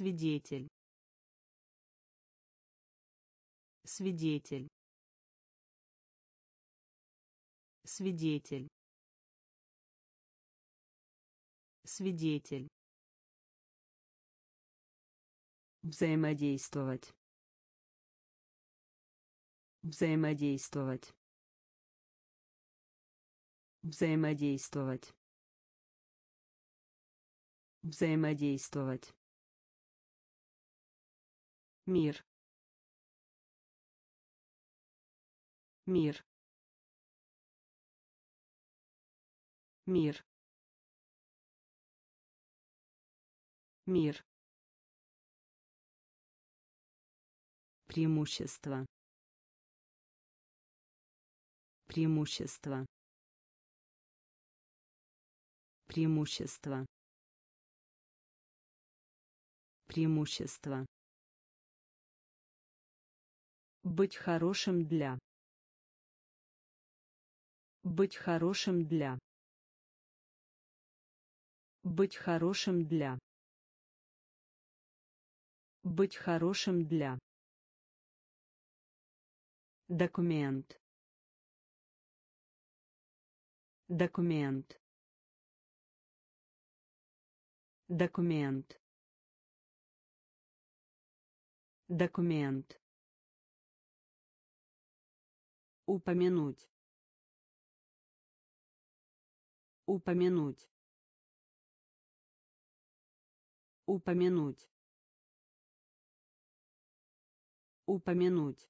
свидетель. Свидетель. Свидетель. Свидетель. Взаимодействовать. Взаимодействовать. Взаимодействовать. Взаимодействовать мир. Мир. Мир. Мир. Преимущество. Преимущество. Преимущество. Преимущество быть хорошим для. Быть хорошим для. Быть хорошим для. Быть хорошим для. Документ. Документ. Документ. Документ упомянуть. Упомянуть. Упомянуть. Упомянуть.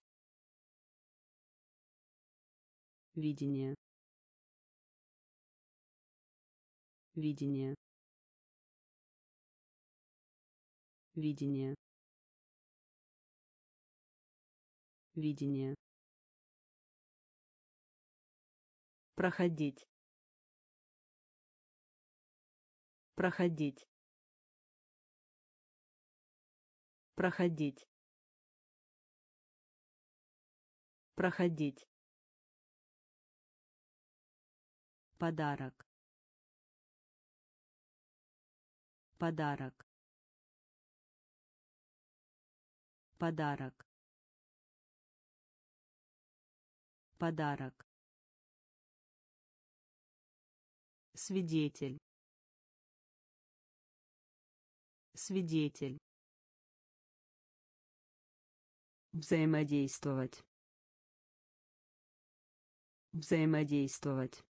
Видение. Видение. Видение. Видение проходить. Проходить. Проходить. Проходить. Подарок. Подарок. Подарок. Подарок свидетель. Свидетель. Взаимодействовать. Взаимодействовать.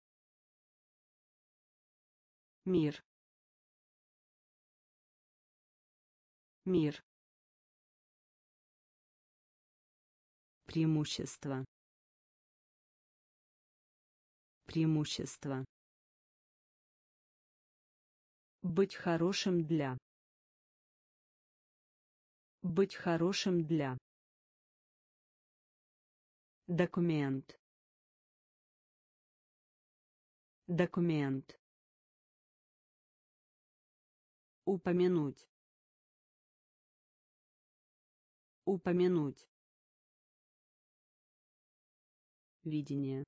Мир. Мир. Преимущество. Преимущество быть хорошим для. Быть хорошим для. Документ. Документ. Упомянуть. Упомянуть. Видение.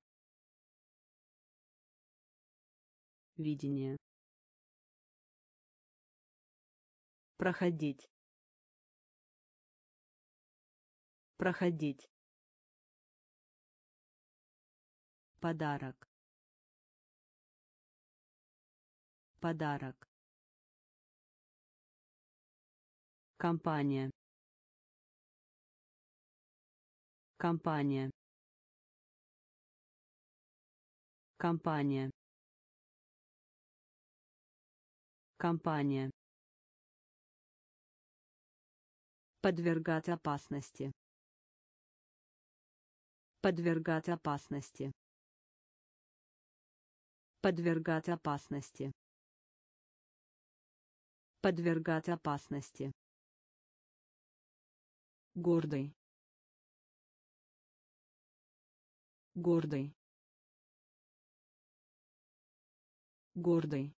Видение проходить. Проходить. Подарок. Подарок. Компания. Компания. Компания. Компания подвергать опасности. Подвергать опасности. Подвергать опасности. Подвергать опасности. Гордый. Гордый. Гордый.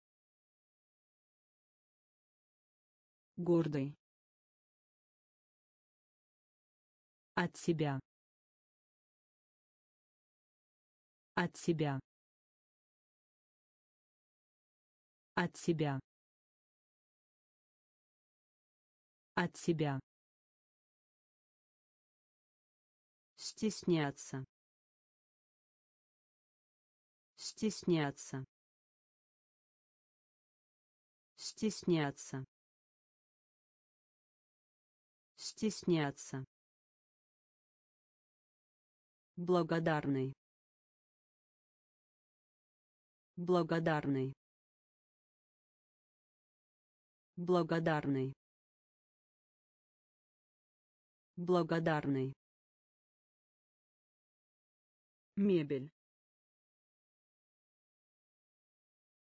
Гордый от себя от себя от себя От себя. Стесняться. Стесняться. Стесняться. Стесняться. Благодарный. Благодарный. Благодарный. Благодарный. Мебель.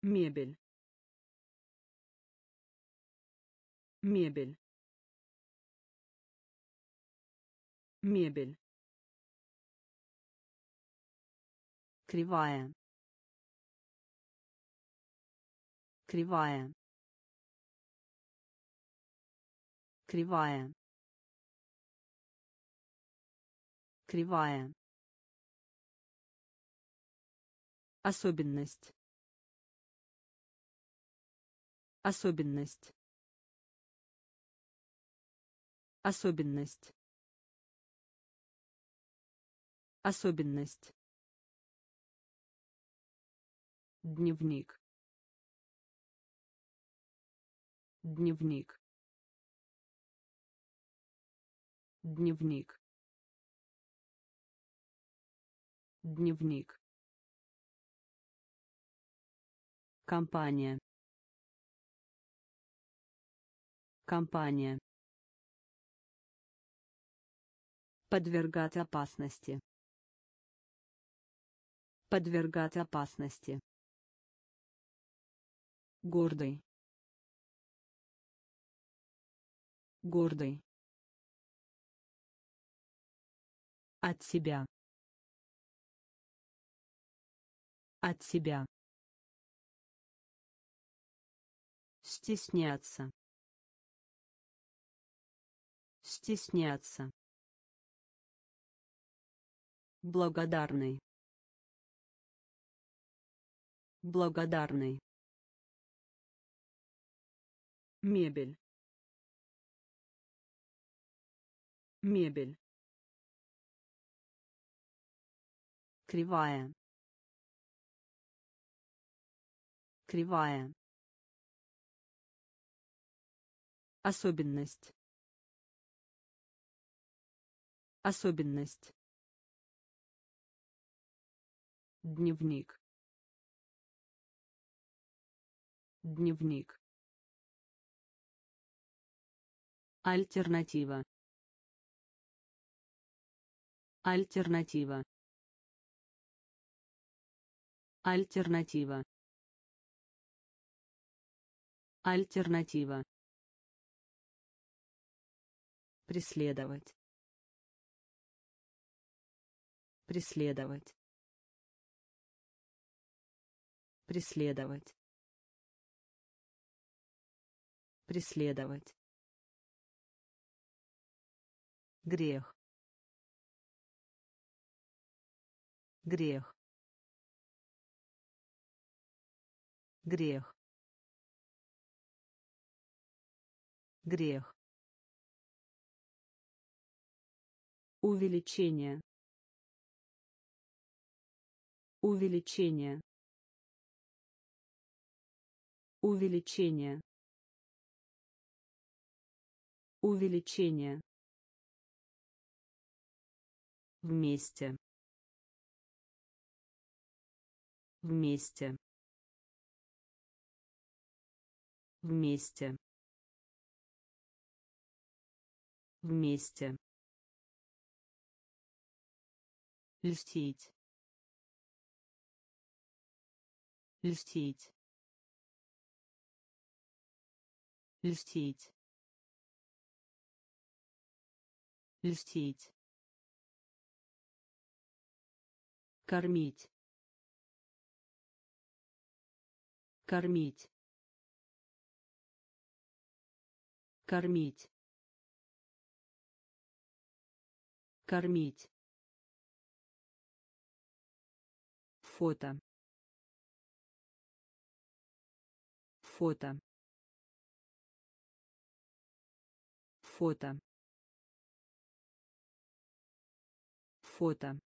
Мебель. Мебель. Мебель. Кривая. Кривая. Кривая. Кривая. Особенность. Особенность. Особенность. Особенность. Дневник. Дневник. Дневник. Дневник. Компания. Компания. Подвергать опасности. Подвергать опасности. Гордый. Гордый. От себя. От себя. Стесняться. Стесняться. Благодарный. Благодарный. Мебель. Мебель. Кривая. Кривая. Особенность. Особенность. Дневник. Дневник. Альтернатива. Альтернатива. Альтернатива. Альтернатива. Преследовать. Преследовать. Преследовать. Преследовать. Грех. Грех. Грех. Грех. Увеличение. Увеличение. Увеличение. Увеличение. Вместе. Вместе. Вместе. Вместе. Льстить. Льстить. Льстить. Льстить. Кормить. Кормить. Кормить. Кормить. Фото. Фото. фото фото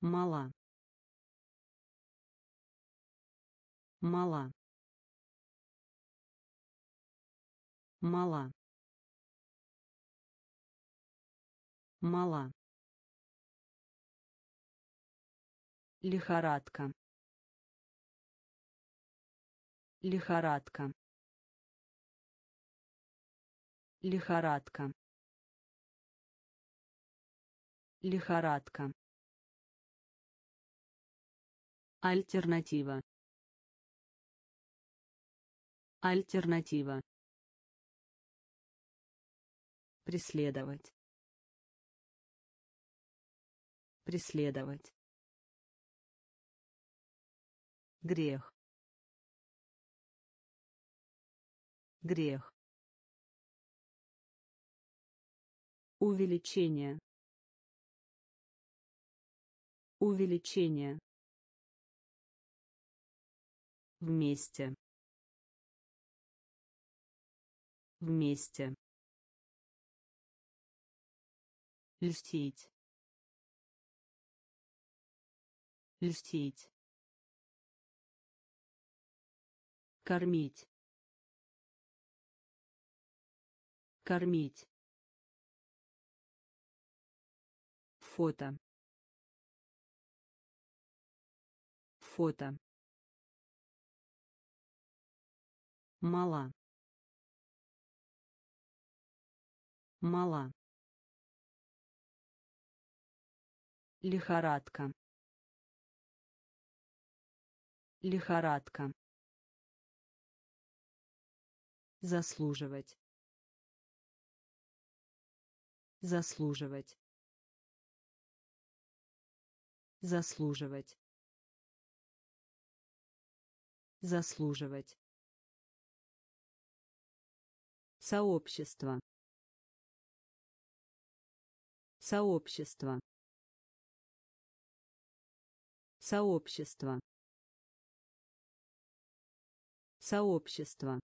мала. Мала. Мала. Мала. Лихорадка. Лихорадка. Лихорадка. Лихорадка альтернатива. Альтернатива. Преследовать. Преследовать. Грех. Грех. Увеличение. Увеличение вместе. Вместе. Льстить. Льстить. Кормить. Кормить. Фото. Фото мала. Мала. Лихорадка. Лихорадка. Заслуживать. Заслуживать. Заслуживать. Заслуживать сообщество. Сообщество. Сообщество. Сообщество.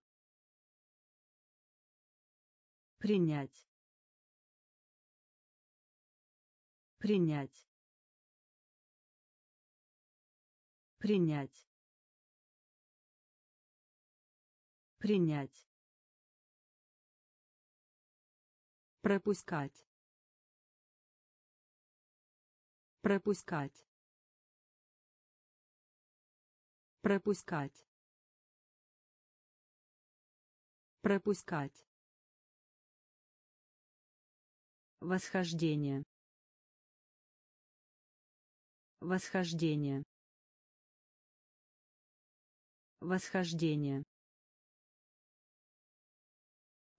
Принять. Принять. Принять. Принять пропускать пропускать пропускать пропускать Восхождение. Восхождение. Восхождение.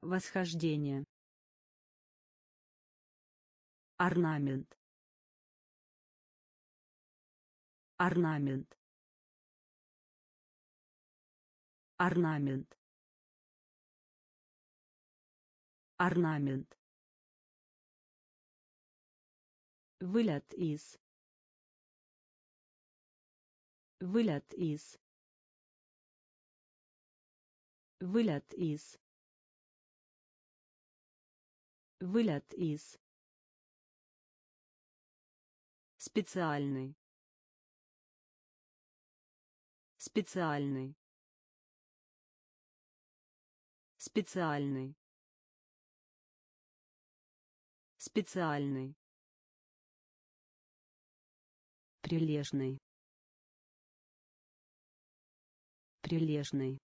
Восхождение. Орнамент. Орнамент. Орнамент. Орнамент. Вылет из. Вылет из. Вылет из. Вылет из. Специальный. Специальный. Специальный. Специальный. Прилежный. Прилежный.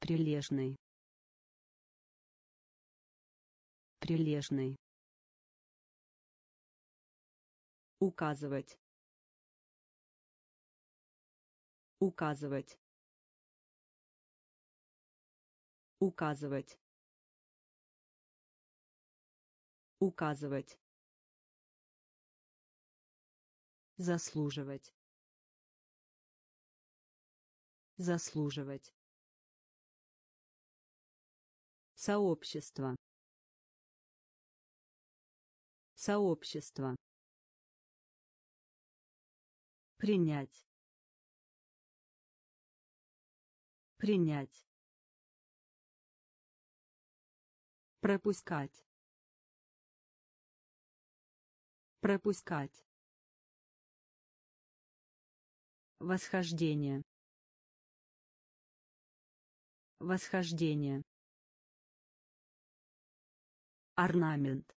Прилежный. Прилежный. Указывать. Указывать. Указывать. Указывать. заслуживать заслуживать сообщество сообщество принять. Принять. Пропускать. Пропускать. Восхождение. Восхождение. Орнамент.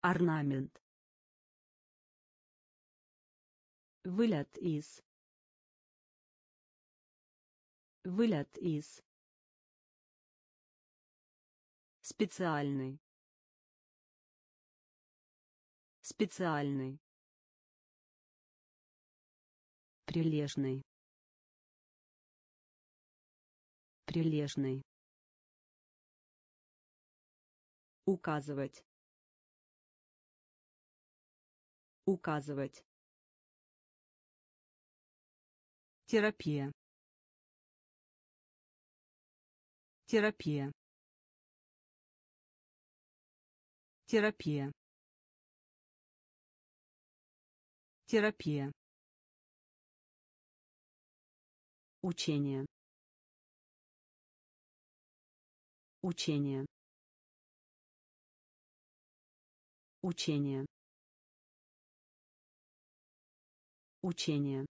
Орнамент вылет из. Вылет из. Специальный. Специальный. Прилежный. Прилежный. Указывать. Указывать терапия. Терапия. Терапия. Терапия. Учение. Учение. Учение. Учение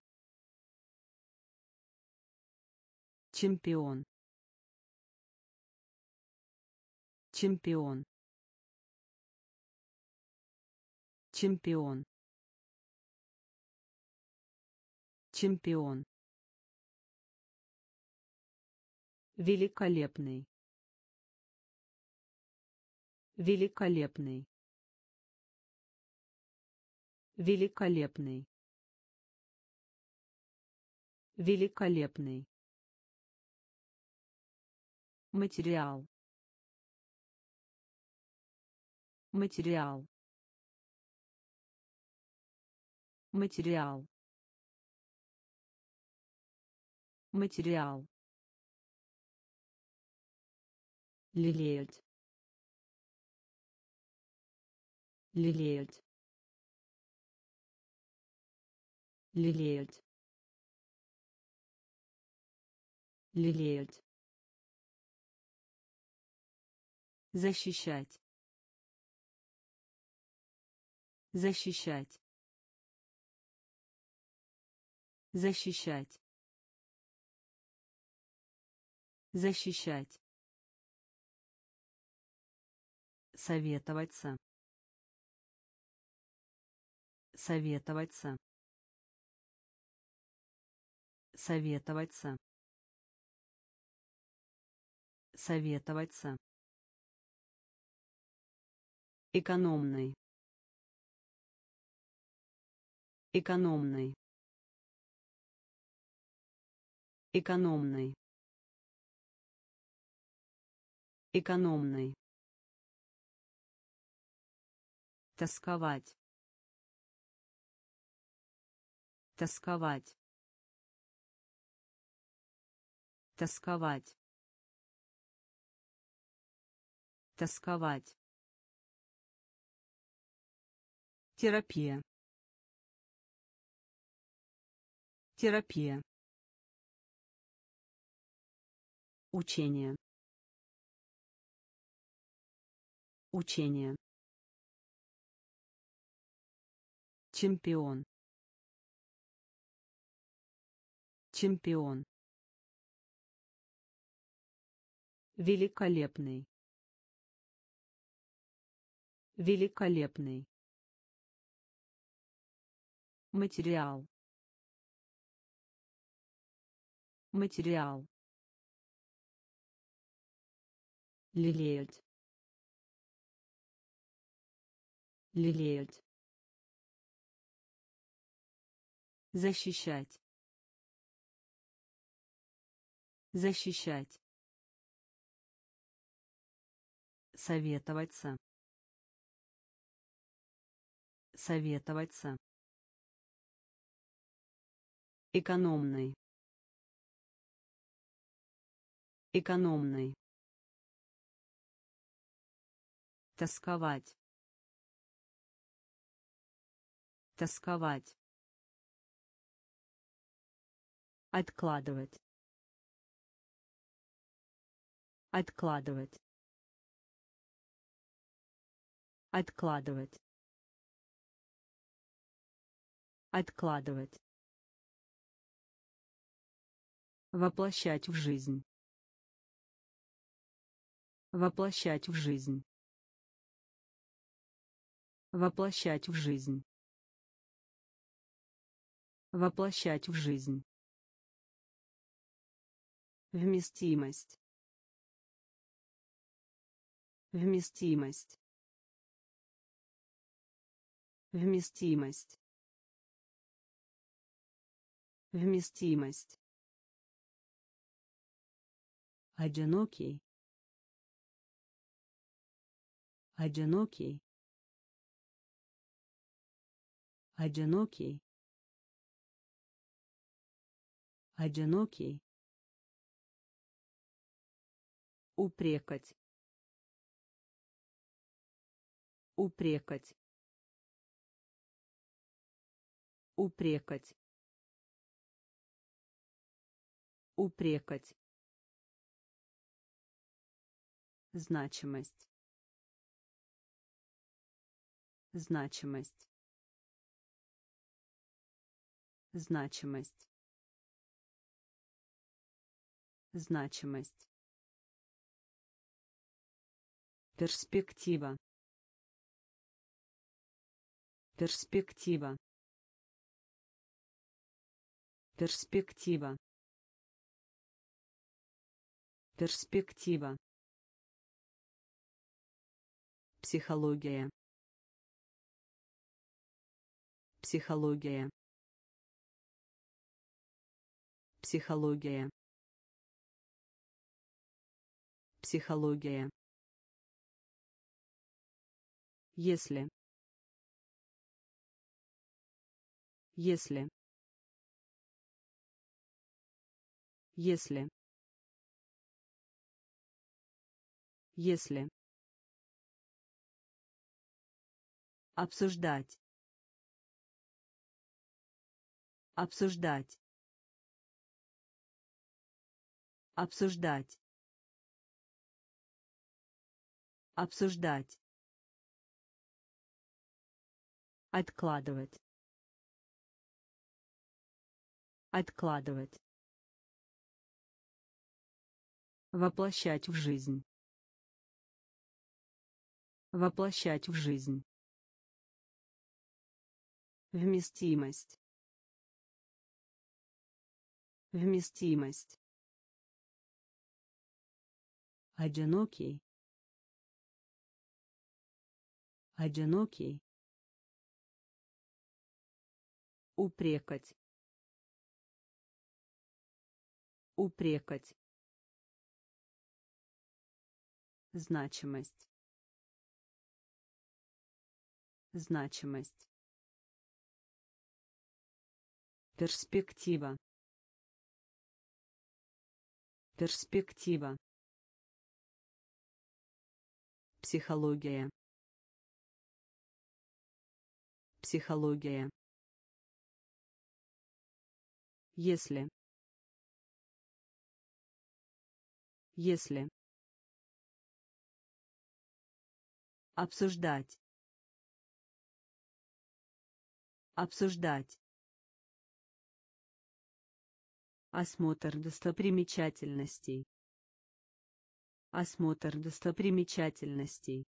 чемпион. Чемпион. Чемпион. Чемпион. Великолепный. Великолепный. Великолепный. Великолепный материал. Материал. Материал. Материал. Лелеять. Лелеять. Лелеять. Лелеять защищать. Защищать. Защищать. Защищать. Советоваться. Советоваться. Советоваться. Советоваться экономный экономный экономный экономный тосковать. Тосковать. Тосковать. Тосковать терапия. Терапия. Учение. Учение. Чемпион. Чемпион. Великолепный. Великолепный материал. Материал. Лелеять. Лелеять. Защищать. Защищать. Советоваться. Советоваться экономный экономный тосковать тосковать Откладывать. Откладывать. Откладывать. Откладывать. Воплощать в жизнь. Воплощать в жизнь. Воплощать в жизнь. Воплощать в жизнь. Вместимость. Вместимость. Вместимость. Вместимость. Одинокий. Одинокий. Одинокий. Одинокий. Упрекать. Упрекать. Упрекать. Упрекать. Значимость. Значимость. Значимость. Значимость. Перспектива. Перспектива. Перспектива. Перспектива. Психология. Психология. Психология. Психология. Если. Если. Если. Если. Обсуждать. Обсуждать. Обсуждать. Обсуждать. Откладывать. Откладывать. Воплощать в жизнь. Воплощать в жизнь. Вместимость. Вместимость. Одинокий. Одинокий. Упрекать. Упрекать. Значимость. Значимость. Перспектива. Перспектива. Психология. Психология. Если. Если. Обсуждать. Обсуждать. Осмотр достопримечательностей. Осмотр достопримечательностей.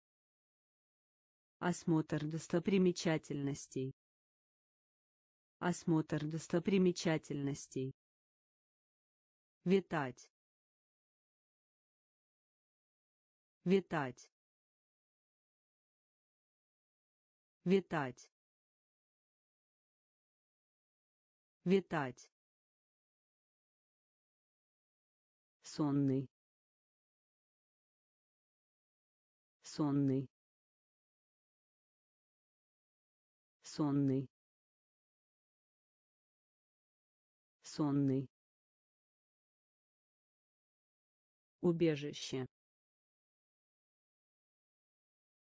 Осмотр достопримечательностей. Осмотр достопримечательностей. Витать. Витать. Витать. Витать. Сонный. Сонный. Сонный. Сонный. Убежище.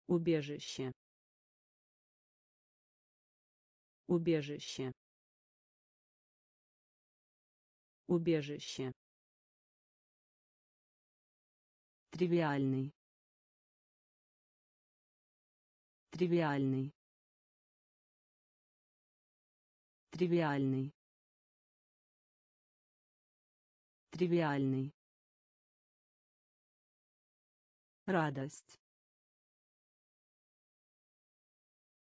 Убежище. Убежище. Убежище тривиальный тривиальный тривиальный тривиальный радость.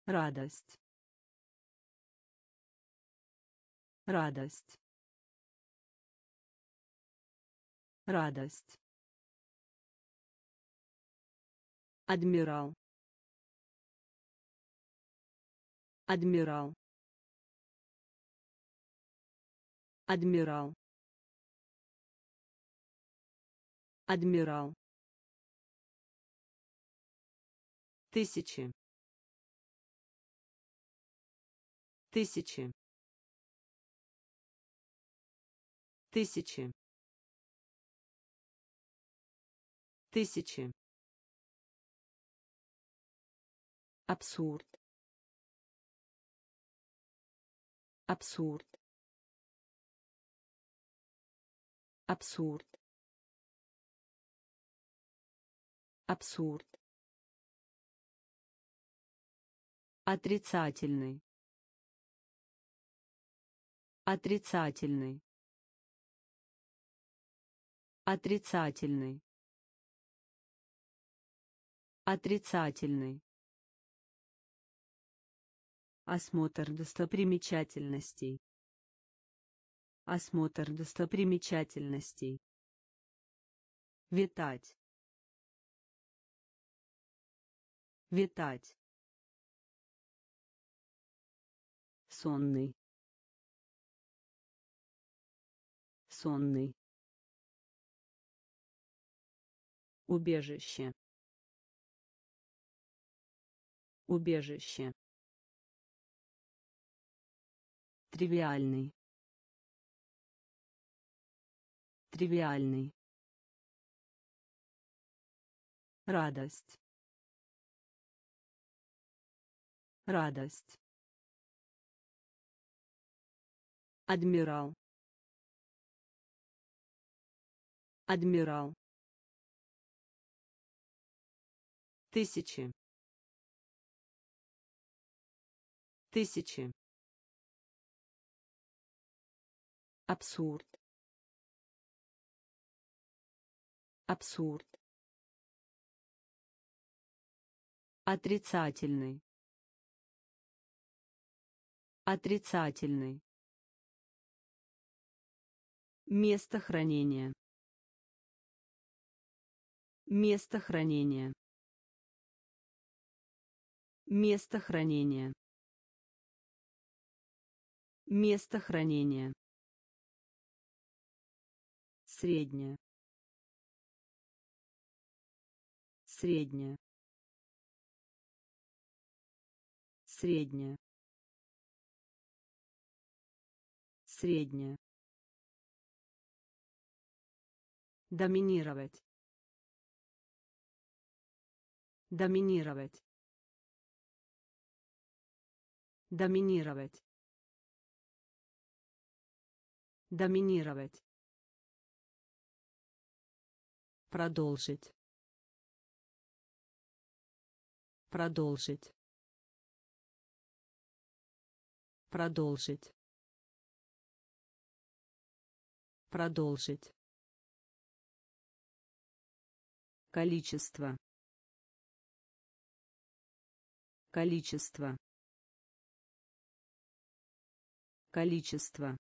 Радость. Радость. Радость адмирал. Адмирал. Адмирал. Адмирал. Тысячи. Тысячи. Тысячи. Тысячи абсурд. Абсурд. Абсурд. Абсурд. Отрицательный. Отрицательный. Отрицательный. Отрицательный осмотр достопримечательностей. Осмотр достопримечательностей. Витать. Витать. Сонный. Сонный. Убежище. Убежище тривиальный тривиальный радость. Радость. Адмирал. Адмирал. Тысячи. Тысячи абсурд. Абсурд. Отрицательный. Отрицательный. Место хранения. Место хранения. Место хранения. Место хранения средняя. Средняя. Средняя. Средняя. Доминировать. Доминировать. Доминировать. Доминировать продолжить. Продолжить. Продолжить. Продолжить. Количество. Количество. Количество.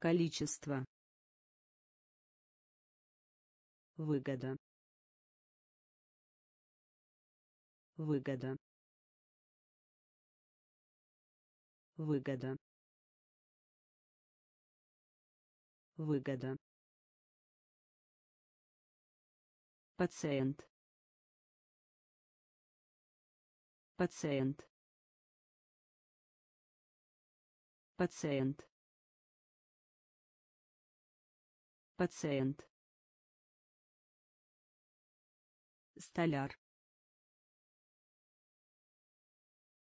Количество выгода. Выгода. Выгода. Выгода. Пациент. Пациент. Пациент. Пациент столяр.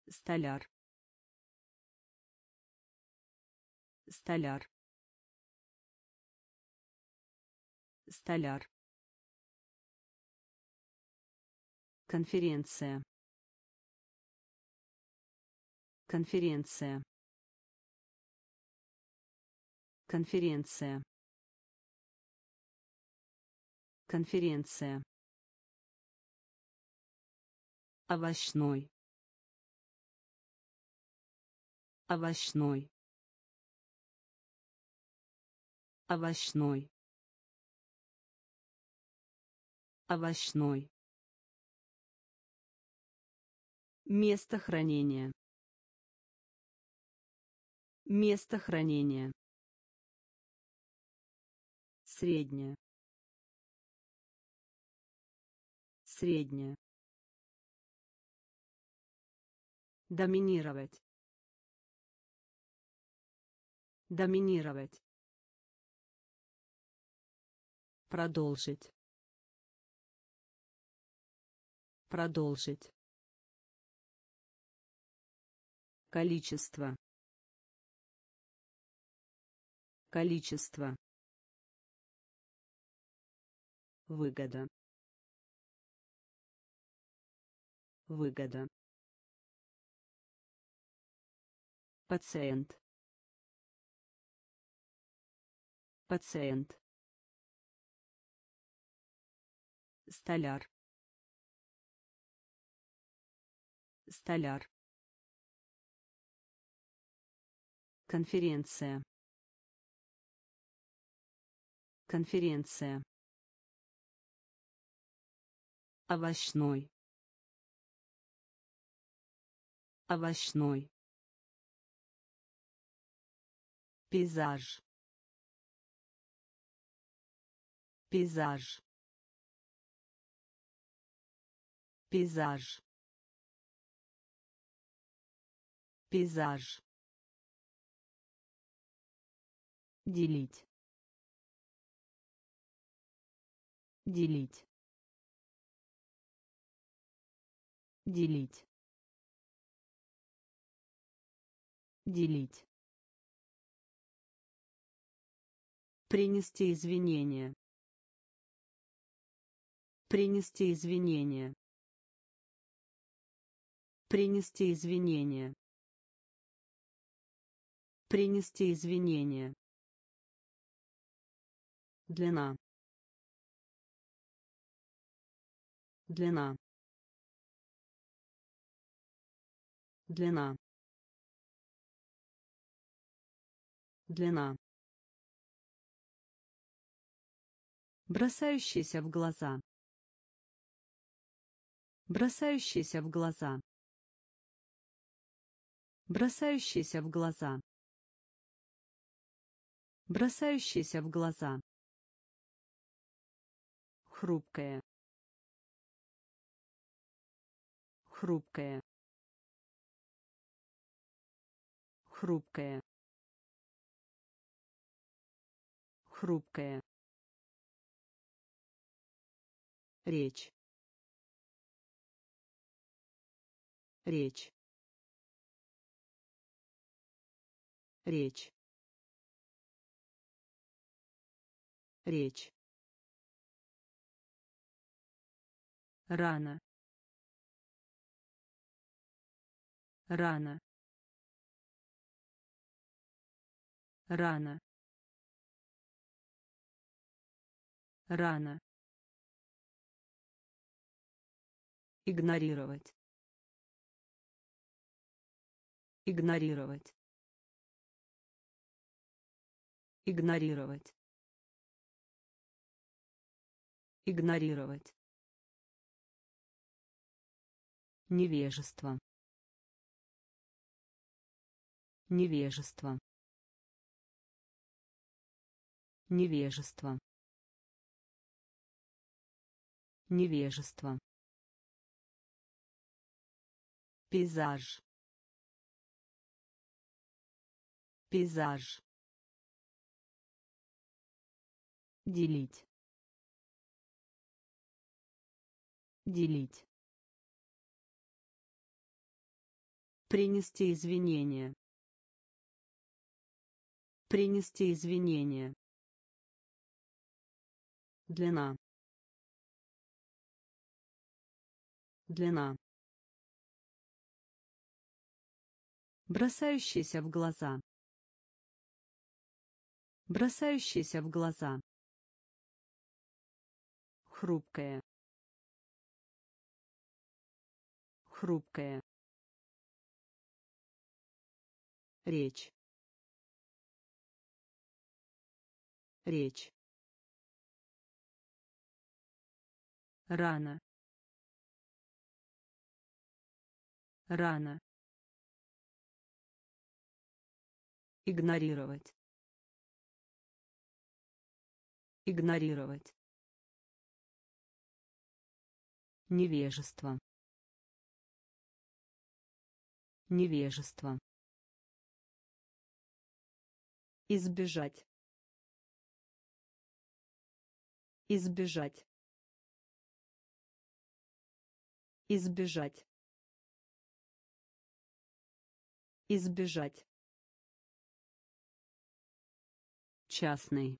Столяр. Столяр. Столяр. Конференция. Конференция. Конференция. Конференция овощной. Овощной. Овощной. Овощной. Место хранения. Место хранения. Средняя средняя доминировать. Доминировать. Продолжить. Продолжить. Количество. Количество. Выгода. Выгода пациент. Пациент. Столяр. Столяр. Конференция. Конференция. Овощной. Овощной пейзаж. Пейзаж. Пейзаж. Пейзаж. Делить. Делить. Делить. Делить принести извинения. Принести извинения. Принести извинения. Принести извинения. Длина. Длина. Длина. Длина бросающийся в глаза. Бросающийся в глаза. Бросающийся в глаза. Бросающийся в глаза. Хрупкая хрупкая хрупкая хрупкая речь. Речь. Речь. Речь. Рано. Рано. Рано. Рано игнорировать. Игнорировать. Игнорировать. Игнорировать. Невежество. Невежество. Невежество. Невежество пейзаж пейзаж делить делить принести извинения Принести извинения. Длина. Длина. Бросающийся в глаза. Бросающийся в глаза. Хрупкая. Хрупкая. Речь. Речь. Рано. Рано. Игнорировать. Игнорировать. Невежество. Невежество. Избежать. Избежать. Избежать. Избежать. Частный.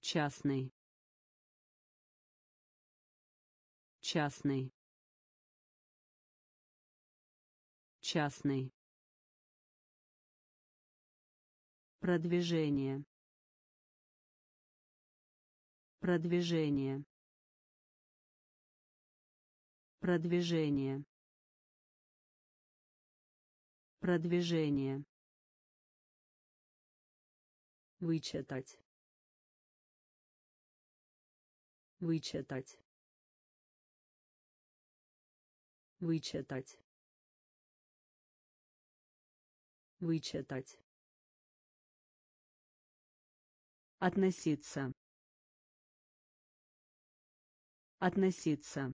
Частный. Частный. Частный. Продвижение. Продвижение. Продвижение. Продвижение. Вычитать. Вычитать. Вычитать. Вычитать. Относиться. Относиться.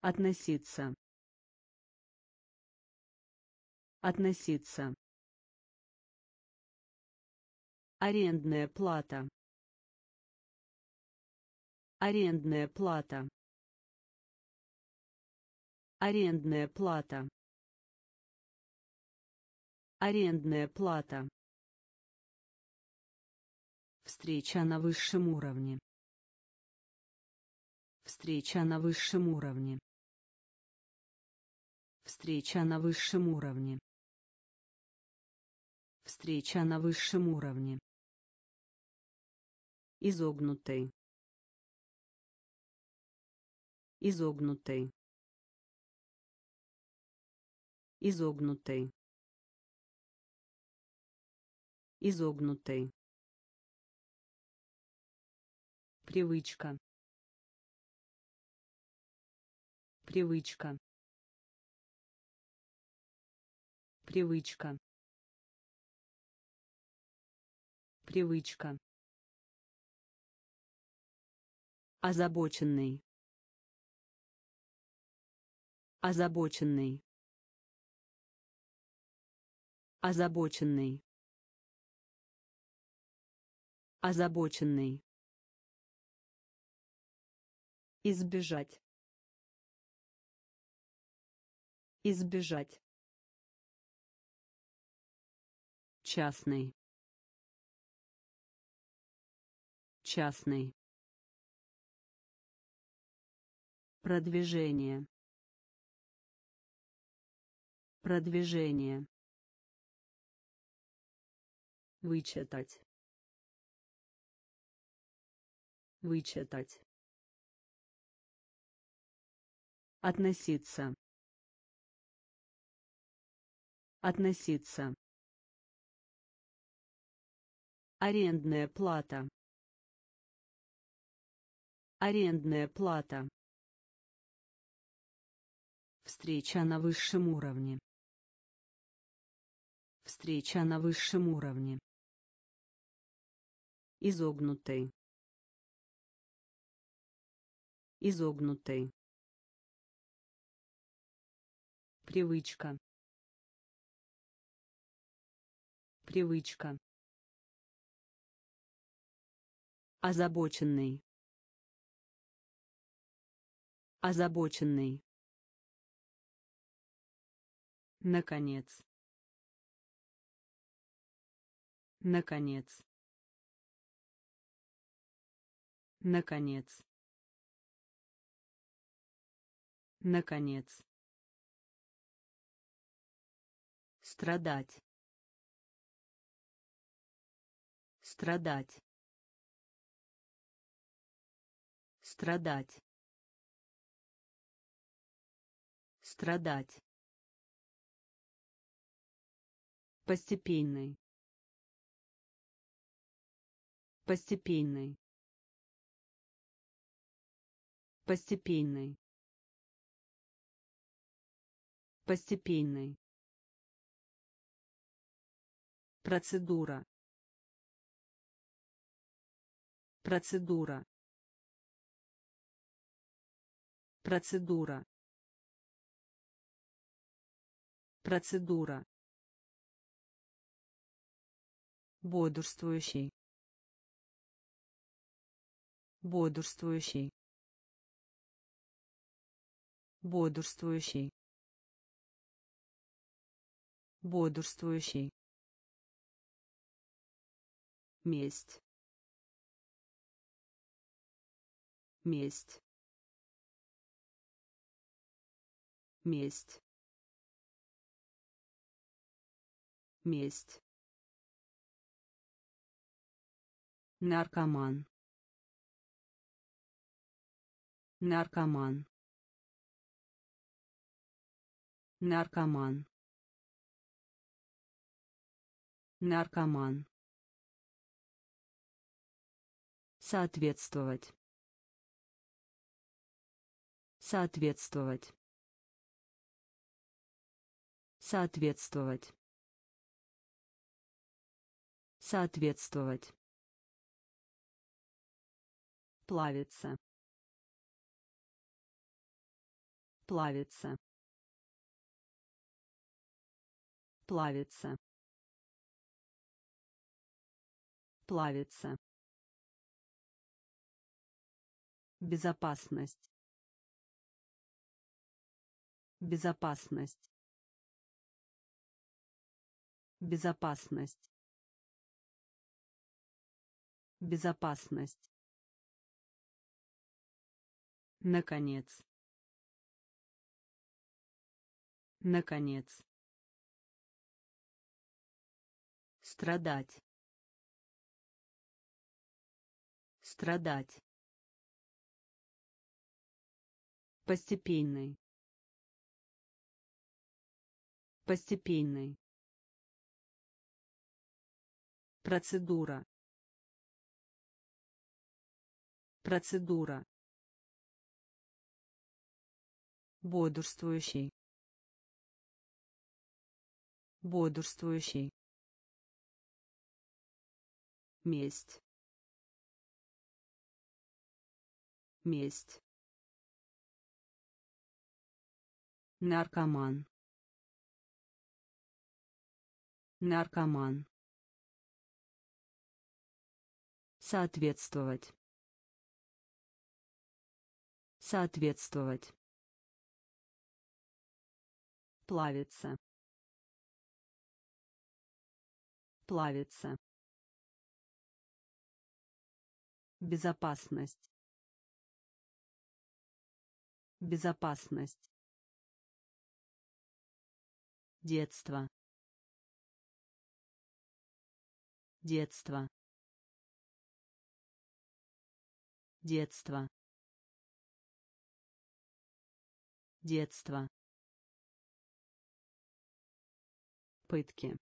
Относиться. Относиться. Арендная плата. Арендная плата. Арендная плата. Арендная плата. Встреча на высшем уровне. Встреча на высшем уровне. Встреча на высшем уровне. Встреча на высшем уровне. Изогнутый. Изогнутый. Изогнутый. Изогнутый. Привычка. Привычка. Привычка. Привычка. Озабоченный. Озабоченный. Озабоченный. Озабоченный. Избежать. Избежать. Частный. Частный. Продвижение. Продвижение. Вычитать. Вычитать. Относиться. Относиться. Арендная плата. Арендная плата. Встреча на высшем уровне. Встреча на высшем уровне. Изогнутый. Изогнутый. Привычка. Привычка. Озабоченный. Озабоченный. Наконец. Наконец. Наконец. Наконец. Страдать. Страдать. Страдать. Страдать. Постепенный. Постепенный. Постепенный. Постепенный. Процедура. Процедура. Процедура. Процедура. Бодрствующий. Бодрствующий. Бодрствующий. Бодрствующий. Месть. Месть. Месть. Месть наркоман. Наркоман. Наркоман. Наркоман. Соответствовать. Соответствовать. Соответствовать. Соответствовать плавится. Плавится. Плавится. Плавится. Безопасность. Безопасность. Безопасность. Безопасность наконец. Наконец. Страдать. Страдать. Постепенный. Постепенный. Процедура. Процедура бодрствующий. Бодрствующий. Месть. Месть. Наркоман. Наркоман. Соответствовать. Соответствовать плавится. Плавится. Безопасность. Безопасность. Детство. Детство. Детство. Детство пытки.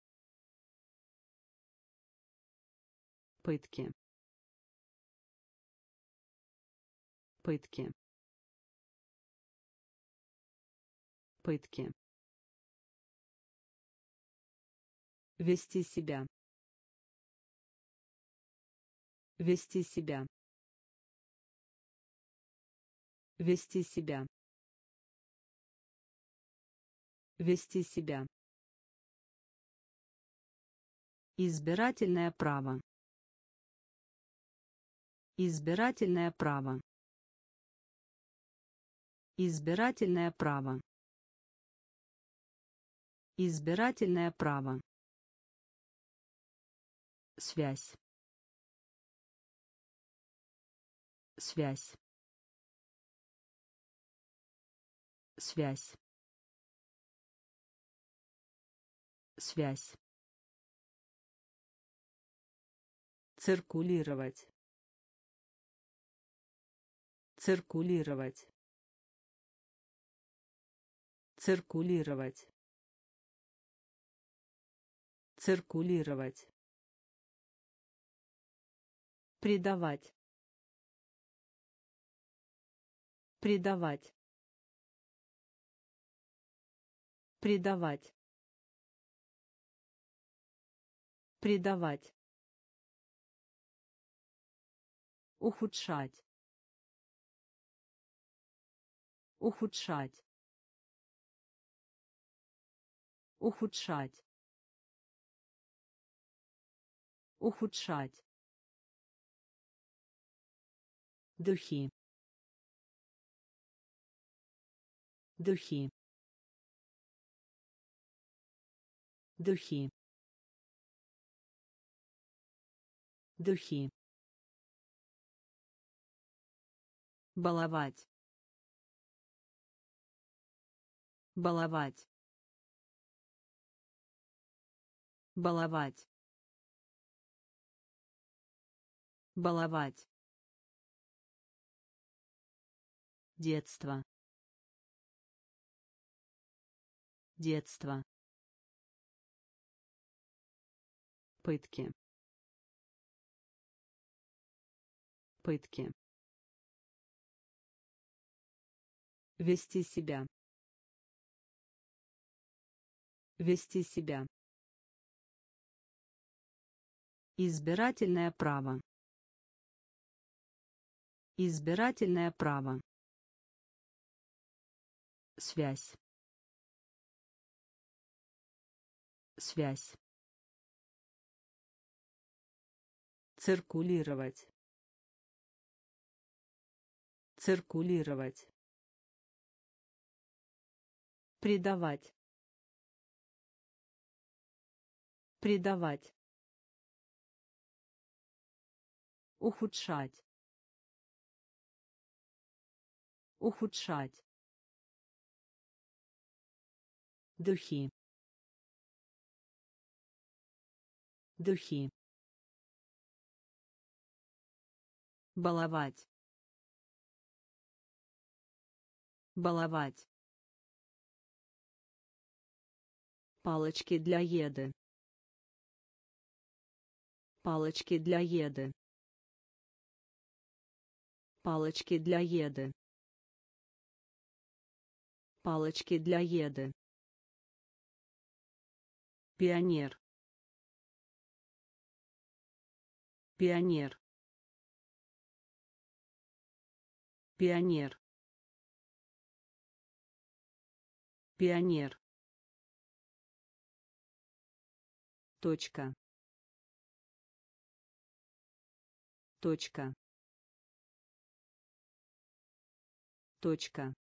Пытки. Пытки. Пытки. Вести себя. Вести себя. Вести себя. Вести себя избирательное право избирательное право избирательное право Избирательное право. Связь. Связь. Связь. Связь. Циркулировать. Циркулировать. Циркулировать. Циркулировать. Предавать. Предавать. Предавать. Предавать. Ухудшать. Ухудшать. Ухудшать. Ухудшать. Духи. Духи. Духи. Духи. Баловать баловать баловать баловать. Детство. Детство. Пытки. Пытки Вести себя. Вести себя. Избирательное право. Избирательное право. Связь. Связь. Циркулировать. Циркулировать. Предавать. Предавать. Ухудшать. Ухудшать. Духи. Духи. баловать баловать Палочки для еды. Палочки для еды. Палочки для еды. Палочки для еды. Пионер. Пионер. Пионер. Пионер. Точка. Точка. Точка.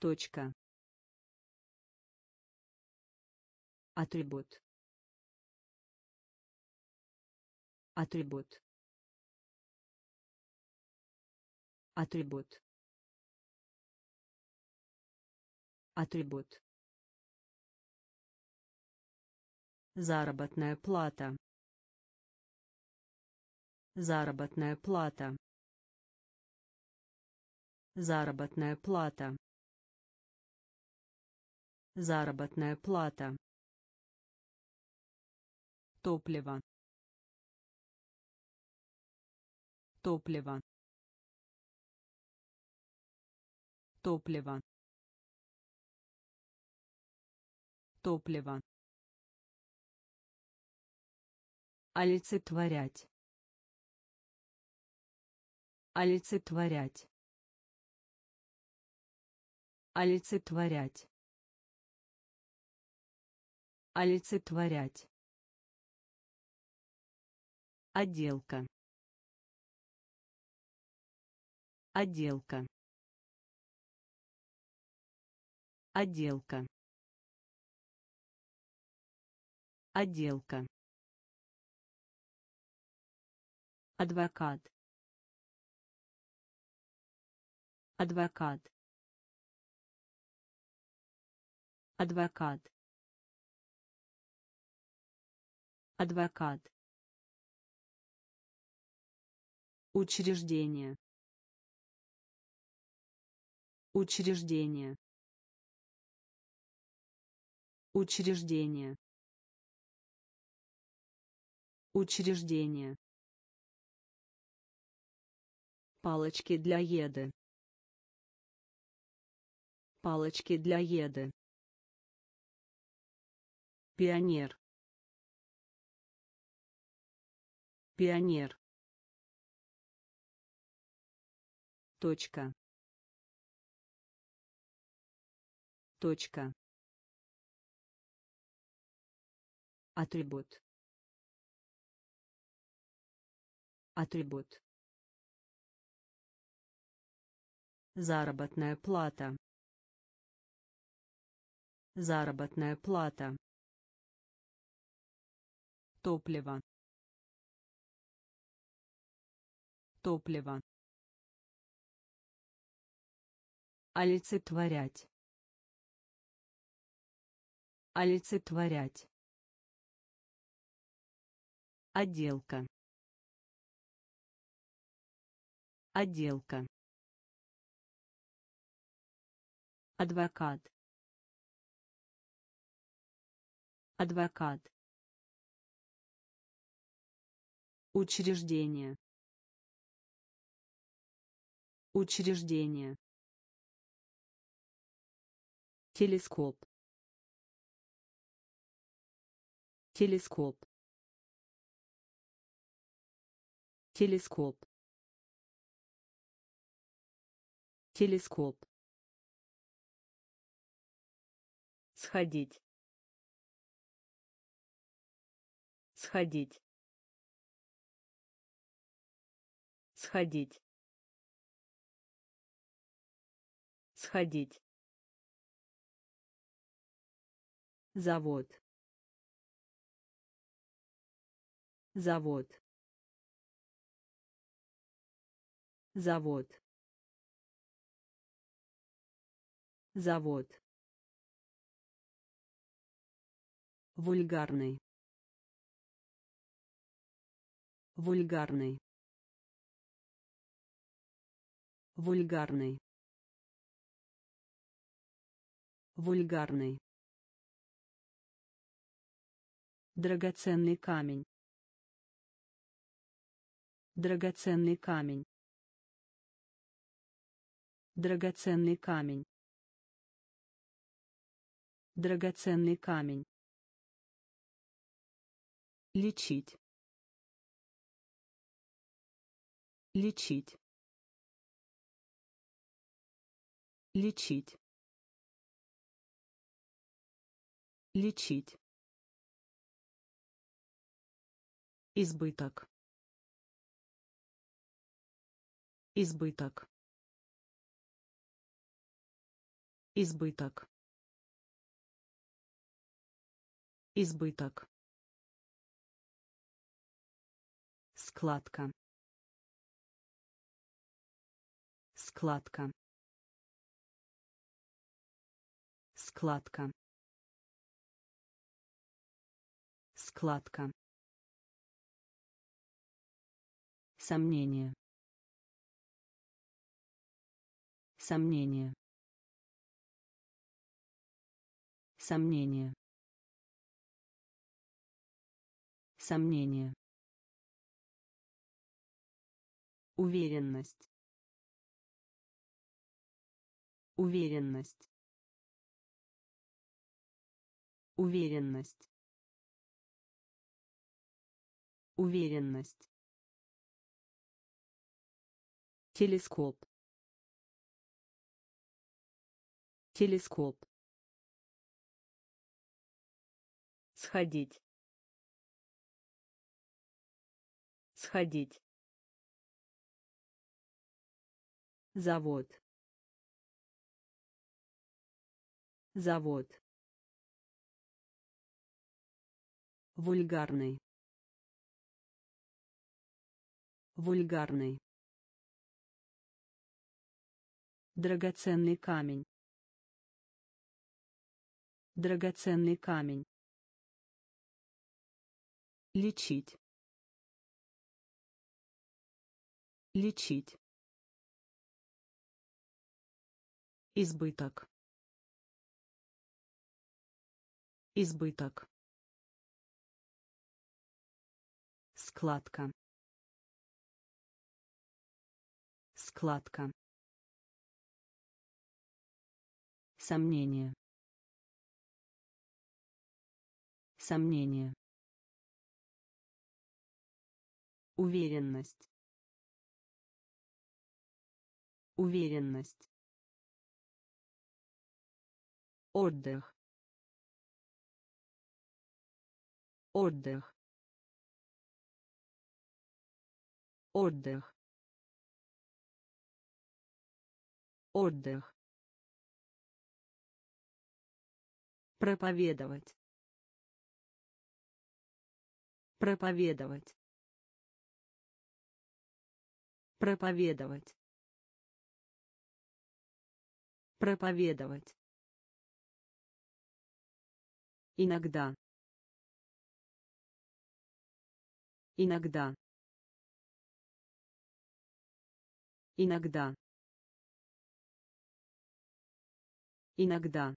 Точка. Атрибут. Атрибут. Атрибут. Атрибут. Заработная плата. Заработная плата. Заработная плата. Заработная плата. Топливо. Топливо. Топливо. Топливо. Олицетворять. Олицетворять. Олицетворять. Олицетворять. Отделка. Отделка. Отделка. Отделка. Адвокат. Адвокат. Адвокат. Адвокат. Учреждение. Учреждение. Учреждение. Учреждение. Палочки для еды. Палочки для еды. Пионер. Пионер. Точка. Точка. Атрибут. Атрибут. Заработная плата. Заработная плата. Топливо. Топливо. Олицетворять. Олицетворять. Отделка. Отделка. Адвокат. Адвокат. Учреждение. Учреждение. Телескоп. Телескоп. Телескоп. Телескоп. Сходить. Сходить. Сходить. Сходить. Завод. Завод. Завод. Завод. Вульгарный. Вульгарный. Вульгарный. Вульгарный. Драгоценный камень. Драгоценный камень. Драгоценный камень. Драгоценный камень. Лечить. Лечить. Лечить. Лечить. Избыток. Избыток. Избыток. Избыток. Складка. Складка. Складка. Складка. Сомнение. Сомнение. Сомнение. Сомнение. Уверенность. Уверенность. Уверенность. Уверенность. Телескоп. Телескоп. Сходить. Сходить. Завод. Завод. Вульгарный. Вульгарный. Драгоценный камень. Драгоценный камень. Лечить. Лечить. Избыток. Избыток. Складка. Складка. Сомнение. Сомнение. Уверенность. Уверенность. Отдых. Отдых. Отдых. Отдых. Проповедовать. Проповедовать. Проповедовать. Проповедовать. Иногда. Иногда. Иногда. Иногда.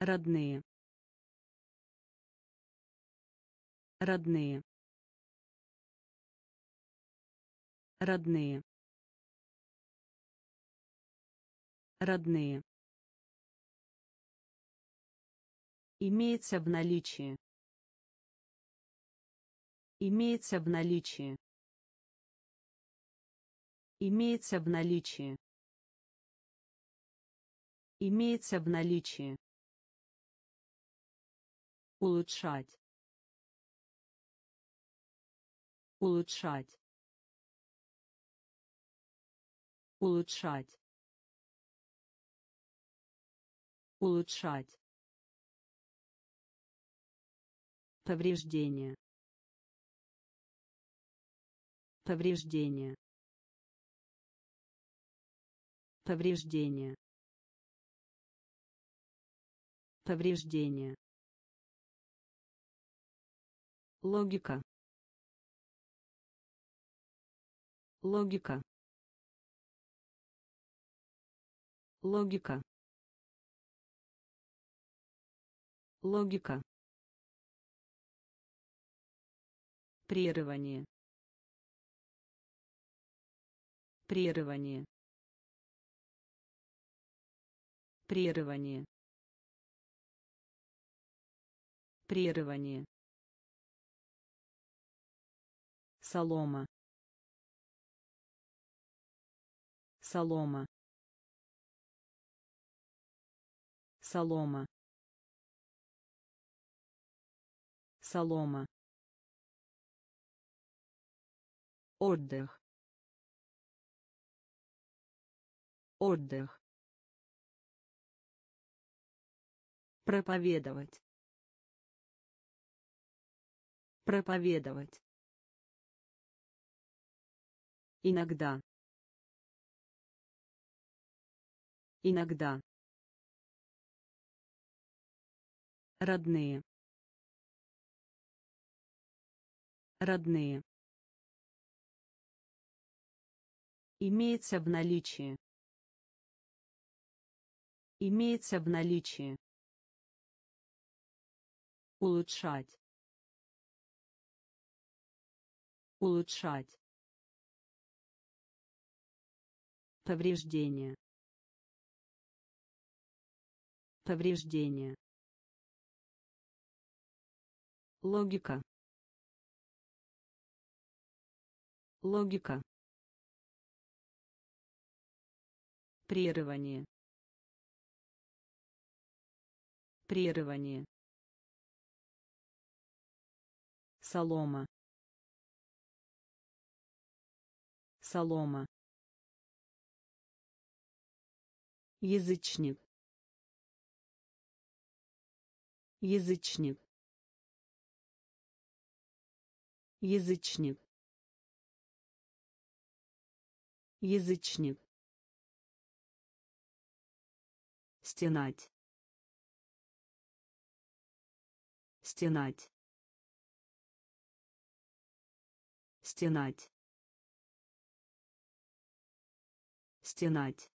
Родные. Родные. Родные. Родные. Имеется в наличии. Имеется в наличии. Имеется в наличии. Имеется в наличии. Улучшать. Улучшать. Улучшать. Улучшать. Повреждение. Повреждение. Повреждение. Повреждение. Логика. Логика. Логика. Логика. Прерывание. Прерывание. Прерывание. Прерывание. Солома. Солома. Солома. Солома. Отдых. Отдых. Проповедовать. Проповедовать. Иногда. Иногда. Родные. Родные. Имеется в наличии. Имеется в наличии. Улучшать. Улучшать. Повреждение. Повреждение. Логика. Логика. Прерывание. Прерывание. Солома. Солома. Язычник. Язычник. Язычник. Язычник. Стенать. Стенать. Стенать. Стенать.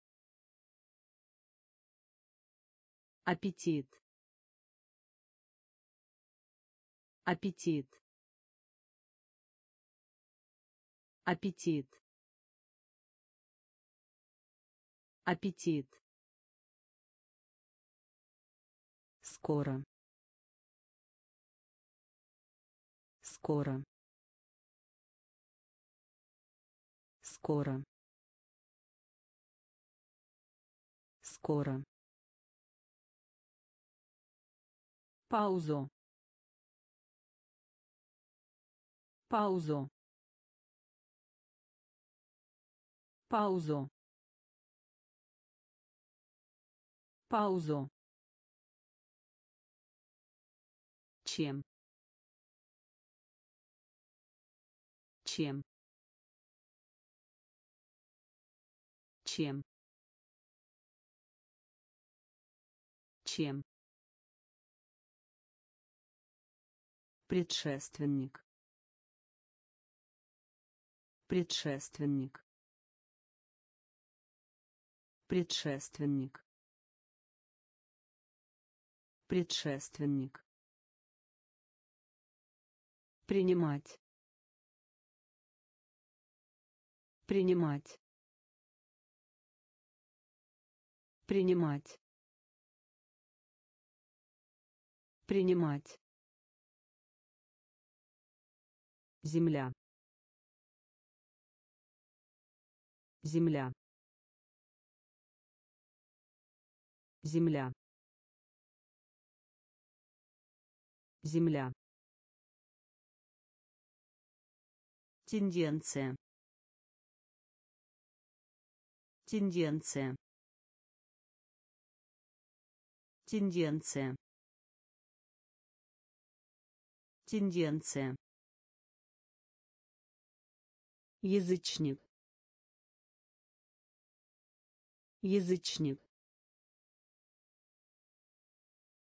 Аппетит. Аппетит. Аппетит. Аппетит скоро. Скоро. Скоро. Скоро. Паузу. Паузу. Паузу. Паузу чем? Чем? Чем? Чем? Предшественник. Предшественник. Предшественник. Предшественник принимать принимать принимать принимать. Земля. Земля. Земля. Земля Тенденция. Тенденция. Тенденция. Тенденция. Язычник. Язычник.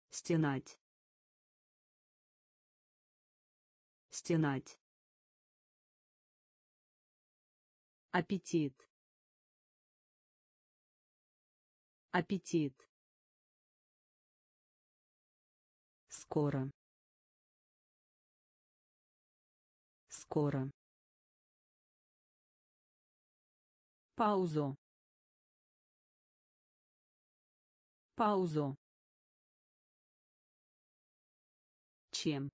Стенать. Стенать. Аппетит. Аппетит. Скоро. Скоро. Паузу. Паузу. Чем?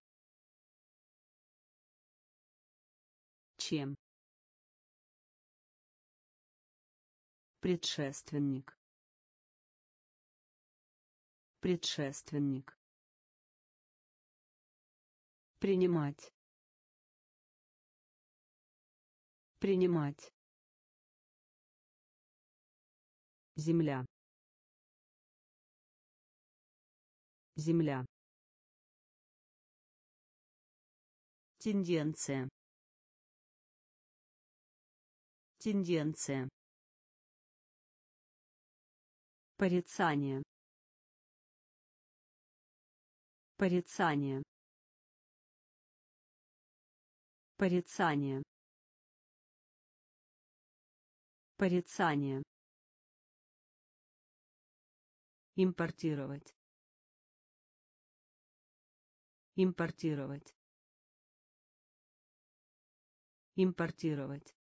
Чем? Предшественник. Предшественник. Принимать. Принимать. Земля. Земля. Тенденция. Тенденция Порицание. Порицание. Порицание. Порицание. Импортировать. Импортировать. Импортировать.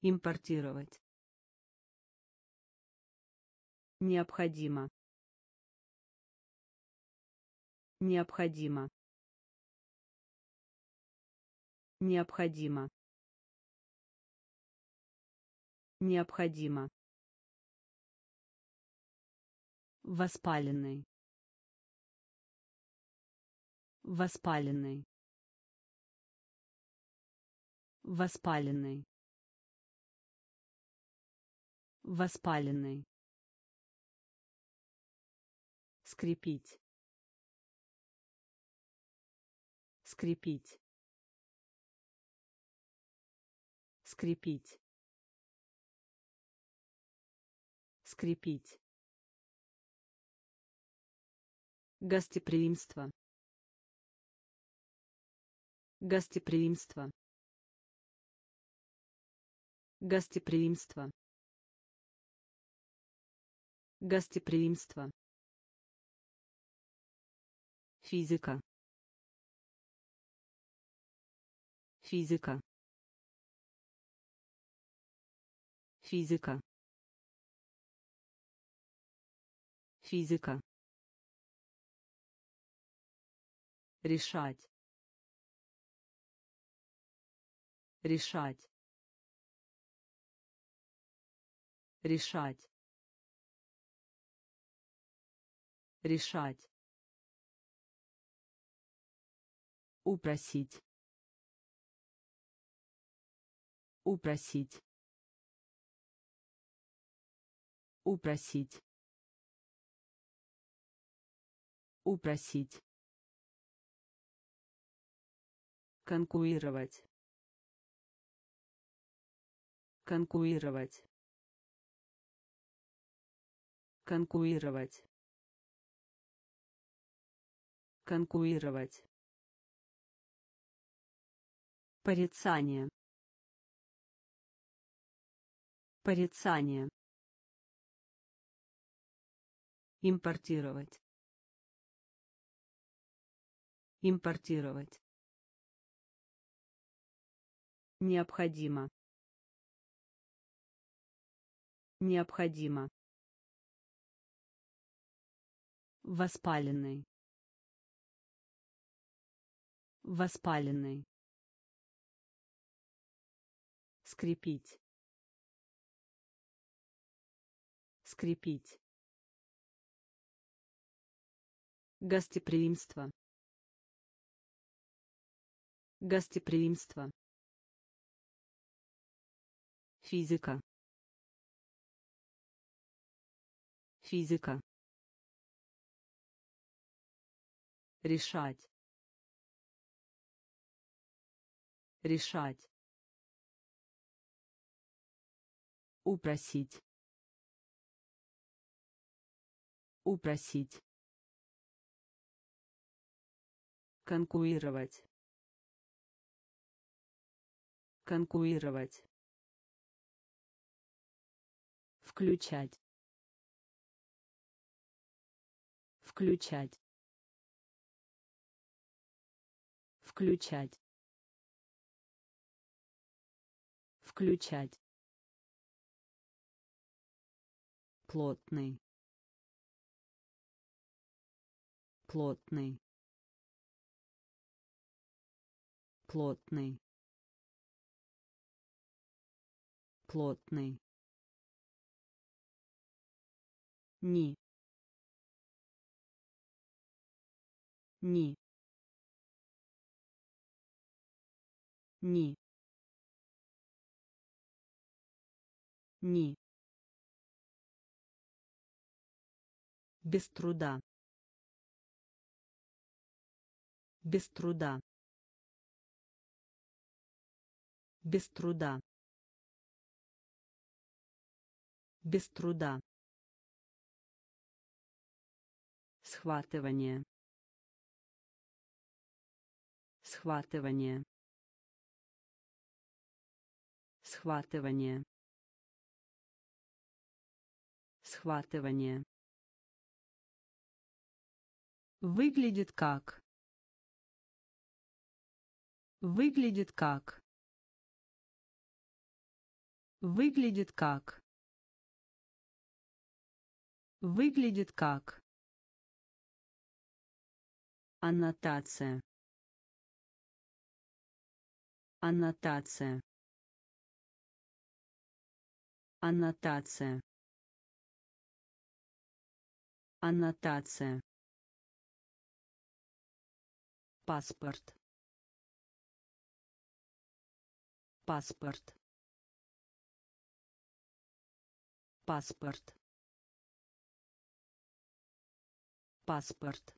Импортировать. Необходимо. Необходимо. Необходимо. Необходимо. Воспаленный. Воспаленный. Воспаленный. Воспаленный. Скрепить. Скрепить. Скрепить. Скрепить. Гостеприимство. Гостеприимство. Гостеприимство. Гостеприимство. Физика. Физика. Физика. Физика. решать решать решать решать упросить. Упросить. Упросить. Упросить. Конкурировать. Конкурировать. Конкурировать. Конкурировать порицание порицание импортировать импортировать Необходимо. Необходимо. Воспаленный. Воспаленный. Скрепить. Скрепить. Гостеприимство. Гостеприимство. Физика. Физика. Решать. Решать. Упросить. Упросить. Конкурировать. Конкурировать. Включать. Включать. Включать. Включать. Плотный. Плотный. Плотный. Плотный. Ни. Ни. Ни. Ни. Без труда. Без труда. Без труда. Без труда. Схватывание. Схватывание. Схватывание. Схватывание. Выглядит как. Выглядит как. Выглядит как. Выглядит как. Аннотация. Аннотация. Аннотация. Аннотация. Паспорт. Паспорт. паспорт. Паспорт.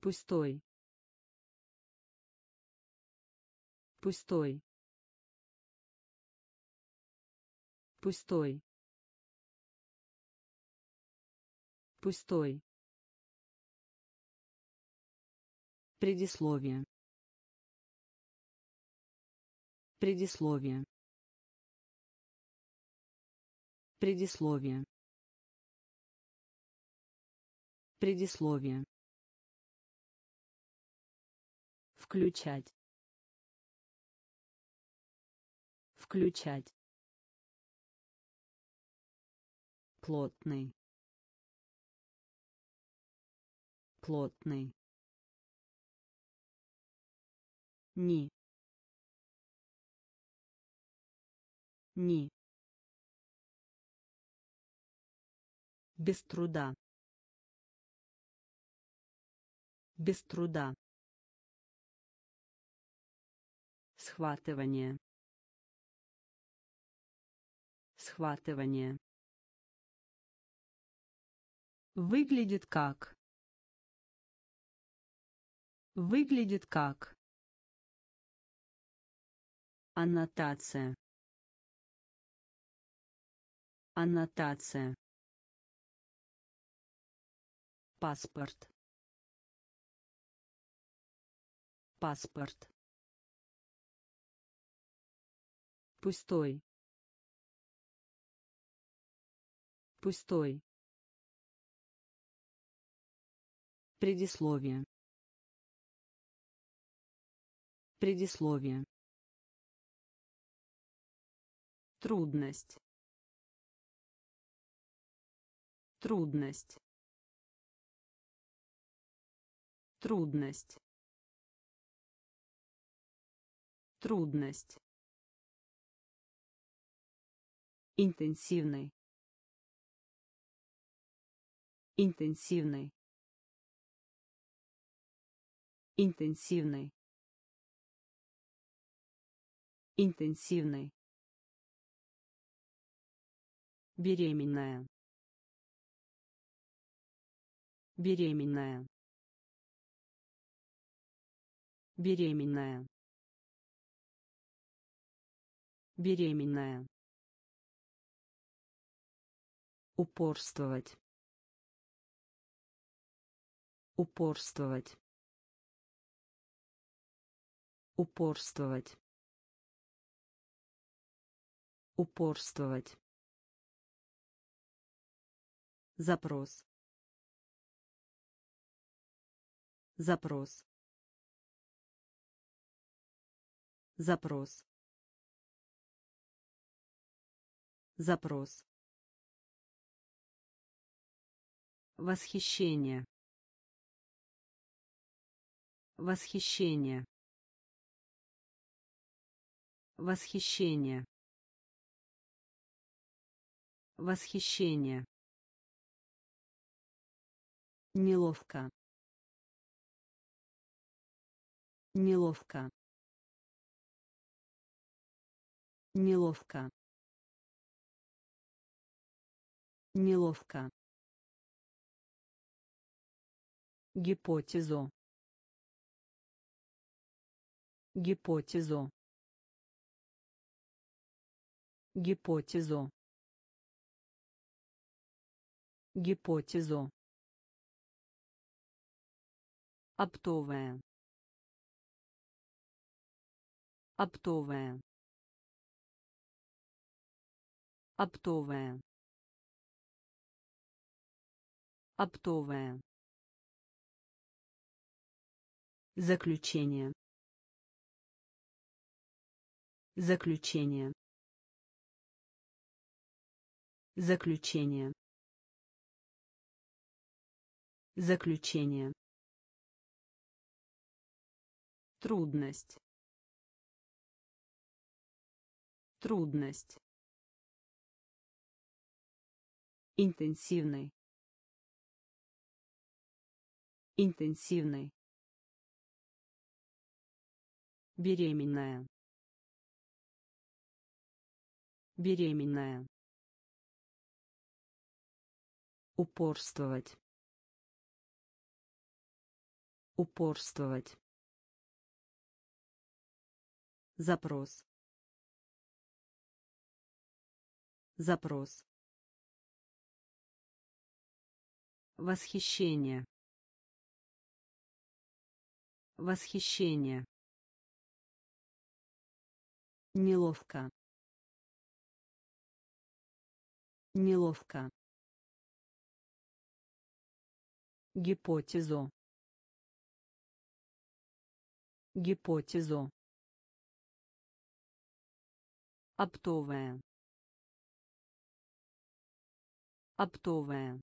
Пустой. Пустой. Пустой. Пустой предисловие. Предисловие. Предисловие. Предисловие. Включать. Включать. Плотный. Плотный ни. Ни. Без труда. Без труда. Схватывание. Схватывание. Выглядит как. Выглядит как аннотация. Аннотация. Паспорт. Паспорт. Пустой. Пустой. Предисловие. Предисловие трудность. Трудность. Трудность. Трудность. Интенсивный. Интенсивный. Интенсивный. Интенсивный беременная. Беременная. Беременная. Беременная. Упорствовать. Упорствовать. Упорствовать. Упорствовать запрос запрос запрос запрос Восхищение. Восхищение. Восхищение. Восхищение. Неловко. Неловко. Неловко. Неловко. Гипотезу. Гипотезу. Гипотезу. Гипотезу. Оптовая. Оптовая. Оптовая. Оптовая. Заключение. Заключение. Заключение. Заключение. Трудность. Трудность. Интенсивный. Интенсивный. беременная беременная упорствовать упорствовать запрос. Запрос. Восхищение. Восхищение. Неловко. Неловко. Гипотезу. Гипотезу оптовая. Оптовая.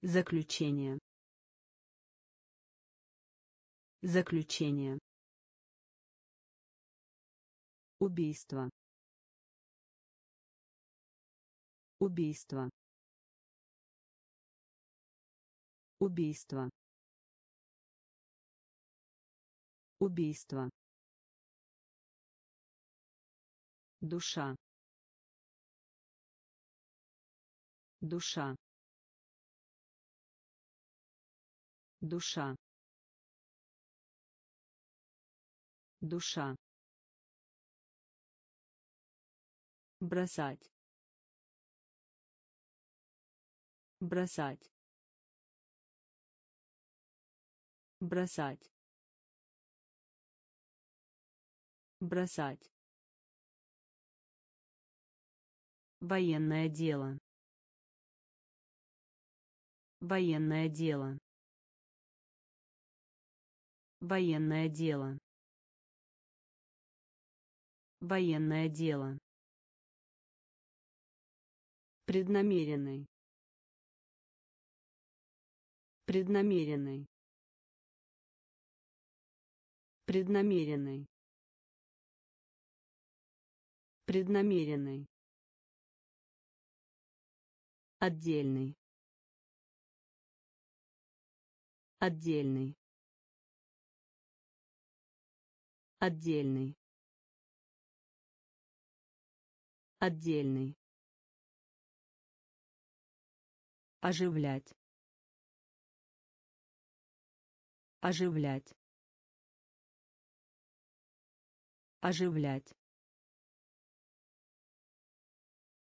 Заключение. Заключение. Убийство. Убийство. Убийство. Убийство душа. Душа. Душа. Душа. Бросать. Бросать. Бросать. Бросать военное дело. Военное дело. Военное дело. Военное дело. Преднамеренный. Преднамеренный. Преднамеренный. Преднамеренный отдельный. Отдельный. Отдельный. Отдельный. Оживлять. Оживлять. Оживлять.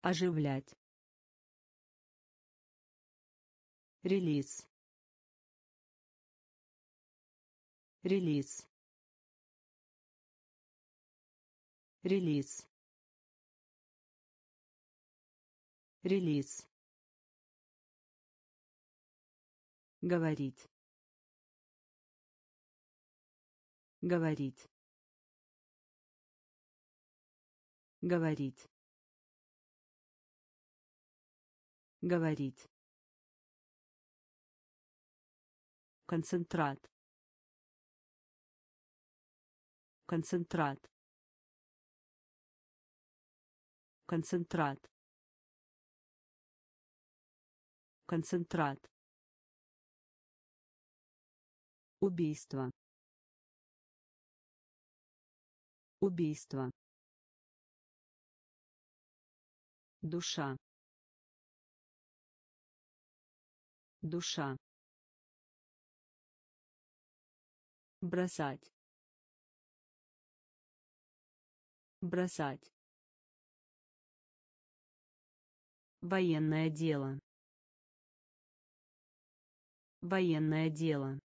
Оживлять релиз. Релиз. Релиз. Релиз. Говорить. Говорить. Говорить. Говорить концентрат. Концентрат. Концентрат. Концентрат. Убийство. Убийство. Душа. Душа бросать бросать. Военное дело. Военное дело.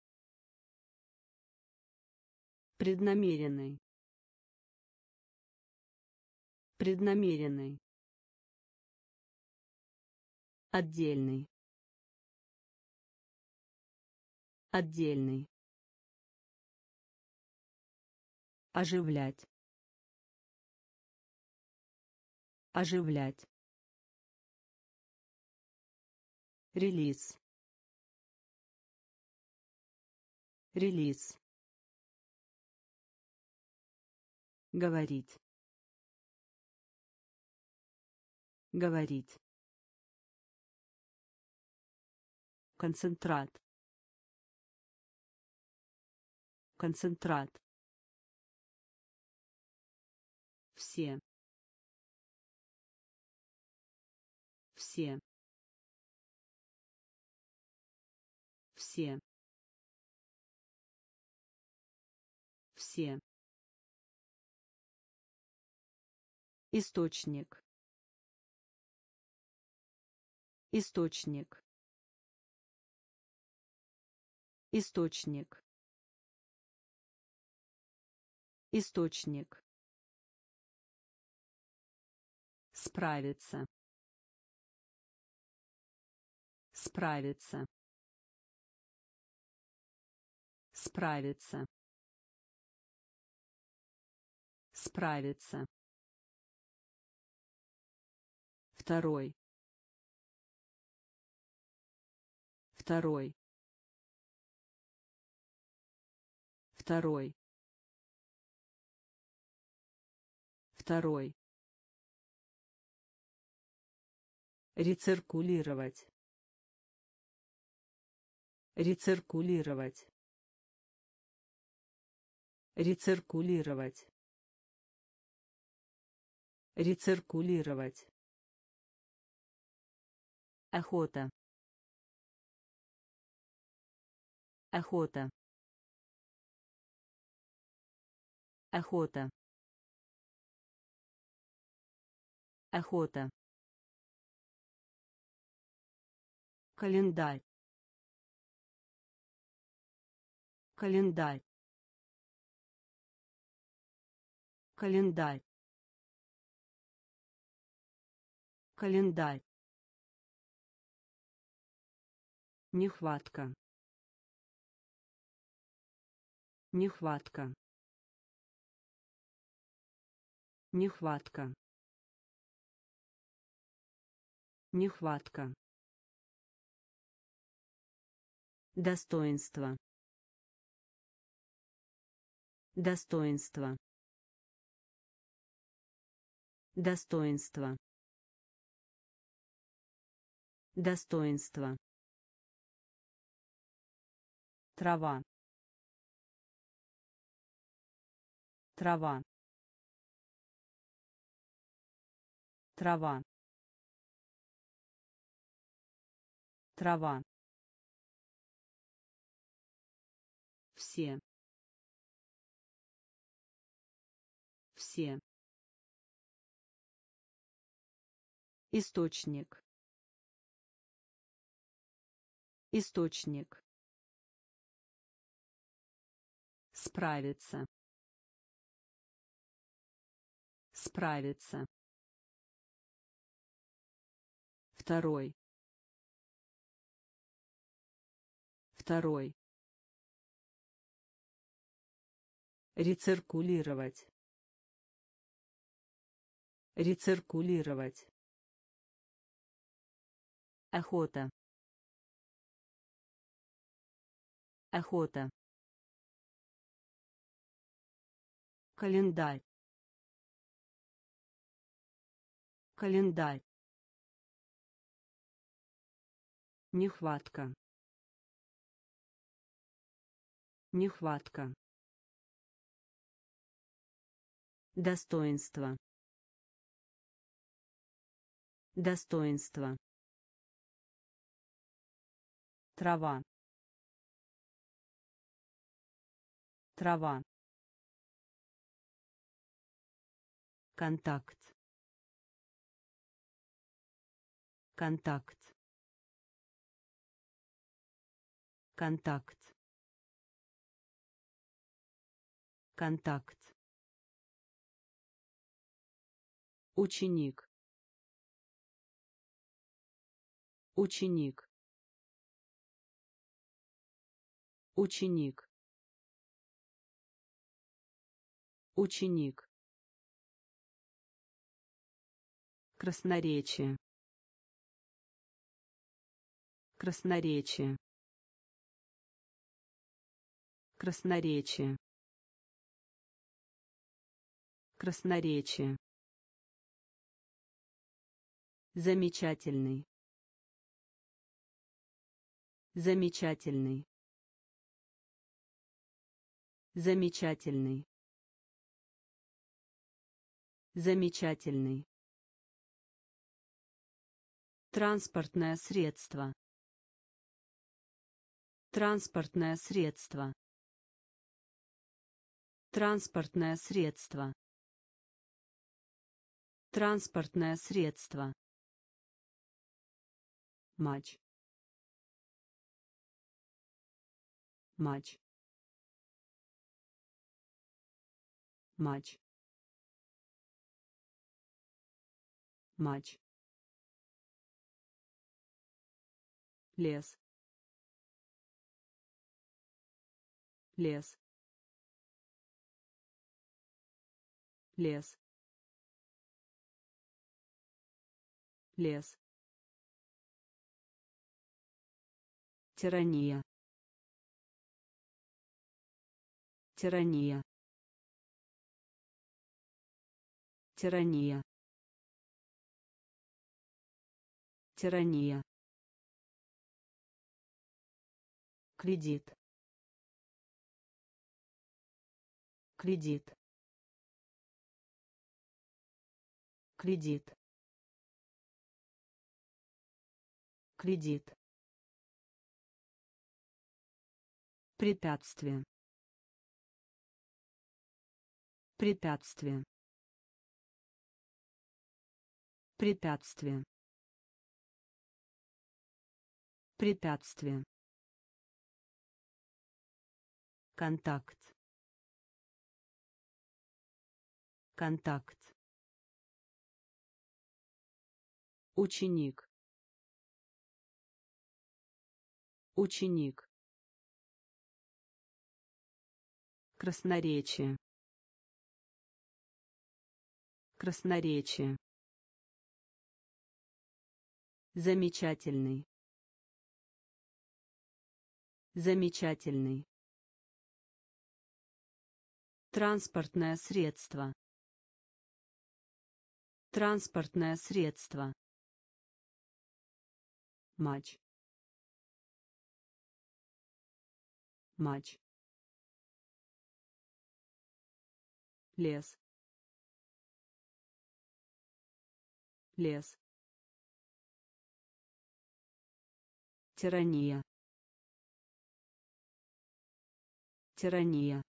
Преднамеренный. Преднамеренный. Отдельный. Отдельный оживлять. Оживлять. Релиз. Релиз. Говорить. Говорить. Концентрат. Концентрат все. Все. Все. Все. Источник. Источник. Источник. Источник справиться. Справиться. Справиться. Справиться. Второй. Второй. Второй. Второй рециркулировать. Рециркулировать. Рециркулировать. Рециркулировать. Охота. Охота. Охота. Охота календарь. Календарь. Календарь. Календарь. Нехватка. Нехватка. Нехватка. Нехватка достоинство. Достоинство. Достоинство. Достоинство. Трава. Трава. Трава. Трава все. Все. Источник. Источник. Справиться. Справиться. Второй. Второй рециркулировать. Рециркулировать. Охота. Охота. Календарь. Календарь. Нехватка. Нехватка достоинство. Достоинство. Трава. Трава. Контакт. Контакт. Контакт. Контакт ученик. Ученик. Ученик. Ученик. Красноречие. Красноречие. Красноречие. Красноречие замечательный замечательный замечательный Замечательный. Транспортное средство. Транспортное средство. Транспортное средство. Транспортное средство. Матч. Матч. Матч. Матч. лес лес лес лес тирания. Тирания. Тирания. Тирания. Кредит. Кредит. Кредит. Кредит препятствие. Препятствие. Препятствие. Препятствие. Контакт. Контакт. Ученик. Ученик красноречие красноречие замечательный замечательный Транспортное средство. Транспортное средство. Матч. Матч. Лес. Лес. Тирания. Тирания.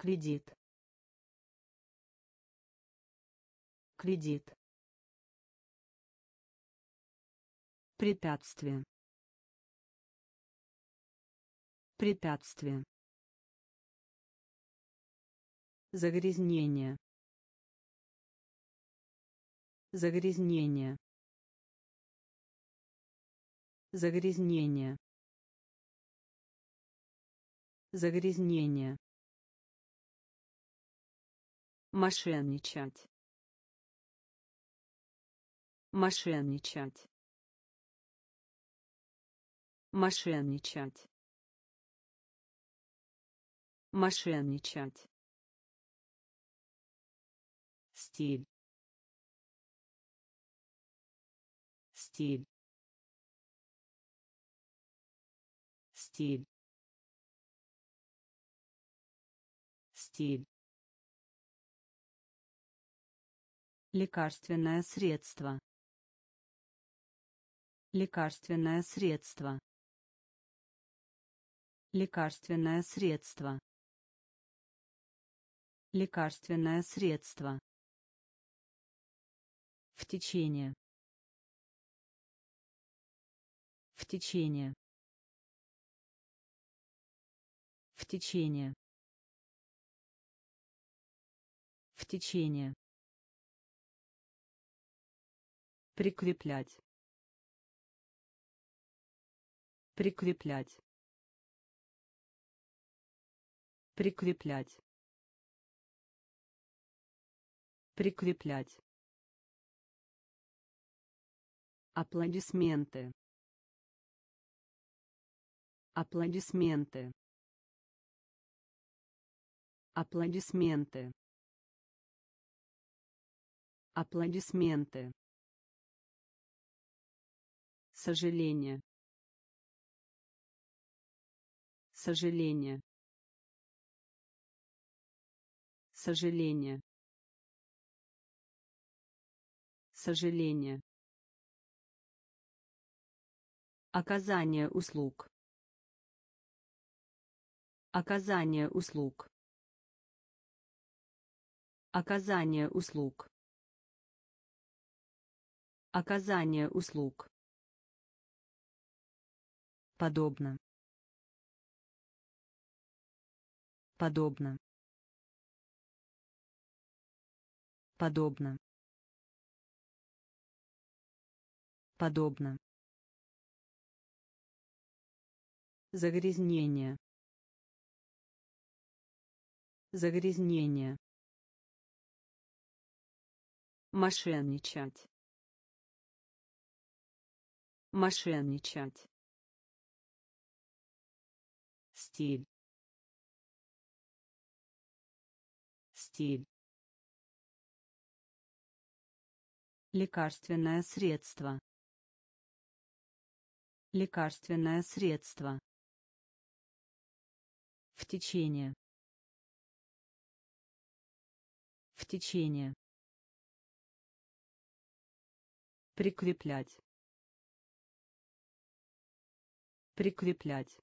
кредит кредит препятствие препятствие загрязнение загрязнение загрязнение загрязнение Мошенничать. Мошенничать. Мошенничать. Мошенничать. Стиль. Стиль. Стиль. Стиль. Лекарственное средство. Лекарственное средство. Лекарственное средство. Лекарственное средство. В течение. В течение. В течение. В течение. Прикреплять. Прикреплять. Прикреплять. Прикреплять. Аплодисменты. Аплодисменты. Аплодисменты. Аплодисменты. Сожаление. Сожаление. Сожаление. Сожаление. Оказание услуг. Оказание услуг. Оказание услуг. Оказание услуг. Подобно. Подобно. Подобно. Подобно. Загрязнение. Загрязнение. Мошенничать. Мошенничать. Стиль. Стиль. Лекарственное средство. Лекарственное средство. В течение. В течение. Прикреплять. Прикреплять.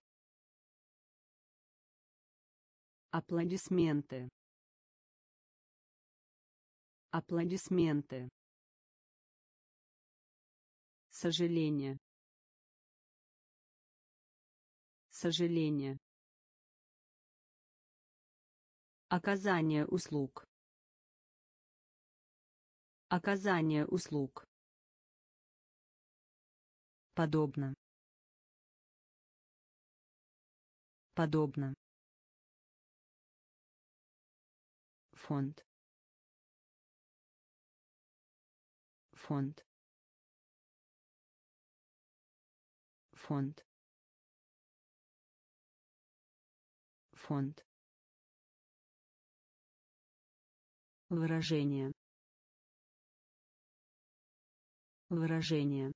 Аплодисменты. Аплодисменты. Сожаление. Сожаление. Оказание услуг. Оказание услуг. Подобно. Подобно. Фонд. Фонд. Фонд. Фонд. Выражение. Выражение.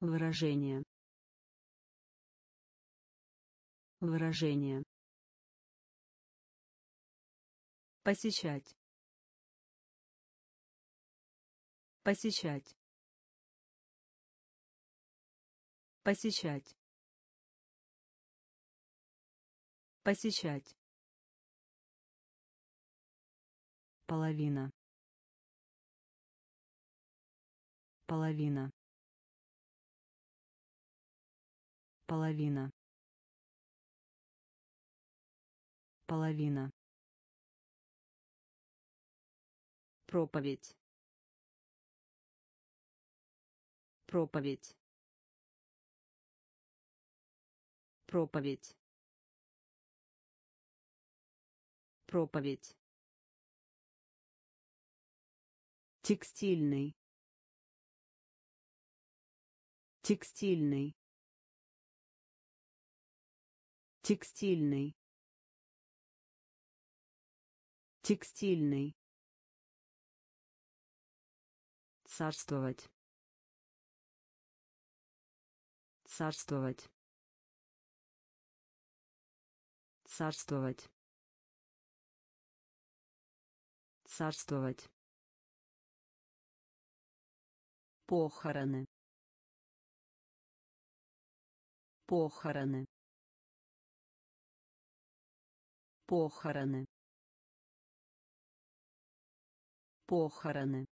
Выражение. Выражение. Посещать. Посещать. Посещать. Посещать. Половина. Половина. Половина. Половина. Проповедь. Проповедь. Проповедь. Проповедь. Текстильный. Текстильный. Текстильный. Текстильный. Царствовать. Царствовать. Царствовать. Царствовать. Похороны. Похороны. Похороны. Похороны.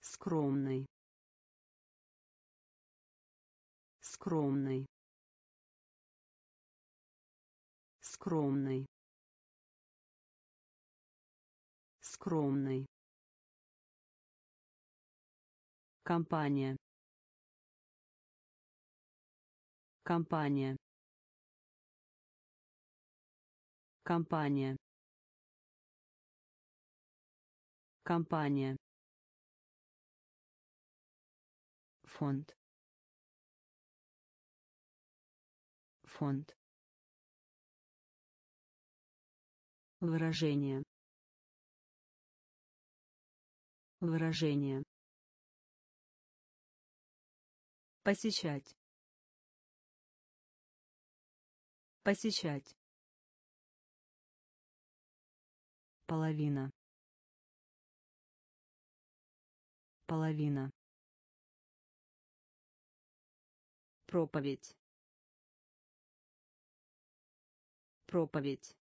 Скромный. Скромный. Скромный. Скромный. Компания. Компания. Компания. Компания. Фонд. Фонд. Выражение. Выражение. Посещать. Посещать. Половина. Половина. Проповедь. Проповедь.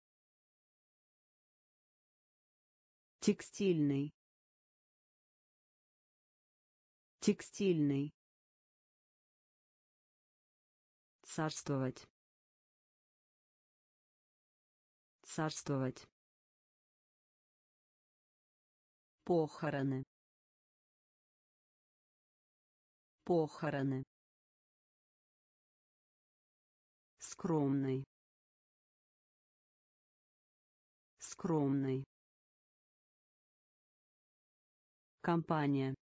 Текстильный. Текстильный. Царствовать. Царствовать. Похороны. Похороны. Скромный. Скромный. Компания.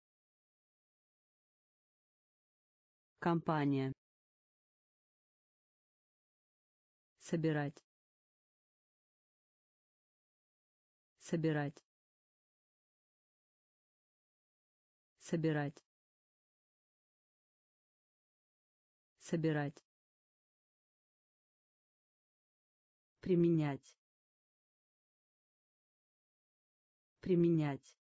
Компания. Собирать. Собирать. Собирать. Собирать. Применять. Применять.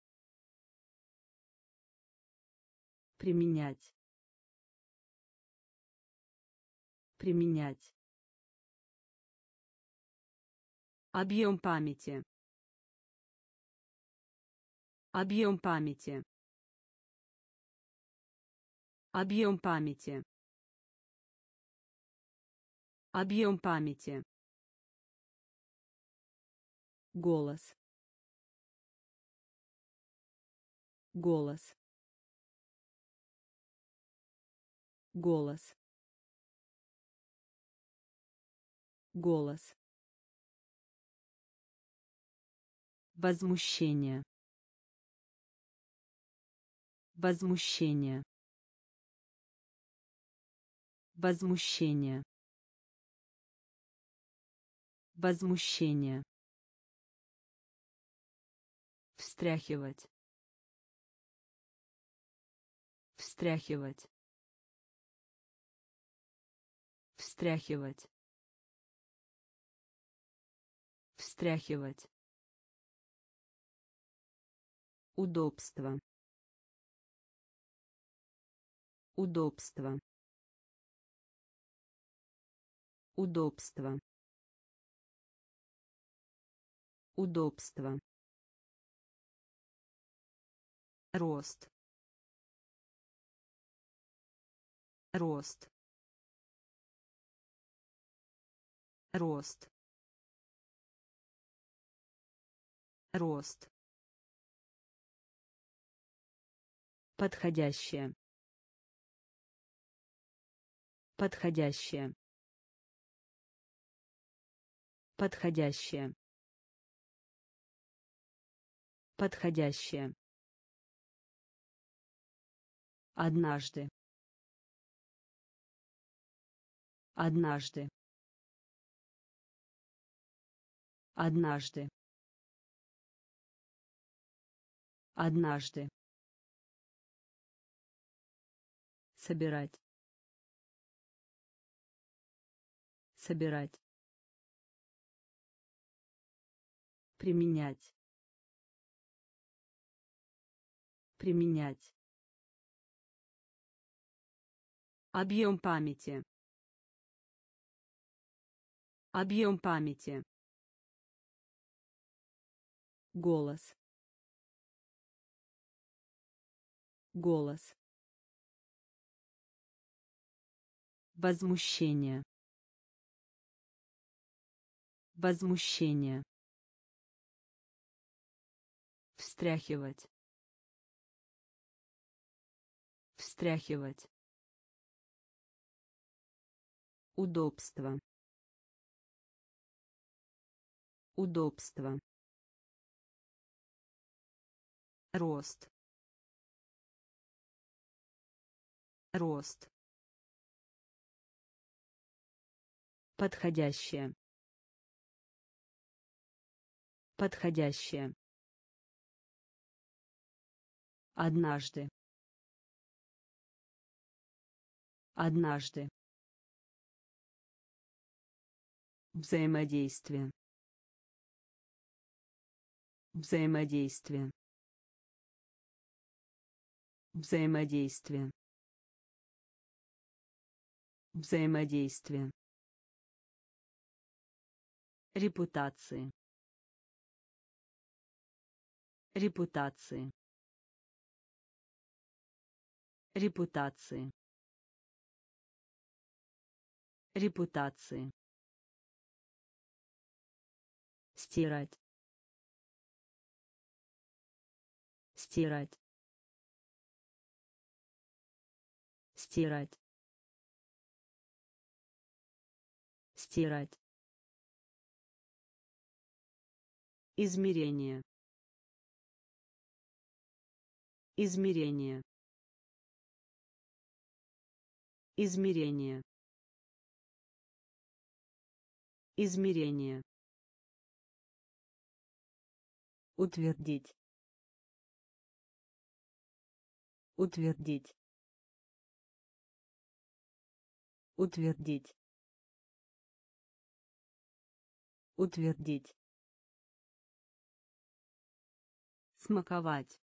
Применять. Применять. Объем памяти. Объем памяти. Объем памяти. Объем памяти. Голос. Голос. Голос. Голос. Возмущение. Возмущение. Возмущение. Возмущение. Встряхивать. Встряхивать. Встряхивать. Встряхивать. Удобство. Удобство. Удобство. Удобство. Рост. Рост. Рост. Рост. Подходящее. Подходящее. Подходящее. Подходящее. Однажды. Однажды. Однажды. Однажды. Собирать. Собирать. Применять. Применять. Объем памяти. Объем памяти. Голос. Голос. Возмущение. Возмущение. Встряхивать. Встряхивать. Удобство. Удобство. Рост. Рост. Подходящее. Подходящее. Однажды. Однажды. Взаимодействие. Взаимодействие. Взаимодействие. Взаимодействие. Репутации. Репутации. Репутации. Репутации. Стирать. Стирать. Стирать. Стирать. Измерение. Измерение. Измерение. Измерение. Утвердить. Утвердить. Утвердить. Утвердить. Смаковать.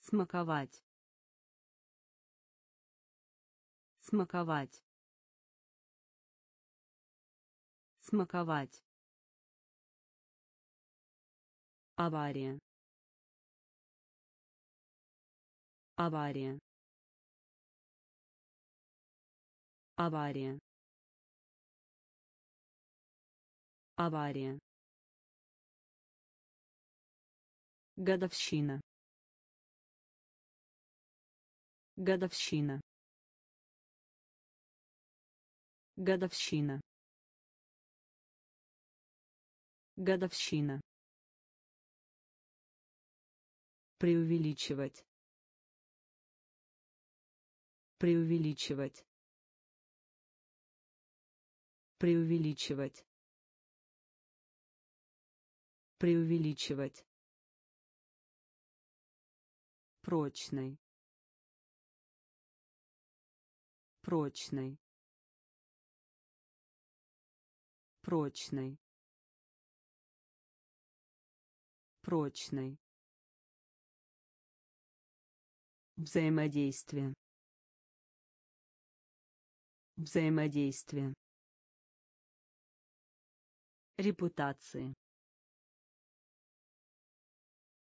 Смаковать. Смаковать. Смаковать. Авария. Авария. Авария. Авария. Годовщина. Годовщина. Годовщина. Годовщина. Преувеличивать. Преувеличивать. Преувеличивать. Преувеличивать. Прочный. Прочный. Прочный. Прочный. Взаимодействие. Взаимодействие. Репутации.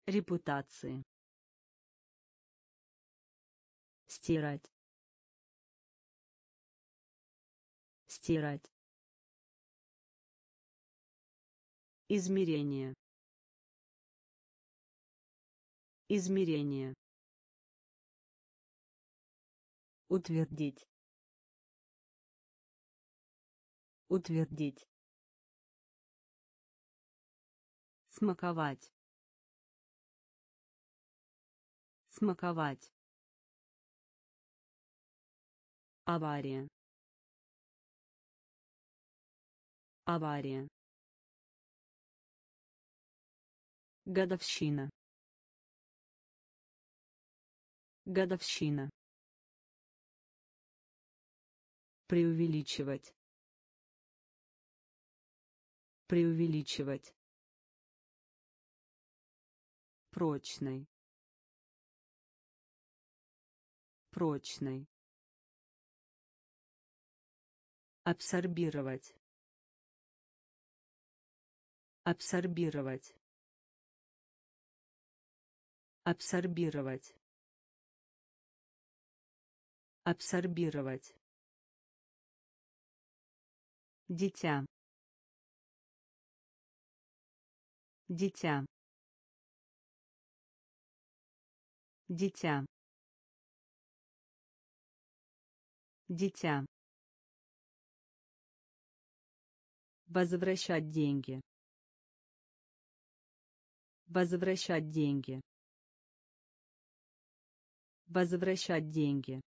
Репутации. Стирать. Стирать. Измерение. Измерение. Утвердить. Утвердить. Смаковать. Смаковать. Авария. Авария. Годовщина. Годовщина. Преувеличивать. Преувеличивать. Прочный. Прочный. Абсорбировать. Абсорбировать. Абсорбировать. Абсорбировать. Дитя. Дитя. Дитя. Дитя. Возвращать деньги. Возвращать деньги. Возвращать деньги.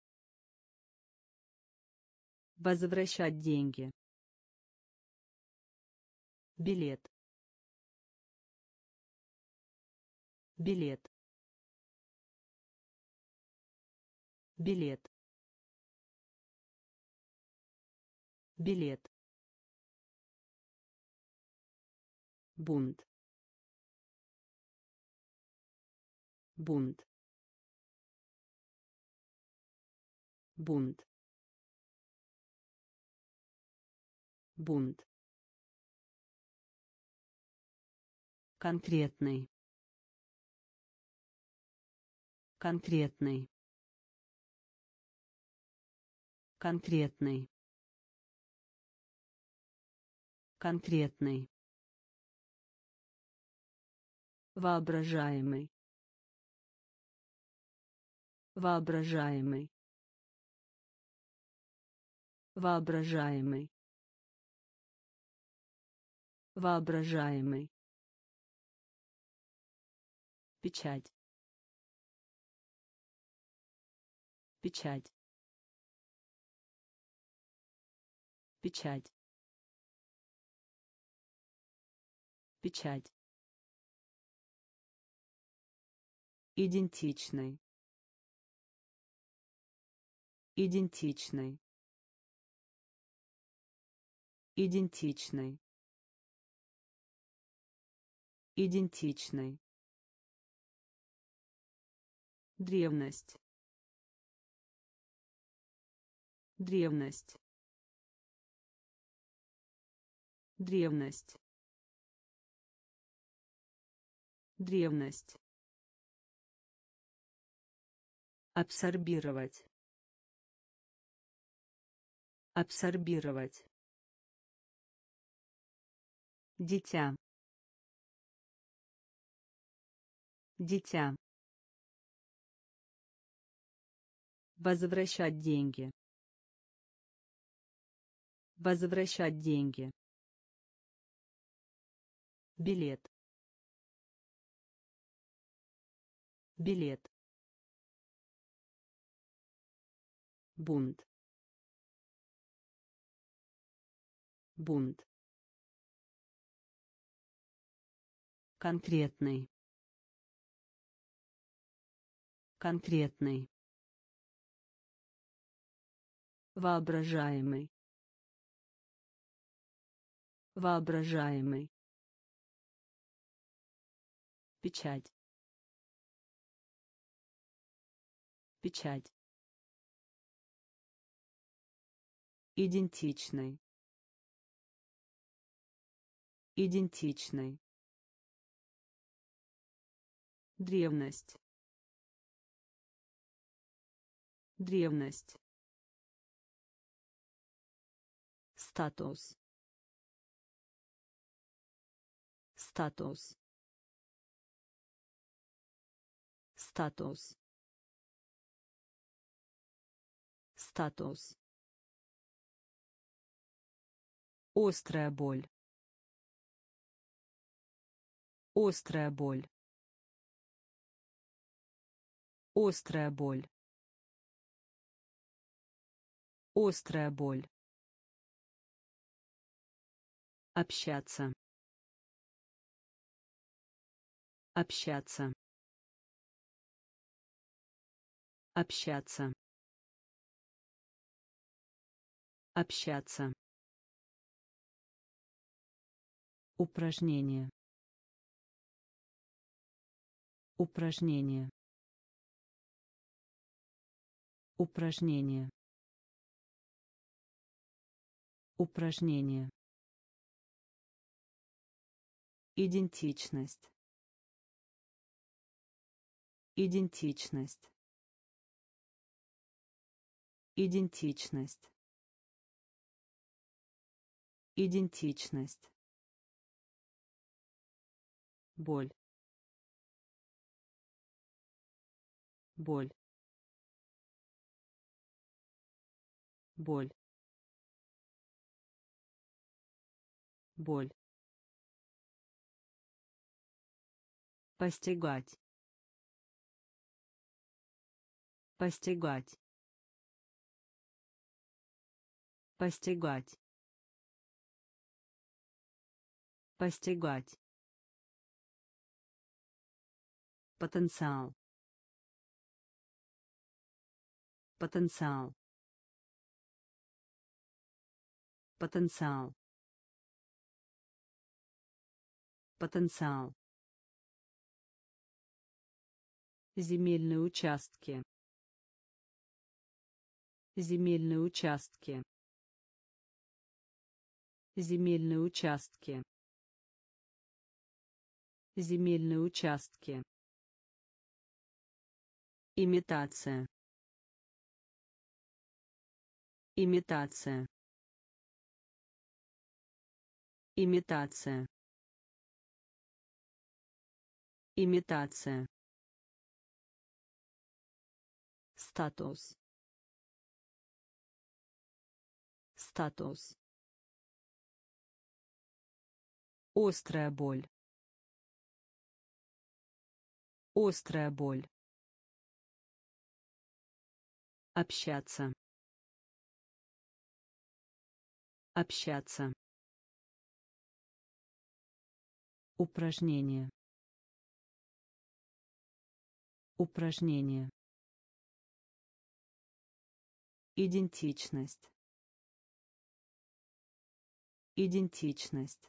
Возвращать деньги. Билет. Билет. Билет. билет бунт. Бунт. Бунт. Бунт. Конкретный. Конкретный. Конкретный. Конкретный воображаемый. Воображаемый. Воображаемый. Воображаемый. Печать. Печать. Печать. Печать идентичный идентичный идентичный идентичный древность. Древность. Древность. Древность абсорбировать. Абсорбировать. Дитя. Дитя. Возвращать деньги. Возвращать деньги. Билет. Билет бунт. Бунт. Конкретный. Конкретный. Воображаемый. Воображаемый. Печать. Печать идентичный идентичный древность. Древность. Статус. Статус. Статус. Статус острая боль. Острая боль. Острая боль. Острая боль. Общаться. Общаться. Общаться. Общаться упражнение. Упражнение. Упражнение. Упражнение. Идентичность. Идентичность. Идентичность. Идентичность боль. Боль. Боль. Боль. Постигать. Постигать. Постигать. Постигать потенциал. Потенциал. Потенциал. Потенциал. Земельные участки. Земельные участки. Земельные участки. Земельные участки имитация. Имитация. Имитация. Имитация. Статус. Статус. Острая боль. Острая боль общаться. Общаться. Упражнение. Упражнение. Идентичность. Идентичность.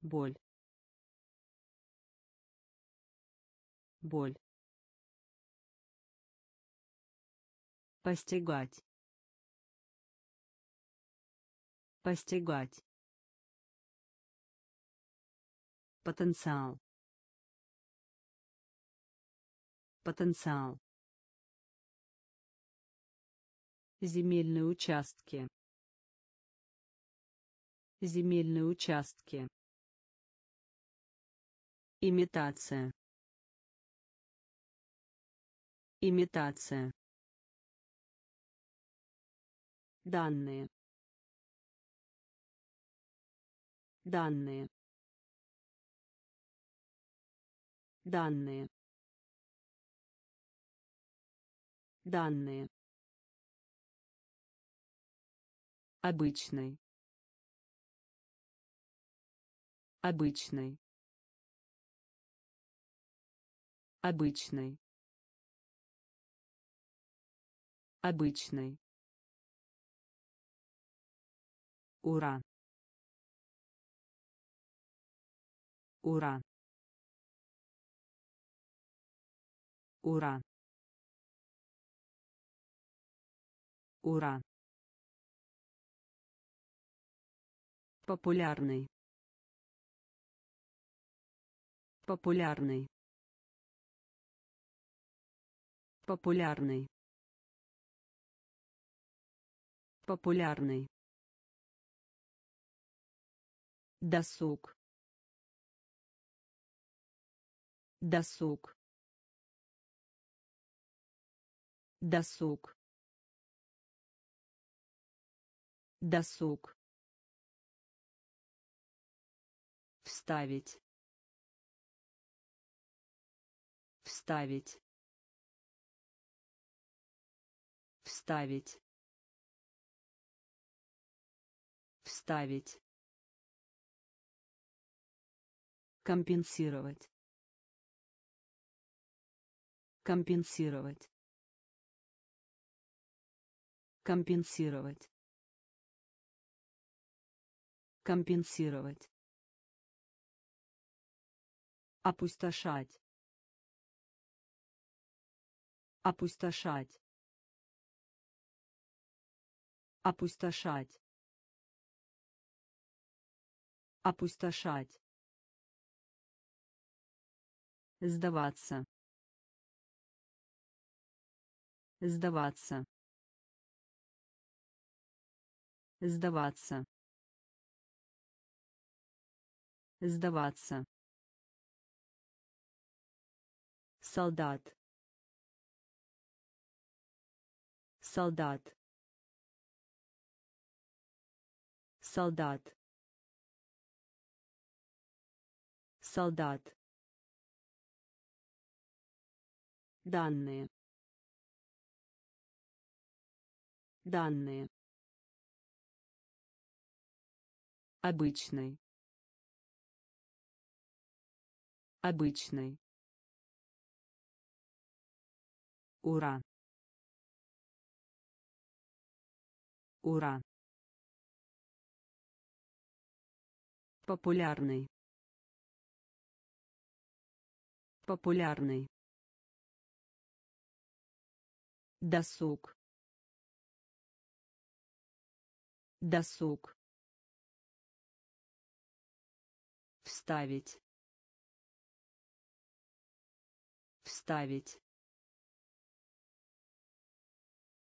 Боль. Боль постигать. Постигать. Потенциал. Потенциал. Земельные участки. Земельные участки. Имитация. Имитация данные данные данные данные обычный обычный обычный обычный ура ура ура ура популярный. Популярный. Популярный. Популярный досуг досуг досуг досуг. Вставить вставить вставить вставить компенсировать. Компенсировать. Компенсировать. Компенсировать. Опустошать. Опустошать. Опустошать. Опустошать сдаваться. Сдаваться. Сдаваться. Сдаваться. Солдат. Солдат. Солдат. Солдат данные. Данные. Обычный. Обычный. Ура. Ура. Популярный. Популярный досуг досуг вставить вставить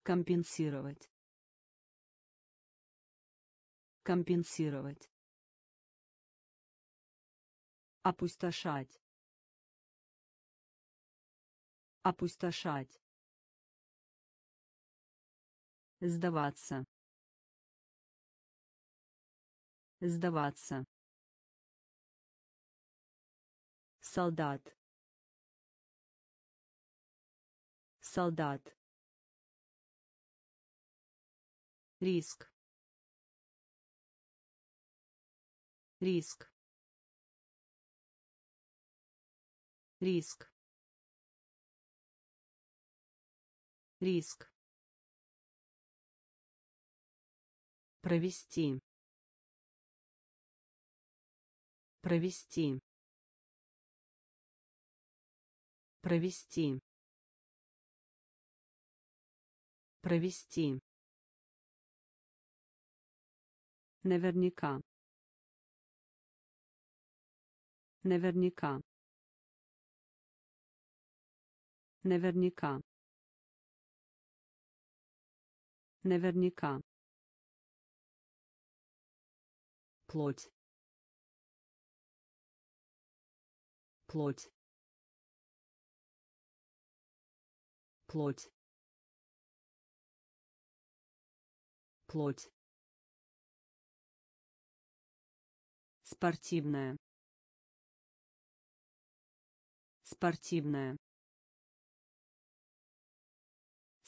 компенсировать компенсировать опустошать опустошать сдаваться. Сдаваться. Солдат. Солдат. Риск. Риск. Риск. Риск провести. Провести. Провести. Провести. Наверняка. Наверняка. Наверняка. Наверняка плоть плоть плоть плоть. Спортивная спортивная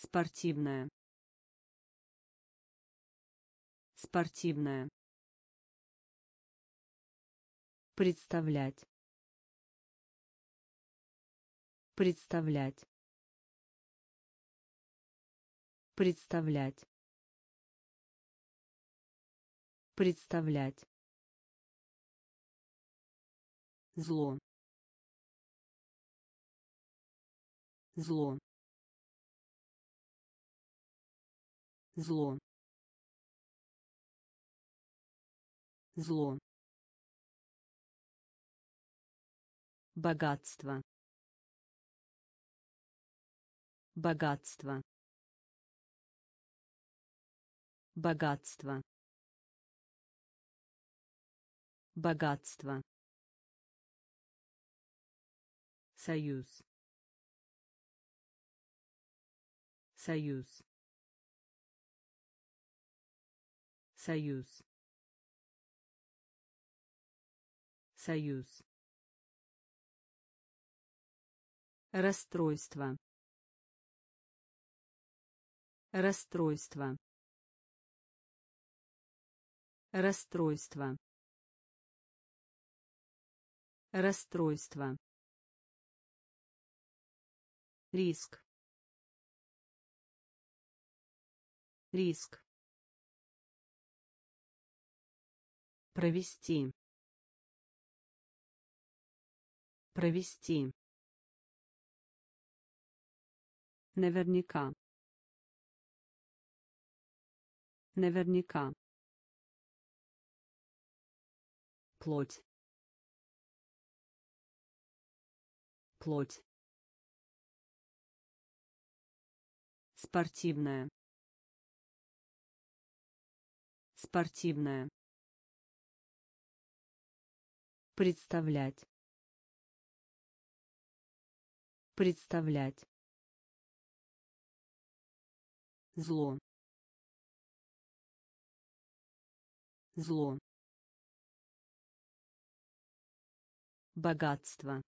спортивная. Спортивная представлять. Представлять. Представлять. Представлять. Зло. Зло. Зло. Зло богатство. Богатство. Богатство. Богатство. Союз. Союз. Союз. Союз расстройство. Расстройство. Расстройство. Расстройство. Риск. Риск. Провести. Провести наверняка. Наверняка. Плоть. Плоть. Спортивная. Спортивная. Представлять. Представлять зло. Зло. Богатство.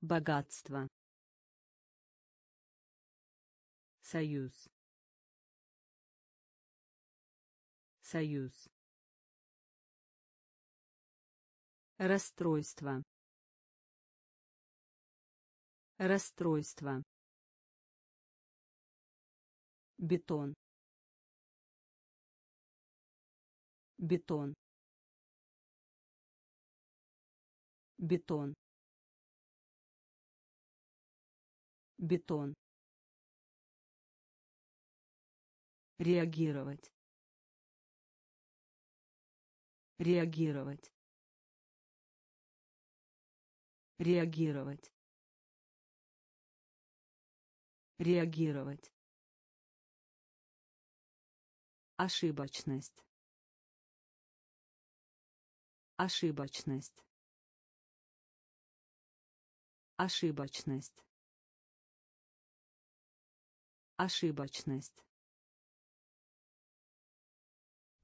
Богатство. Союз. Союз. Расстройство. Расстройство бетон. Бетон. Бетон. Бетон. Реагировать. Реагировать. Реагировать. Реагировать ошибочность. Ошибочность. Ошибочность. Ошибочность.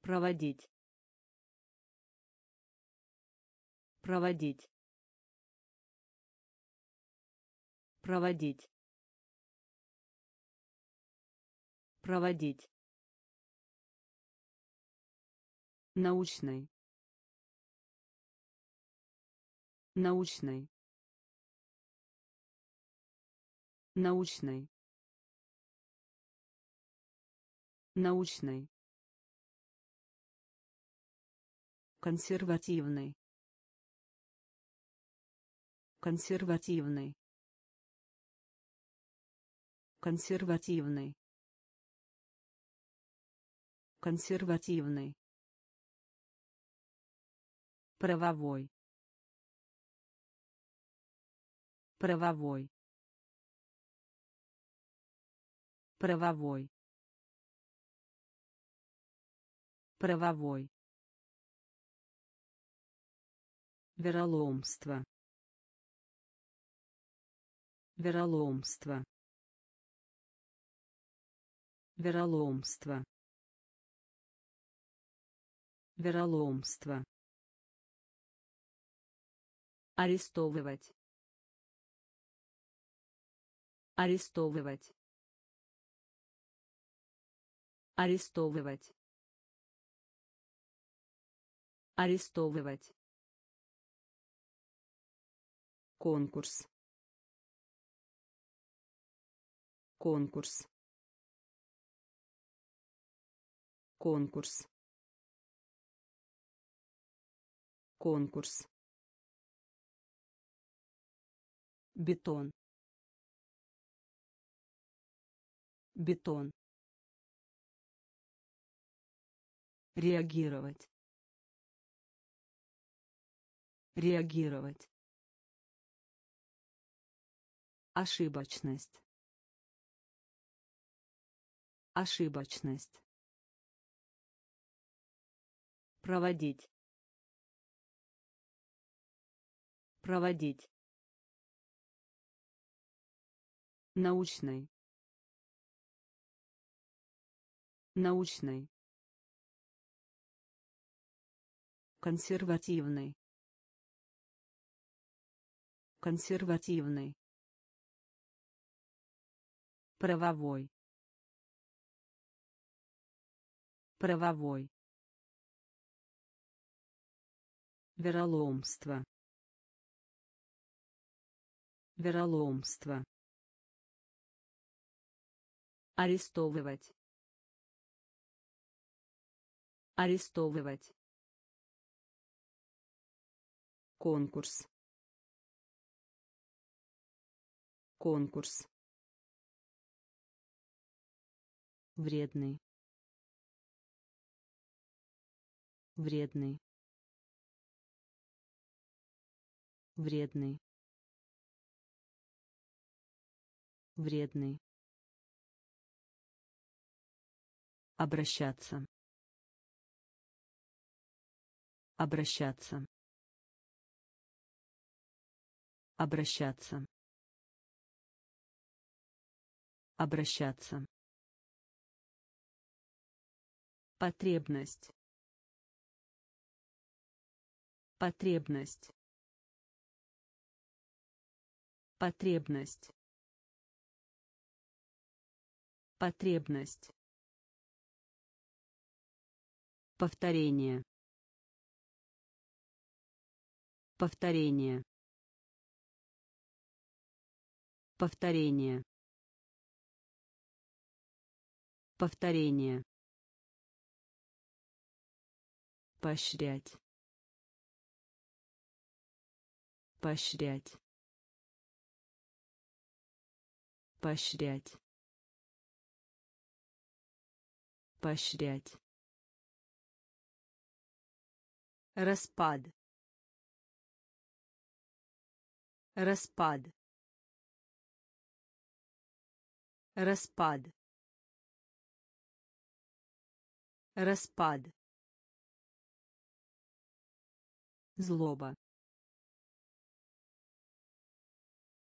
Проводить. Проводить. Проводить. Проводить научный научный научный научный консервативный консервативный консервативный консервативный правовой. Правовой. Правовой. Правовой. Вероломство. Вероломство. Вероломство. Вероломство арестовывать. Арестовывать. Арестовывать. Арестовывать. Конкурс. Конкурс. Конкурс. Конкурс бетон. Бетон. Реагировать. Реагировать. Ошибочность. Ошибочность. Проводить. Проводить научный научный консервативный консервативный правовой. Правовой. Вероломство. Вероломство арестовывать. Арестовывать. Конкурс. Конкурс. Вредный. Вредный. Вредный. Вредный обращаться. Обращаться. Обращаться. Обращаться. Потребность. Потребность. Потребность. Потребность повторение повторение повторение Повторение. Поощрять. Поощрять. Поощрять. Поощрять. Распад. Распад. Распад. Распад. Злоба.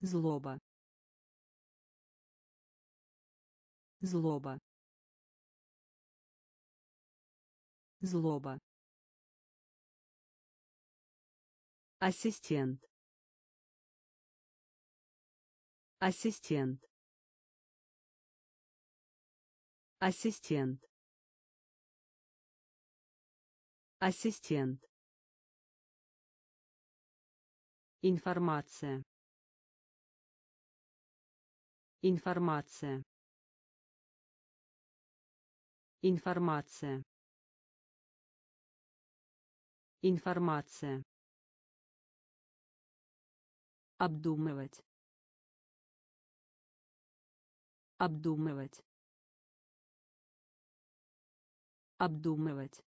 Злоба. Злоба. Злоба. Ассистент. Ассистент. Ассистент. Ассистент. Информация. Информация. Информация. Информация. Обдумывать. Обдумывать. Обдумывать.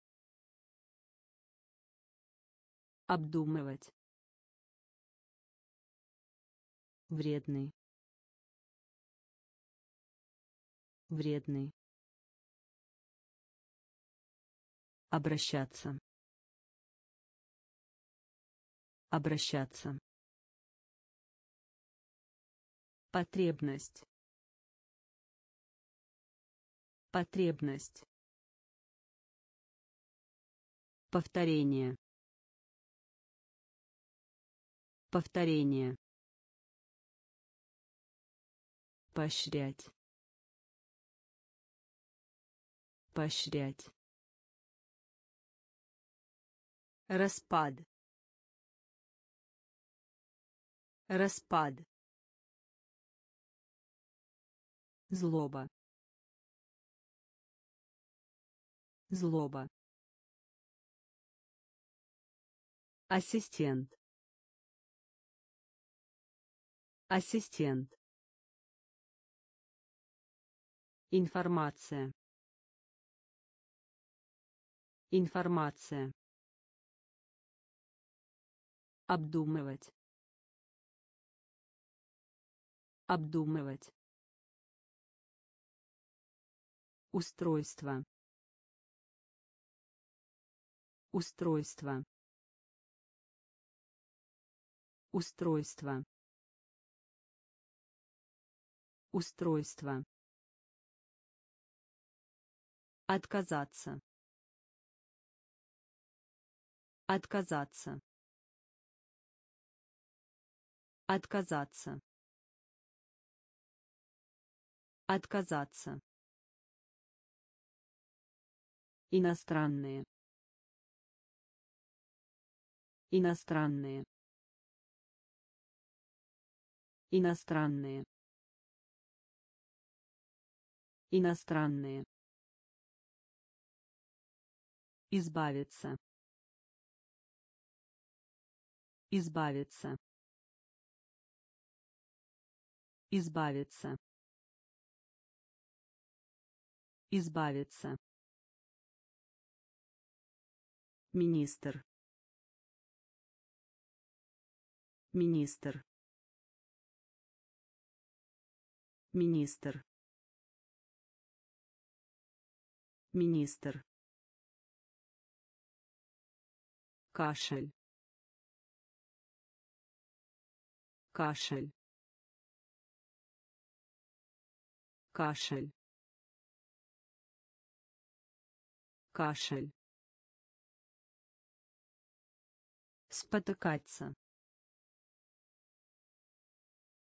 Обдумывать. Вредный. Вредный. Обращаться. Обращаться. Потребность. Потребность. Повторение. Повторение. Поощрять. Поощрять. Распад. Распад. Злоба. Злоба. Ассистент. Ассистент. Информация. Информация. Обдумывать. Обдумывать. Устройство. Устройство. Устройство. Устройство. Отказаться. Отказаться. Отказаться. Отказаться. Иностранные. Иностранные. Иностранные. Иностранные. Избавиться. Избавиться. Избавиться. Избавиться. Министр. Министр. Министр. Министр. кашель кашель кашель кашель спотыкаться.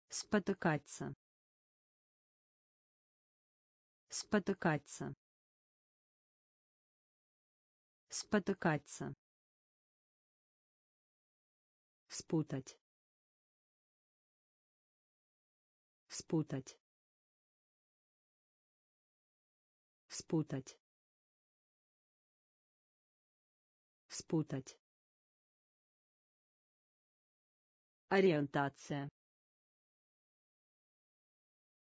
Спотыкаться. Спотыкаться. Спотыкаться. Спутать. Спутать. Спутать. Спутать ориентация.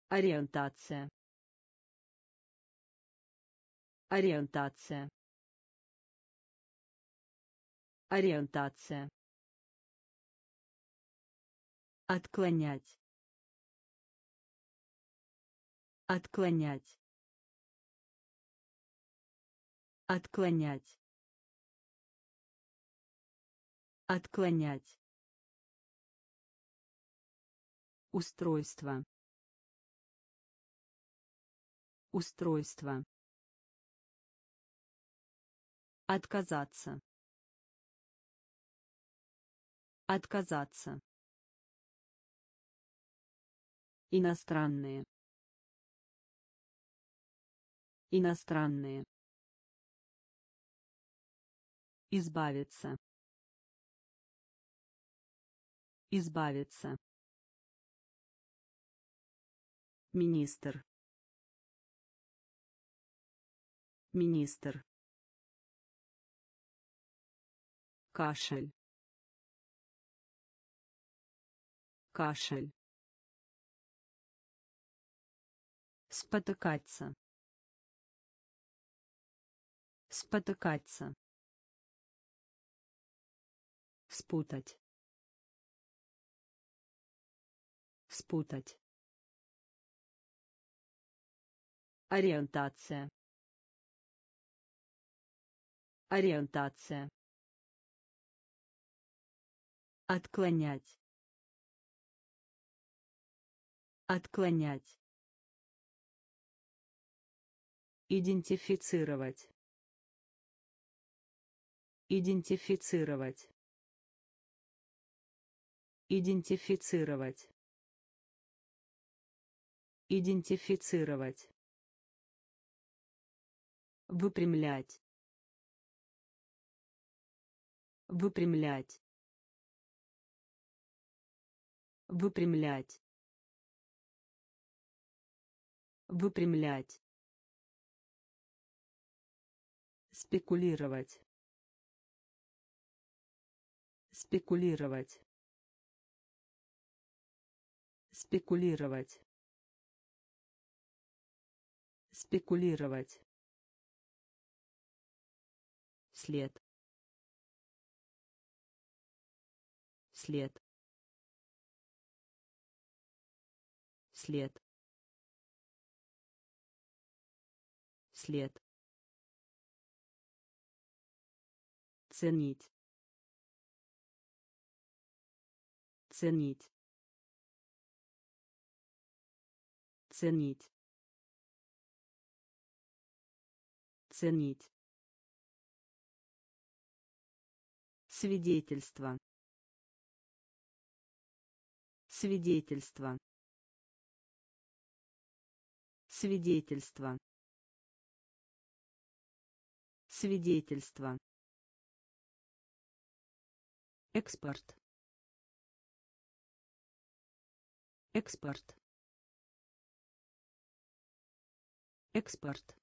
Ориентация. Ориентация. Ориентация. Отклонять. Отклонять. Отклонять. Отклонять устройство. Устройство. Отказаться. Отказаться. Иностранные. Иностранные. Избавиться. Избавиться министр. Министр. Кашель. Кашель. Спотыкаться. Спотыкаться. Спутать. Спутать ориентация. Ориентация. Отклонять. Отклонять. Идентифицировать. Идентифицировать. Идентифицировать. Идентифицировать выпрямлять выпрямлять выпрямлять выпрямлять. Спекулировать спекулировать спекулировать спекулировать след. След. След. След. Ценить. Ценить. Ценить. Ценить свидетельство. Свидетельство. Свидетельство. Свидетельство. Экспорт. Экспорт. Экспорт.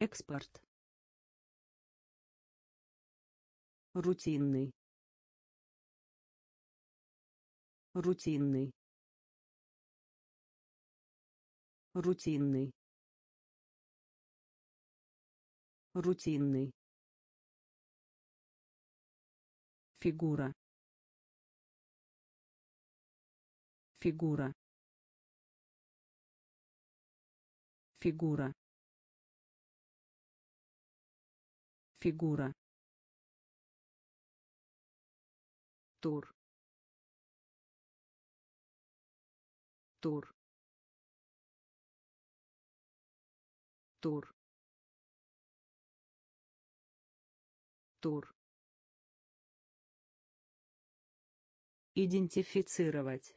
Экспорт рутинный. Рутинный. Рутинный. Рутинный. Фигура. Фигура. Фигура. Фигура тур. Тур. Тур. Тур. Идентифицировать.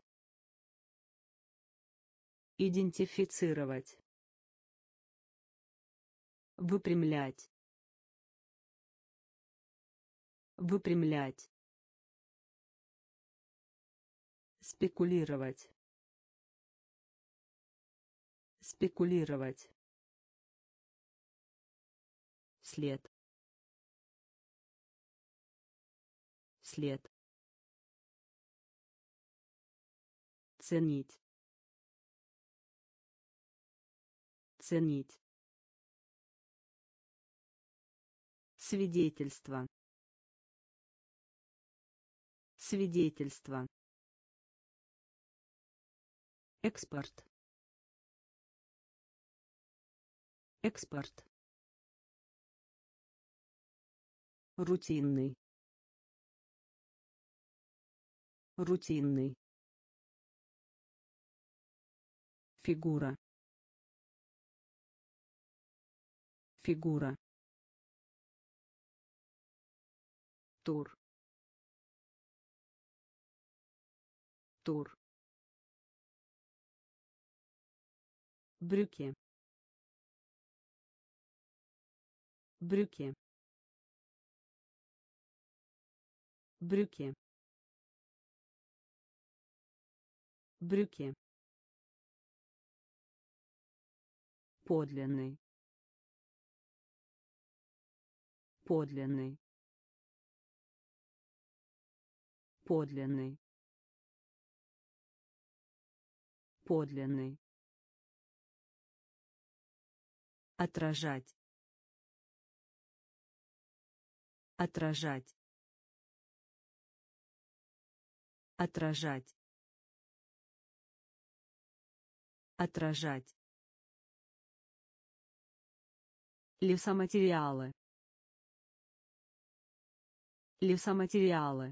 Идентифицировать. Выпрямлять. Выпрямлять спекулировать. Спекулировать. След. След. Ценить. Ценить. Свидетельство. Свидетельство экспорт. Экспорт. Рутинный. Рутинный. Фигура. Фигура. Тур. Тур брюки. Брюки. Брюки. Брюки. Подлинный. Подлинный. Подлинный. Подлинный отражать. Отражать. Отражать. Отражать. Лесоматериалы. Лесоматериалы.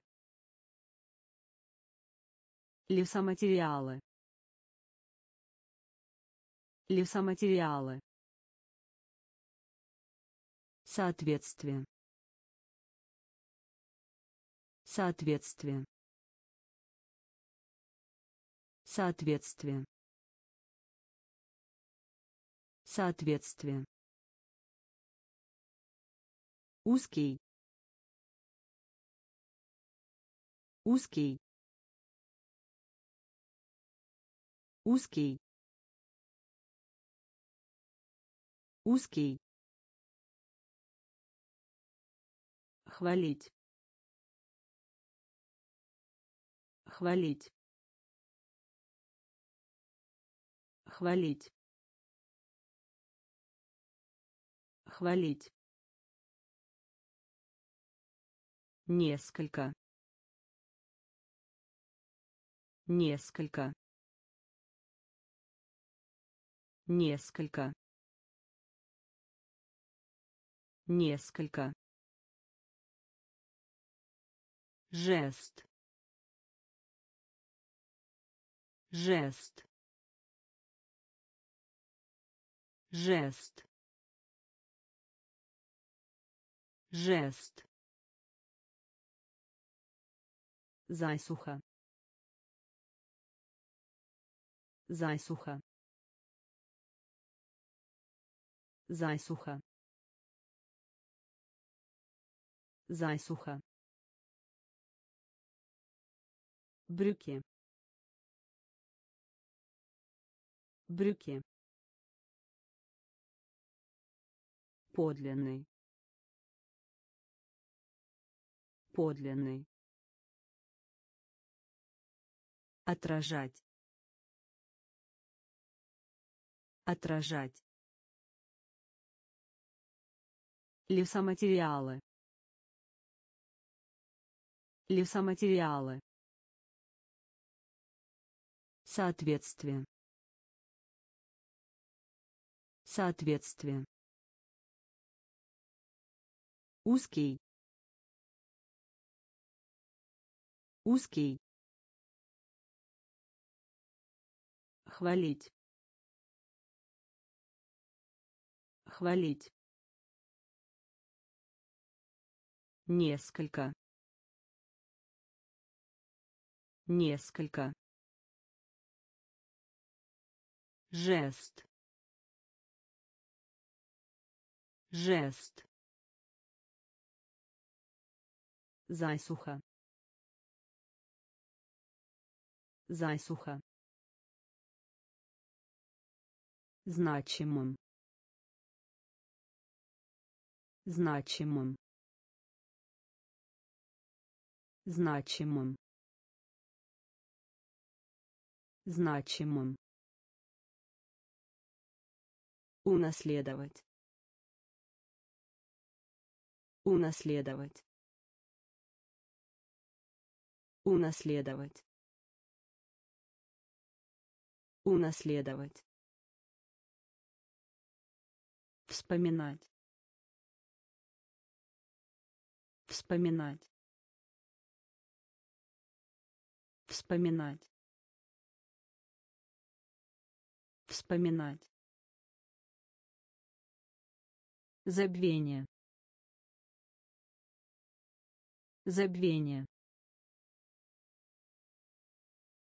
Лесоматериалы. Лесоматериалы соответствие. Соответствие. Соответствие. Соответствие. Узкий. Узкий. Узкий. Узкий хвалить. Хвалить. Хвалить. Хвалить. Несколько. Несколько. Несколько. Несколько жест. Жест. Жест. Жест. Засуха. Засуха. Засуха. Засуха брюки. Брюки. Подлинный. Подлинный. Отражать. Отражать. Лесоматериалы. Лесоматериалы соответствие. Соответствие. Узкий. Узкий. Хвалить. Хвалить. Несколько. Несколько жест. Жест. Засуха. Засуха. Значимым. Значимым. Значимым. Значимым унаследовать. Унаследовать. Унаследовать. Унаследовать. Вспоминать. Вспоминать. Вспоминать. Вспоминать забвение. Забвение.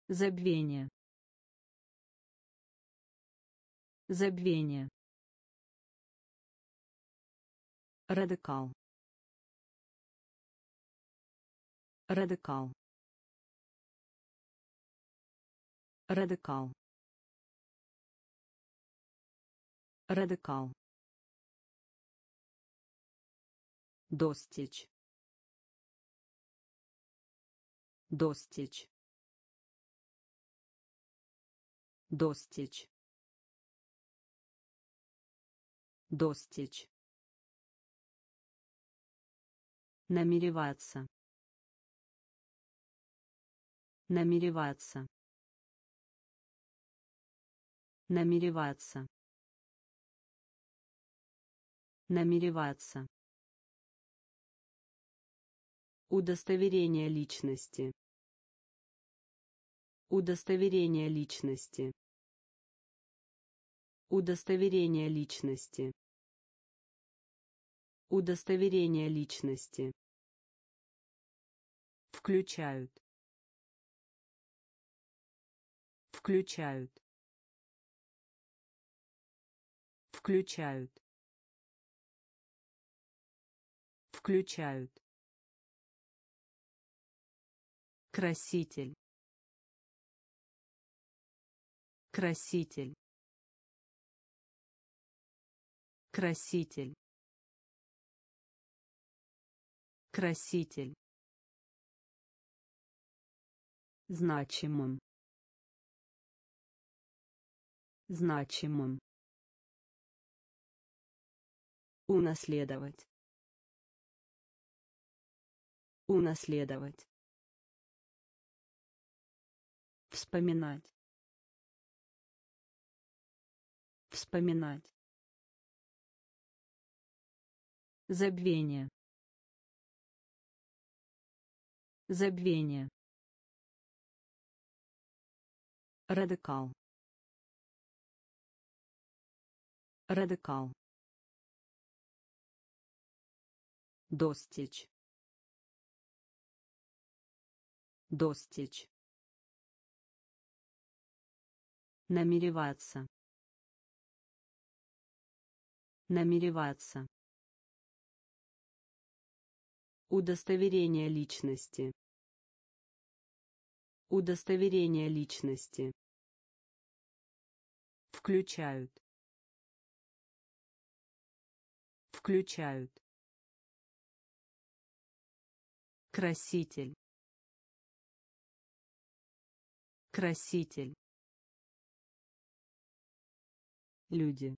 Забвение. Забвение. Радикал. Радикал. Радикал. Радикал достичь. Достичь. Достичь. Достичь. Намереваться. Намереваться. Намереваться. Намереваться удостоверение личности. Удостоверение личности. Удостоверение личности. Удостоверение личности. Включают. Включают. Включают. Включают краситель. Краситель. Краситель. Краситель. Значимым. Значимым. Унаследовать. Унаследовать вспоминать. Вспоминать. Забвение. Забвение. Радикал. Радикал. Достичь. Достичь намереваться. Намереваться. Удостоверение личности. Удостоверение личности. Включают. Включают. Краситель. Краситель люди.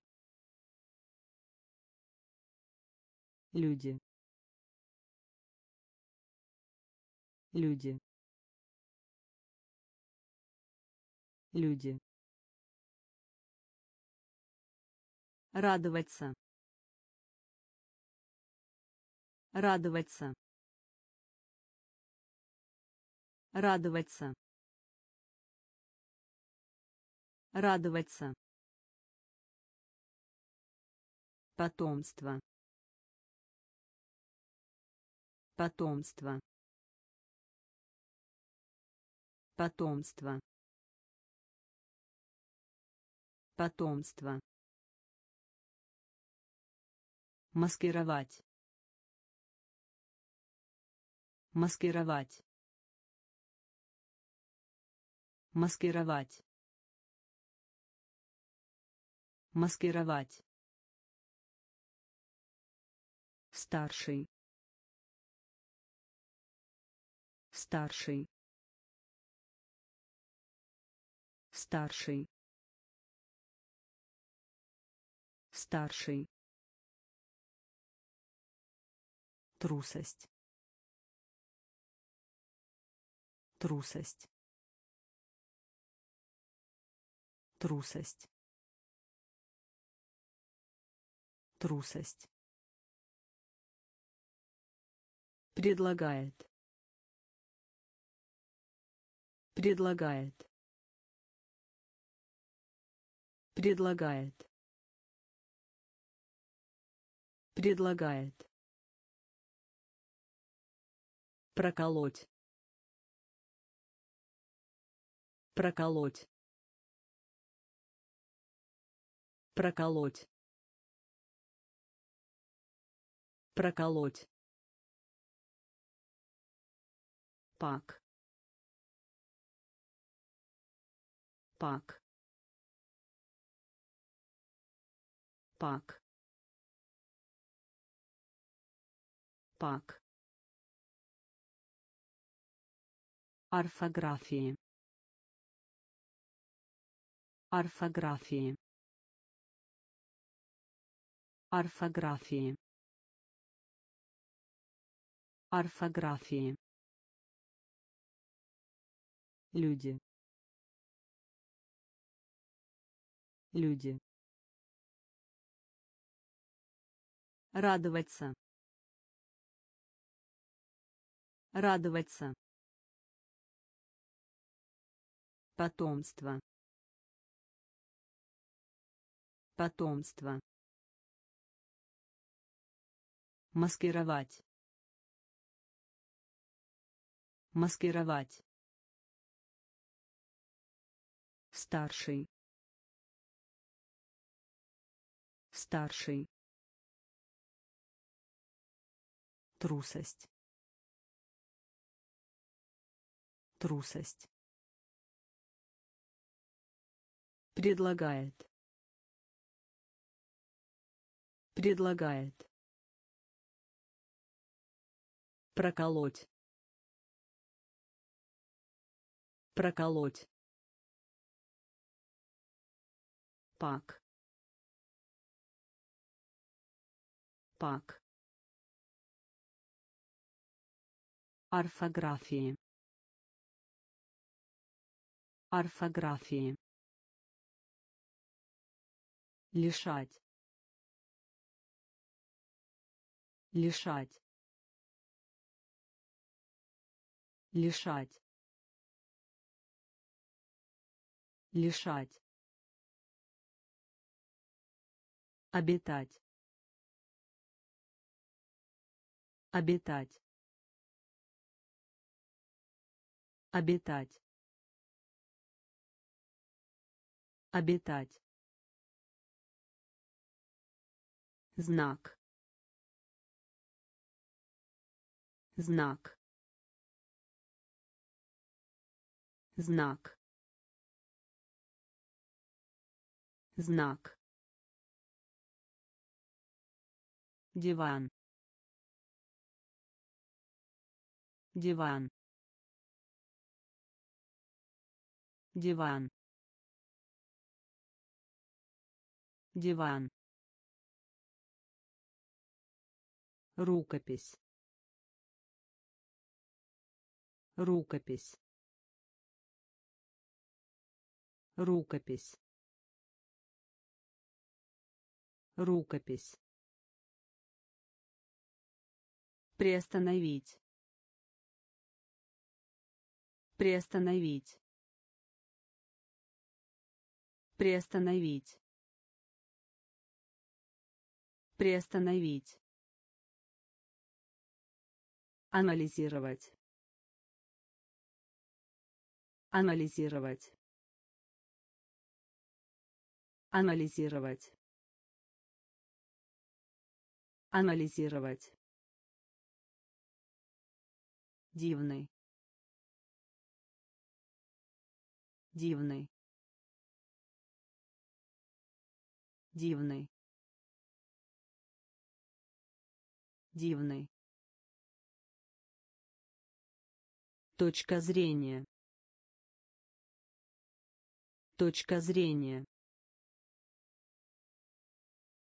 Люди. Люди. Люди. Радоваться. Радоваться. Радоваться. Радоваться Потомство. Потомство. Потомство. Потомство. Маскировать. Маскировать. Маскировать. маскировать старший. Старший. Старший. Старший. Трусость. Трусость. Трусость. Трусость предлагает. Предлагает. Предлагает. Предлагает. Проколоть. Проколоть. Проколоть. Проколоть пак. Пак. Пак. Пак. Орфографии. Орфографии. Орфографии. Орфографии люди. Люди. Радоваться. Радоваться. Потомство. Потомство. Маскировать. Маскировать старший. Старший. Трусость. Трусость. Предлагает. Предлагает. Проколоть. Проколоть пак. Пак. Орфографии. Орфографии. Лишать. Лишать. Лишать. Лишать обитать. Обитать. Обитать. Обитать. Знак. Знак. Знак. Знак диван. Диван. Диван. Диван. Рукопись. Рукопись. Рукопись. Рукопись приостановить. Приостановить. Приостановить. Приостановить. Анализировать. Анализировать. Анализировать. Анализировать дивный. Дивный. Дивный. Дивный. Точка зрения. Точка зрения.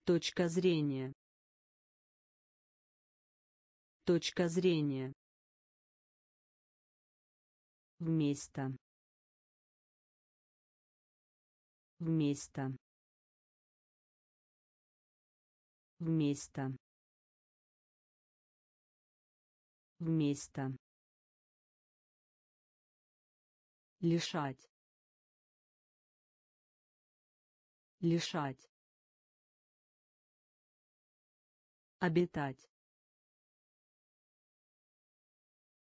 Точка зрения. Точка зрения вместо. Вместо. Вместо. Вместо. Лишать. Лишать. Обитать.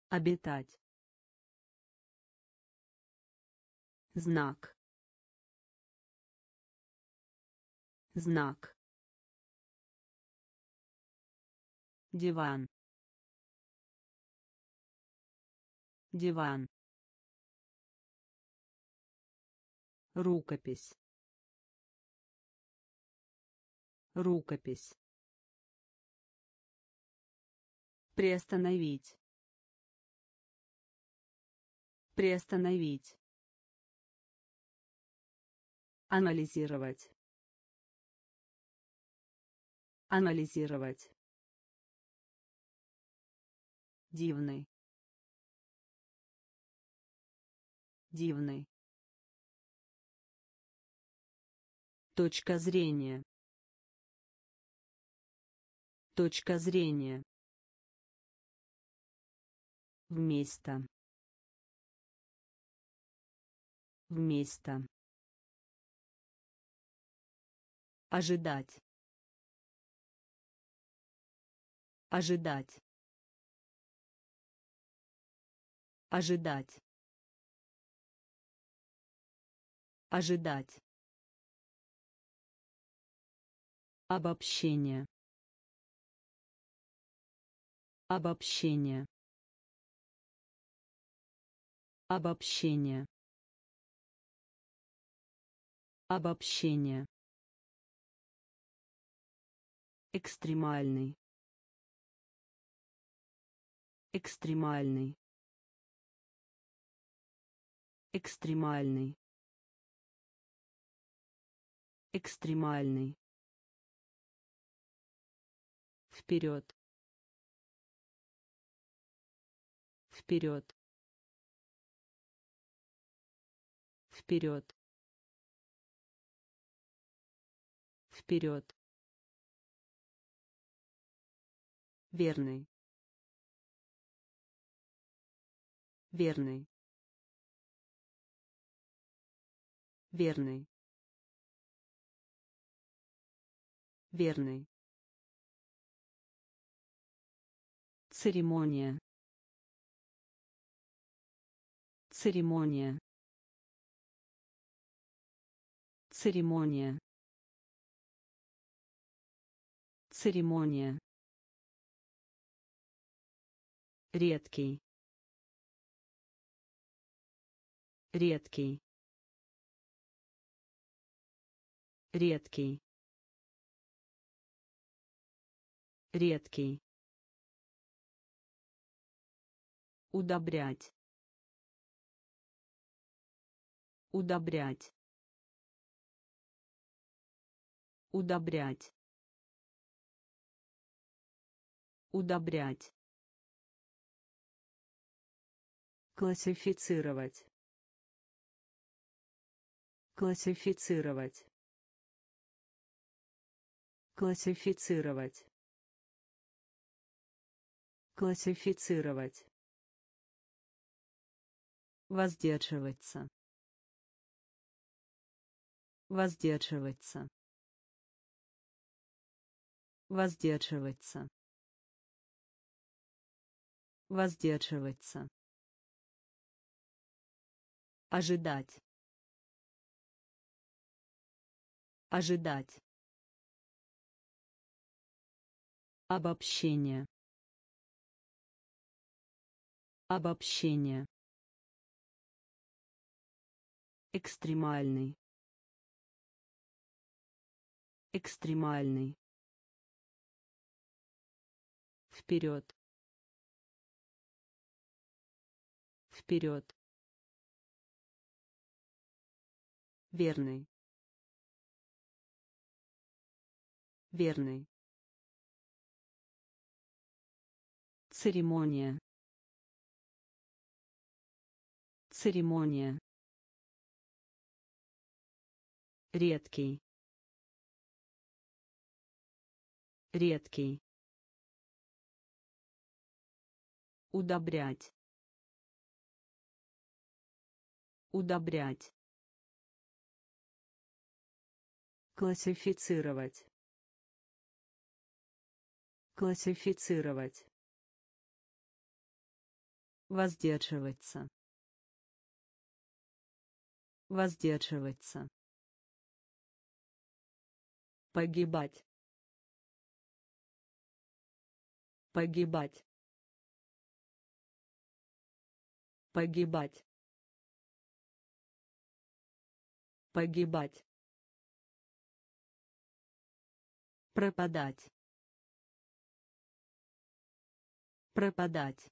Обитать знак. Знак. Диван. Диван. Рукопись. Рукопись. Приостановить. Приостановить анализировать. Анализировать. Дивный. Дивный. Точка зрения. Точка зрения. Вместо. Вместо ожидать. Ожидать. Ожидать. Ожидать. Обобщение. Обобщение. Обобщение. Обобщение экстремальный. Экстремальный. Экстремальный. Экстремальный. Вперед. Вперед. Вперед. Вперед верный. Верный. Верный. Верный. Церемония. Церемония. Церемония. Церемония редкий. Редкий. Редкий. Редкий. Удобрять. Удобрять. Удобрять. Удобрять классифицировать. Классифицировать. Классифицировать. Классифицировать. Воздерживаться. Воздерживаться. Воздерживаться. Воздерживаться ожидать. Ожидать. Обобщение. Обобщение. Экстремальный. Экстремальный. Вперед. Вперед верный. Верный. Церемония. Церемония. Редкий. Редкий. Удобрять. Удобрять классифицировать. Классифицировать. Воздерживаться. Воздерживаться. Погибать. Погибать. Погибать. Погибать пропадать пропадать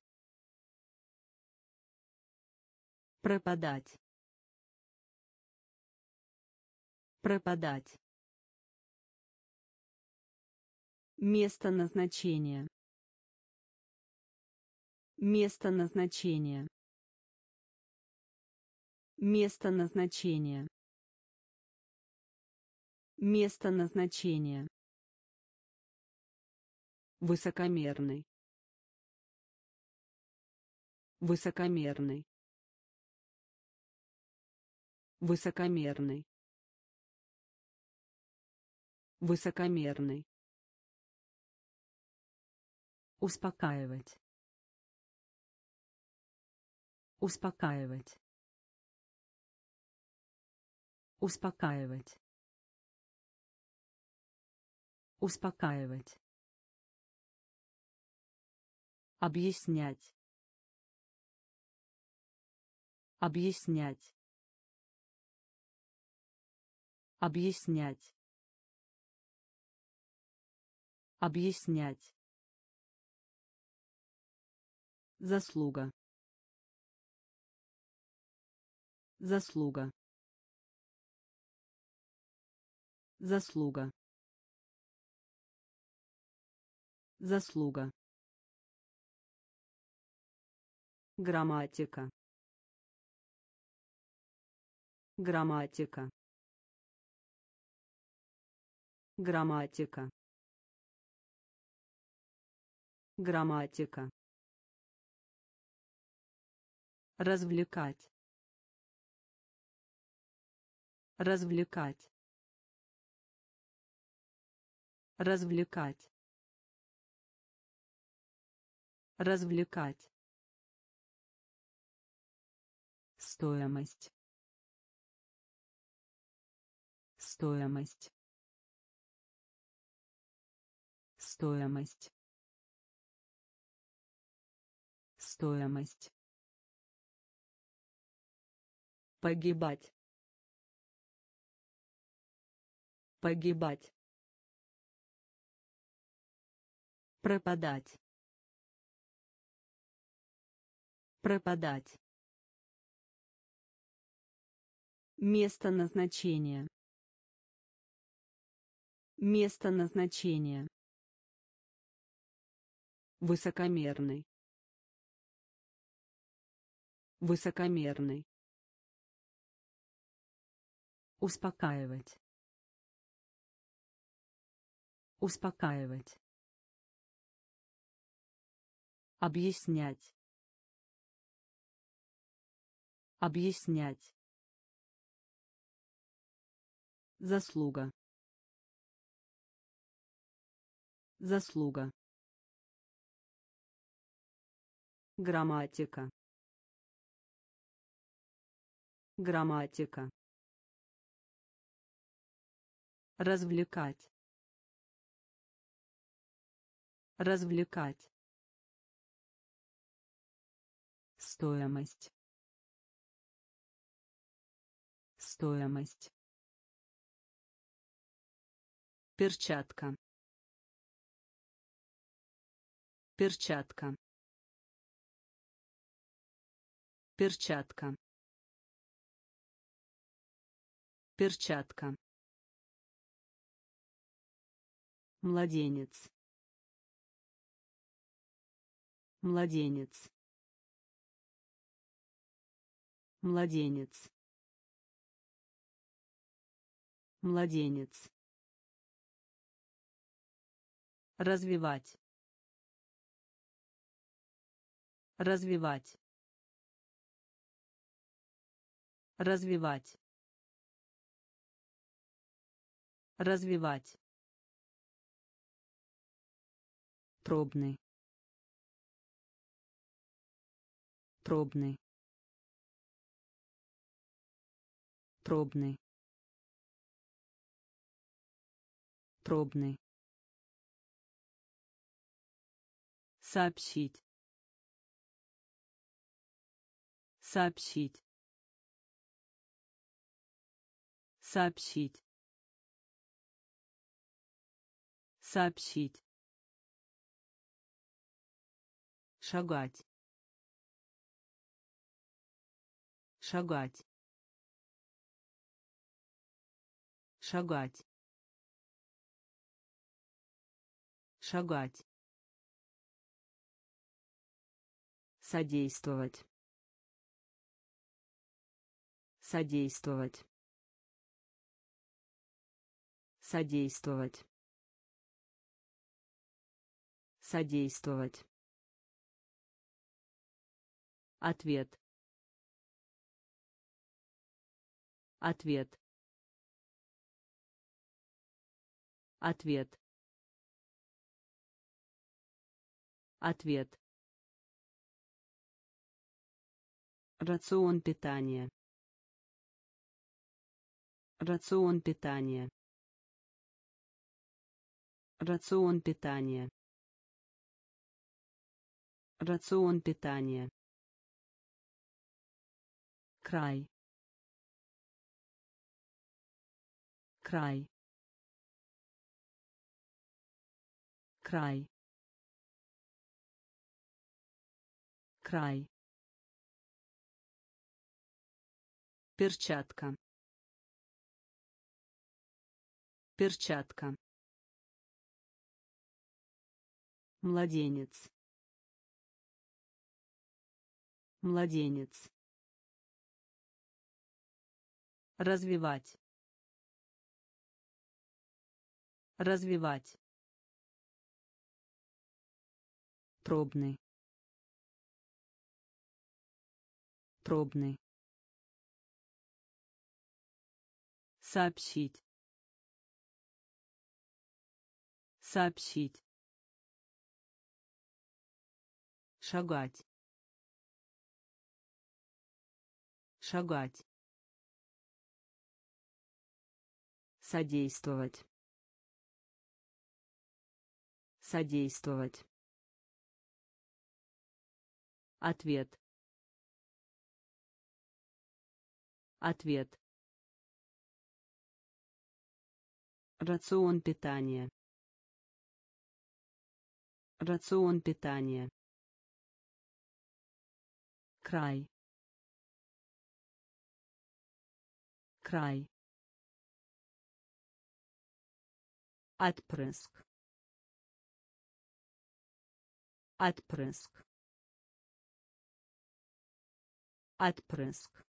пропадать пропадать Место назначения. Место назначения. Место назначения. Место назначения. Высокомерный. Высокомерный. Высокомерный. Высокомерный. Успокаивать. Успокаивать. Успокаивать. Успокаивать. Объяснять. Объяснять. Объяснять. Объяснять. Заслуга. Заслуга. Заслуга. Заслуга. Грамматика. Грамматика. Грамматика. Грамматика. Развлекать. Развлекать. Развлекать. Развлекать. Стоимость. Стоимость. Стоимость. Стоимость. Погибать. Погибать. Пропадать. Пропадать. Место назначения. Место назначения. Высокомерный. Высокомерный. Успокаивать. Успокаивать. Объяснять. Объяснять. Заслуга. Заслуга. Грамматика. Грамматика. Развлекать. Развлекать. Стоимость. Стоимость. Перчатка. Перчатка. Перчатка. Перчатка. Младенец. Младенец. Младенец. Младенец развивать. Развивать. Развивать. Развивать. Пробный. Пробный. Пробный. Пробный сообщить. Сообщить. Сообщить. Сообщить. Шагать. Шагать. Шагать. Шагать содействовать. Содействовать. Содействовать. Содействовать. Ответ. Ответ. Ответ. Ответ рацион питания. Рацион питания. Рацион питания. Рацион питания. Край. Край. Край. Край перчатка. Перчатка. Младенец. Младенец. Развивать. Развивать. Пробный. Пробный сообщить. Сообщить. Шагать. Шагать. Содействовать. Содействовать. Ответ. Ответ рацион питания. Рацион питания. Край. Край. Отпрыск. Отпрыск. Отпрыск.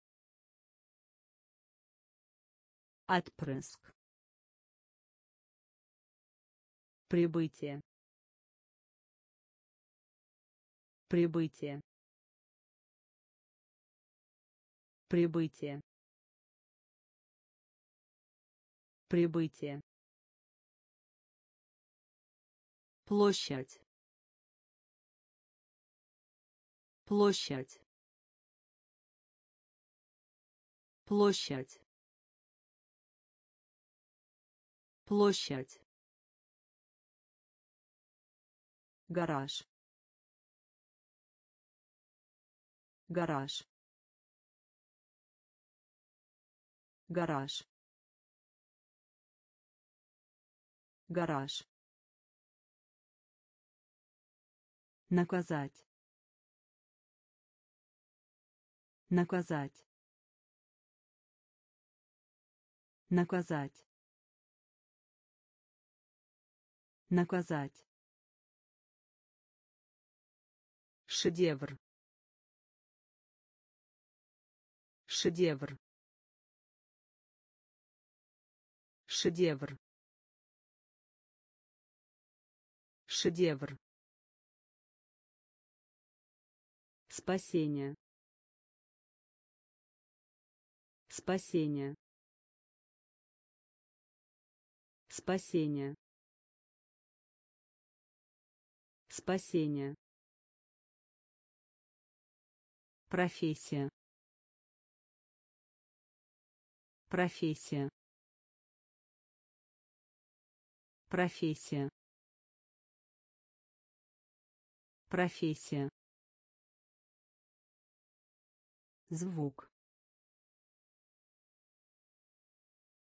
Отпрыск прибытие. Прибытие. Прибытие. Прибытие. Площадь. Площадь. Площадь. Площадь гараж. Гараж. Гараж. Гараж. Наказать. Наказать. Наказать. Наказать шедевр. Шедевр. Шедевр. Шедевр. Спасение. Спасение. Спасение. Спасение профессия. Профессия. Профессия. Профессия. Звук.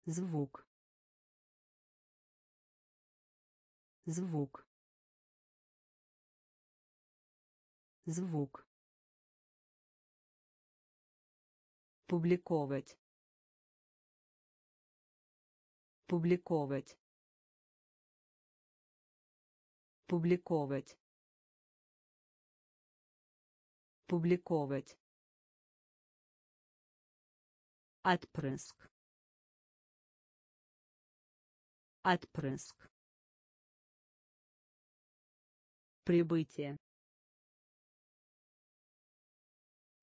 Звук. Звук. Звук публиковать публиковать публиковать публиковать Отпрыск. Отпрыск. Прибытие.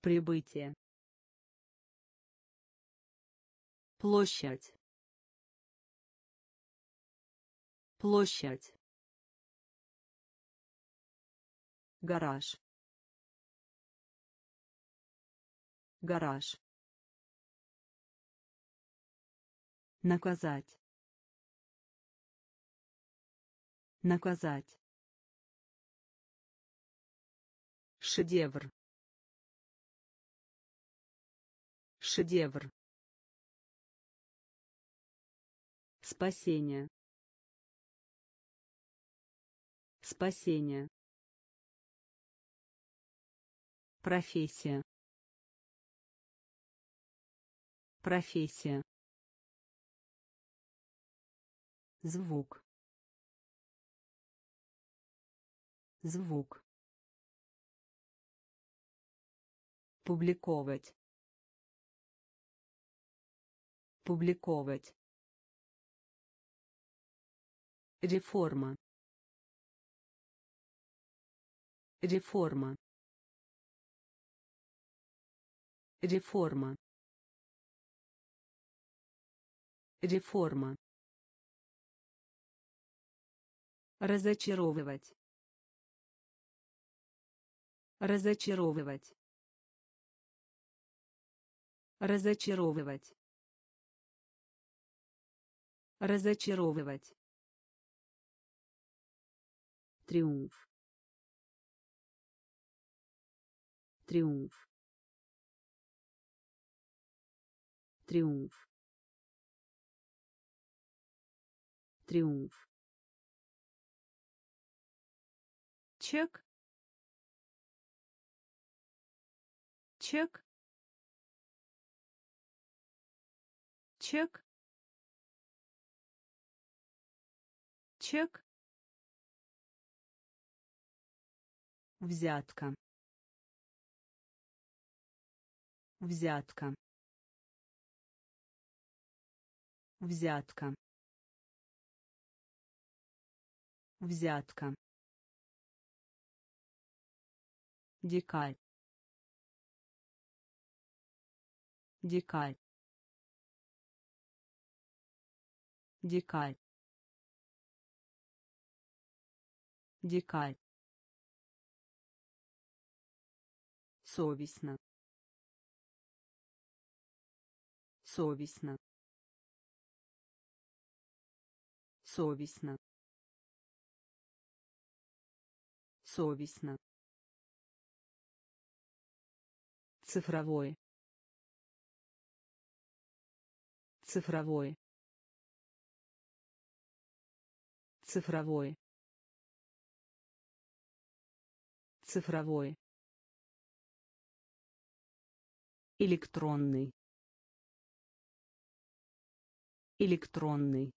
Прибытие. Площадь. Площадь. Гараж. Гараж. наказать наказать шедевр шедевр спасение. Спасение. Профессия. Профессия. Звук. Звук. Публиковать. Публиковать реформа. Реформа. Реформа. Реформа. Разочаровывать. Разочаровывать. Разочаровывать. Разочаровывать триумф. Триумф. Триумф. Триумф. Чек. Чек. Чек. Чек взятка. Взятка. Взятка. Взятка. Дикарь. Дикарь. Дикарь. Дикарь совестно. Совестно. Совестно. Совестно. Цифровой цифровой цифровой цифровой электронный. Электронный.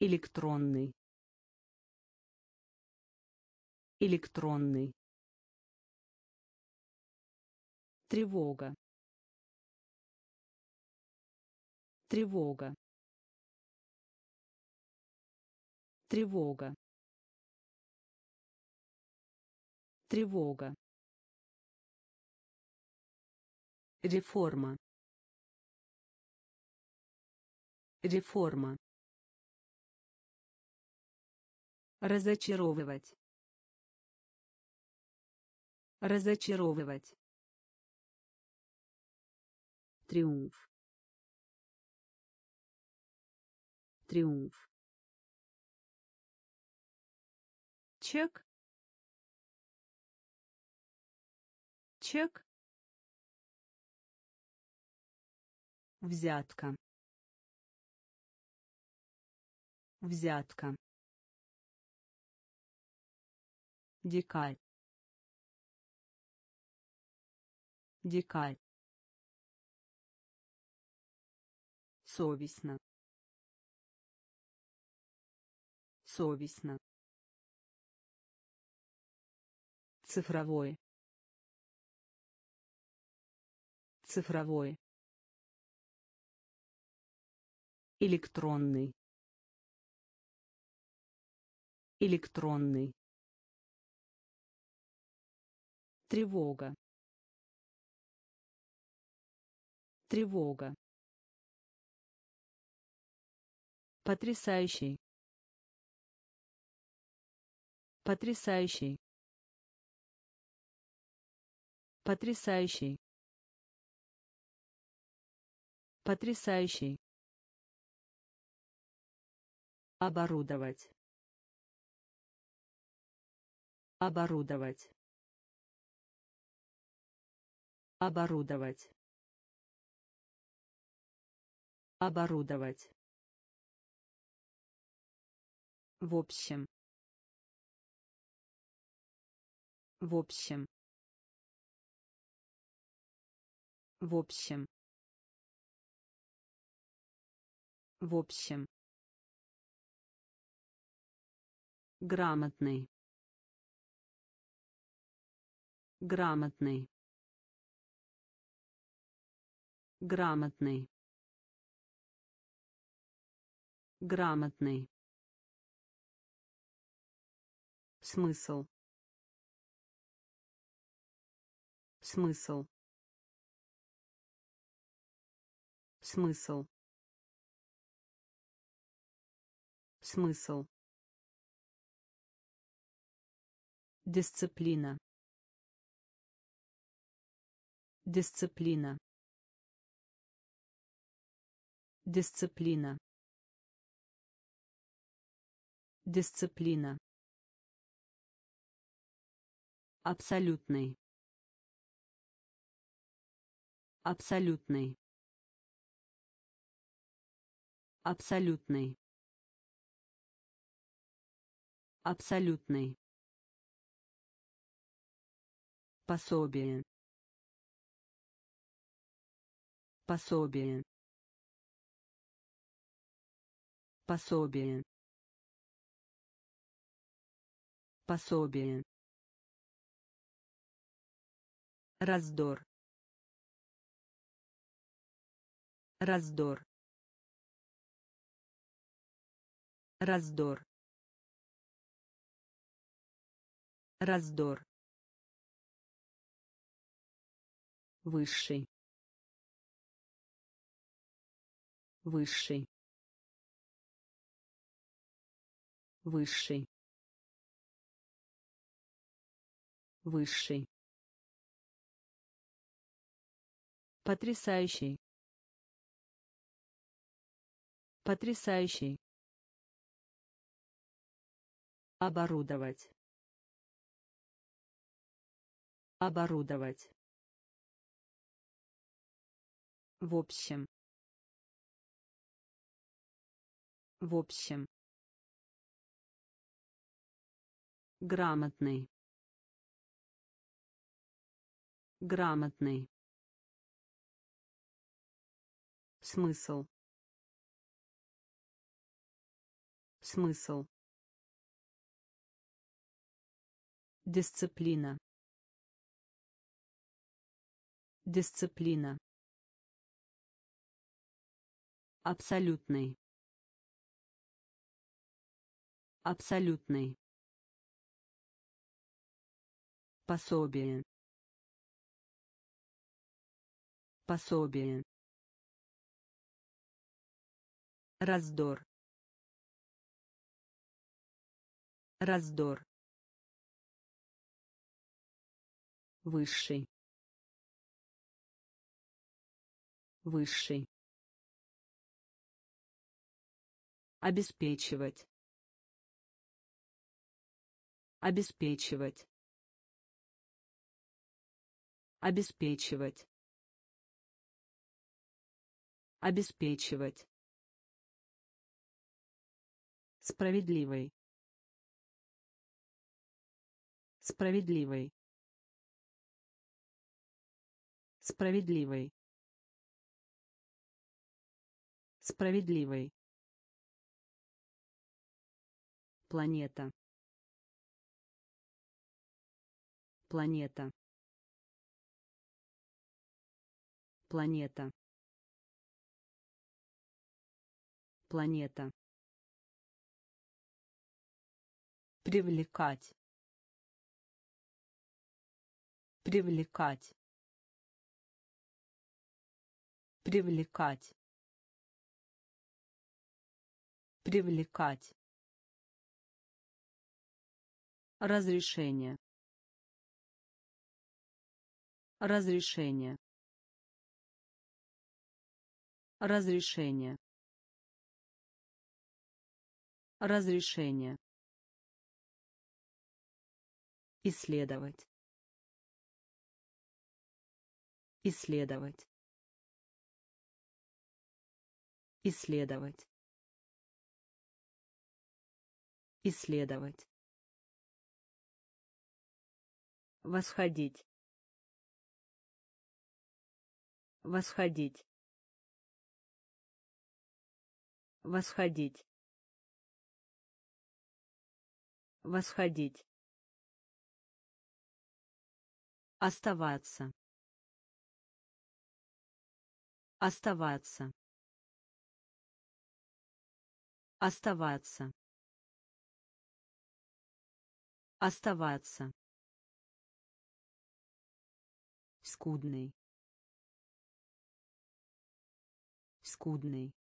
Электронный. Электронный. Тревога. Тревога. Тревога. Тревога реформа. Реформа. Разочаровывать. Разочаровывать. Триумф. Триумф. Чек. Чек взятка. Взятка. Дикарь. Дикарь. Совестно. Совестно. Цифровой. Цифровой электронный. Электронный. Тревога. Тревога. Потрясающий. Потрясающий. Потрясающий. Потрясающий оборудовать. Оборудовать. Оборудовать. Оборудовать. В общем. В общем. В общем. В общем грамотный. Грамотный. Грамотный. Грамотный. Смысл. Смысл. Смысл. Смысл дисциплина. Дисциплина. Дисциплина. Дисциплина. Абсолютный. Абсолютный. Абсолютный. Абсолютный пособие пособие пособие пособие раздор раздор раздор раздор высший. Высший. Высший. Высший. Потрясающий. Потрясающий. Оборудовать. Оборудовать в общем В общем. Грамотный. Грамотный. Смысл. Смысл. Дисциплина. Дисциплина. Абсолютный. Абсолютный. Пособие. Пособие. Раздор. Раздор. Высший. Высший. Обеспечивать. Обеспечивать. Обеспечивать. Обеспечивать. Справедливый. Справедливый. Справедливый. Справедливый. Планета. Планета. Планета. Планета. Привлекать. Привлекать. Привлекать. Привлекать. Разрешение. Разрешение. Разрешение. Разрешение. Исследовать. Исследовать. Исследовать. Исследовать. Восходить. Восходить. Восходить. Восходить. Оставаться. Оставаться. Оставаться. Оставаться. Скудный. Скудный.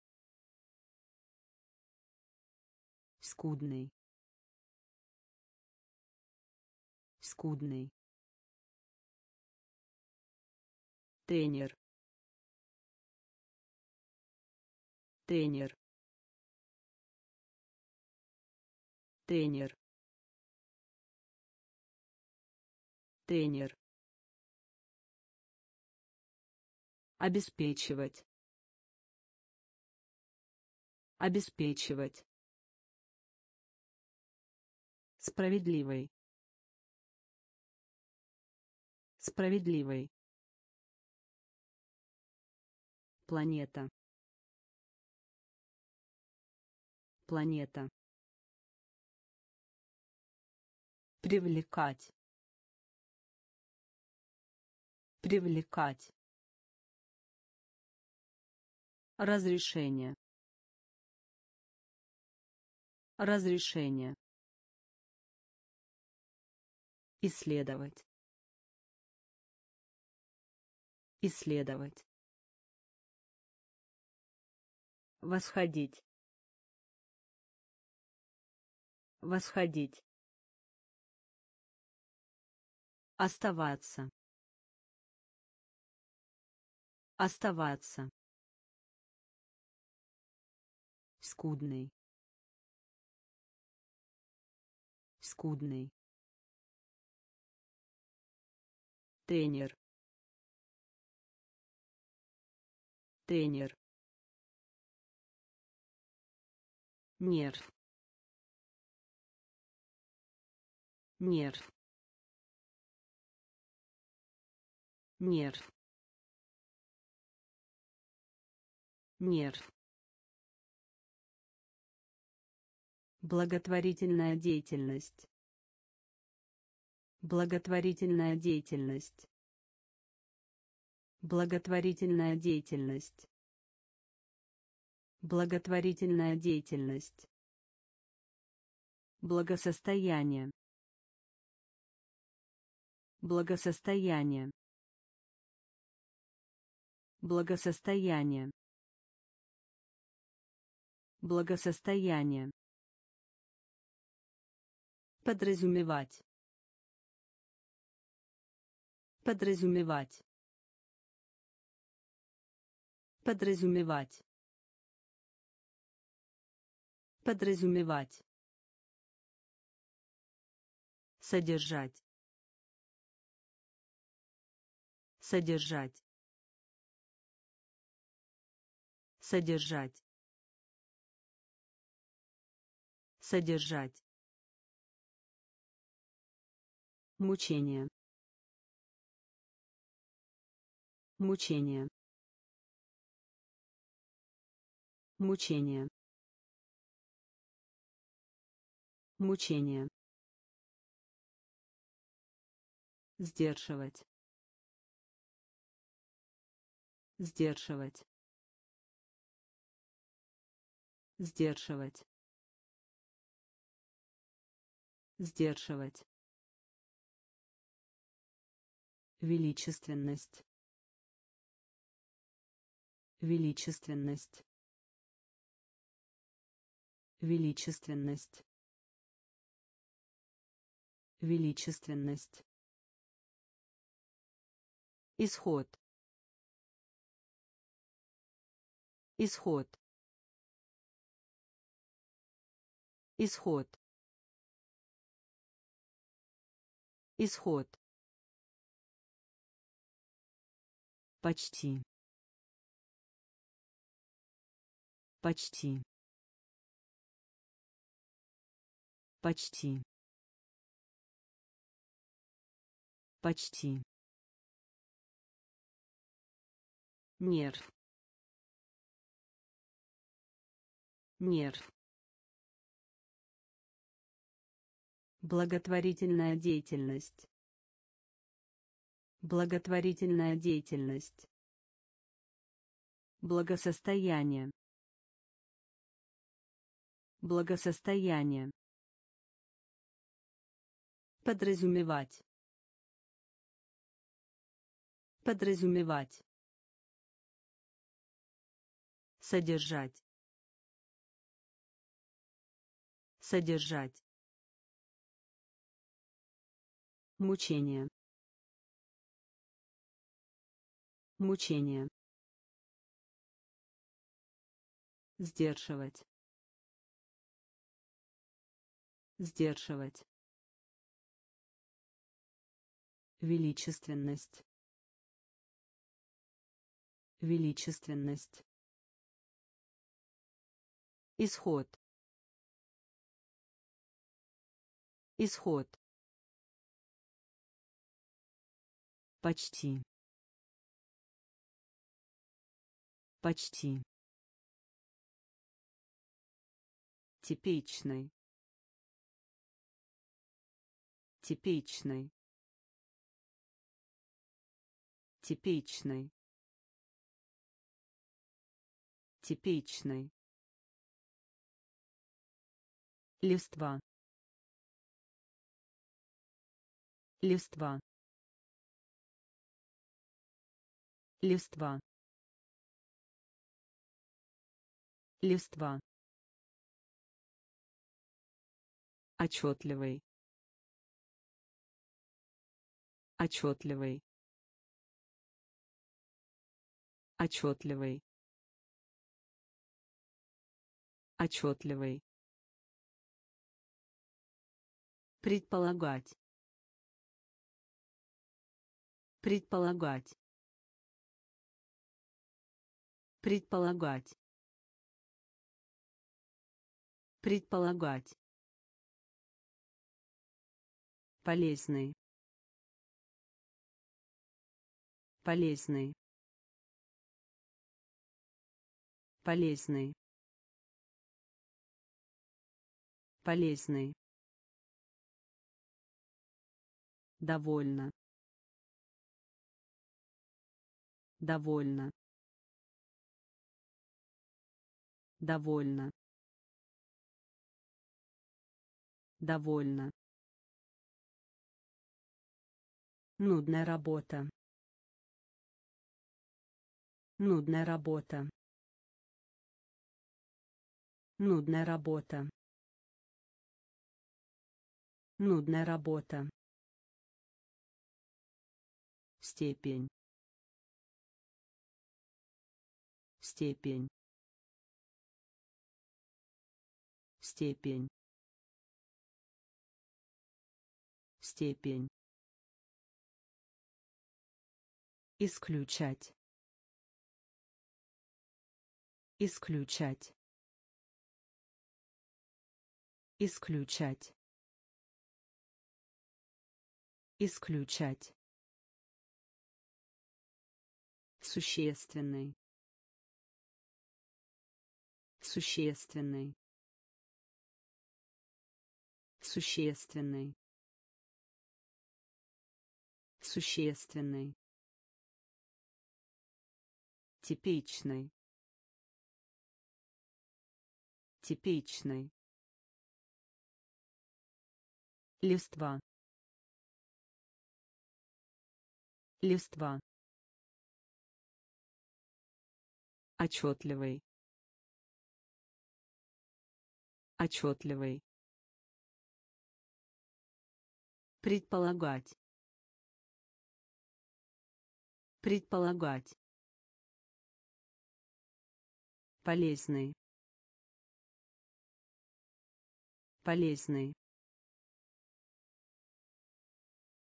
Скудный. Скудный. Тренер. Тренер. Тренер. Тренер. Обеспечивать. Обеспечивать. Справедливый. Справедливый. Планета. Планета. Привлекать. Привлекать. Разрешение. Разрешение. Исследовать. Исследовать. Восходить. Восходить. Оставаться. Оставаться. Скудный. Скудный. Тренер. Тренер. нерв нерв нерв нерв благотворительная деятельность. Благотворительная деятельность. Благотворительная деятельность. Благотворительная деятельность. Благосостояние. Благосостояние. Благосостояние. Благосостояние подразумевать подразумевать подразумевать подразумевать содержать содержать содержать содержать мучение. Мучение. Мучение. Мучение. Сдерживать. Сдерживать. Сдерживать. Сдерживать величественность. Величественность. Величественность. Величественность. Исход. Исход. Исход. Исход почти. Почти. Почти. Почти. Нерв. Нерв. Благотворительная деятельность благотворительная деятельность. Благосостояние. Благосостояние. Подразумевать. Подразумевать. Содержать. Содержать. Мучение мучение. Сдерживать. Сдерживать. Величественность. Величественность. Исход. Исход. Почти почти. Типичный. Типичный. Типичный. Типичный. Листва. Листва. Листва листва. Отчетливый. Отчетливый. Отчетливый. Отчетливый. Предполагать. Предполагать. Предполагать Предполагать. Полезный. Полезный. Полезный. Полезный. Довольно. Довольно. Довольно. Довольно. Нудная работа. Нудная работа. Нудная работа. Нудная работа. Степень. Степень. Степень. Степень. Исключать. Исключать. Исключать. Исключать. Существенный. Существенный. Существенный. Существенный. Типичный. Типичный. Листва. Листва. Отчетливый. Отчетливый. Предполагать. Предполагать. Полезный. Полезный.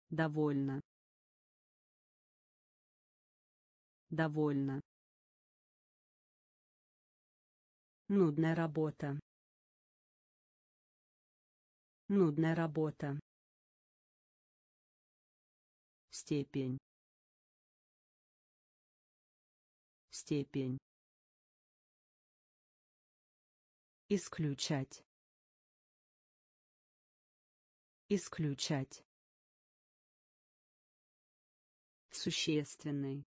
Довольно. Довольно. Нудная работа. Нудная работа. Степень. Степень. Исключать. Исключать. Существенный.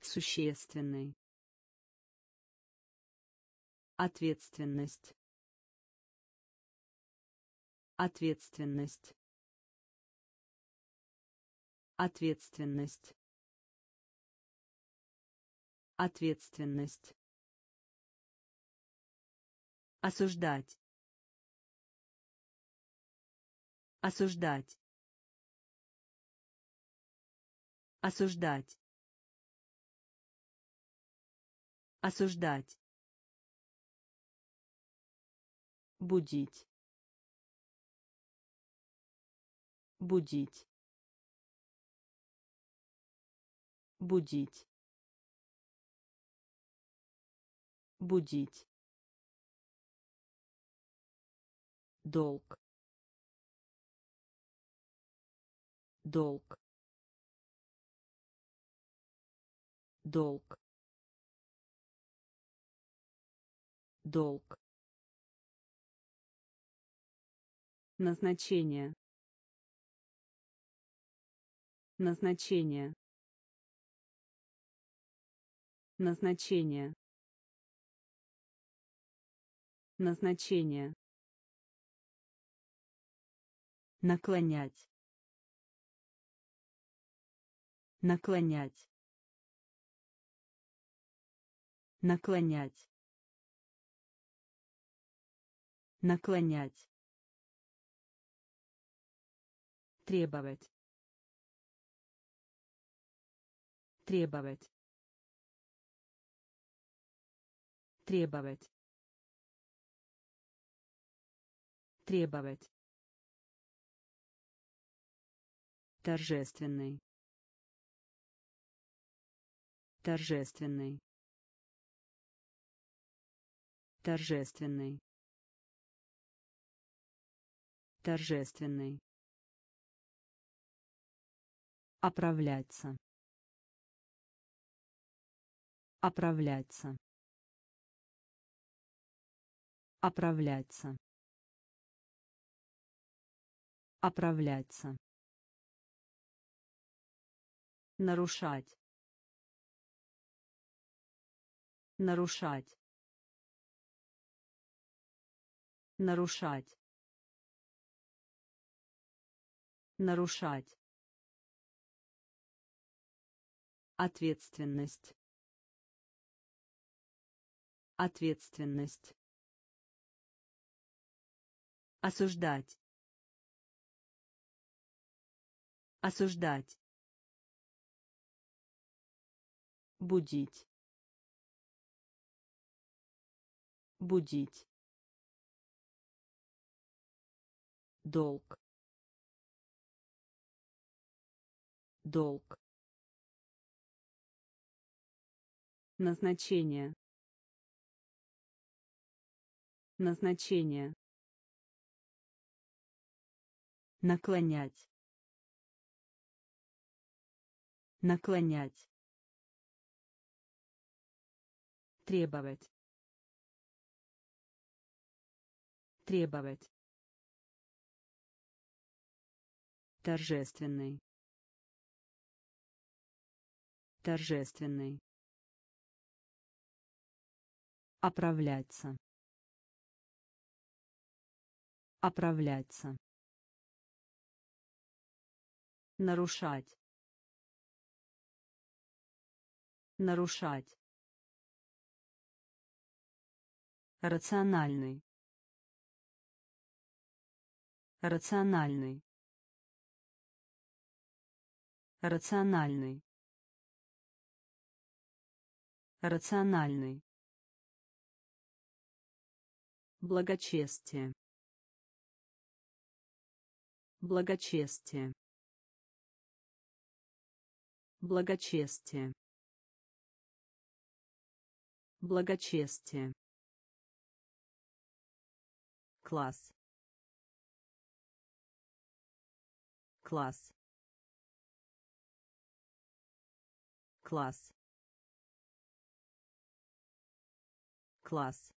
Существенный. Ответственность. Ответственность. Ответственность. Ответственность. Осуждать. Осуждать. Осуждать. Осуждать. Будить. Будить. Будить. Будить. долг. Долг. Долг. Долг. Назначение. Назначение. Назначение назначение. Наклонять. Наклонять. Наклонять. Наклонять. Требовать. Требовать. Требовать требовать. Торжественный. Торжественный. Торжественный. Торжественный. Оправляться. Оправляться. Оправляться оправляться. Нарушать. Нарушать. Нарушать. Нарушать. Ответственность. Ответственность. Осуждать осуждать. Будить. Будить. Долг. Долг. Назначение. Назначение. Наклонять наклонять требовать требовать торжественный торжественный оправляться оправляться нарушать нарушать. Рациональный. Рациональный. Рациональный. Рациональный. Благочестие. Благочестие. Благочестие благочестие. Класс. Класс. Класс. Класс.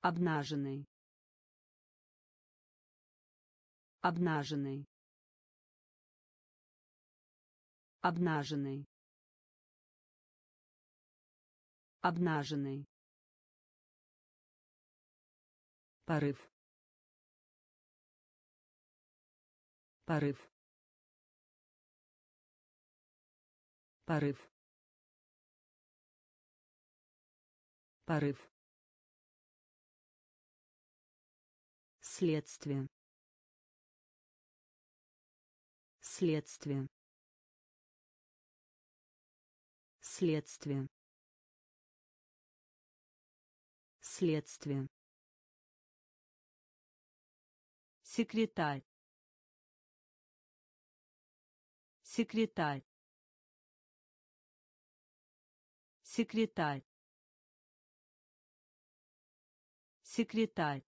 Обнаженный. Обнаженный. Обнаженный обнаженный. Порыв. Порыв. Порыв. Порыв. Следствие. Следствие. Следствие следствие секретарь. Секретарь. Секретарь. Секретарь.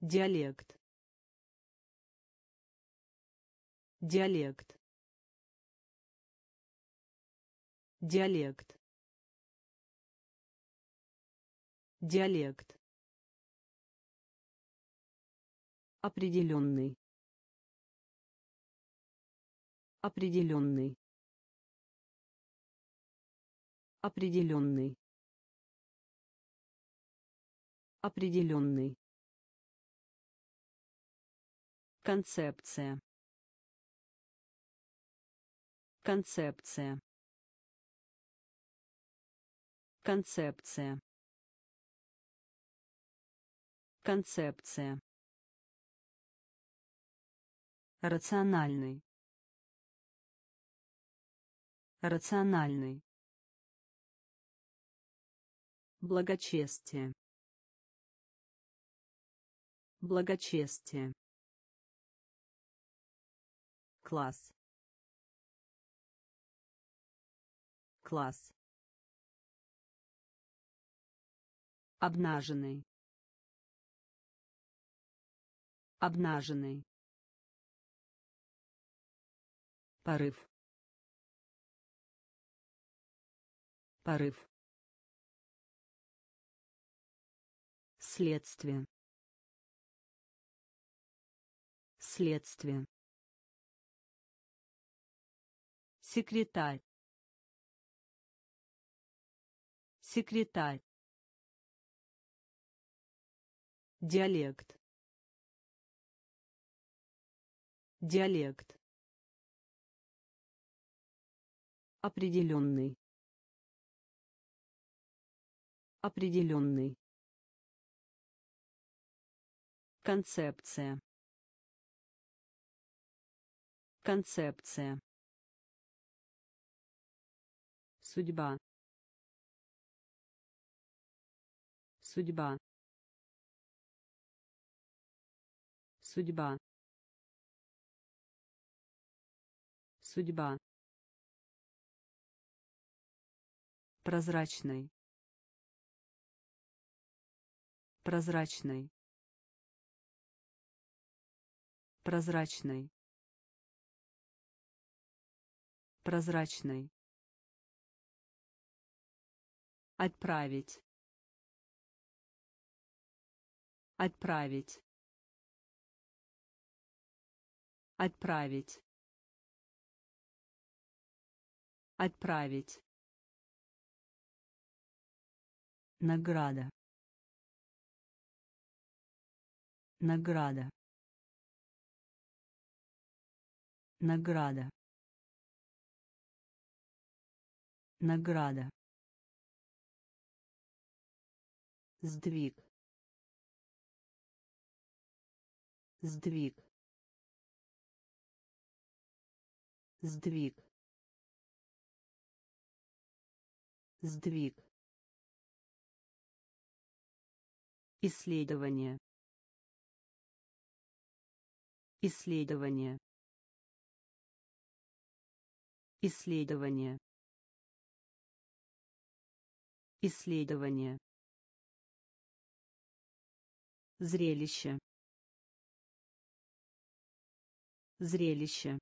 Диалект. Диалект. Диалект диалект. Определенный. Определенный. Определенный. Определенный. Концепция. Концепция. Концепция концепция. Рациональный. Рациональный. Благочестие. Благочестие. Класс. Класс. Обнаженный обнаженный. Порыв. Порыв. Следствие. Следствие. Секретарь. Секретарь. Диалект диалект. Определенный. Определенный. Концепция. Концепция. Судьба. Судьба. Судьба судьба. Прозрачный. Прозрачный. Прозрачный. Прозрачный. Отправить. Отправить. Отправить отправить. Награда. Награда. Награда. Награда. Сдвиг. Сдвиг. Сдвиг сдвиг исследование исследование исследование исследование Зрелище. Зрелище.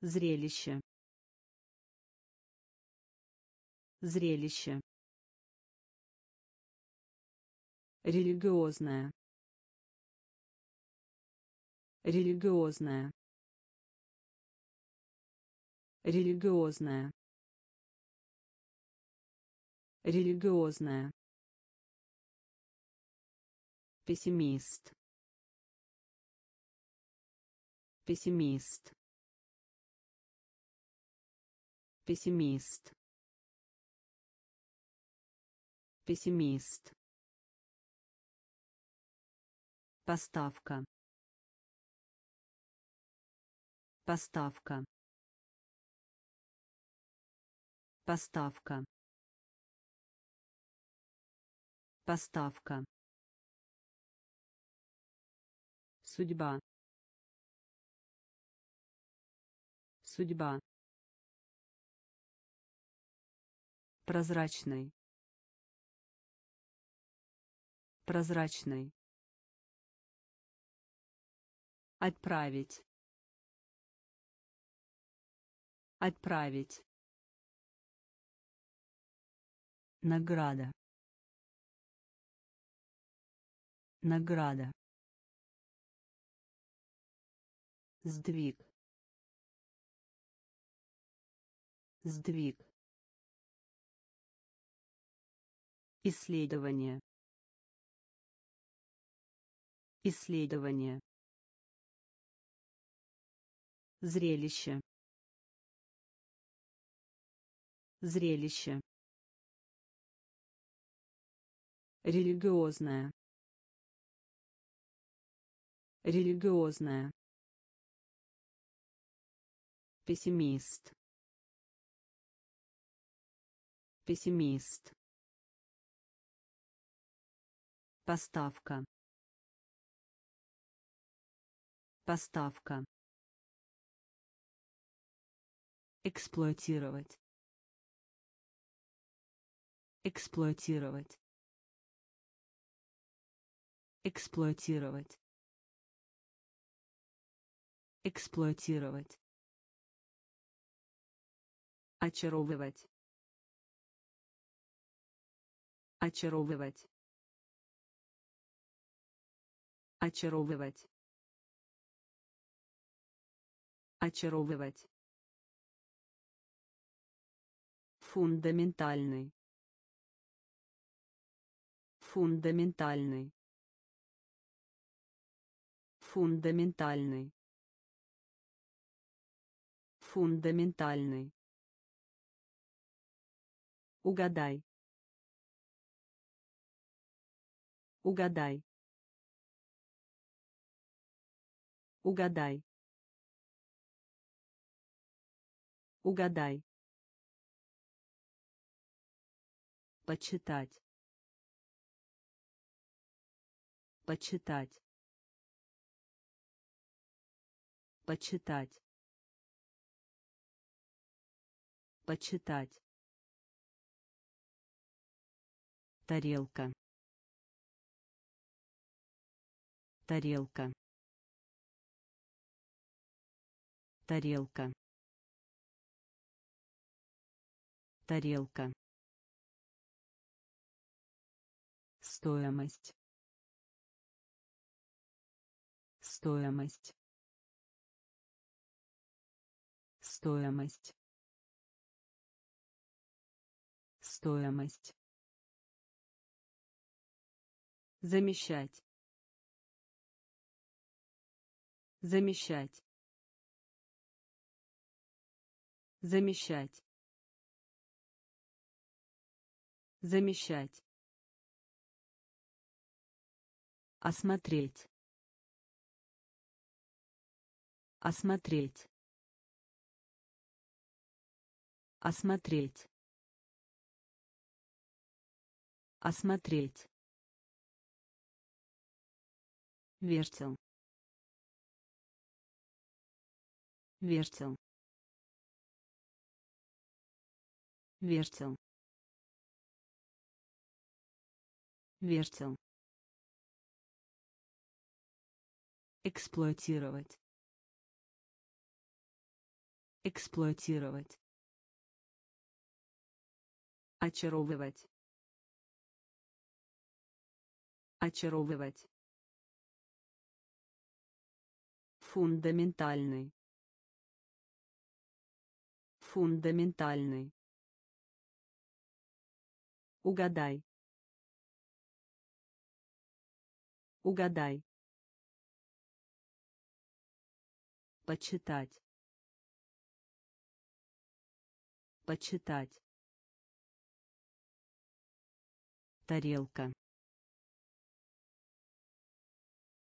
Зрелище. Зрелище. Религиозная. Религиозная. Религиозная. Религиозная пессимист пессимист пессимист пессимист поставка поставка поставка поставка Судьба. Судьба. Прозрачный. Прозрачный. Отправить. Отправить. Награда. Награда. сдвиг сдвиг исследование исследование зрелище. Зрелище. Религиозная религиозная пессимист. Пессимист. Поставка поставка. Эксплуатировать. Эксплуатировать. Эксплуатировать. Эксплуатировать. Очаровывать. Очаровывать. Очаровывать очаровывать. Фундаментальный. Фундаментальный. Фундаментальный. Фундаментальный. Угадай. Угадай. Угадай угадай. Почитать. Почитать. Почитать. Почитать. Тарелка. Тарелка. Тарелка тарелка. Стоимость. Стоимость. Стоимость. Стоимость. Замещать. Замещать. Замещать замещать. Осмотреть. Осмотреть. Осмотреть. Осмотреть. Вертел. Вертел. Вертел вертел эксплуатировать. Эксплуатировать. Очаровывать. Очаровывать. Фундаментальный. Фундаментальный. Угадай угадай. Почитать. Почитать. Тарелка.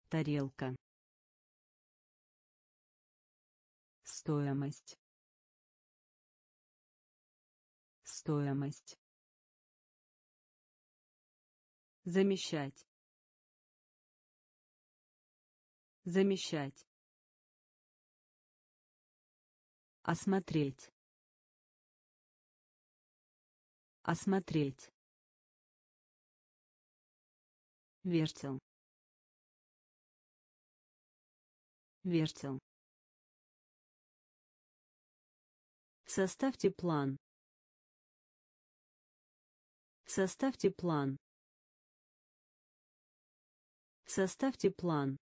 Тарелка. Стоимость. Стоимость. Замещать замещать осмотреть осмотреть вертел вертел Составьте план. Составьте план. Составьте план.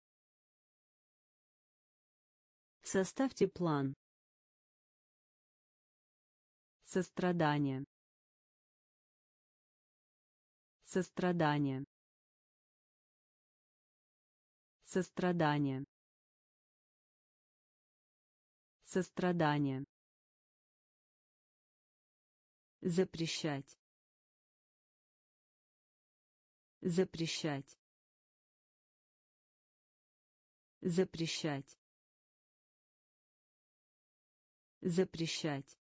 Составьте план. Сострадание. Сострадание. Сострадание. Сострадание. Запрещать. Запрещать. Запрещать. Запрещать.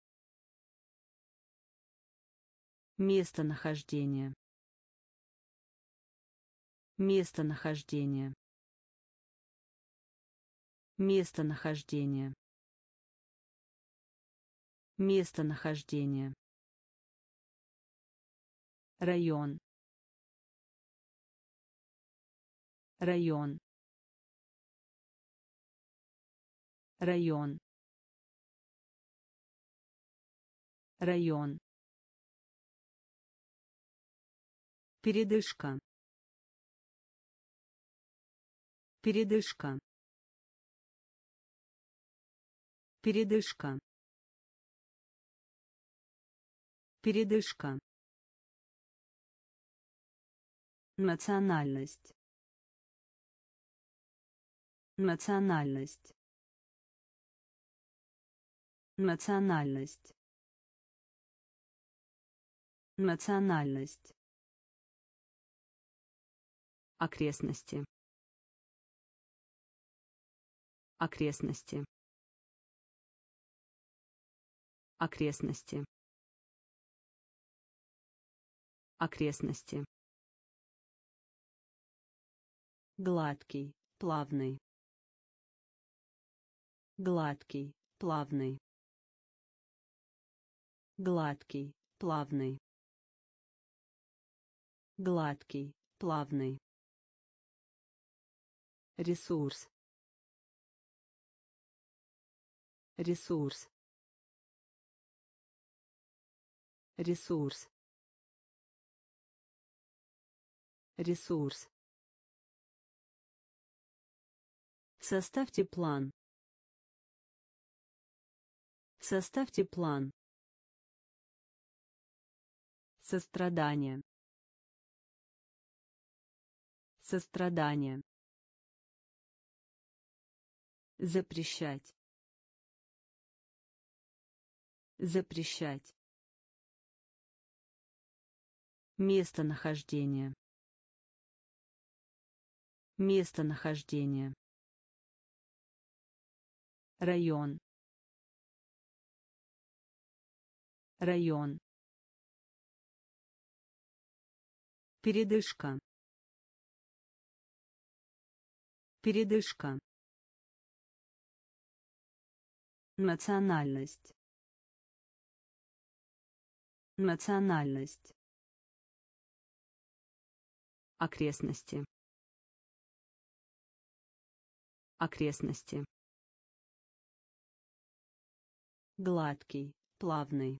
Местонахождение. Местонахождение. Местонахождение. Местонахождение. Район. Район. Район. Район. Передышка. Передышка. Передышка. Передышка. Национальность. Национальность. Национальность. Национальность. Окрестности. Окрестности. Окрестности. Окрестности. Гладкий, плавный. Гладкий, плавный. Гладкий, плавный. Гладкий, плавный. Ресурс. Ресурс. Ресурс. Ресурс. Составьте план. Составьте план. Сострадание. Сострадание. Запрещать. Запрещать. Местонахождение. Местонахождение. Район. Район. Передышка. Передышка. Национальность. Национальность. Окрестности. Окрестности. Гладкий, плавный.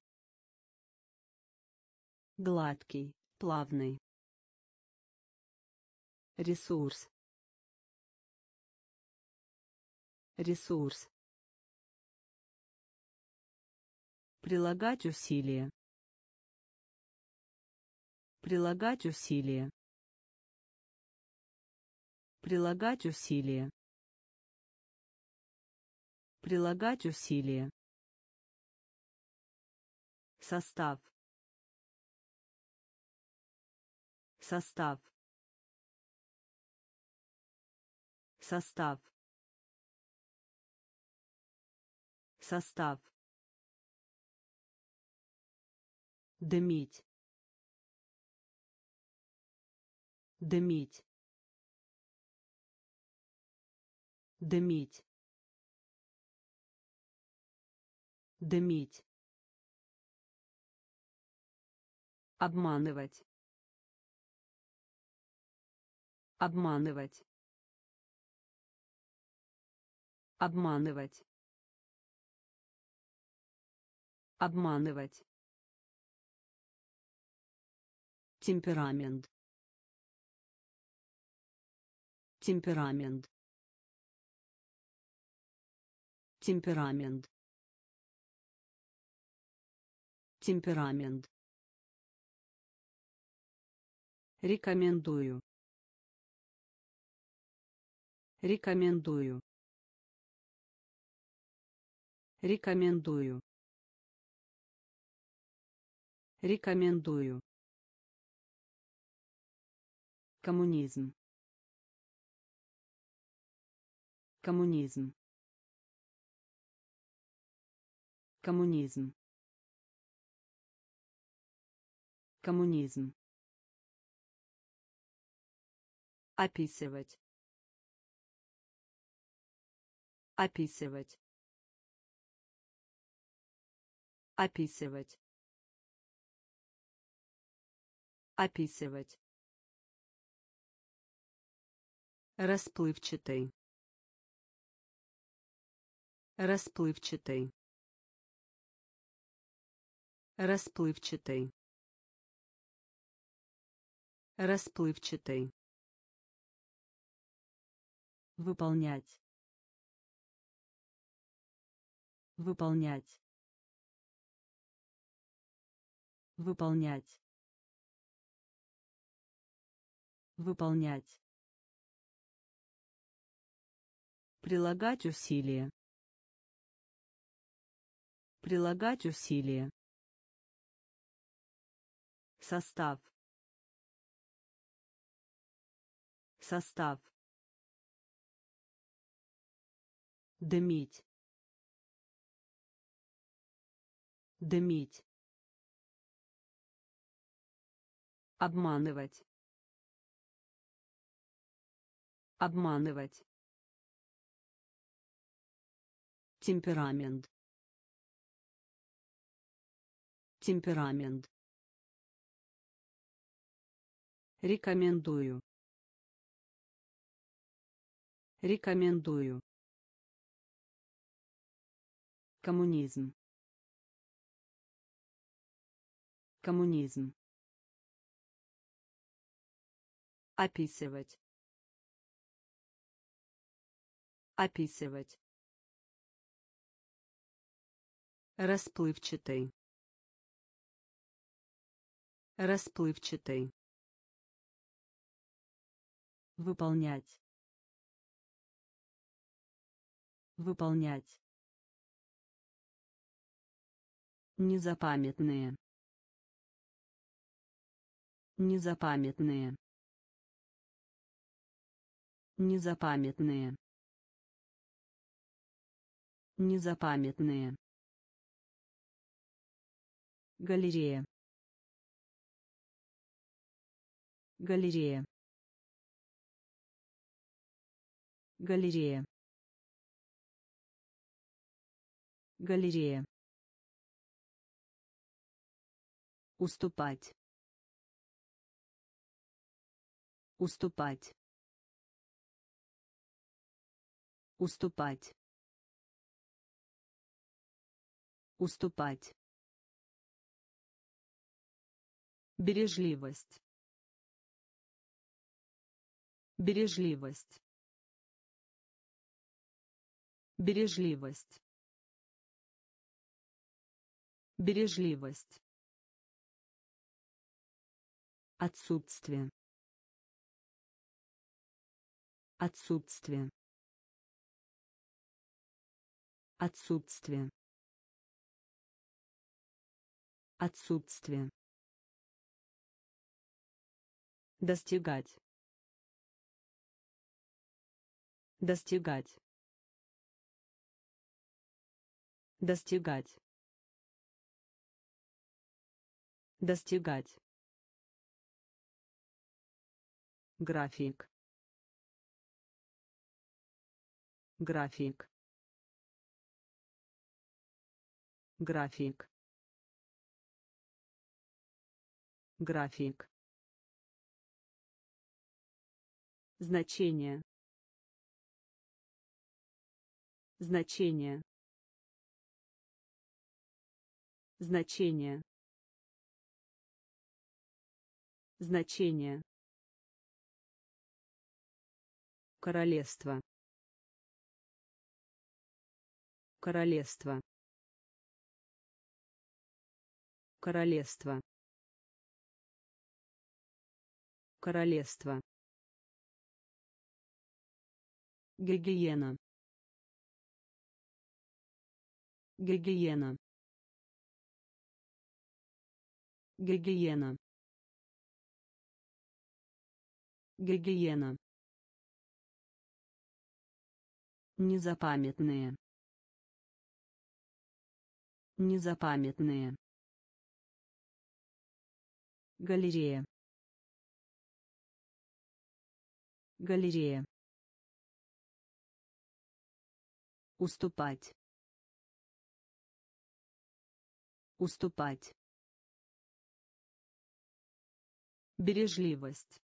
Гладкий, плавный. Ресурс. Ресурс. Прилагать усилия. Прилагать усилия. Прилагать усилия. Прилагать усилия. Состав. Состав. Состав. Состав. Дымить. Дымить. Дымить. Дымить. Обманывать. Обманывать. Обманывать. Обманывать. Темперамент. Темперамент. Темперамент. Темперамент. Рекомендую. Рекомендую. Рекомендую. Рекомендую. Коммунизм. Коммунизм. Коммунизм. Коммунизм. Описывать. Описывать. описывать описывать. Расплывчатый. Расплывчатый. Расплывчатый. Расплывчатый. Выполнять. Выполнять. Выполнять выполнять. Прилагать усилия. Прилагать усилия. Состав. Состав. Дымить. Дымить. Обманывать обманывать. Темперамент. Темперамент. Рекомендую. Рекомендую. Коммунизм. Коммунизм. Описывать описывать. Расплывчатый. Расплывчатый. Выполнять. Выполнять. Незапамятные. Незапамятные. Незапамятные незапамятные. Галерея. Галерея. Галерея. Галерея. Уступать. Уступать. Уступать уступать. Бережливость. Бережливость. Бережливость. Бережливость. Отсутствие. Отсутствие. Отсутствие отсутствие. Достигать. Достигать. Достигать. Достигать. График. График. График график. Значение. Значение. Значение. Значение. Королевство. Королевство. Королевство королевство гигиена. Гигиена. Гигиена. Гигиена. Незапамятные. Незапамятные. Галерея галерея. Уступать. Уступать. Бережливость.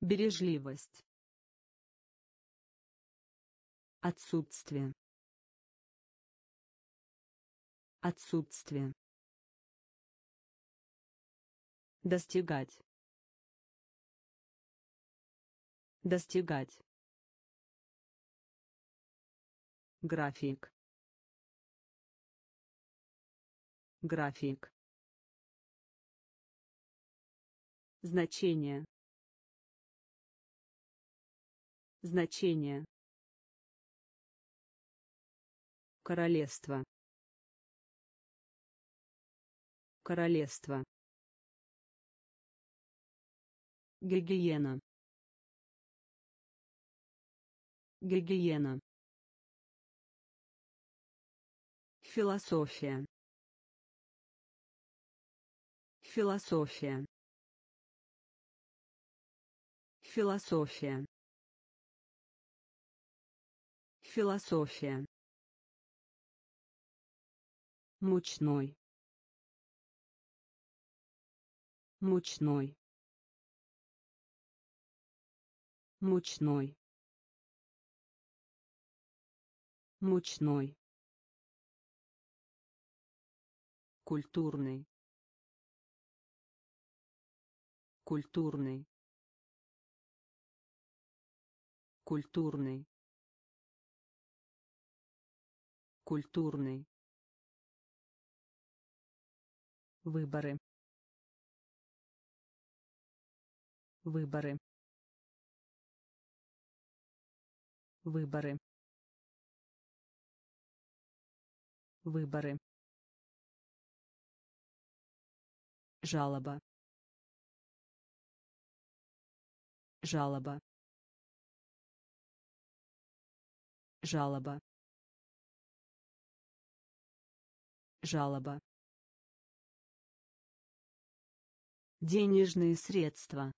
Бережливость. Отсутствие. Отсутствие. Достигать достигать. График. График. Значение. Значение. Королевство. Королевство. Гигиена гигиена. Философия. Философия. Философия. Философия. Мучной. Мучной. Мучной мучной культурный культурный культурный культурный. Выборы. Выборы. Выборы выборы. Жалоба. Жалоба. Жалоба. Жалоба. Денежные средства.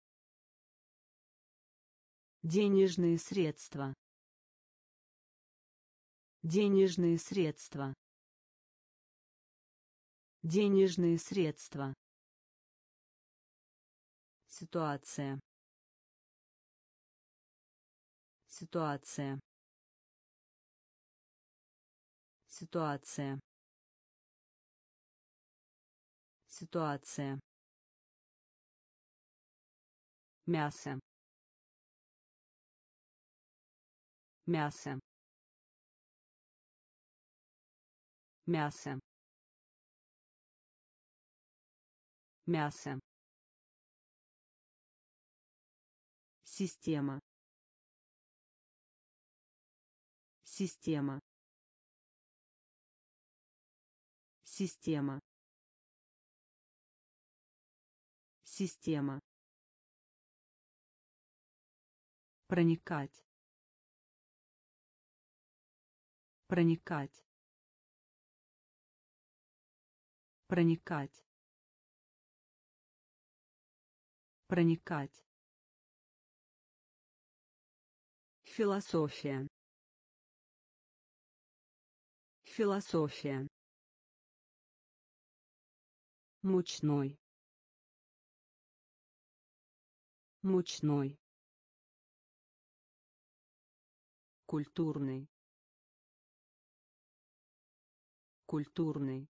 Денежные средства. Денежные средства денежные средства. Ситуация. Ситуация. Ситуация. Ситуация. Мясо. Мясо. Мясо мясо. Система. Система. Система. Система. Проникать. Проникать. Проникать проникать. Философия. Философия. Мучной. Мучной. Культурный. Культурный.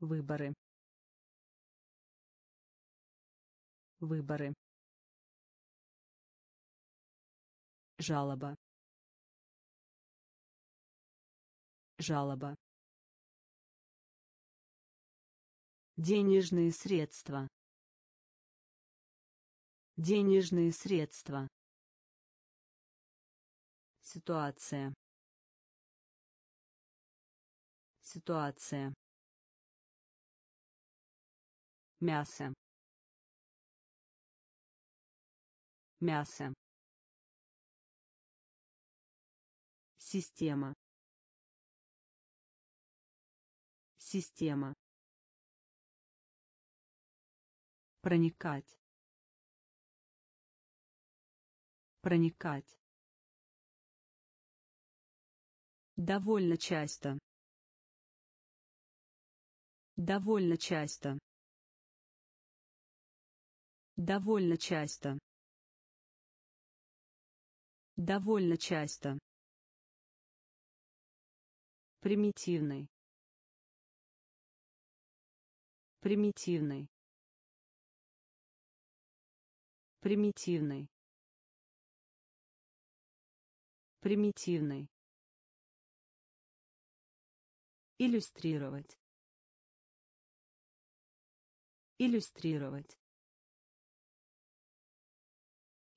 Выборы выборы. Жалоба. Жалоба. Денежные средства. Денежные средства. Ситуация. Ситуация. Мясо мясо система система проникать проникать Довольно часто. Довольно часто. Довольно часто. Довольно часто. Примитивный. Примитивный. Примитивный. Примитивный. Иллюстрировать. Иллюстрировать.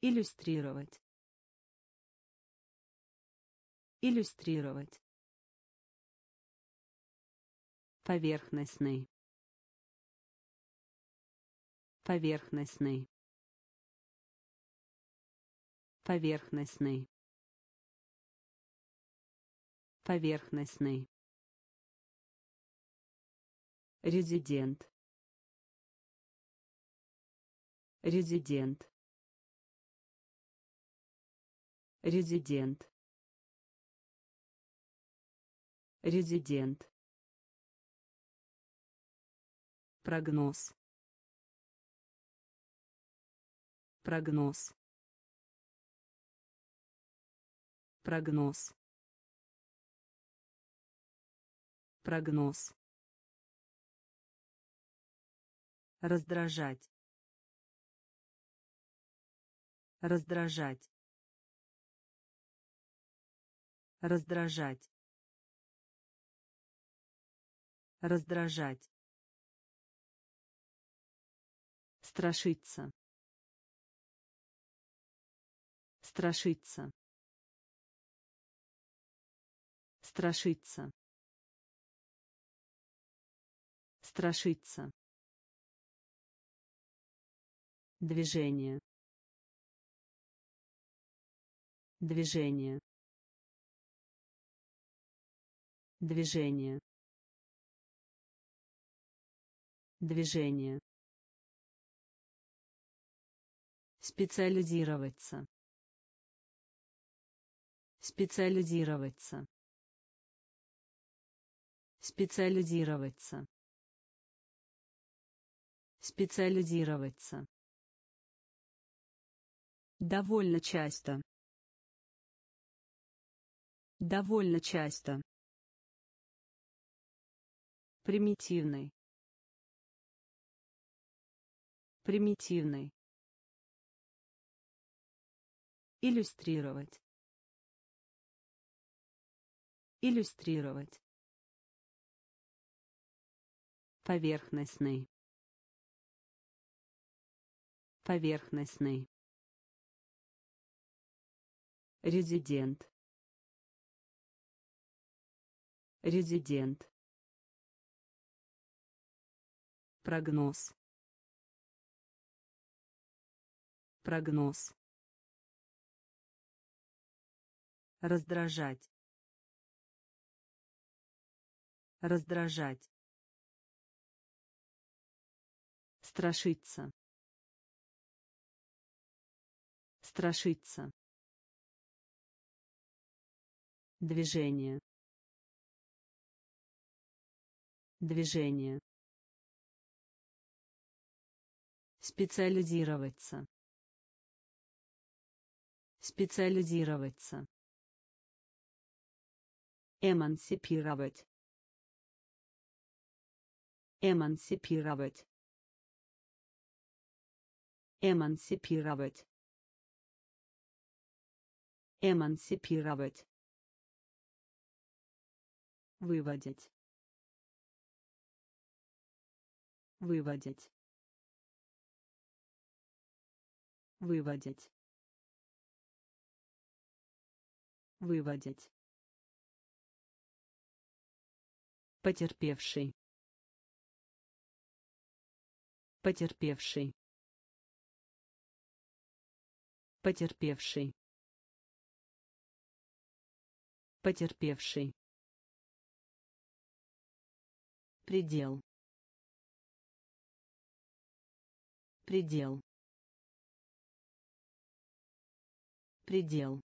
Иллюстрировать. Иллюстрировать. Поверхностный. Поверхностный. Поверхностный. Поверхностный. Резидент. Резидент. Резидент. Резидент. Прогноз. Прогноз. Прогноз. Прогноз. Раздражать. Раздражать. Раздражать. Раздражать. Страшиться. Страшиться. Страшиться. Страшиться. Движение. Движение. Движение. Движение. Специализироваться. Специализироваться. Специализироваться. Специализироваться. Довольно часто. Довольно часто. Примитивный. Примитивный. Иллюстрировать. Иллюстрировать. Поверхностный. Поверхностный. Резидент. Резидент. Прогноз. Прогноз. Раздражать. Раздражать. Страшиться. Страшиться. Движение. Движение. Специализироваться. Специализироваться. Эмансипировать. Эмансипировать. Эмансипировать. Эмансипировать. Выводить. Выводить. Выводить. Выводить. Потерпевший. Потерпевший. Потерпевший. Потерпевший. Предел. Предел. Предел.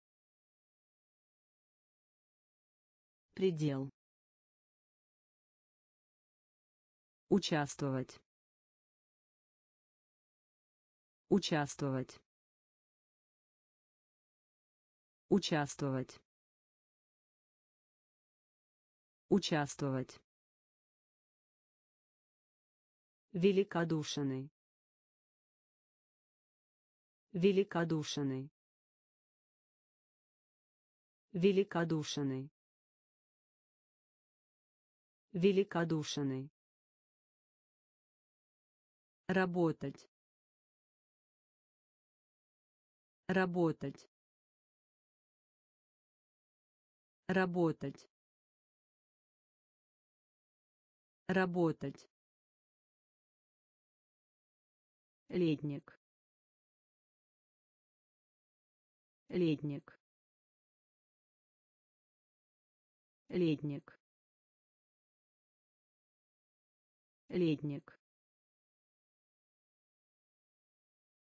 Предел. Участвовать. Участвовать. Участвовать. Участвовать. Великодушный. Великодушный. Великодушный. Великодушный. Работать. Работать. Работать. Работать. Летник. Летник. Летник. Летник.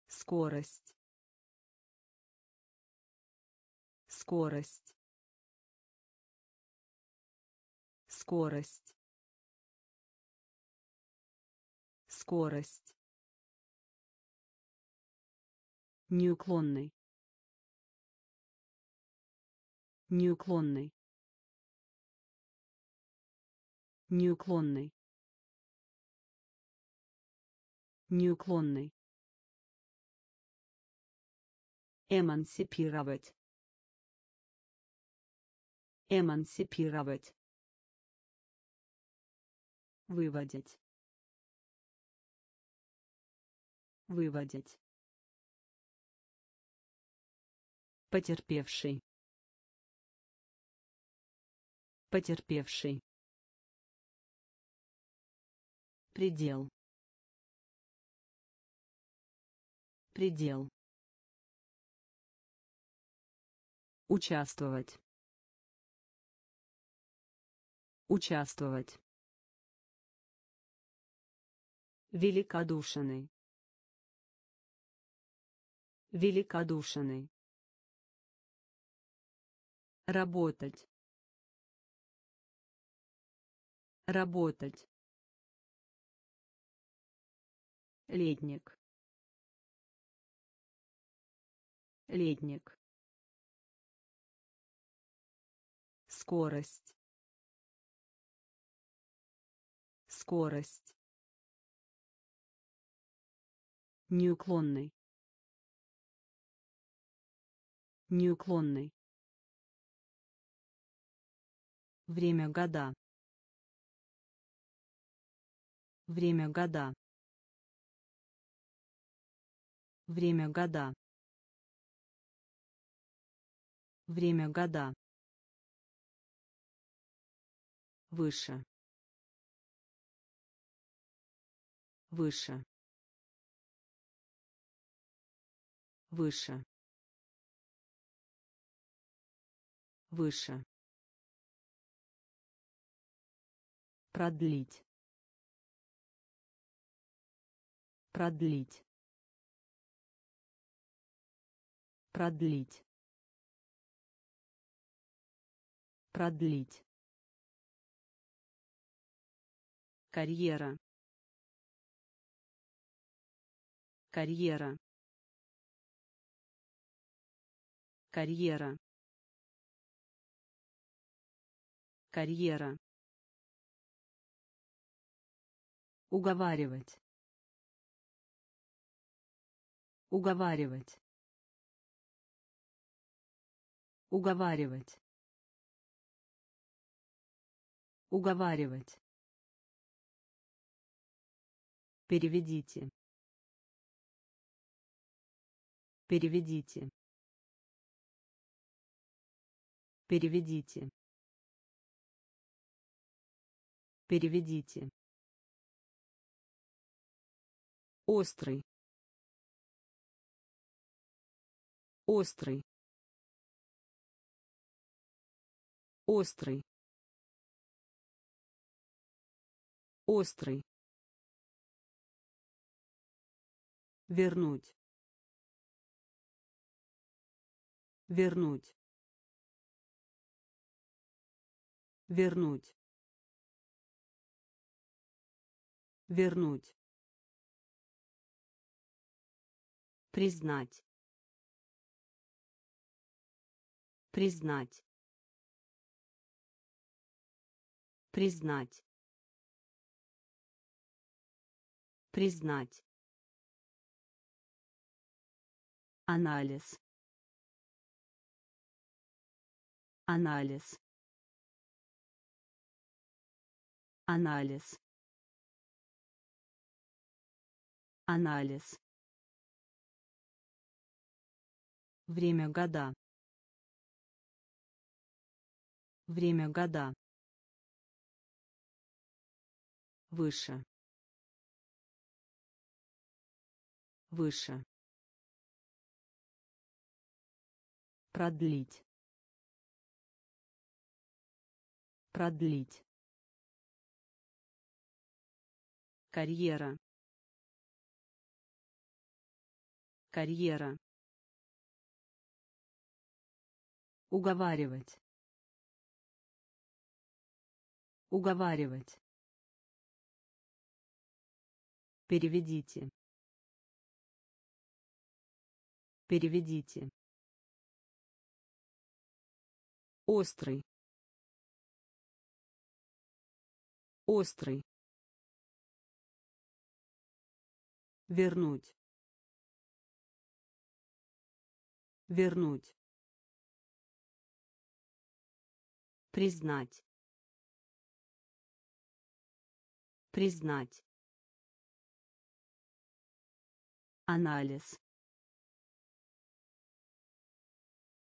Скорость. Скорость. Скорость. Скорость. Неуклонный. Неуклонный. Неуклонный. Неуклонный. Эмансипировать. Эмансипировать. Выводить. Выводить. Потерпевший. Потерпевший. Предел. Предел. Участвовать. Участвовать. Великодушный. Великодушный. Работать. Работать. Летник. Летник. Скорость. Скорость. Неуклонный. Неуклонный. Время года. Время года. Время года. Время года. Выше. Выше. Выше. Выше. Продлить. Продлить. Продлить. Продлить. Карьера. Карьера. Карьера. Карьера. Уговаривать. Уговаривать. Уговаривать. Уговаривать. Переведите. Переведите. Переведите. Переведите. Острый. Острый. Острый. Острый. Вернуть. Вернуть. вернуть вернуть признать признать признать признать. Анализ. Анализ. Анализ. Анализ. Время года. Время года. Выше выше. Продлить. Продлить. Карьера. Карьера. Уговаривать. Уговаривать. Переведите переведите. Острый. Острый. Вернуть. Вернуть. Признать. Признать. Анализ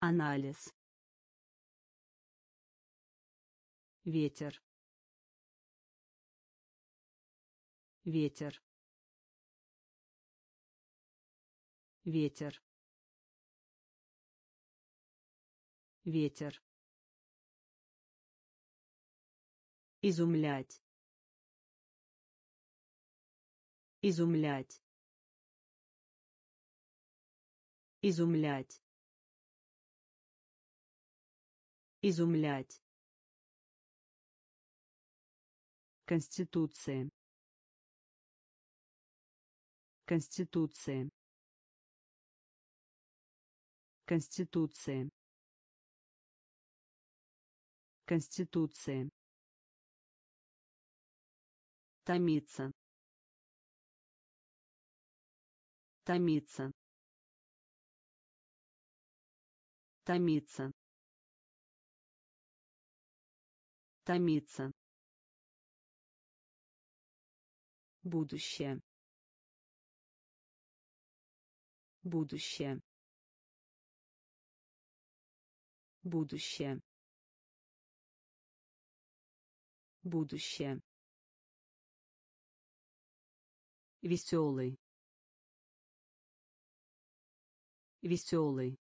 анализ. Ветер. Ветер. Ветер. Ветер. Изумлять. Изумлять. Изумлять изумлять Конституция. Конституция. Конституция. Конституция. Томиться. Томиться. Томиться. Томиться. Будущее. Будущее. Будущее. Будущее. Веселый. Веселый.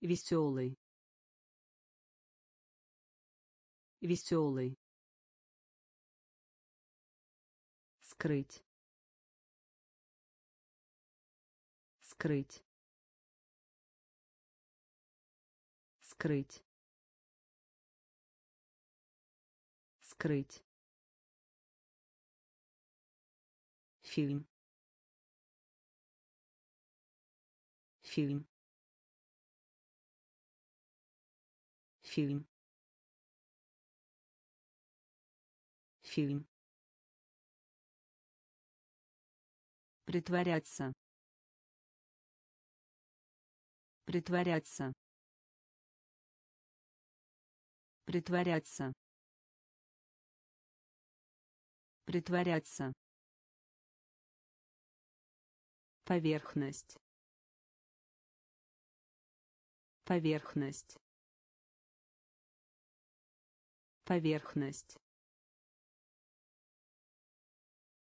Веселый. Веселый. скрыть. Скрыть. Скрыть. Скрыть. Фильм. Фильм. Фильм фильм Притворяться. Притворяться. Притворяться. Притворяться. Поверхность. Поверхность. Поверхность.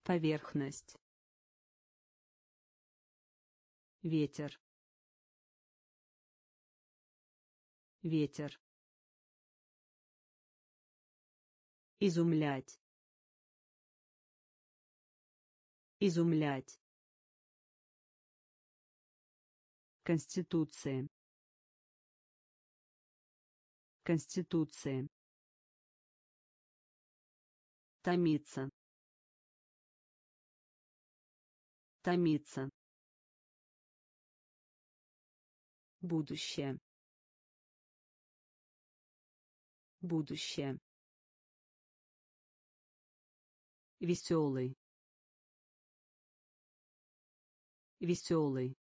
Поверхность. ветер ветер изумлять изумлять Конституция. Конституции. Томиться. Томиться. Будущее. Будущее. Веселый. Веселый.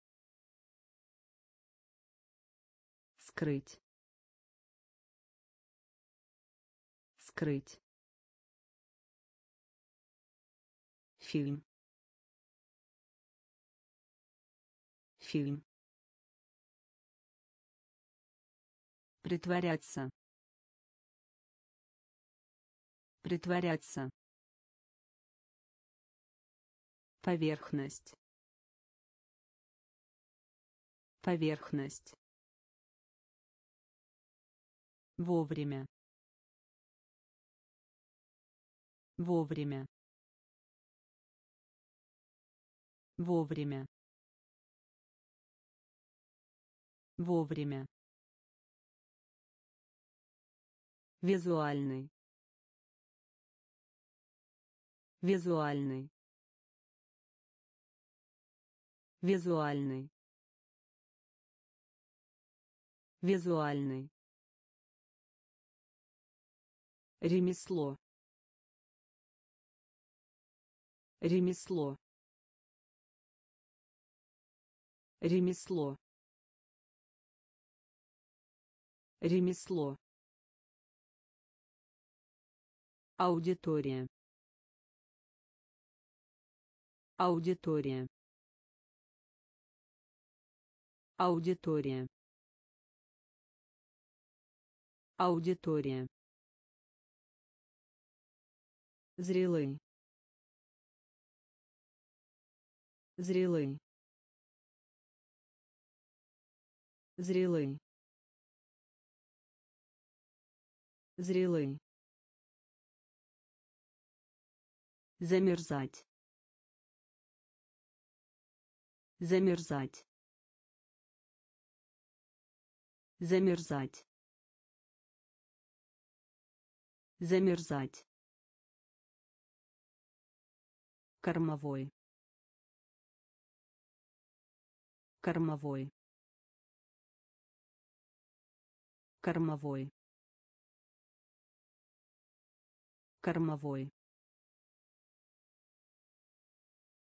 Скрыть. Скрыть. Фильм. Фильм. Притворяться. Притворяться. Поверхность. Поверхность. Вовремя. Вовремя. Вовремя. Вовремя. Визуальный. Визуальный. Визуальный. Визуальный. Ремесло. Ремесло. Ремесло. Ремесло. Аудитория. Аудитория. Аудитория. Аудитория. Зрелый. Зрелый. Зрелый. Зрелый. Замерзать. Замерзать. Замерзать. Замерзать. Кормовой. Кормовой. Кормовой. Кормовой.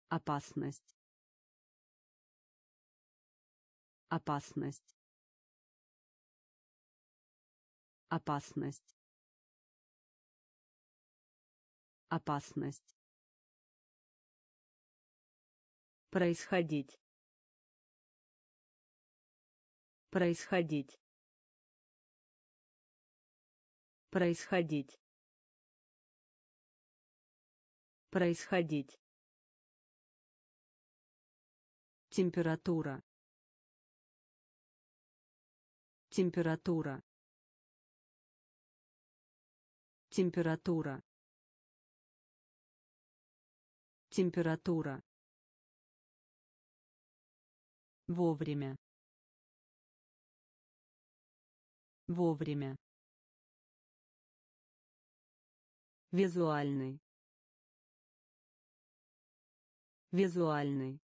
Опасность. Опасность. Опасность. Опасность. Происходить. Происходить. Происходить. Происходить. Температура. Температура. Температура. Температура. Вовремя. Вовремя. Визуальный. Визуальный.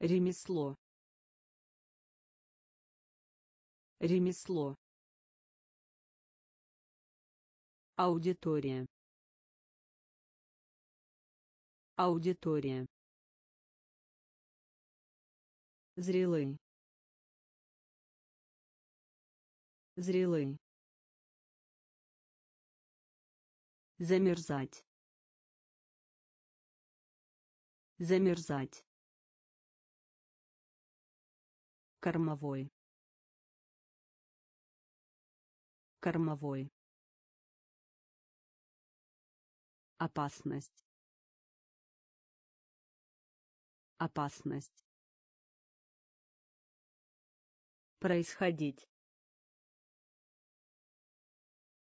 Ремесло. Ремесло. Аудитория. Аудитория. Зрелый. Зрелый. Замерзать. Замерзать. Кормовой. Кормовой. Опасность. Опасность. Происходить.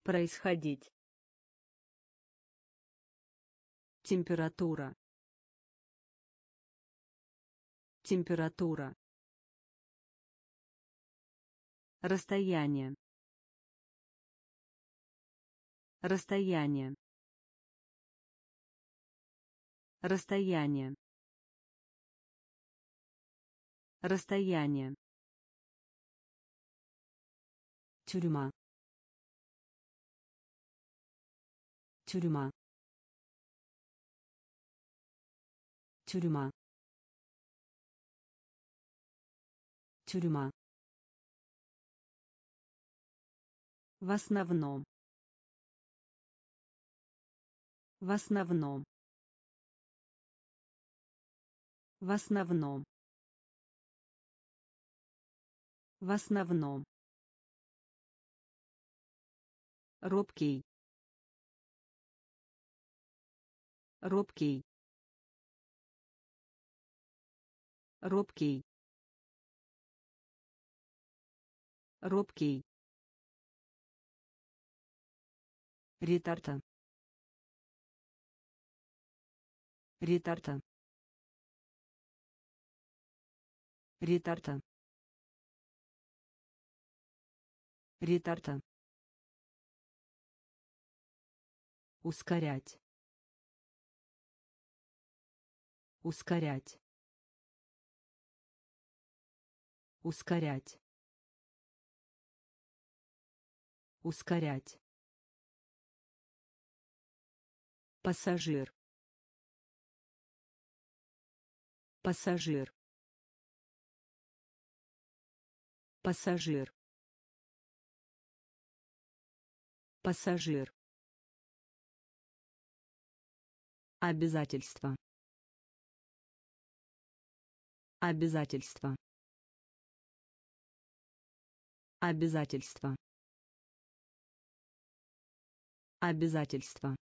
Происходить. Температура. Температура. Расстояние. Расстояние. Расстояние. Расстояние. тюрьма тюрьма тюрьма тюрьма. В основном. В основном. В основном. В основном. Робкий. Робкий. Робкий робкий. Ретарта. Ретарта. Ретарта. Ретарта. Ускорять. Ускорять. Ускорять ускорять пассажир пассажир пассажир пассажир Обязательство. Обязательство. Обязательство. Обязательство.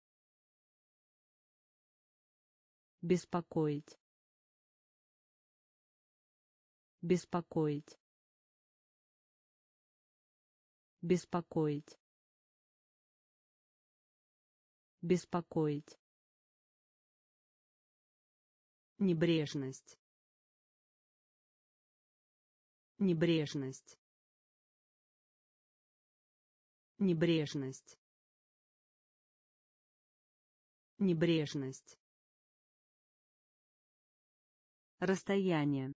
Беспокоить. Беспокоить. Беспокоить. Беспокоить. Небрежность. Небрежность. Небрежность. Небрежность. Расстояние.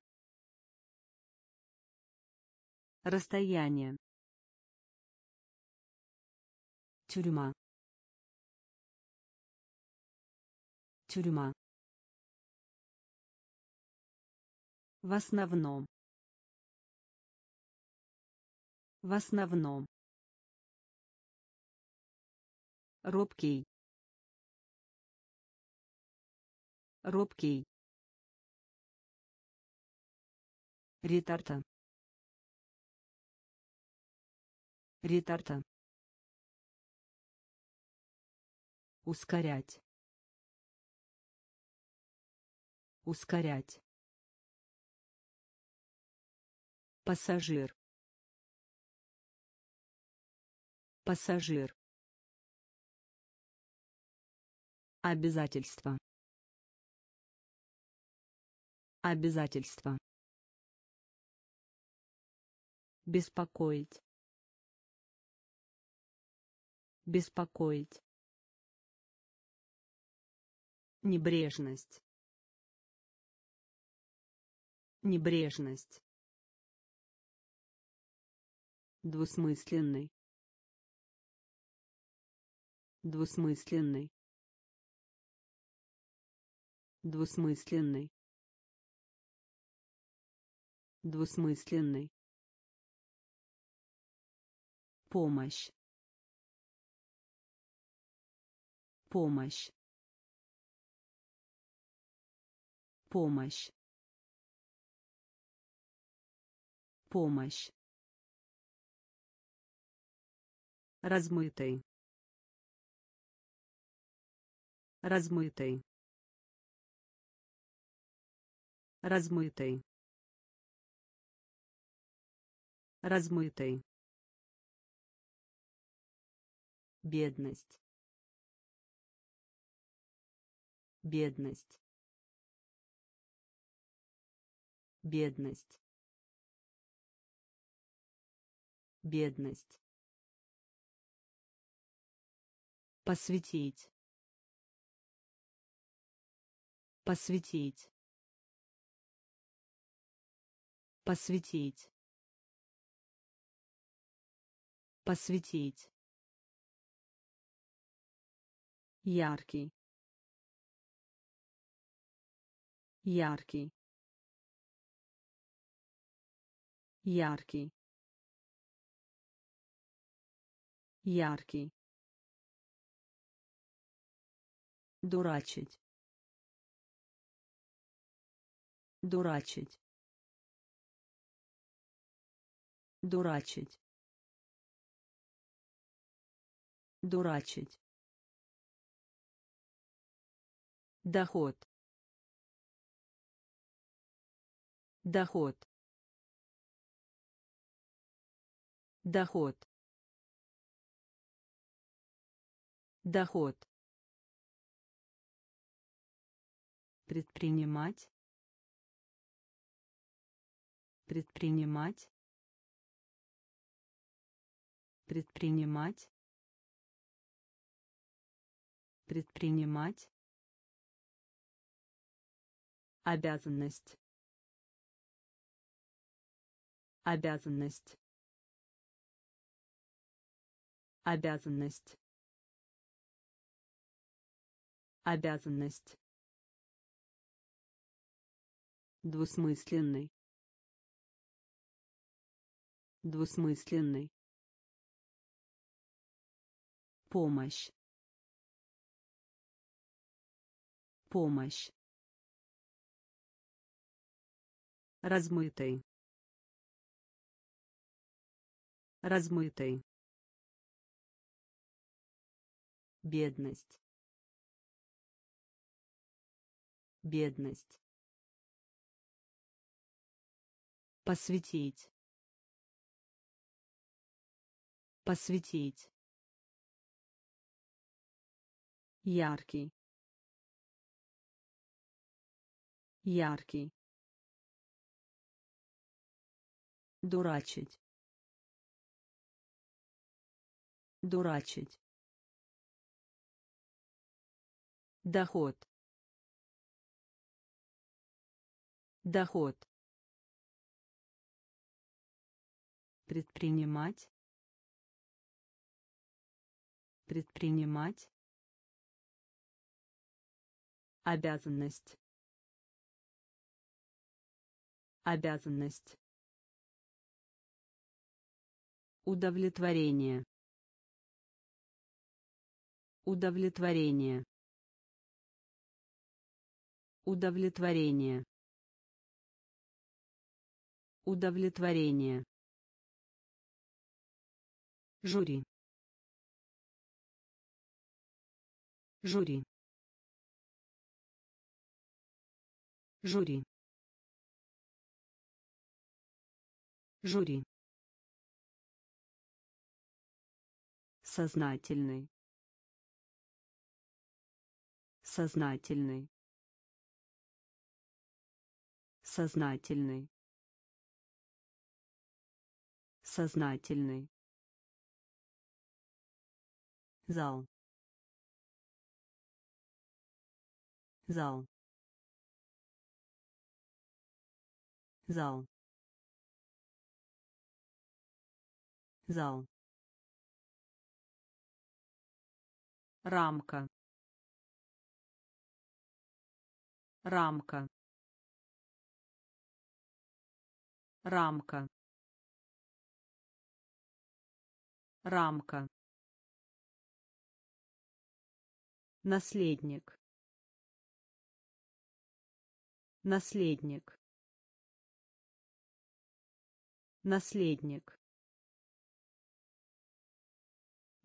Расстояние. Тюрьма. Тюрьма. В основном. В основном. Робкий. Робкий. Ретарта. Ретарта. Ускорять. Ускорять. Пассажир. Пассажир. Обязательство. Обязательство. Беспокоить. Беспокоить. Небрежность. Небрежность. Двусмысленный. Двусмысленный. Двусмысленный. Двусмысленный. Помощь. Помощь. Помощь. Помощь. размытый размытый размытый размытый бедность. Бедность. Бедность. Бедность. Посвятить. Посвятить. Посвятить посвятить яркий. Яркий. Яркий. Яркий. Дурачить. Дурачить. Дурачить дурачить. Доход. Доход. Доход. Доход. Предпринимать. Предпринимать. Предпринимать предпринимать. Обязанность. Обязанность. Обязанность. Обязанность. Двусмысленный. Двусмысленный. Помощь помощь. Размытый. Размытый. Бедность. Бедность. Посвятить. Посвятить. Яркий яркий. Дурачить. Дурачить. Доход. Доход. Предпринимать. Предпринимать. Обязанность обязанность. Удовлетворение. Удовлетворение. Удовлетворение. Удовлетворение. Жюри. Жюри. Жюри жюри. Сознательный. Сознательный. Сознательный. Сознательный. Зал. Зал. Зал зал. Рамка. Рамка. Рамка. Рамка. Наследник. Наследник. Наследник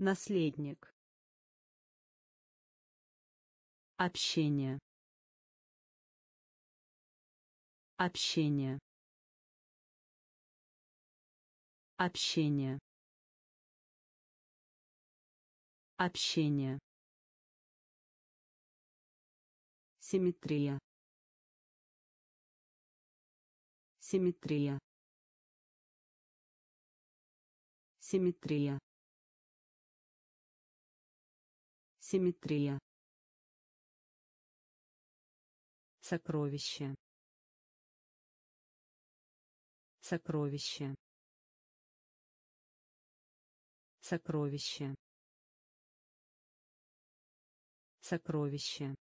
наследник. Общение. Общение. Общение. Общение. Симметрия. Симметрия. Симметрия. Симметрия. Сокровище. Сокровище. Сокровище. Сокровище.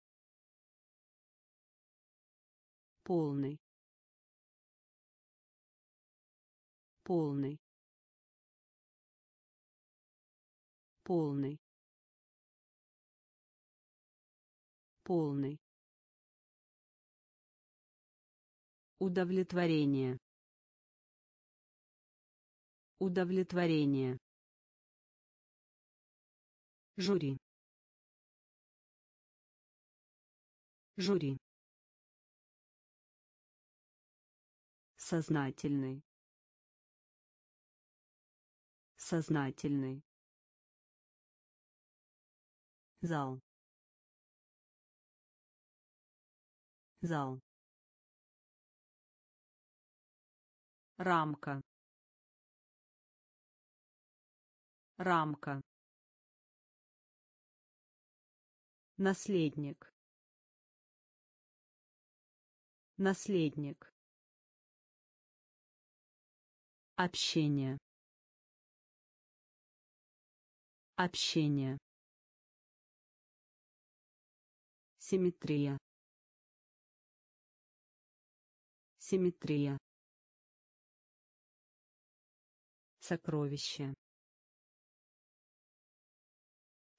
Полный. Полный. Полный. Полный. Удовлетворение. Удовлетворение. Жюри. Жюри. Сознательный. Сознательный. Зал. Зал. Рамка. Рамка. Наследник. Наследник. Общение. Общение. Симметрия. Симметрия. Сокровище.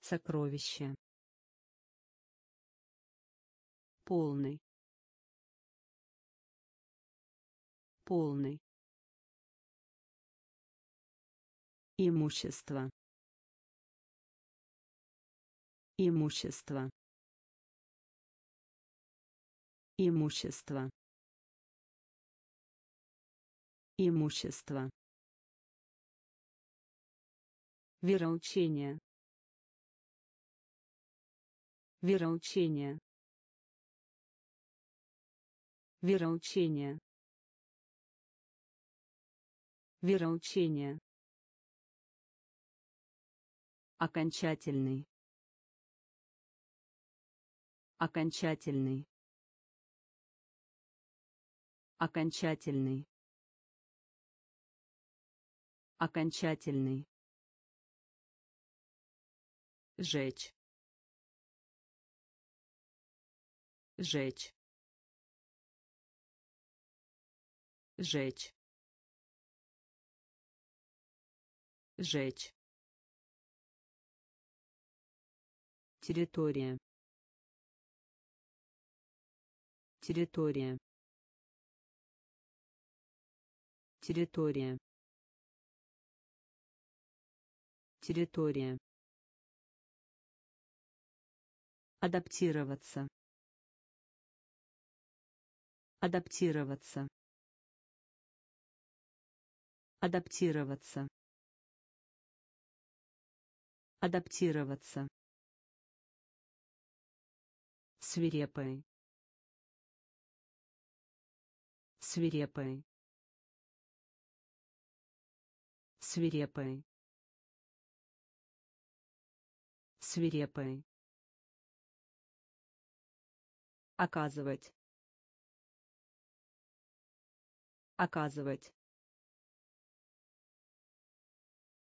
Сокровище. Полный. Полный. Имущество. Имущество. Имущество. Имущество. Вероучение. Вероучение. Вероучение. Вероучение. Окончательный. Окончательный. Окончательный. Окончательный. Жечь. Жечь. Жечь. Жечь. Территория. Территория. Территория. Территория. Адаптироваться. Адаптироваться. Адаптироваться. Адаптироваться. Свирепый. Свирепый. Свирепый. Свирепый. Оказывать. Оказывать.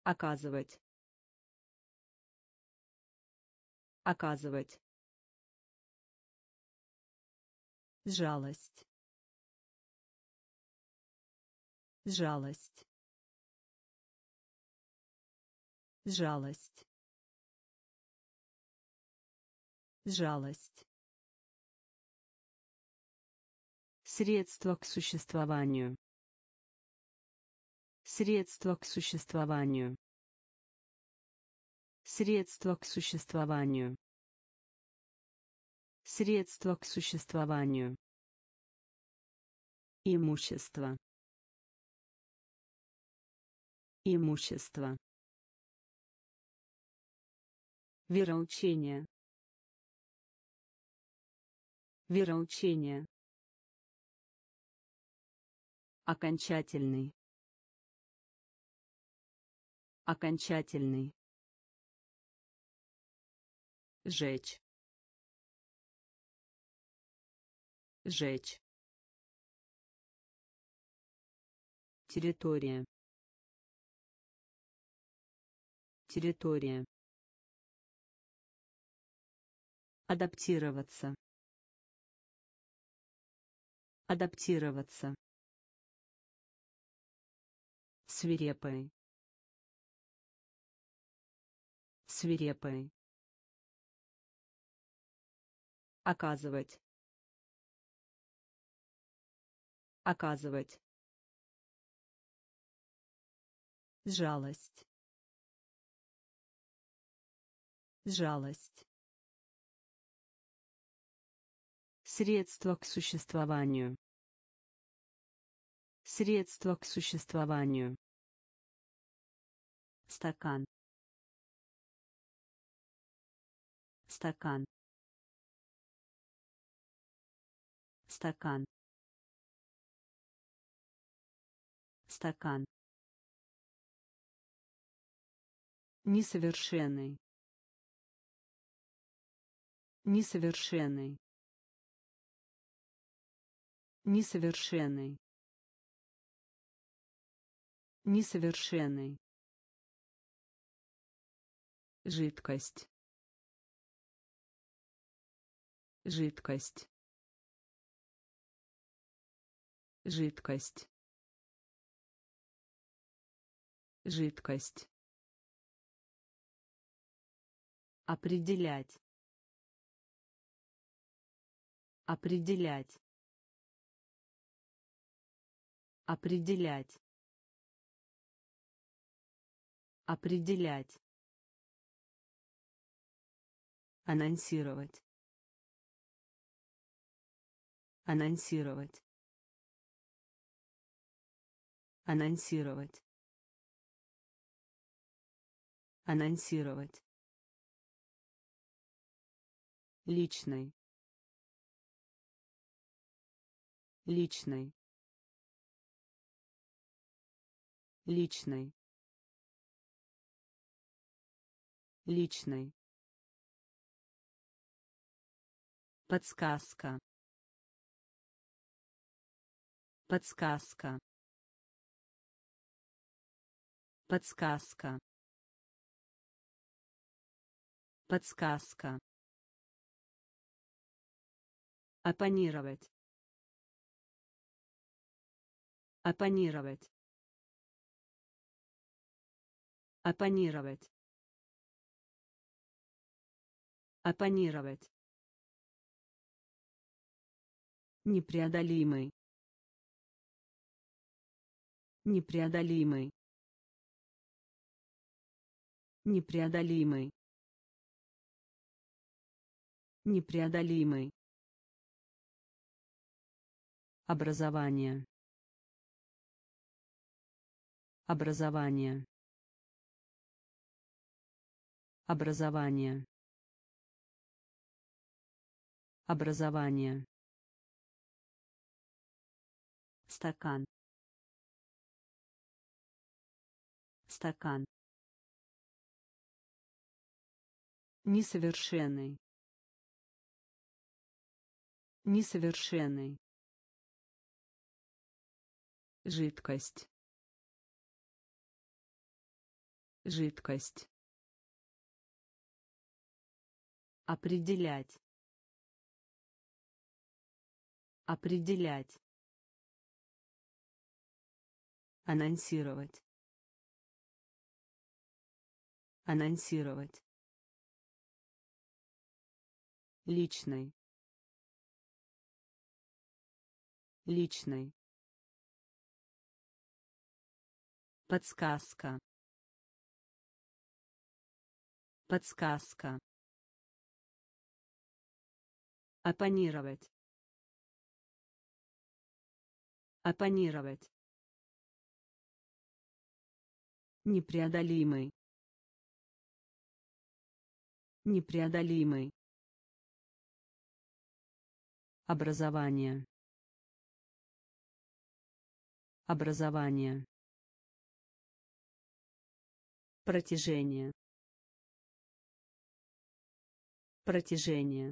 Оказывать. Оказывать. Жалость. Жалость. Жалость. Жалость. Средство к существованию. Средство к существованию. Средство к существованию. Средство к существованию. Имущество. Имущество. Вероучение. Вероучение. Окончательный. окончательный. Жечь. Жечь. Территория. Территория. Адаптироваться адаптироваться. Свирепый. Свирепый. Оказывать. Оказывать. Жалость. Жалость. Средство к существованию. Средство к существованию. Стакан. Стакан. Стакан. Стакан. Несовершенный. Несовершенный. Несовершенный. Несовершенный. Жидкость. Жидкость. Жидкость. Жидкость. Определять. Определять. Определять. Определять. Анонсировать. Анонсировать. Анонсировать. Анонсировать. Личный. Личный. Личный. Личный. Подсказка. Подсказка. Подсказка. Подсказка. Оппонировать. Оппонировать. Оппонировать. Оппонировать. Непреодолимый. Непреодолимый. Непреодолимый. Непреодолимый. Образование. Образование. Образование. Образование. Стакан. Стакан. Несовершенный. Несовершенный. Жидкость. Жидкость. Определять. Определять. Анонсировать. Анонсировать. Личный. Личный. Подсказка. Подсказка. Оппонировать. Оппонировать. Непреодолимый. Непреодолимый. Образование. Образование. Протяжение. Протяжение.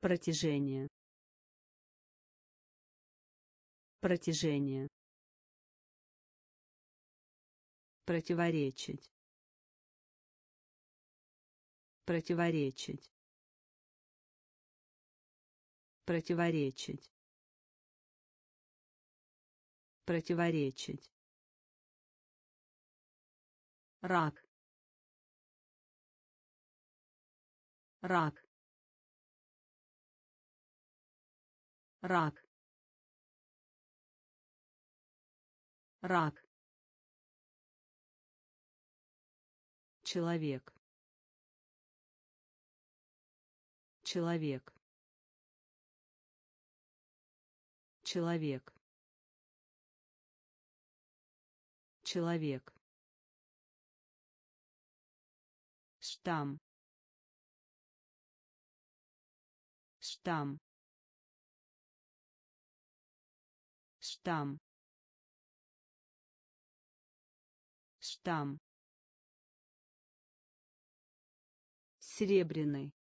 Протяжение. Протяжение. Противоречить. Противоречить. Противоречить. Противоречить. Рак. Рак. Рак. Рак. Человек. Человек. Человек. Человек. штамм штамм штамм штамм серебряный.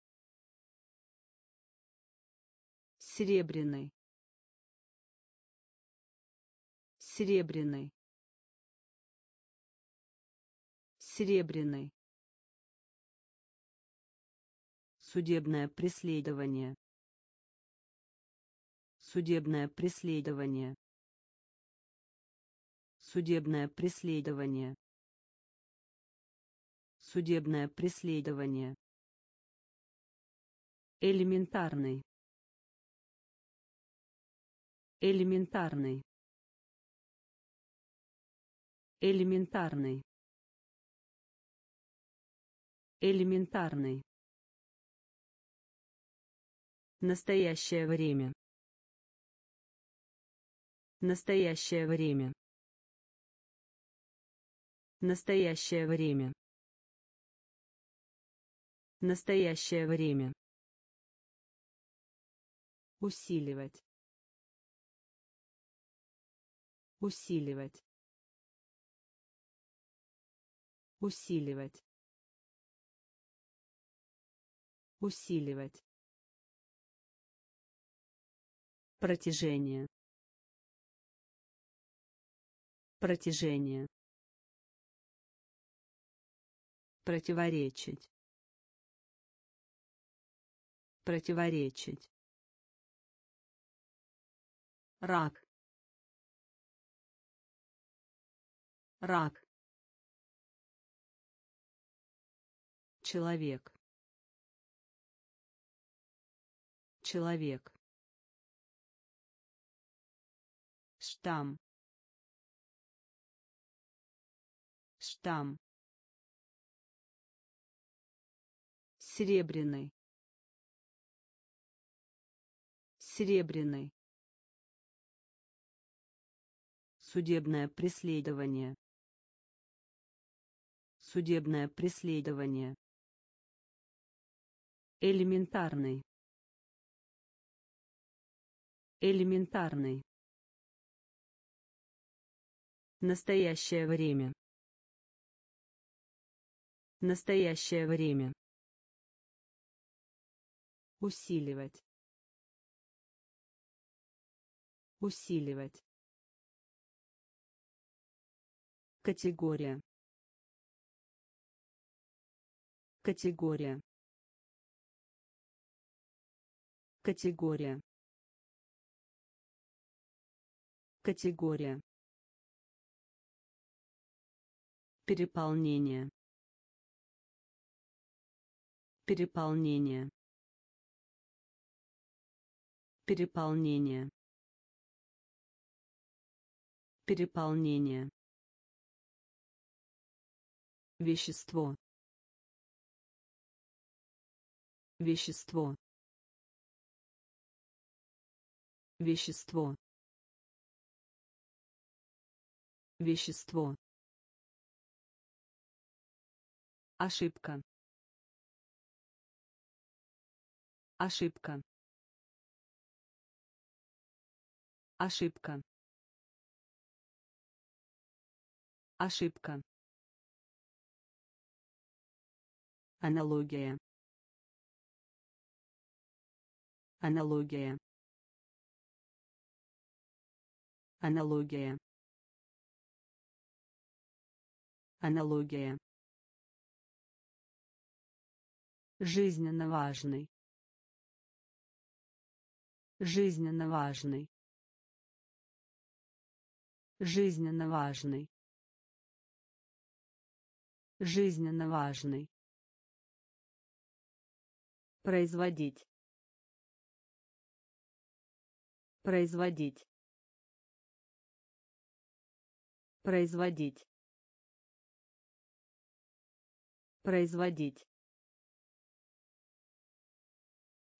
Серебряный. Серебряный. Серебряный. Судебное преследование. Судебное преследование. Судебное преследование судебное преследование. Элементарный. Элементарный. Элементарный. Элементарный. Настоящее время. Настоящее время. Настоящее время настоящее время. Усиливать. Усиливать. Усиливать. Усиливать. Протяжение. Протяжение. Противоречить противоречить. Рак. Рак. Человек. Человек. Штамм. Штамм. Серебряный серебряный. Судебное преследование. Судебное преследование. Элементарный. Элементарный. Настоящее время. Настоящее время. Усиливать усиливать. Категория. Категория. Категория. Категория. Переполнение. Переполнение. Переполнение переполнение. Вещество. Вещество. Вещество. Вещество. Ошибка. Ошибка. Ошибка Ошибка. Аналогия. Аналогия. Аналогия. Аналогия. Жизненно важный. Жизненно важный. Жизненно важный. Жизненно важный. Производить. Производить. Производить. Производить.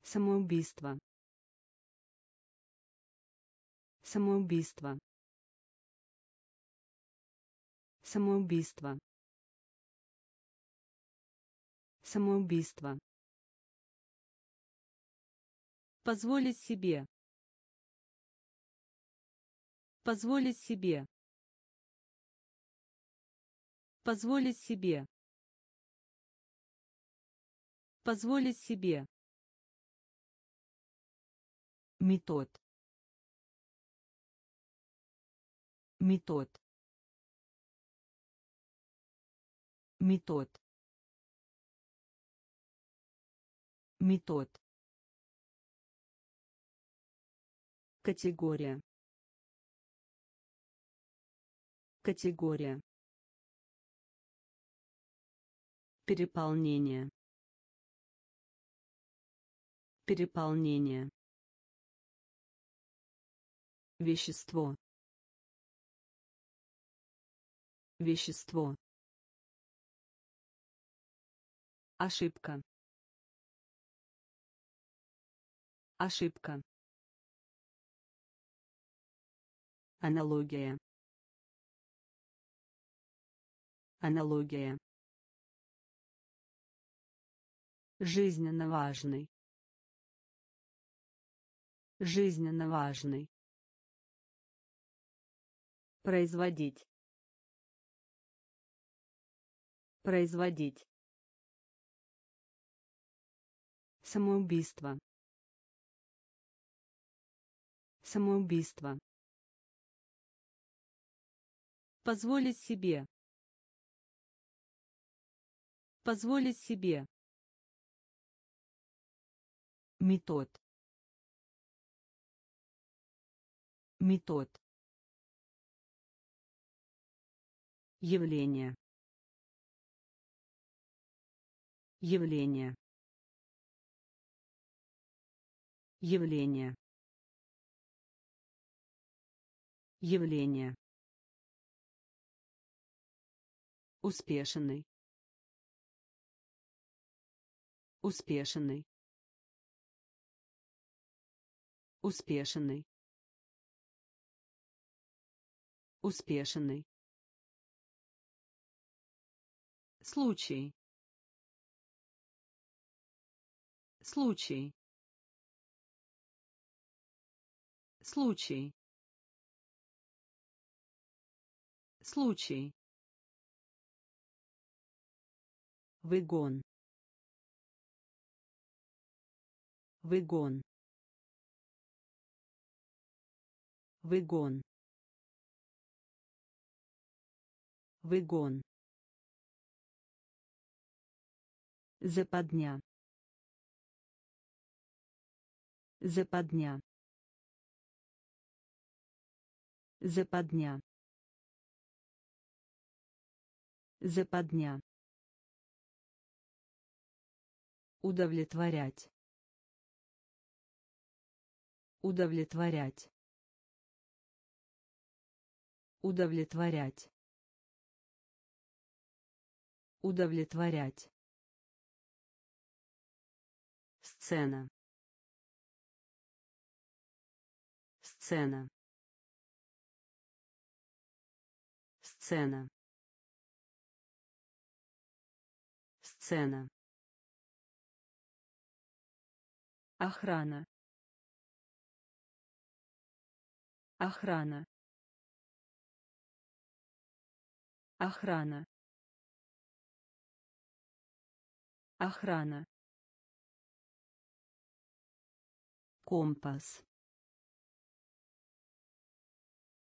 Самоубийство. Самоубийство. Самоубийство. Самоубийство. Позволить себе. Позволить себе. Позволить себе. Позволить себе. Метод. Метод. Метод. Метод. Категория. Категория. Переполнение. Переполнение. Вещество. Вещество. Ошибка. Ошибка. Аналогия. Аналогия. Жизненно важный. Жизненно важный. Производить. Производить. Самоубийство. Самоубийство. Позволить себе. Позволить себе. Метод. Метод. Явление. Явление. Явление. Явление. Успешный. Успешный. Успешный. Успешный. Случай. Случай. Случай. Случай. Выгон. Выгон. Выгон. Выгон. Западня. Западня. Западня. Западня. Удовлетворять. Удовлетворять. Удовлетворять. Удовлетворять. Сцена. Сцена. Сцена. Сцена. Охрана. Охрана. охрана охрана компас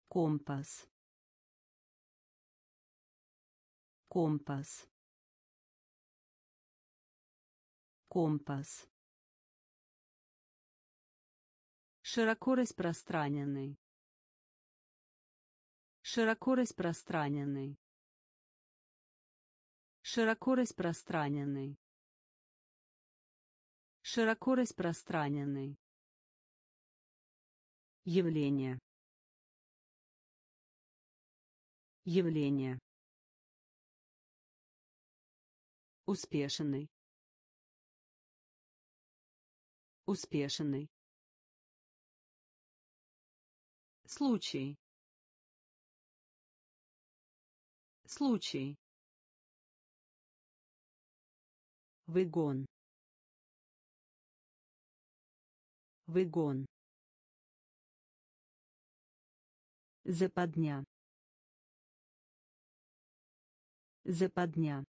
компас компас компас. Широко распространенный. Широко распространенный. Широко распространенный. Широко распространенный. Явление. Явление. Успешный успешный. Случай. Случай. Выгон. Выгон. Западня. Западня.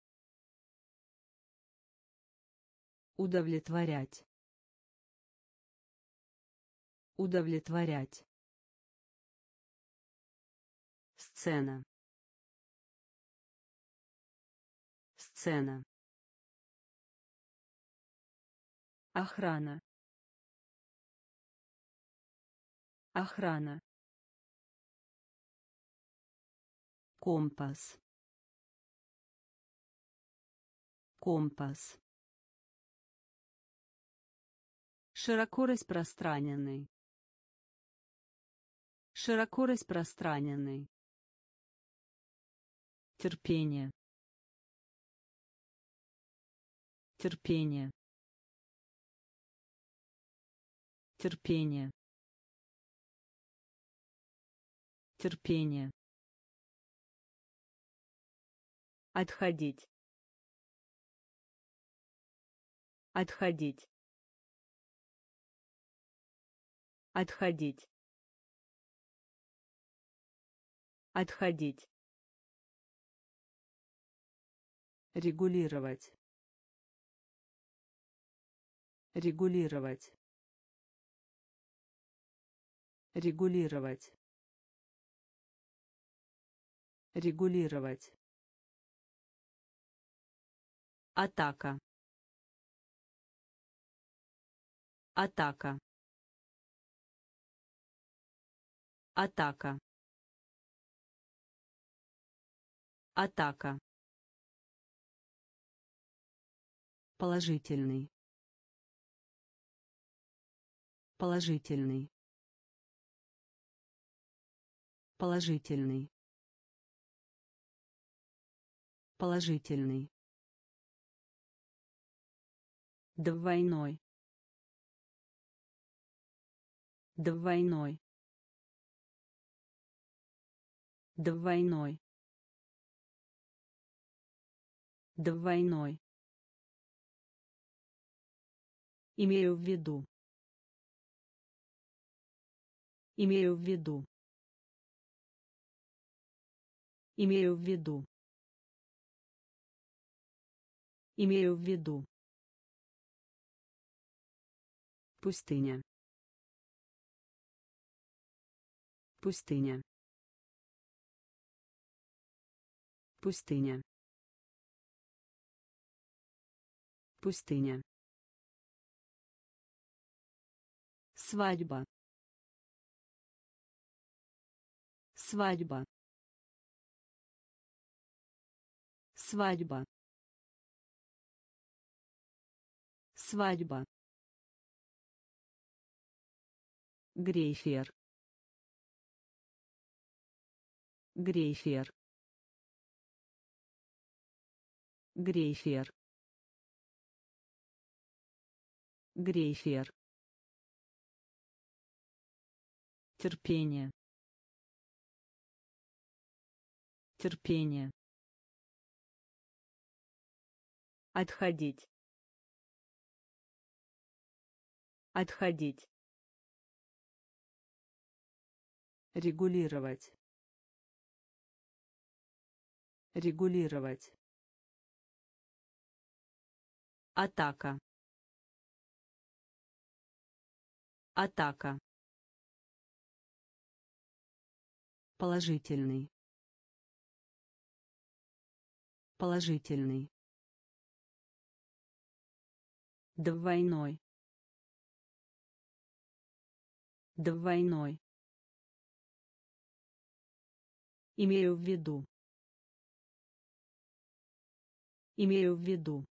Удовлетворять удовлетворять. Сцена. Сцена. Охрана. Охрана. Компас. Компас. Широко распространенный широко распространенный. Терпение. Терпение. Терпение. Терпение. Отходить. Отходить. Отходить отходить. Регулировать. Регулировать. Регулировать. Регулировать. Атака. Атака. Атака атака. Положительный. Положительный. Положительный. Положительный. Двойной. Двойной. Двойной двойной Имею в виду. Имею в виду. Имею в виду. Имею в виду. Пустыня. Пустыня. Пустыня. Пустыня. Свадьба. Свадьба. Свадьба. Свадьба. Грейфер. Грейфер. Грейфер. Грейфер. терпение. Терпение. Отходить. Отходить. Регулировать. Регулировать. Атака атака. Положительный. Положительный. Двойной. Двойной. Имею в виду. Имею в виду.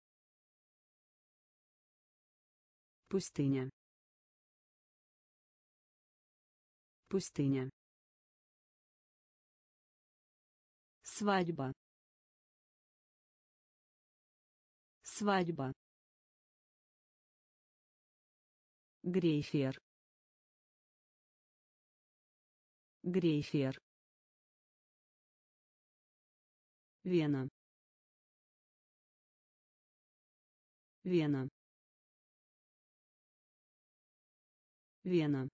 Пустыня пустыня свадьба свадьба Грейфер. Грейфер. Вена. Вена. Вена.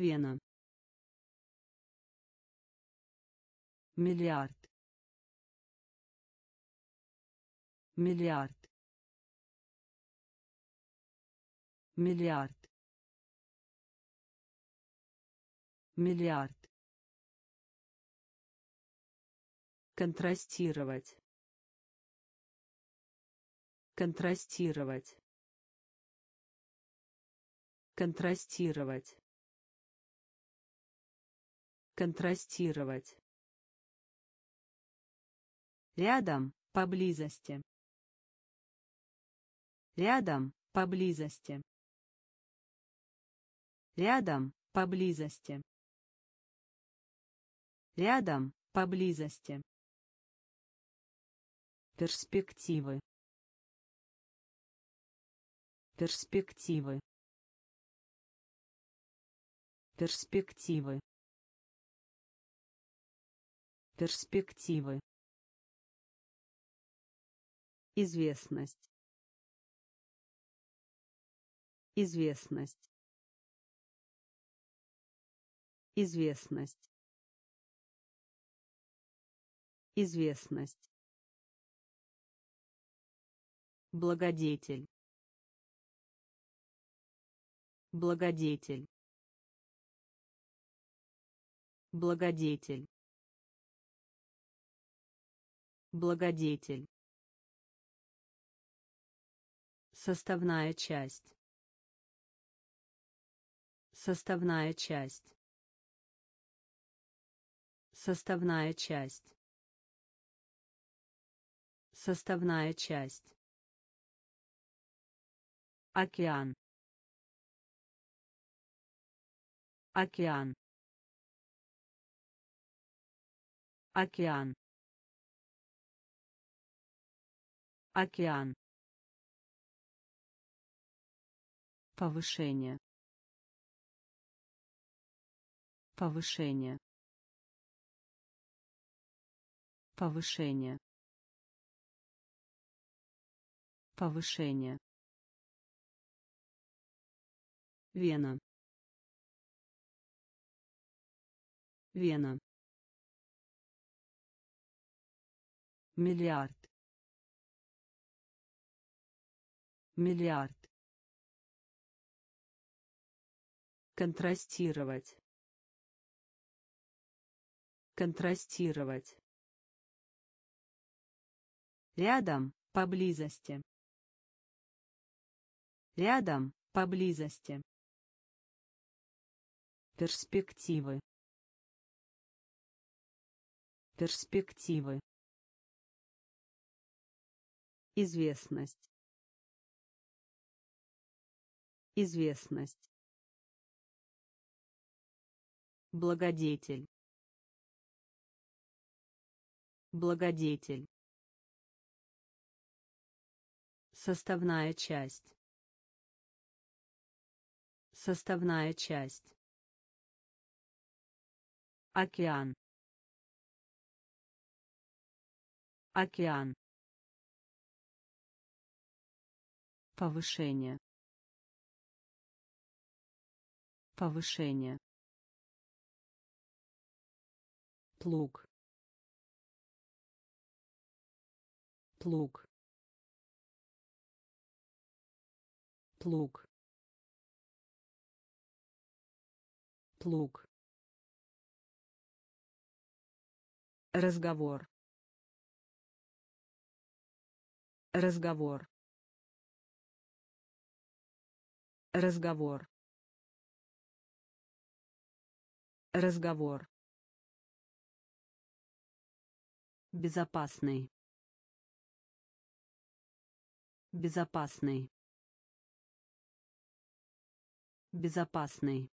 Вена. Миллиард. Миллиард. Миллиард. Миллиард. Контрастировать. Контрастировать. Контрастировать. Контрастировать. Рядом, поблизости. Рядом, поблизости. Рядом, поблизости. Рядом, поблизости. Перспективы. Перспективы. Перспективы. Перспективы. Известность. Известность. Известность. Известность. Благодетель. Благодетель. Благодетель. Благодетель. Составная часть. Составная часть. Составная часть. Составная часть. Океан. Океан. Океан. Океан. Повышение. Повышение. Повышение. Повышение. Вена. Вена. Миллиард. Миллиард. Контрастировать. Контрастировать. Рядом, поблизости. Рядом, поблизости. Перспективы. Перспективы. Известность. Известность. Благодетель. Благодетель. Составная часть. Составная часть. Океан. Океан. Повышение. Повышение. плуг. Плуг. Плуг. Плуг. Разговор. Разговор. Разговор разговор. Безопасный. Безопасный. Безопасный.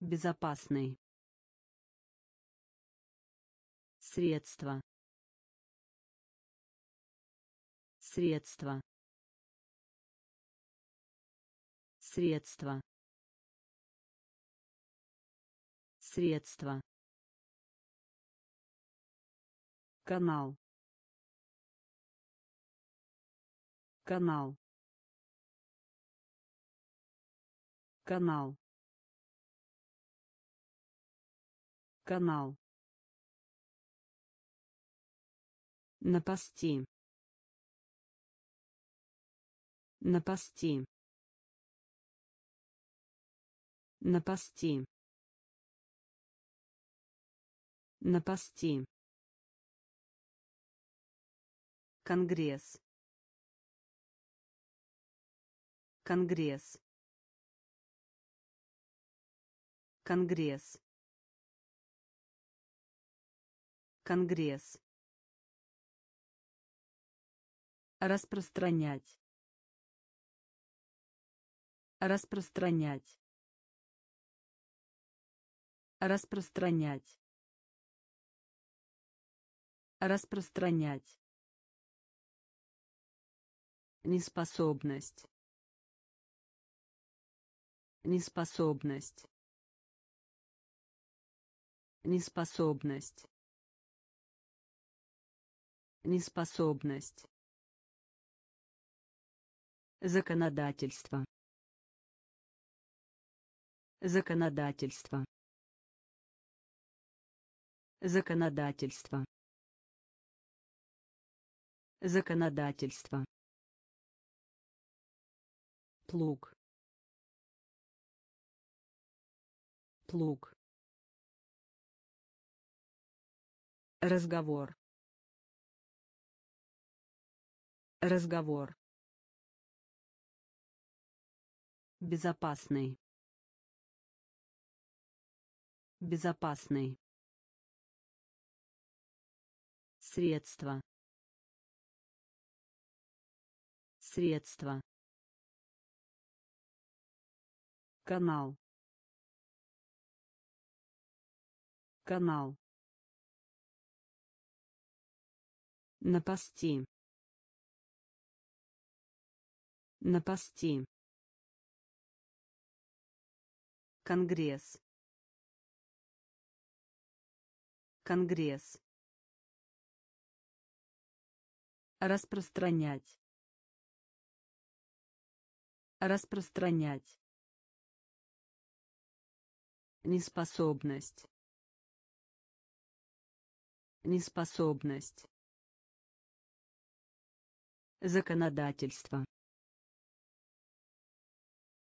Безопасный. Средство. Средство. Средство средство канал. Канал. Канал. Канал. Напасти. Напасти. Напасти напасти. Конгресс. Конгресс. Конгресс. Конгресс. Распространять. Распространять. Распространять распространять. Неспособность. Неспособность. Неспособность. Неспособность. Законодательство. Законодательство. Законодательство законодательство. Плуг. Плуг. Разговор. Разговор. Безопасный. Безопасный. Средство средство канал. Канал. Напасти. Напасти. Конгресс. Конгресс. Распространять распространять. Неспособность. Неспособность. Законодательство.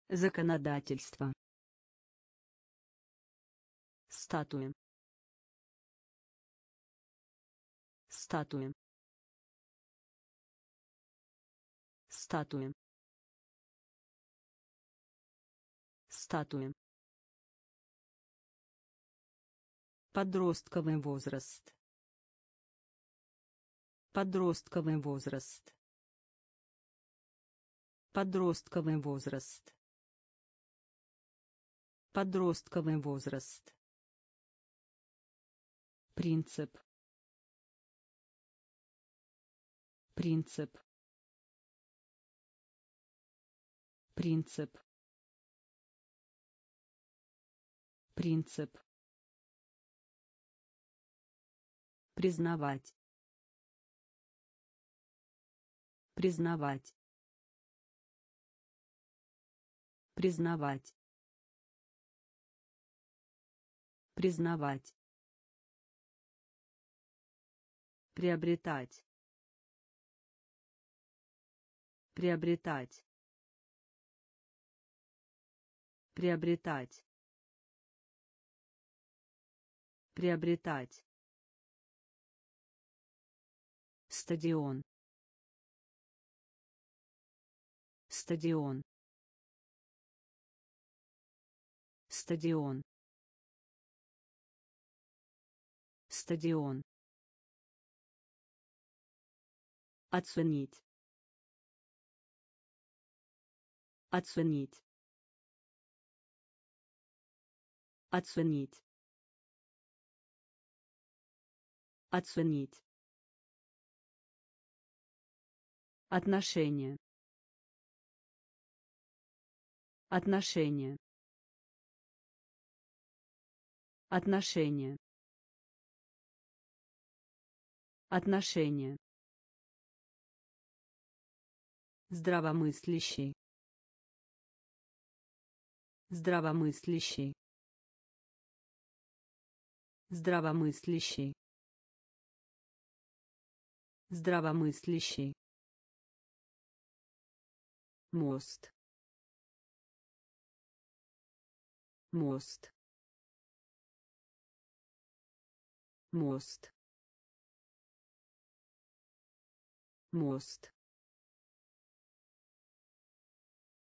Законодательство. Статуя статуя статуя статуя. Подростковый возраст. Подростковый возраст. Подростковый возраст. Подростковый возраст. Принцип. Принцип. Принцип принцип. Признавать. Признавать. Признавать. Признавать. Приобретать. Приобретать. Приобретать приобретать. Стадион. Стадион. Стадион. Стадион. Оценить. Оценить. Оценить оценить. Отношения. Отношения. Отношения. Отношения. Здравомыслящий. Здравомыслящий. Здравомыслящий здравомыслящий. Мост. Мост. Мост. Мост.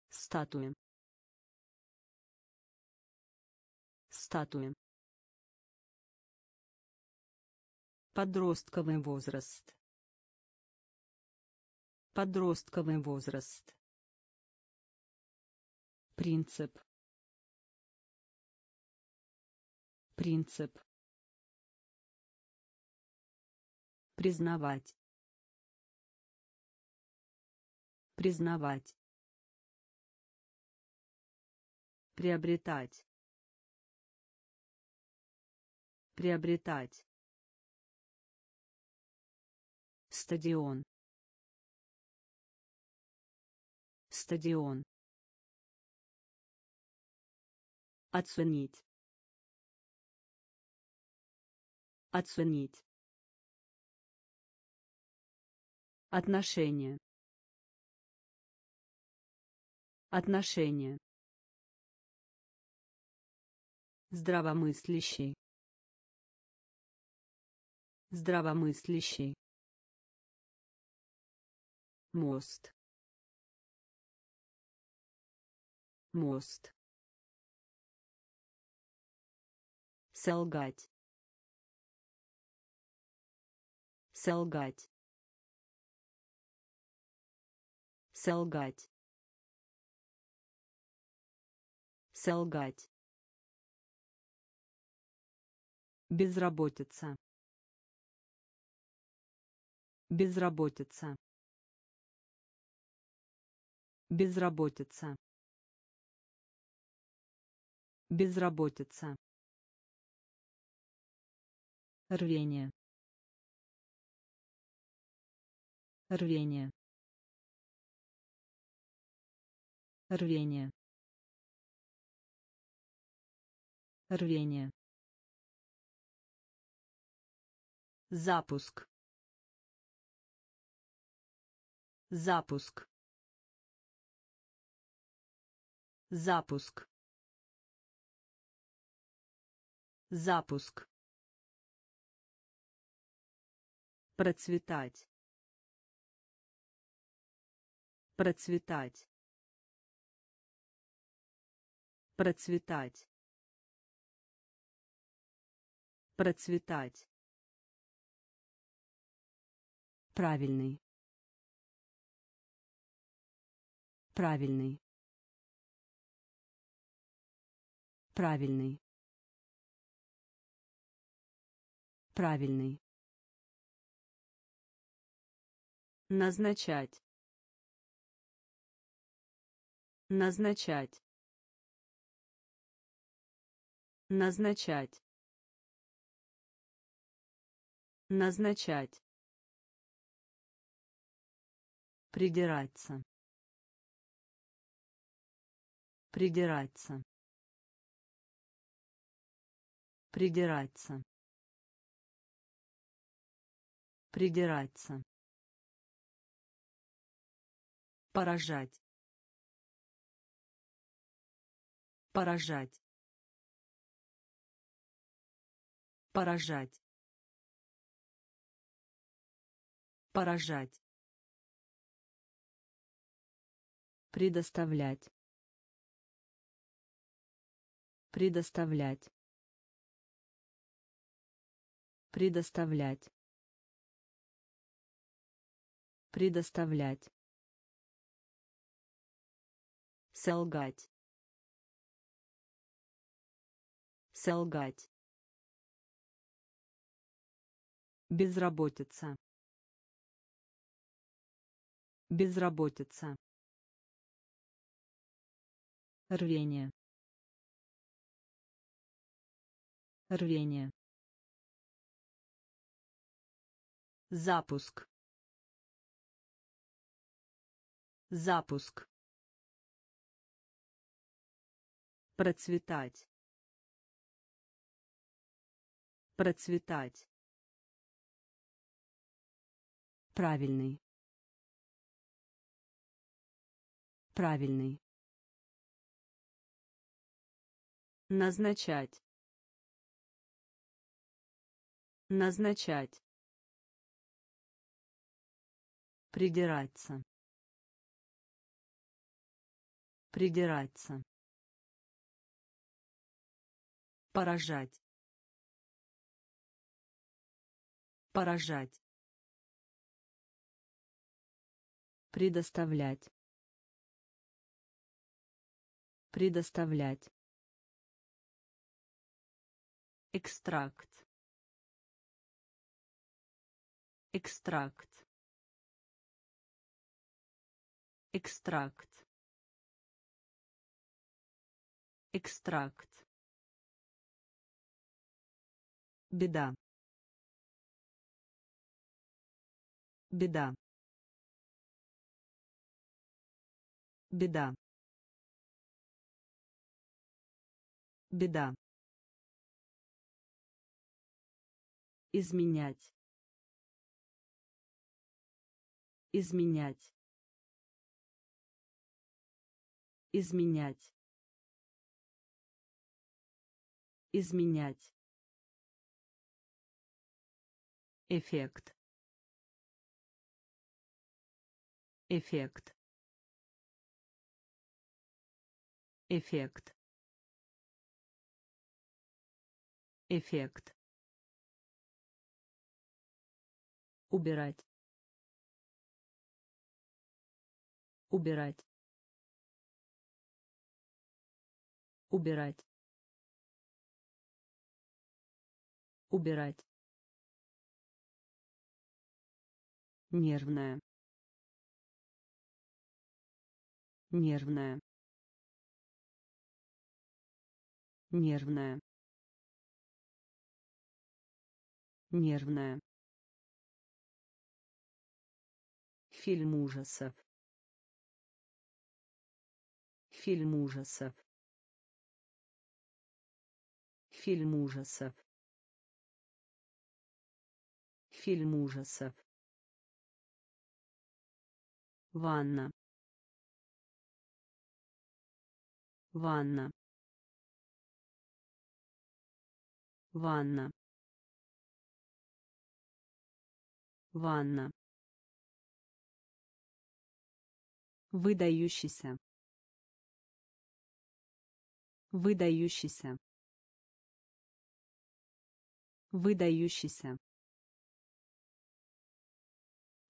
Статуя. Статуя. Подростковый возраст подростковый возраст. Принцип. Принцип. Признавать. Признавать. Приобретать. Приобретать. Стадион стадион. Оценить. Оценить. Отношения. Отношения. Здравомыслящий. Здравомыслящий. Мост мост. Солгать. Солгать. Солгать. Солгать. Безработица. Безработица. Безработица безработица. Рвение. Рвение. Рвение. Рвение. Запуск. Запуск. Запуск запуск процветать процветать процветать процветать. Правильный. Правильный. Правильный правильный. Назначать. Назначать. Назначать. Назначать. Придираться. Придираться. Придираться. Придираться. Поражать. Поражать. Поражать. Поражать. Предоставлять. Предоставлять. Предоставлять. Предоставлять. Солгать. Солгать. Безработица. Безработица. Рвение. Рвение. Запуск. Запуск. Процветать. Процветать. Правильный. Правильный. Назначать. Назначать. Придираться. Придираться. Поражать. Поражать. Предоставлять. Предоставлять. Экстракт. Экстракт. Экстракт. Экстракт. Беда. Беда. Беда. Беда. Изменять. Изменять. Изменять. Изменять. Эффект. Эффект. Эффект. Эффект. Убирать. Убирать. Убирать. Убирать. Нервная. Нервная. Нервная. Нервная. Фильм ужасов. Фильм ужасов. Фильм ужасов. Фильм ужасов. Ванна. Ванна. Ванна. Ванна. Выдающийся. Выдающийся. Выдающийся.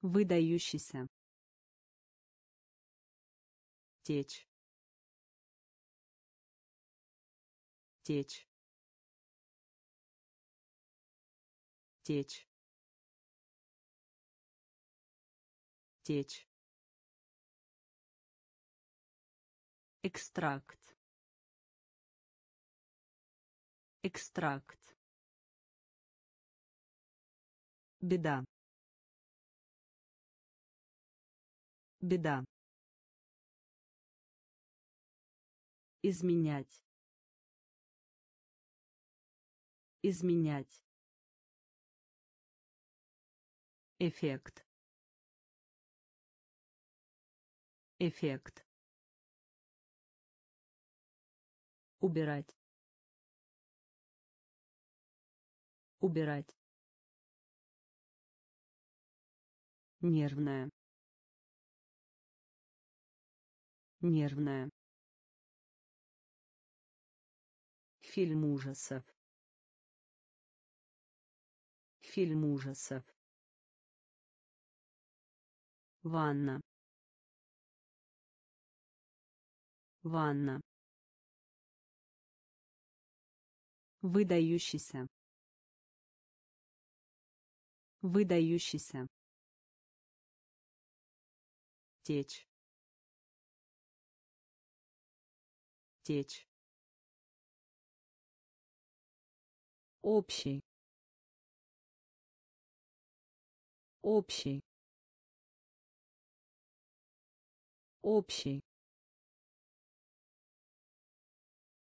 Выдающийся. Течь. Течь. Течь. Течь. Экстракт. Экстракт. Беда. Беда. Изменять. изменять. Эффект. Эффект. Убирать. Убирать. Нервная нервная. Фильм ужасов. Фильм ужасов. Ванна. Ванна. Выдающийся. Выдающийся. Течь течь общий. Общий. Общий.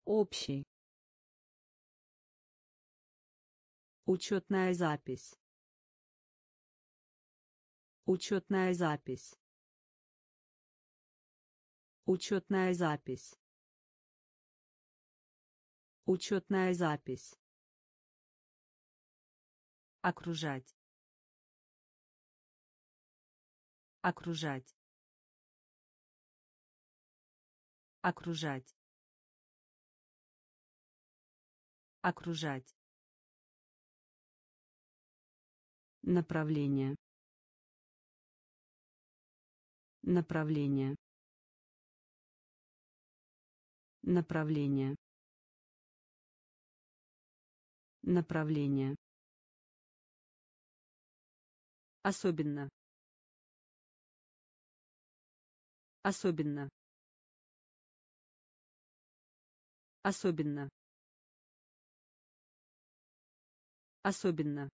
Общий. Учетная запись. Учетная запись. Учетная запись учетная запись. Окружать. Окружать. Окружать. Окружать. Направление. Направление. Направление направление. Особенно. Особенно. Особенно. Особенно.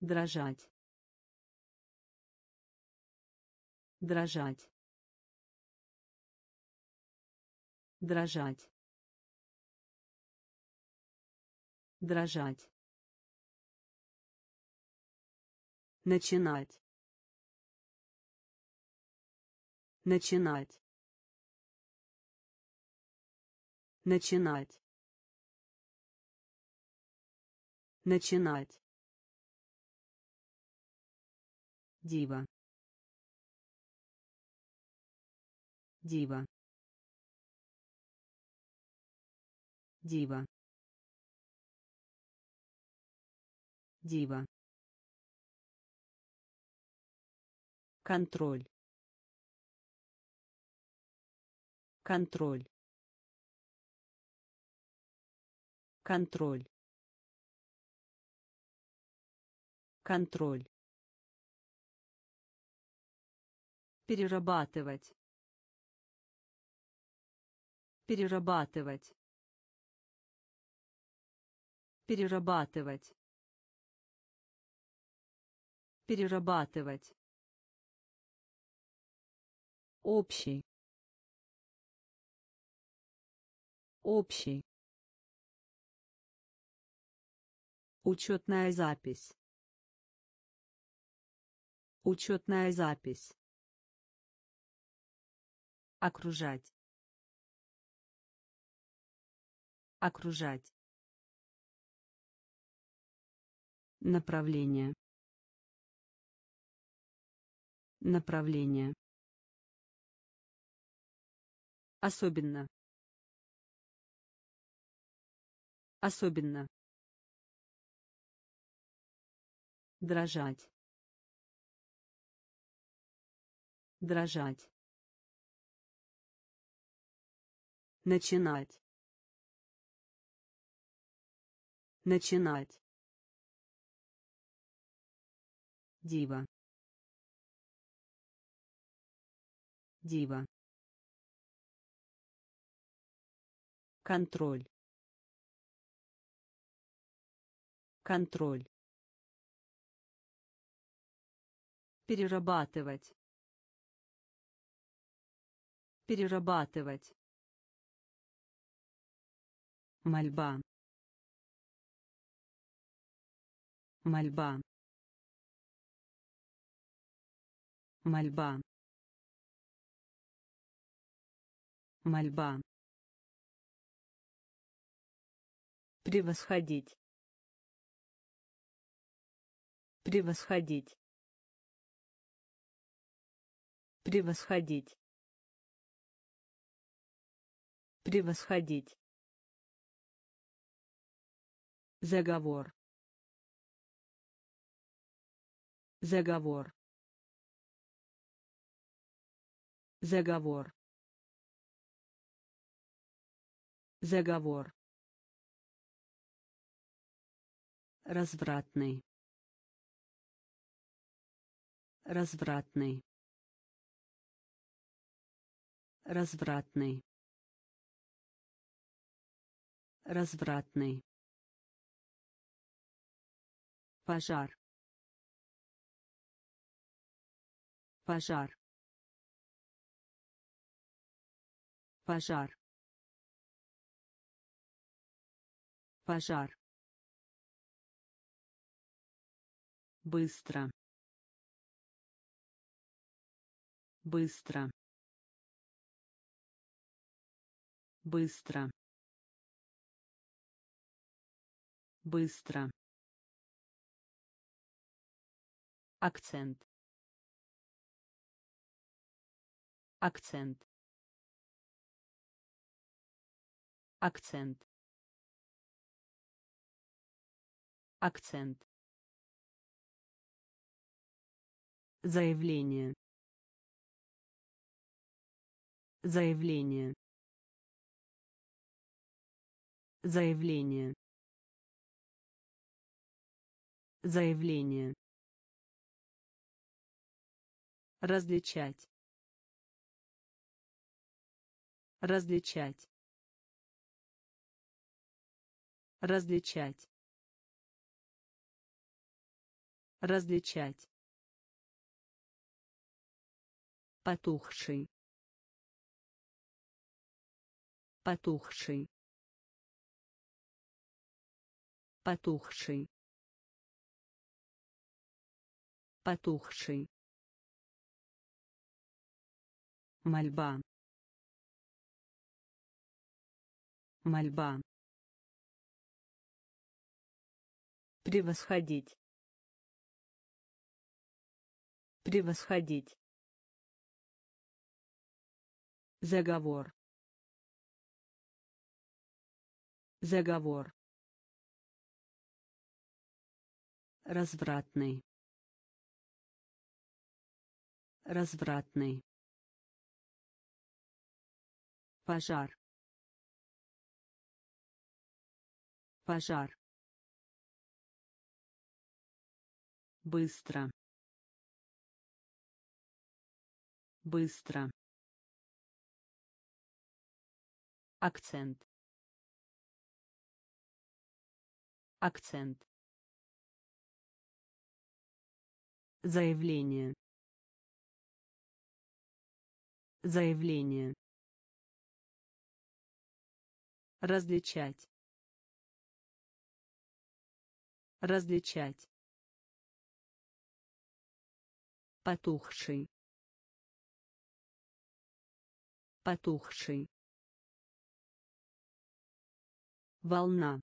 Дрожать. Дрожать. Дрожать дрожать. Начинать. Начинать. Начинать. Начинать. Дива дива дива дива контроль. Контроль. Контроль. Контроль. Перерабатывать. Перерабатывать. Перерабатывать перерабатывать. Общий. Общий. Учетная запись. Учетная запись. Окружать. Окружать. Направление направление. Особенно. Особенно. Дрожать. Дрожать. Начинать. Начинать. Дива дива. Контроль. Контроль. Перерабатывать. Перерабатывать. Мольба. Мольба. Мольба мольба. Превосходить. Превосходить. Превосходить. Превосходить. Заговор. Заговор. Заговор заговор. Развратный. Развратный. Развратный. Развратный. Пожар. Пожар. Пожар пожар. Быстро. Быстро. Быстро. Быстро. Акцент. Акцент. Акцент акцент. Заявление. Заявление. Заявление. Заявление. Различать. Различать. Различать различать. Потухший. Потухший. Потухший. Потухший. Мольба. Мольба. Превосходить превосходить. Заговор. Заговор. Развратный. Развратный. Пожар. Пожар. Быстро быстро. Акцент. Акцент. Заявление. Заявление. Различать. Различать. Потухший потухший. Волна.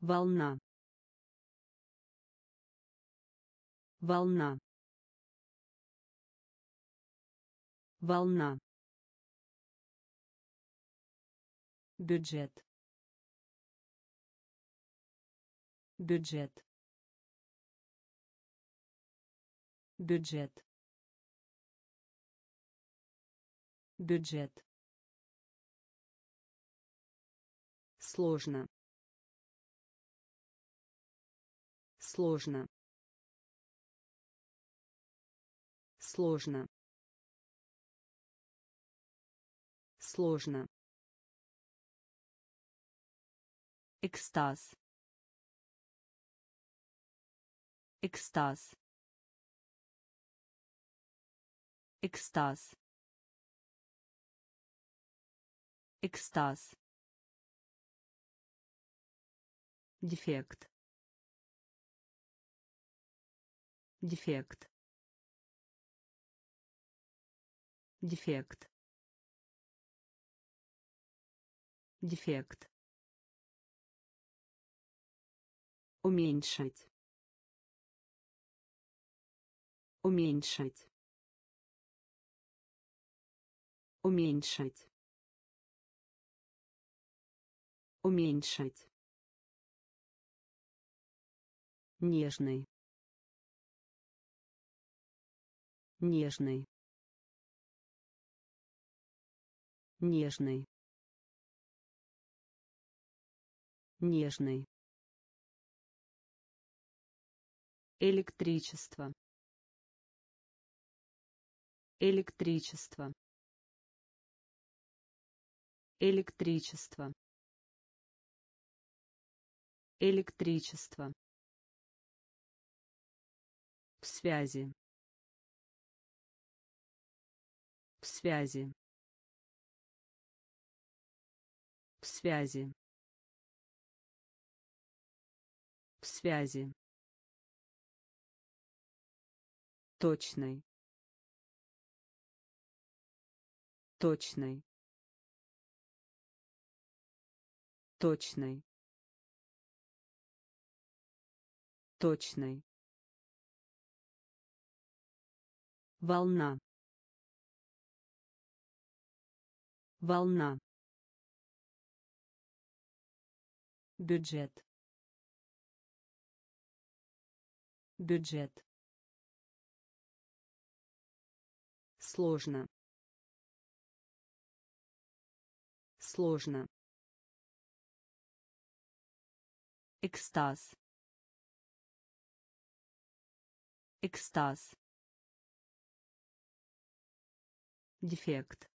Волна. Волна. Волна. Бюджет. Бюджет. Бюджет бюджет. Сложно. Сложно. Сложно. Сложно. Экстаз. Экстаз. Экстаз экстаз. Дефект. Дефект. Дефект. Дефект. Уменьшить. Уменьшить. Уменьшить уменьшить нежный. Нежный. Нежный. Нежный. Электричество. Электричество. Электричество электричество. В связи. В связи. В связи. В связи. Точный точный точный точный волна. Волна. Бюджет. Бюджет. Сложно. Сложно. Экстаз экстаз. Дефект.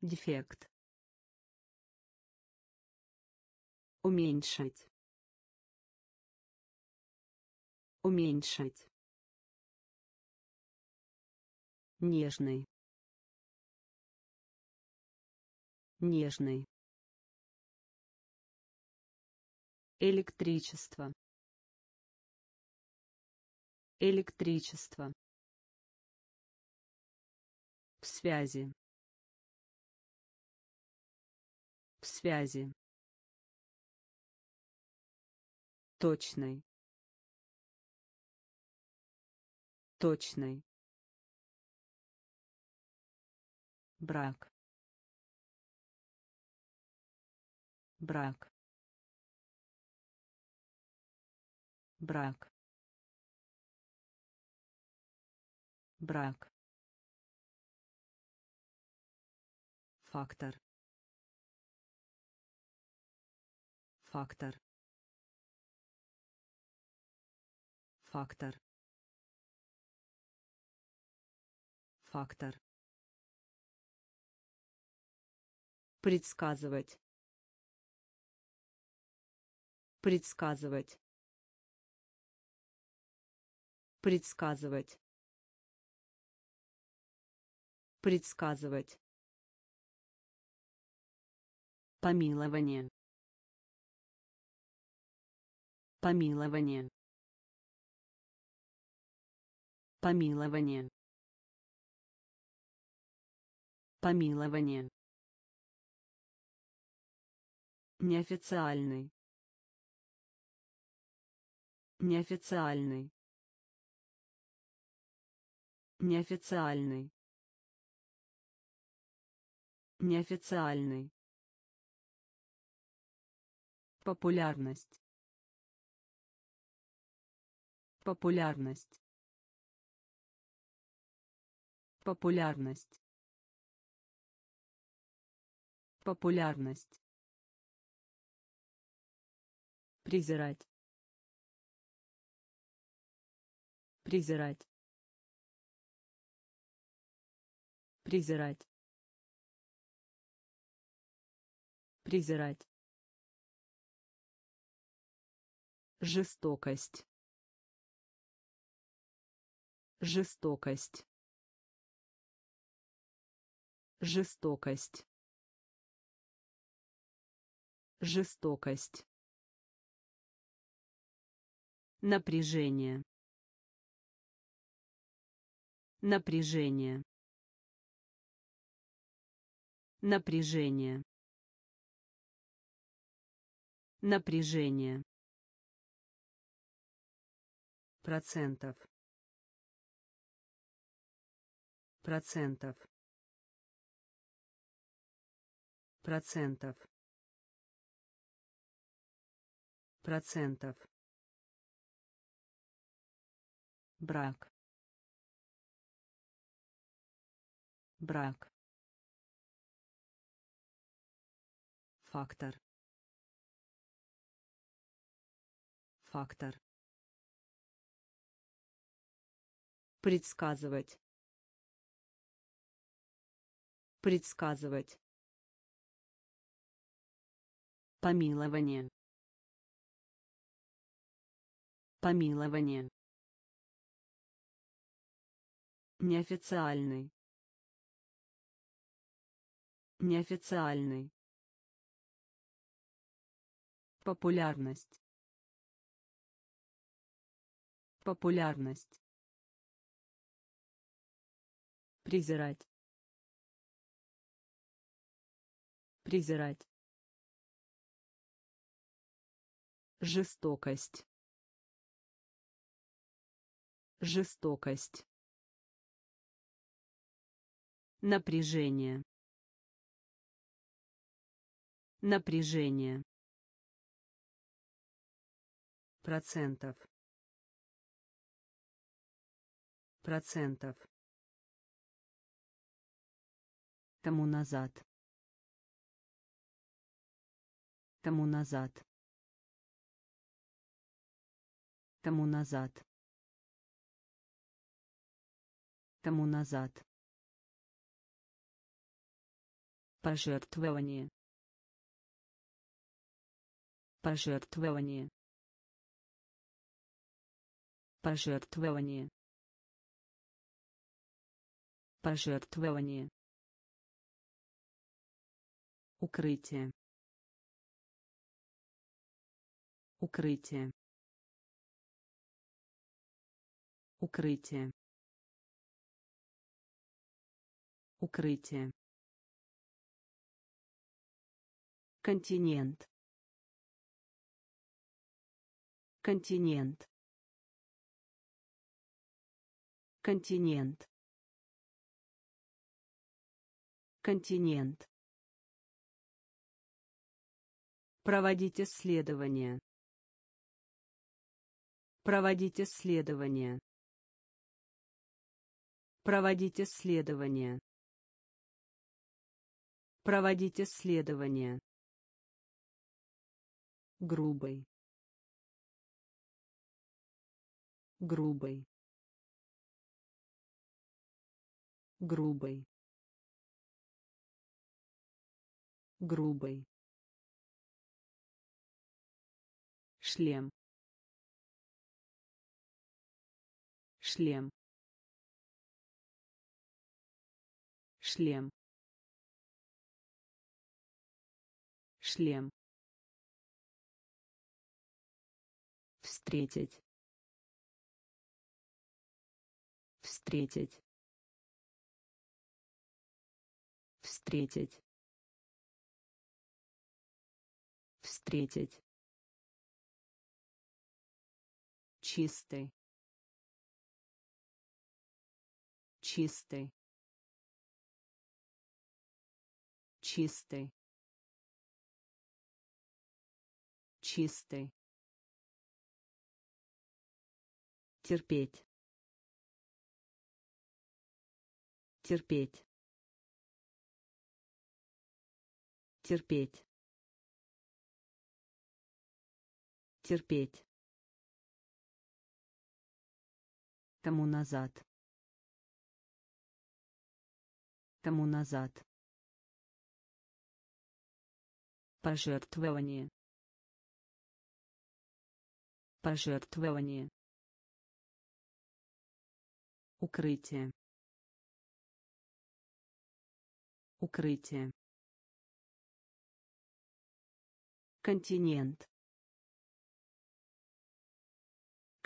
Дефект. Уменьшить. Уменьшить. Нежный. Нежный. Электричество электричество. В связи. В связи. Точный точный брак. Брак. Брак брак. Фактор. Фактор. Фактор. Фактор. Предсказывать. Предсказывать. Предсказывать предсказывать. Помилование. Помилование. Помилование. Помилование. Неофициальный. Неофициальный. Неофициальный неофициальный. Популярность. Популярность. Популярность. Популярность. Презирать. Презирать. Презирать презирать жестокость жестокость Жестокость. Жестокость. Напряжение. Напряжение. Напряжение. Напряжение. Процентов. Процентов. Процентов. Процентов. брак брак фактор фактор предсказывать предсказывать помилование помилование Неофициальный. Неофициальный. Популярность. Популярность. Презирать. Презирать. Жестокость. Жестокость. Напряжение. Напряжение. Процентов. Процентов. Тому назад. Тому назад. Тому назад. Тому назад. Пожертвование. Пожертвование. Пожертвование. Пожертвование. Укрытие. Укрытие. Укрытие. Укрытие. Континент. Континент. Континент. Континент. Проводить исследования. Проводить исследования. Проводить исследования. Проводить исследования грубый грубый грубый грубый шлем. Шлем. Шлем. Шлем. Встретить. Встретить. Встретить встретить. Чистый. Чистый. Чистый. Чистый. Терпеть. Терпеть. Терпеть терпеть тому назад тому назад пожертвование пожертвование Укрытие. Укрытие. Континент.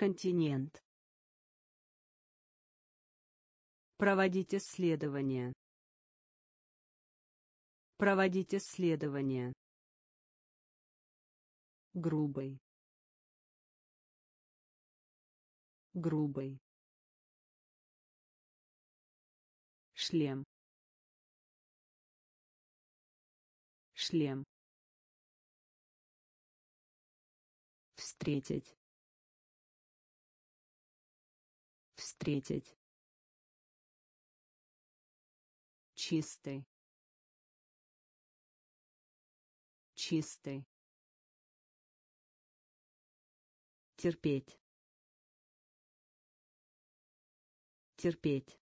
Континент. Проводить исследования. Проводить исследования. Грубый. Грубый. Шлем. Шлем. Встретить. Встретить. Чистый. Чистый. Терпеть. Терпеть.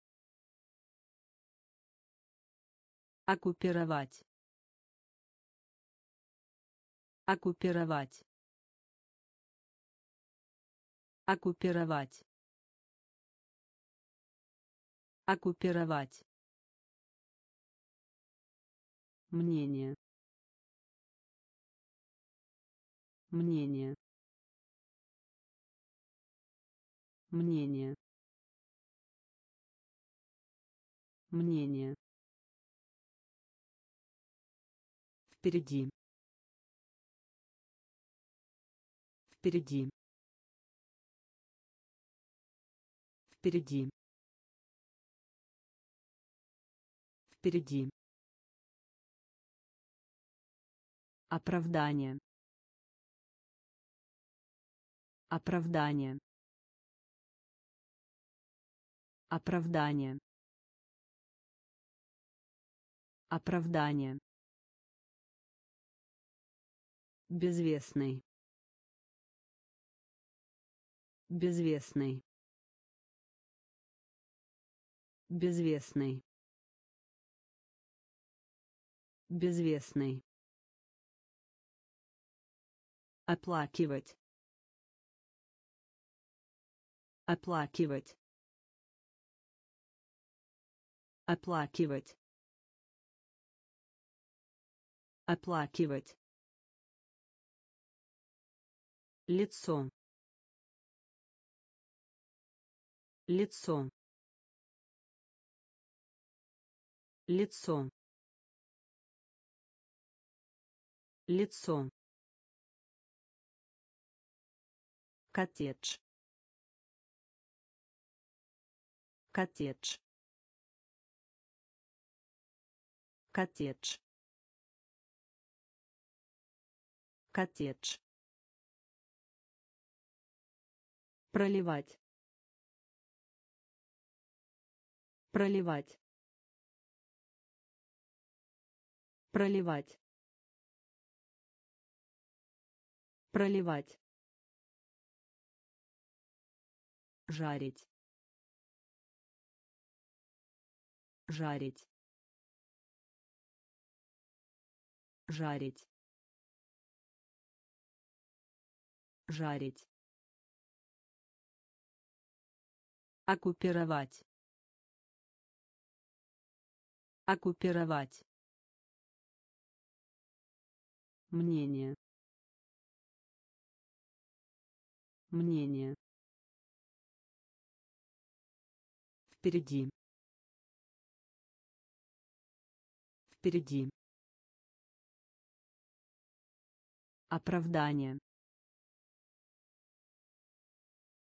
Оккупировать. Оккупировать. Оккупировать. Оккупировать. Мнение. Мнение. Мнение. Мнение. Впереди. Впереди. Впереди. Впереди. Оправдание. Оправдание. Оправдание. Оправдание. Безвестный. Безвестный. Безвестный. Безвестный. Оплакивать. Оплакивать. Оплакивать. Оплакивать. Лицо. Лицо. Лицо. Лицо. Коттедж. Коттедж. Коттедж. Коттедж. Проливать. Проливать. Проливать. Проливать. жарить. Жарить. Жарить. Жарить. Оккупировать. Оккупировать. Мнение мнение Впереди. Впереди. Оправдание.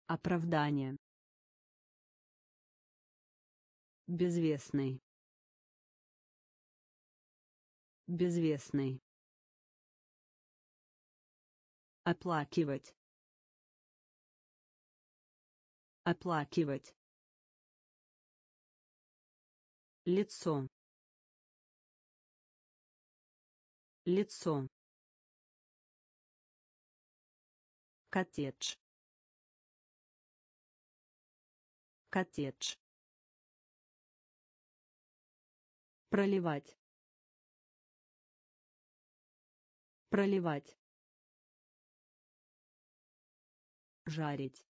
Оправдание. Безвестный. Безвестный. Оплакивать. Оплакивать. Лицо. Лицо. Коттедж. Коттедж. Проливать. Проливать. Жарить.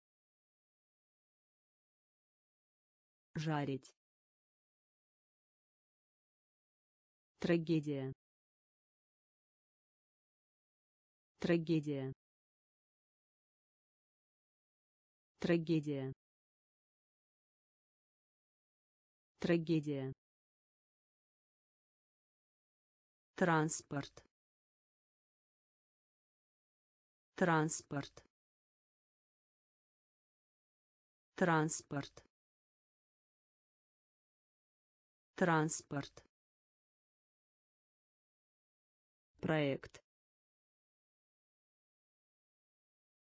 Жарить. Трагедия. Трагедия. Трагедия. Трагедия. Транспорт. Транспорт. Транспорт. Транспорт. Проект.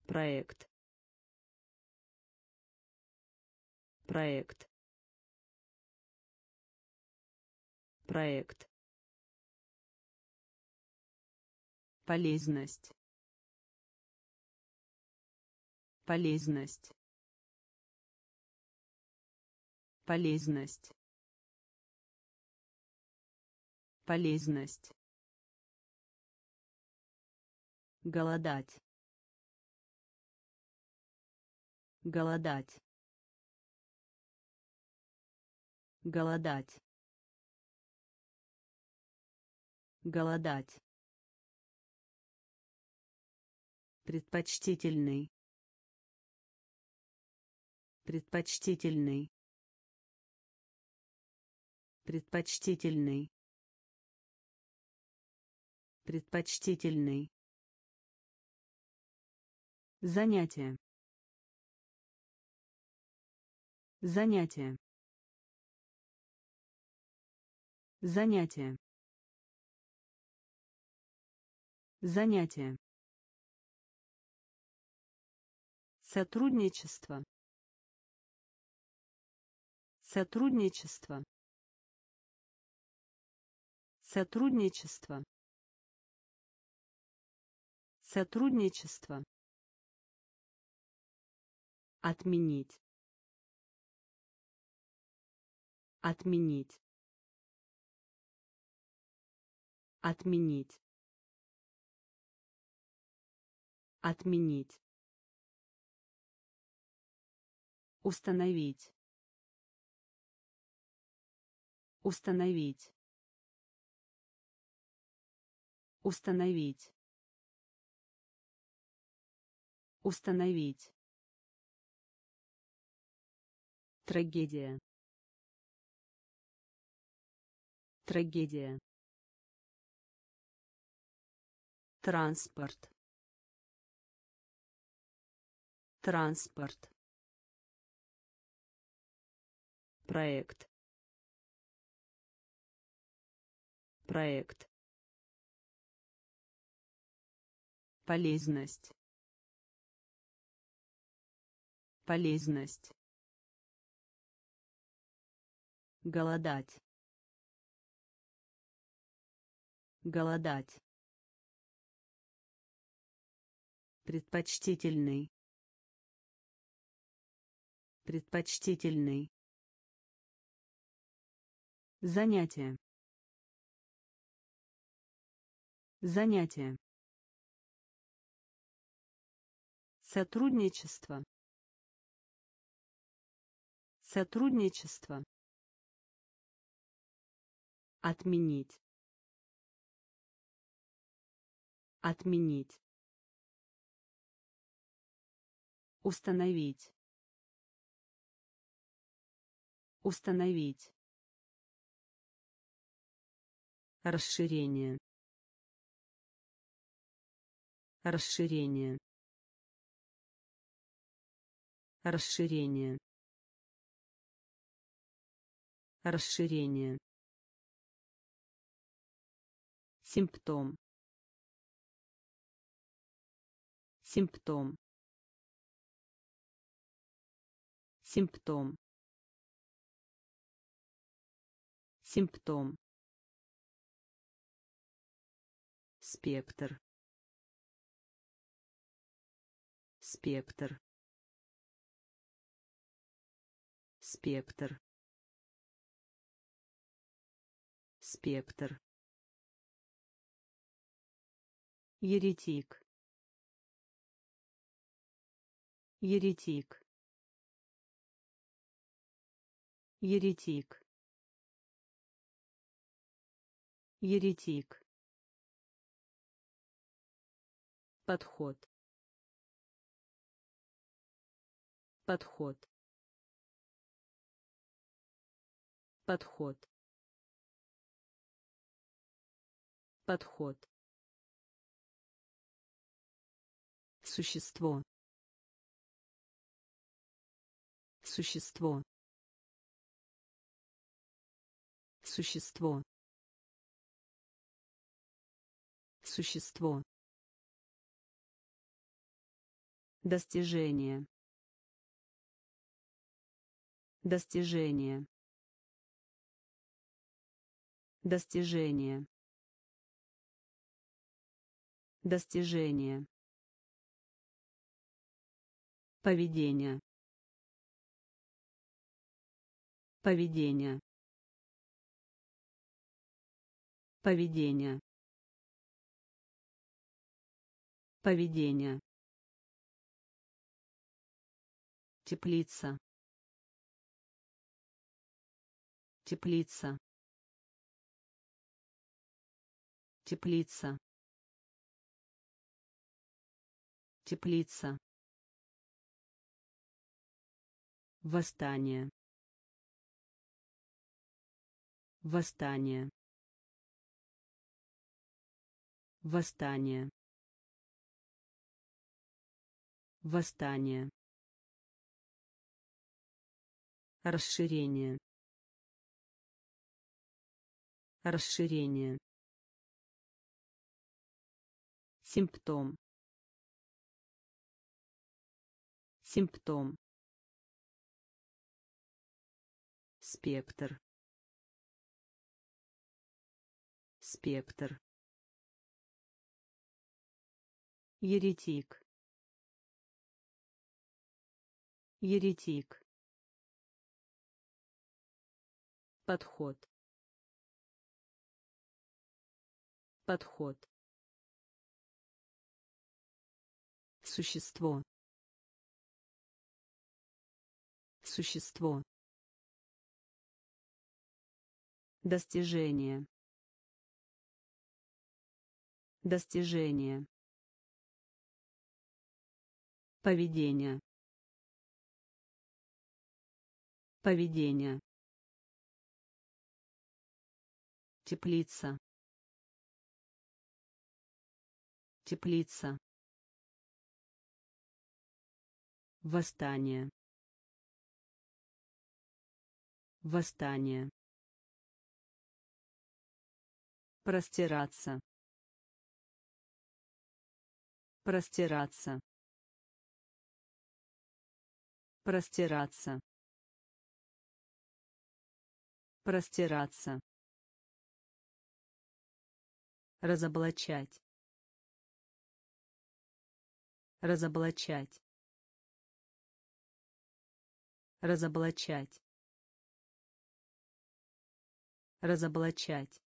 Проект. Проект. Проект. Полезность. Полезность. Полезность. Полезность. Голодать. Голодать. Голодать. Голодать. Предпочтительный. Предпочтительный. Предпочтительный. Предпочтительный. Занятие. Занятие. Занятие. Занятие. Сотрудничество. Сотрудничество. Сотрудничество. Сотрудничество. Отменить. Отменить. Отменить. Отменить. Установить. Установить. Установить. Установить. Трагедия. Трагедия. Транспорт. Транспорт. Проект. Проект. Полезность. Полезность. Голодать. Голодать. Предпочтительный. Предпочтительный. Занятие. Занятие. Сотрудничество. Сотрудничество. Отменить. Отменить. Установить. Установить. Расширение. Расширение. Расширение. Расширение. Симптом. Симптом. Симптом. Симптом. Спектр. Спектр. Спектр. Спектр. Еретик. Еретик. Еретик. еретик подход подход подход подход существо существо существо существо Достижение. Достижение. Достижение. Достижение. Поведение. Поведение. Поведение. Поведение. Теплица. Теплица. Теплица. Теплица. Восстание. Восстание. Восстание. Восстание. Расширение. Расширение. Симптом. Симптом. Спектр. Спектр. Еретик. Еретик. Подход. Подход. Существо. Существо. Достижение. Достижение. Поведение. Поведение. Теплица. Теплица. Восстание. Восстание. Простираться. Простираться. Простираться. Простираться. Разоблачать. Разоблачать. Разоблачать. Разоблачать.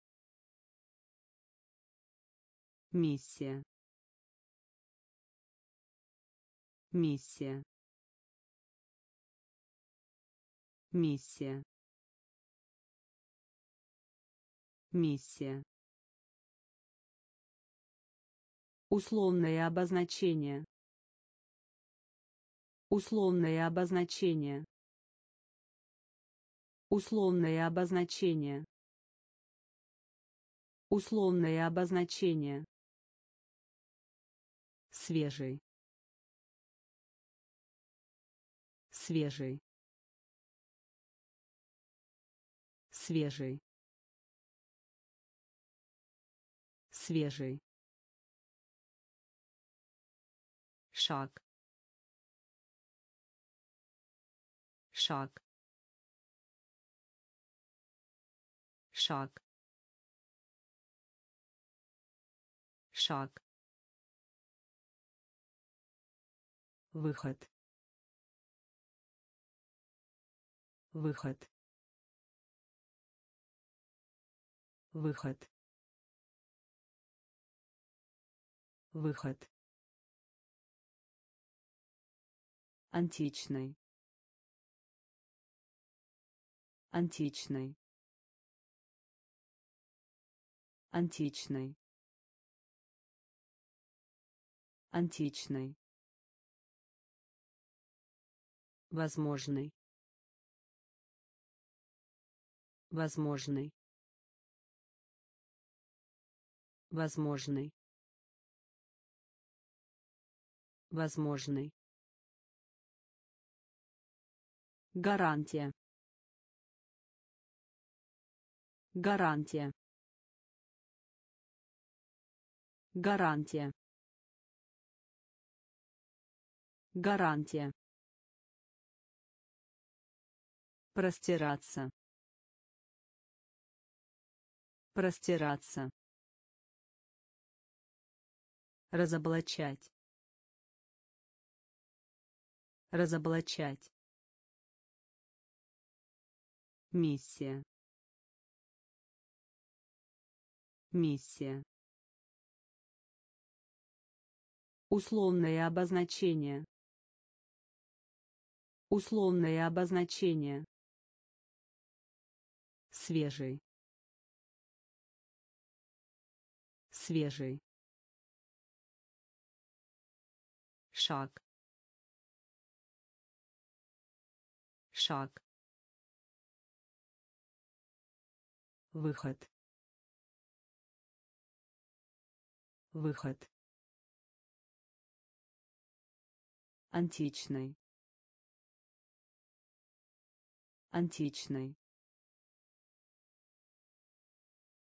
Миссия. Миссия. Миссия. Миссия. Условное обозначение. Условное обозначение. Условное обозначение. Условное обозначение. Свежий. Свежий. Свежий. Свежий. шаг шаг шаг шаг. Выход. Выход. Выход. Выход. Античный. Античный. Античный античный возможный. Возможный. Возможный. Возможный. Гарантия. Гарантия. Гарантия гарантия. Простираться. Простираться. Разоблачать. Разоблачать. Миссия. Миссия. Условное обозначение условное обозначение. Свежий. Свежий. Шаг. Шаг. Выход. Выход. Античный античный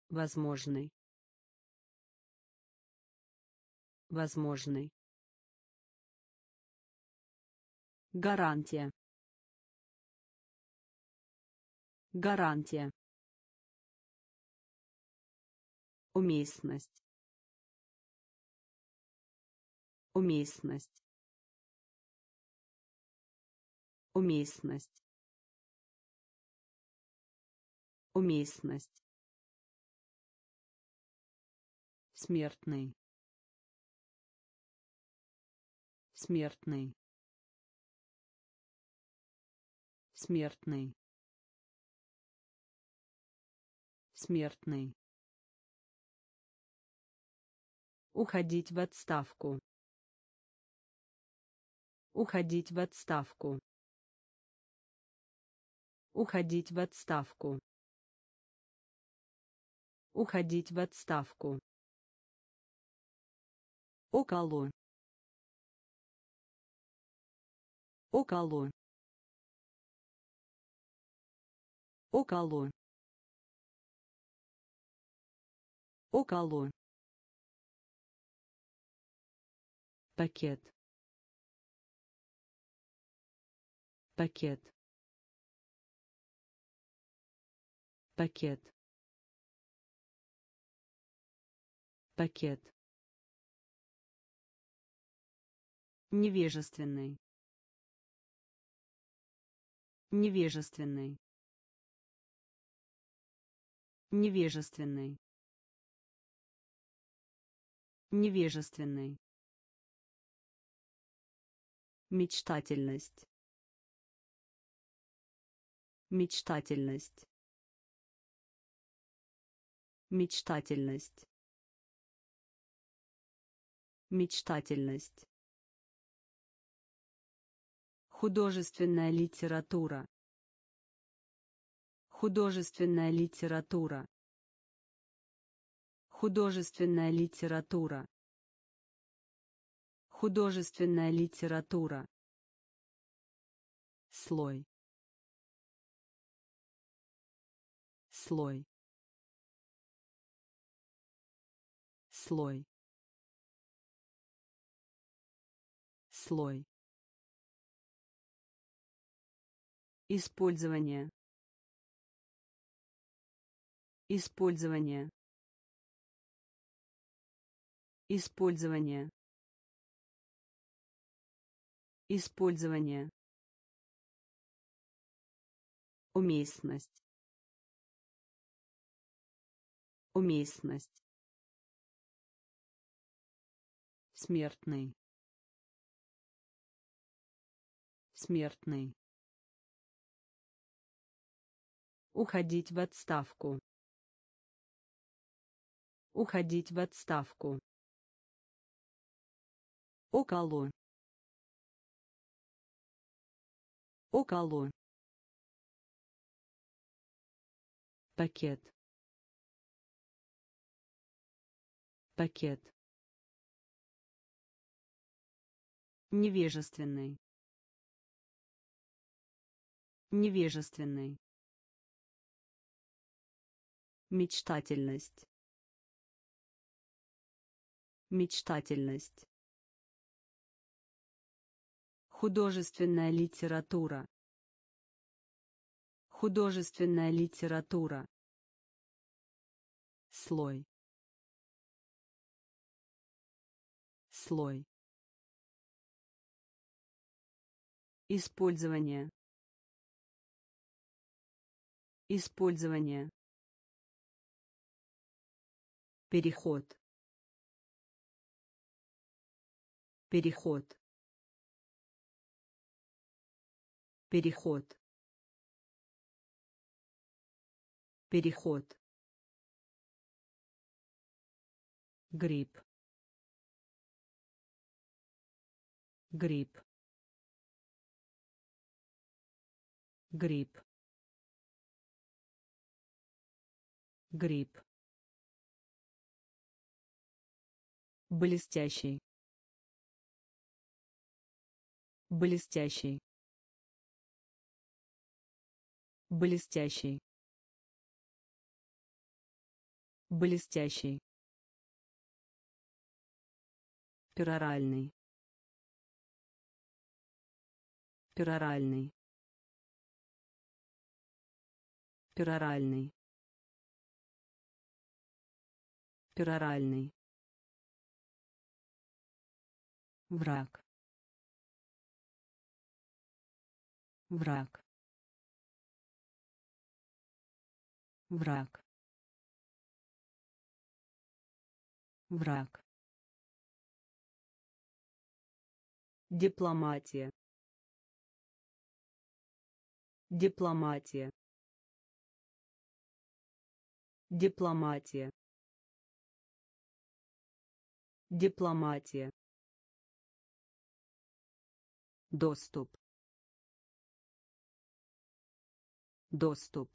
возможный. Возможный. Гарантия. Гарантия. Уместность. Уместность. Уместность уместность. Смертный. Смертный. Смертный. Смертный. Уходить в отставку. Уходить в отставку. Уходить в отставку уходить в отставку. Около. Около. Около. Около. Пакет. Пакет. Пакет пакет. Невежественный. Невежественный. Невежественный. Невежественный. Мечтательность. Мечтательность. Мечтательность мечтательность. Художественная литература. Художественная литература. Художественная литература. Художественная литература. Слой. Слой. Слой слой. Использование. Использование. Использование. Использование. Уместность. Уместность. Смертный смертный уходить в отставку Уходить в отставку. Около. Около. Пакет. Пакет. Невежественный. Невежественный. Мечтательность. Мечтательность. Художественная литература. Художественная литература. Слой. Слой. Использование. Использование. Переход. Переход. Переход. Переход. Грипп. Грипп. Грипп. Грипп. Блестящий. Блестящий. Блестящий. Блестящий. Пероральный. Пероральный. Пероральный. Пероральный. Враг. Враг. Враг. Враг. Дипломатия. Дипломатия. Дипломатия. Дипломатия. Доступ. Доступ.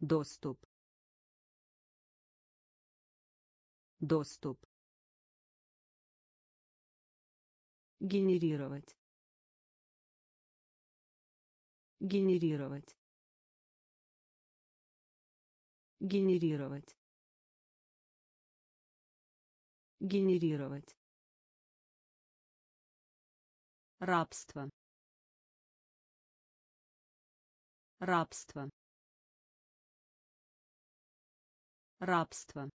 Доступ. Доступ. Генерировать. Генерировать. Генерировать. Генерировать. Рабство. Рабство. Рабство.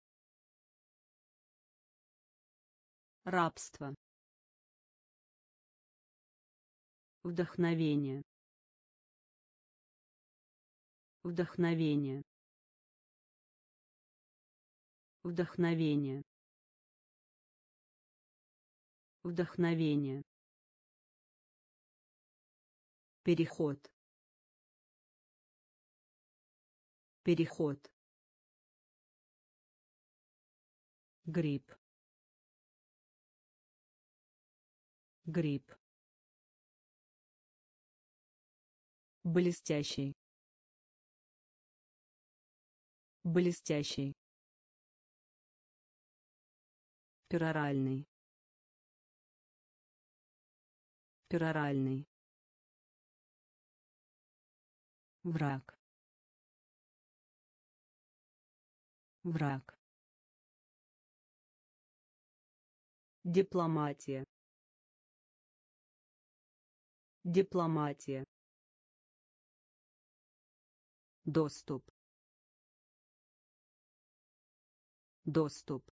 Рабство. Вдохновение. Вдохновение. Вдохновение. Вдохновение. Переход. Переход. Грипп. Грипп. Блестящий. Блестящий. Пероральный. Пероральный. Враг. Враг. Дипломатия. Дипломатия. Доступ. Доступ.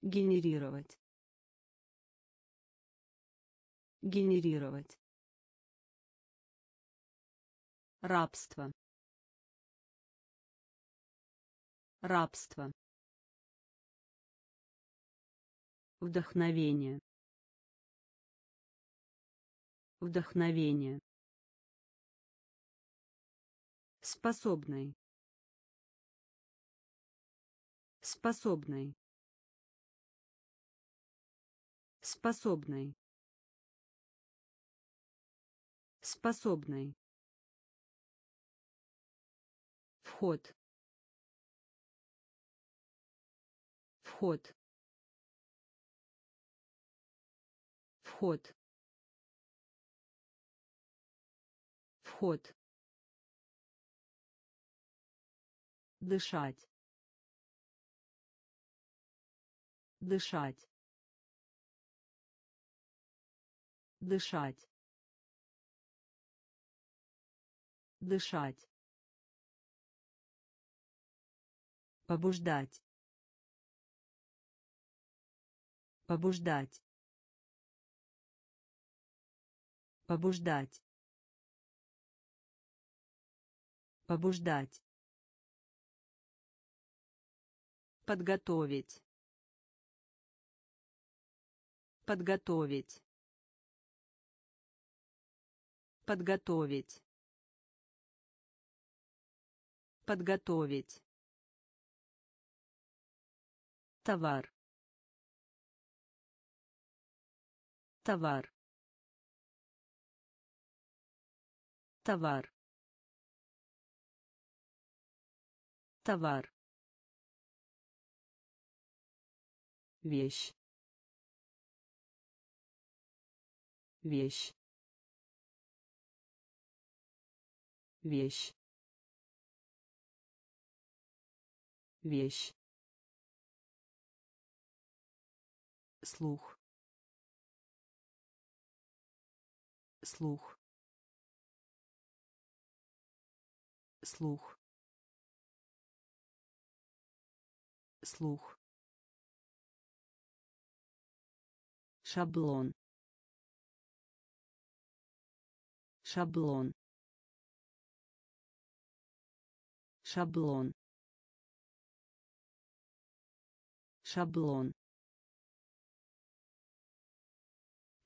Генерировать. Генерировать. Рабство. Рабство. Вдохновение. Вдохновение. способный способный способный способный вход. Вход. Вход. Вход. Дышать. Дышать. Дышать дышать побуждать побуждать побуждать побуждать подготовить подготовить подготовить подготовить. Товар. Товар. Товар. Товар. Вещь. Вещь. Вещь вещь. Слух. Слух. Слух. Слух. Шаблон. Шаблон. Шаблон шаблон.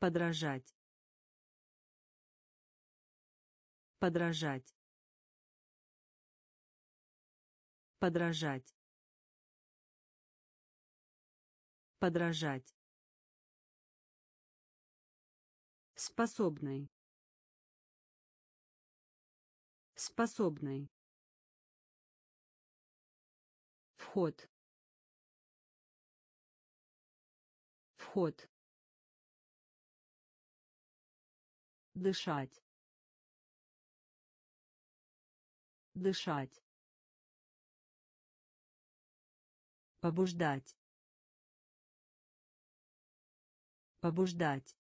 Подражать. Подражать. Подражать. Подражать. Способный. Способный. Вход вход. Дышать. Дышать. Побуждать. Побуждать.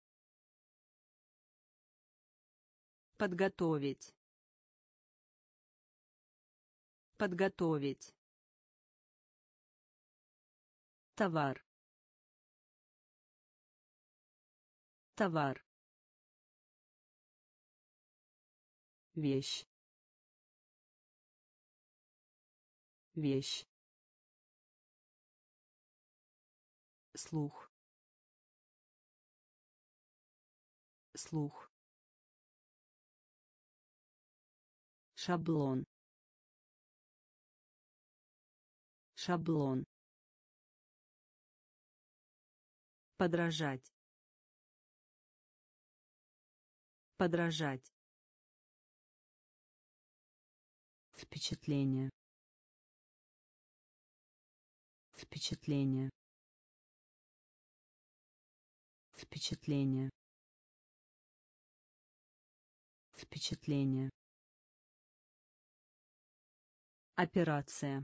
Подготовить. Подготовить. Товар товар. Вещь. Вещь. Слух. Слух. Шаблон. Шаблон. Подражать подражать. Впечатление. Впечатление. Впечатление. Впечатление. Операция.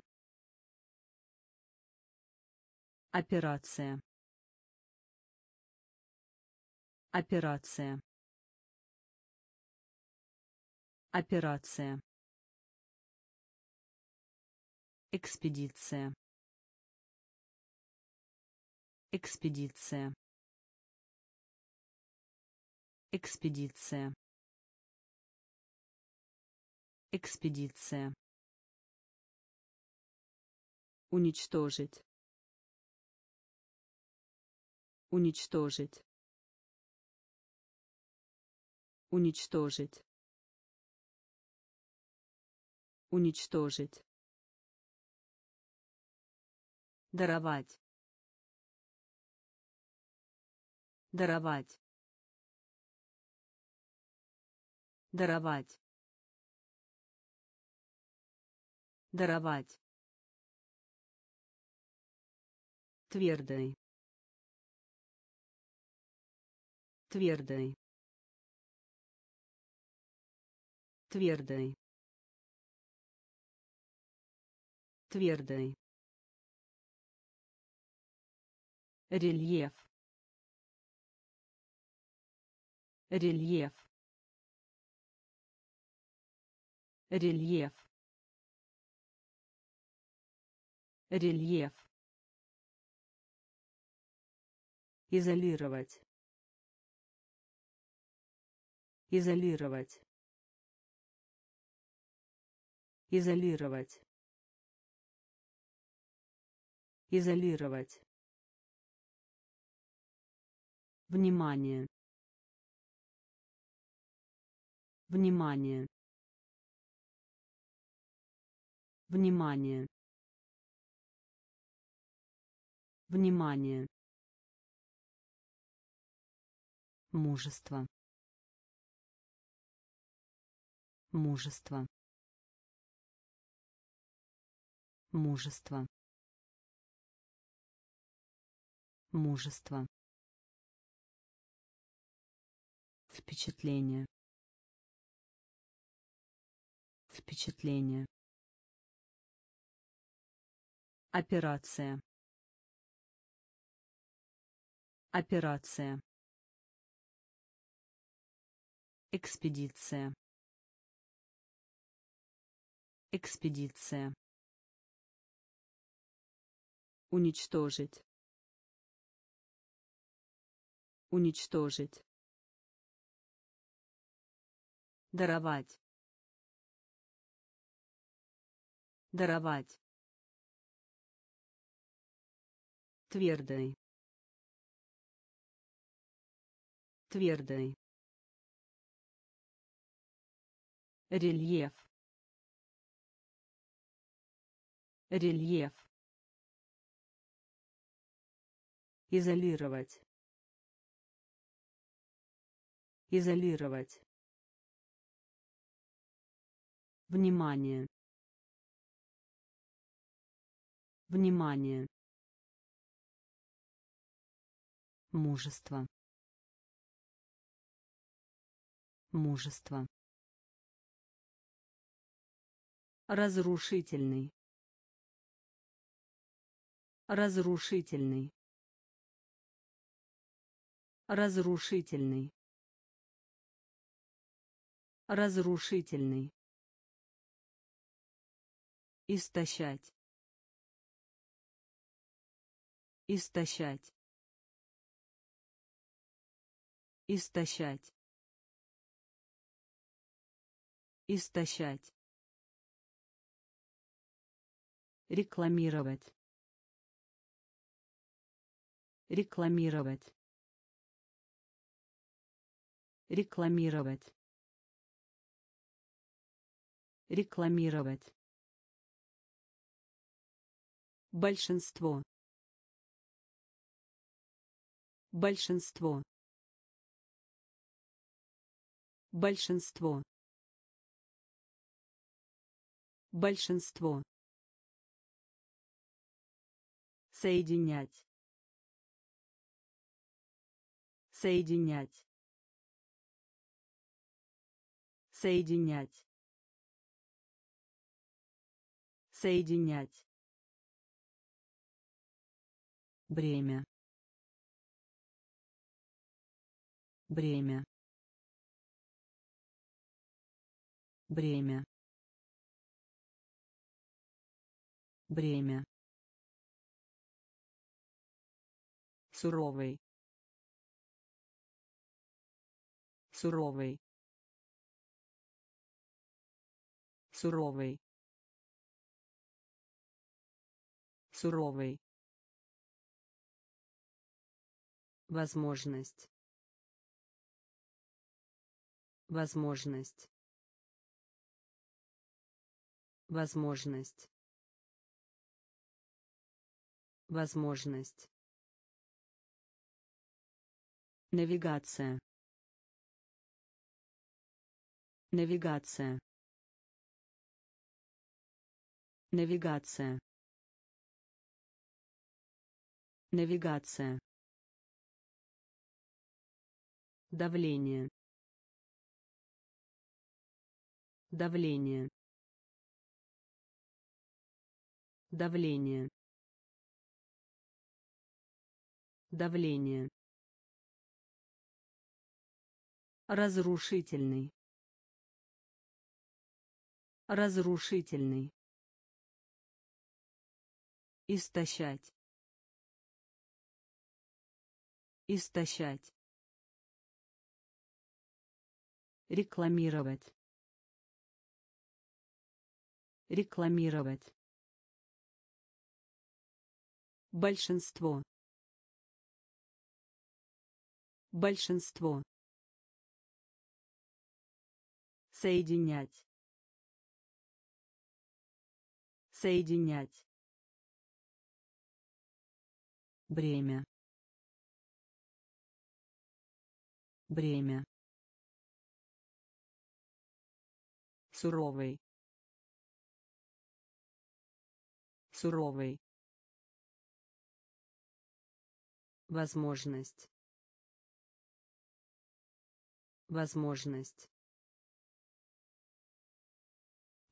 Операция. Операция операция. Экспедиция. Экспедиция. Экспедиция. Экспедиция. Уничтожить. Уничтожить. Уничтожить Уничтожить. Даровать. Даровать. Даровать. Даровать. Твердый. Твердый. Твердый. Твердый. Рельеф. Рельеф. Рельеф. Рельеф. Изолировать. Изолировать. Изолировать. Изолировать. Внимание. Внимание. Внимание. Внимание. Мужество. Мужество. Мужество. Мужество. Впечатление. Впечатление. Операция. Операция. Экспедиция. Экспедиция. Уничтожить. Уничтожить. Даровать. Даровать. Твердый. Твердый. Рельеф. Рельеф. Изолировать. Изолировать. Внимание. Внимание. Мужество. Мужество. Разрушительный. Разрушительный. Разрушительный. Разрушительный. Истощать. Истощать. Истощать. Истощать. Рекламировать. Рекламировать. Рекламировать. Рекламировать. Большинство. Большинство. Большинство. Большинство. Соединять. Соединять. Соединять. Соединять. Бремя. Бремя. Бремя. Бремя. Суровый. Суровый. Суровый. Суровый. Возможность. Возможность. возможность возможность навигация навигация навигация навигация. Давление. Давление. Давление. Давление. Разрушительный. Разрушительный. Истощать истощать. Рекламировать. Рекламировать. Большинство. Большинство. Соединять. Соединять. Бремя бремя суровый. Суровый. Возможность. Возможность.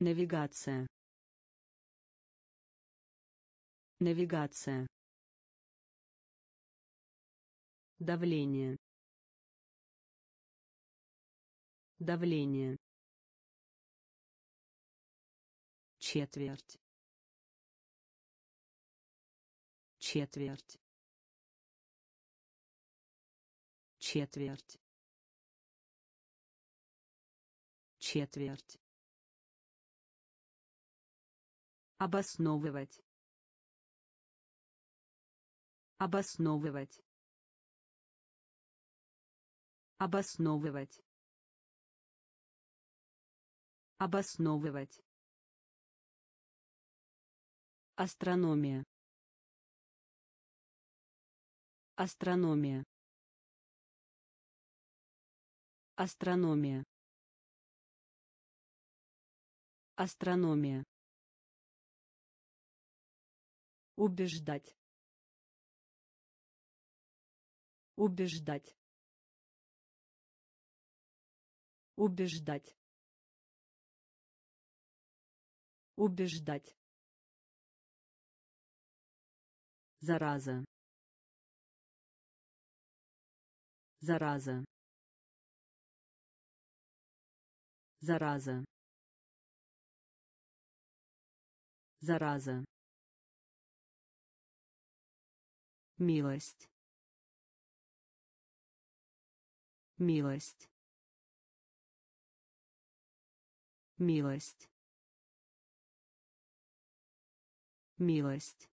Навигация. Навигация. Давление давление. Четверть. Четверть. Четверть. Четверть. Обосновывать. Обосновывать. Обосновывать обосновывать. Астрономия. Астрономия. Астрономия. Астрономия. Убеждать. Убеждать. Убеждать убеждать. Зараза. Зараза. Зараза. Зараза. Милость. Милость. Милость милость.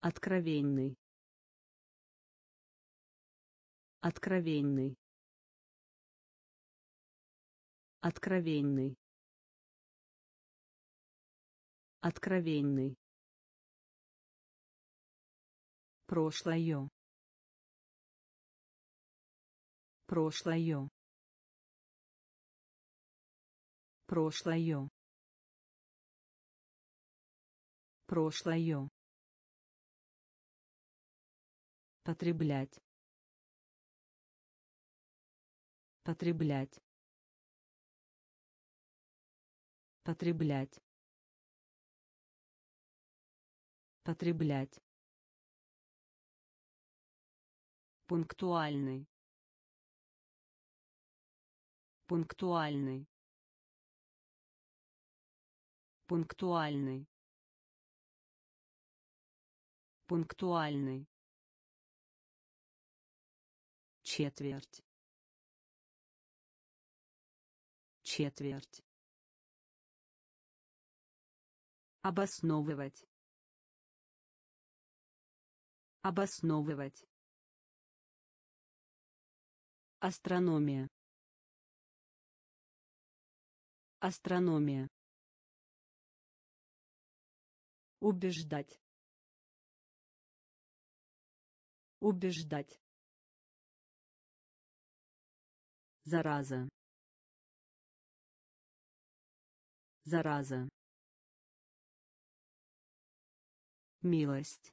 Откровенный. Откровенный. Откровенный. Откровенный. Прошлое. Прошлое. Прошлое прошлое. Потреблять. Потреблять. Потреблять. Потреблять. Пунктуальный. Пунктуальный. Пунктуальный пунктуальный. Четверть. Четверть. Обосновывать. Обосновывать. Астрономия. Астрономия. Убеждать. Убеждать. Зараза. Зараза. Милость.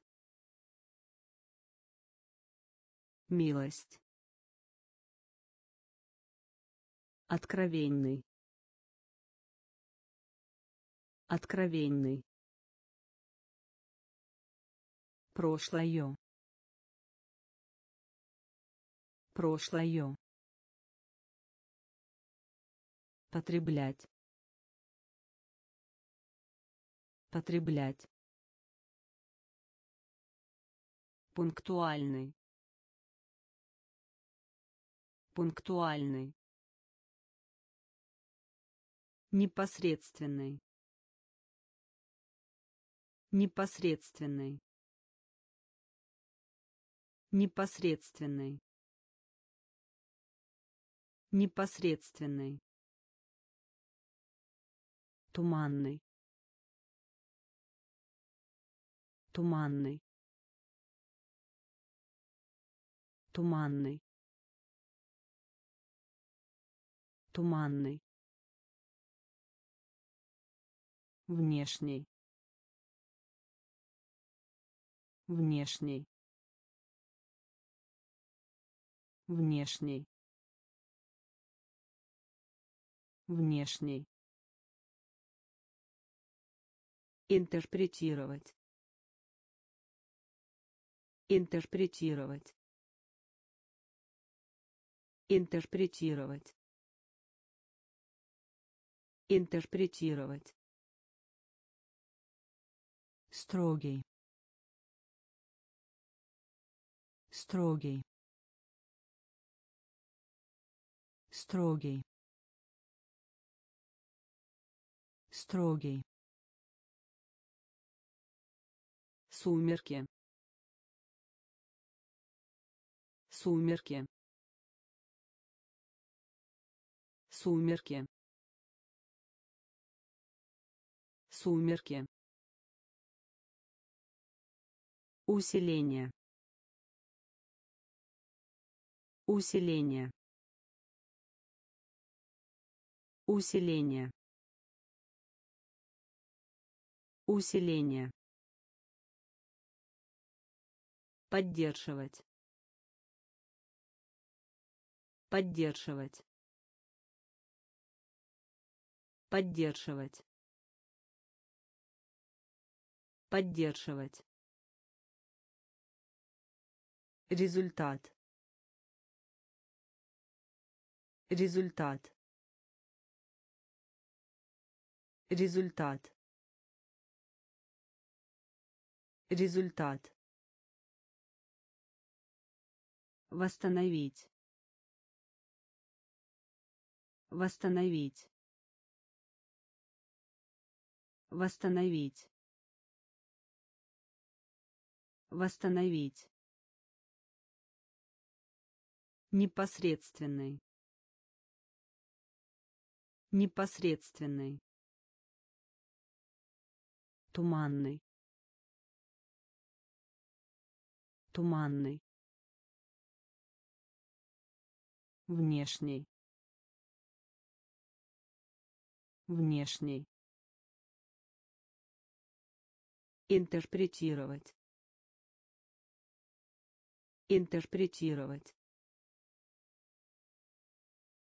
Милость. Откровенный. Откровенный. Прошлое. Прошлое. Потреблять. Потреблять. Пунктуальный. Пунктуальный. Непосредственный. Непосредственный. Непосредственный. Непосредственный. Туманный. Туманный. Туманный. Туманный. Внешний. Внешний. Внешний. Внешний. Интерпретировать. Интерпретировать. Интерпретировать. Интерпретировать. Строгий. Строгий. Строгий. Строгий. Сумерки. Сумерки. Сумерки. Сумерки. Усиление. Усиление. Усиление. Усиление. Поддерживать. Поддерживать. Поддерживать. Поддерживать. Результат. Результат. Результат. Результат. Восстановить. Восстановить. Восстановить. Восстановить. Непосредственный. Непосредственный. Туманный. Туманный. Внешний. Внешний. Интерпретировать. Интерпретировать.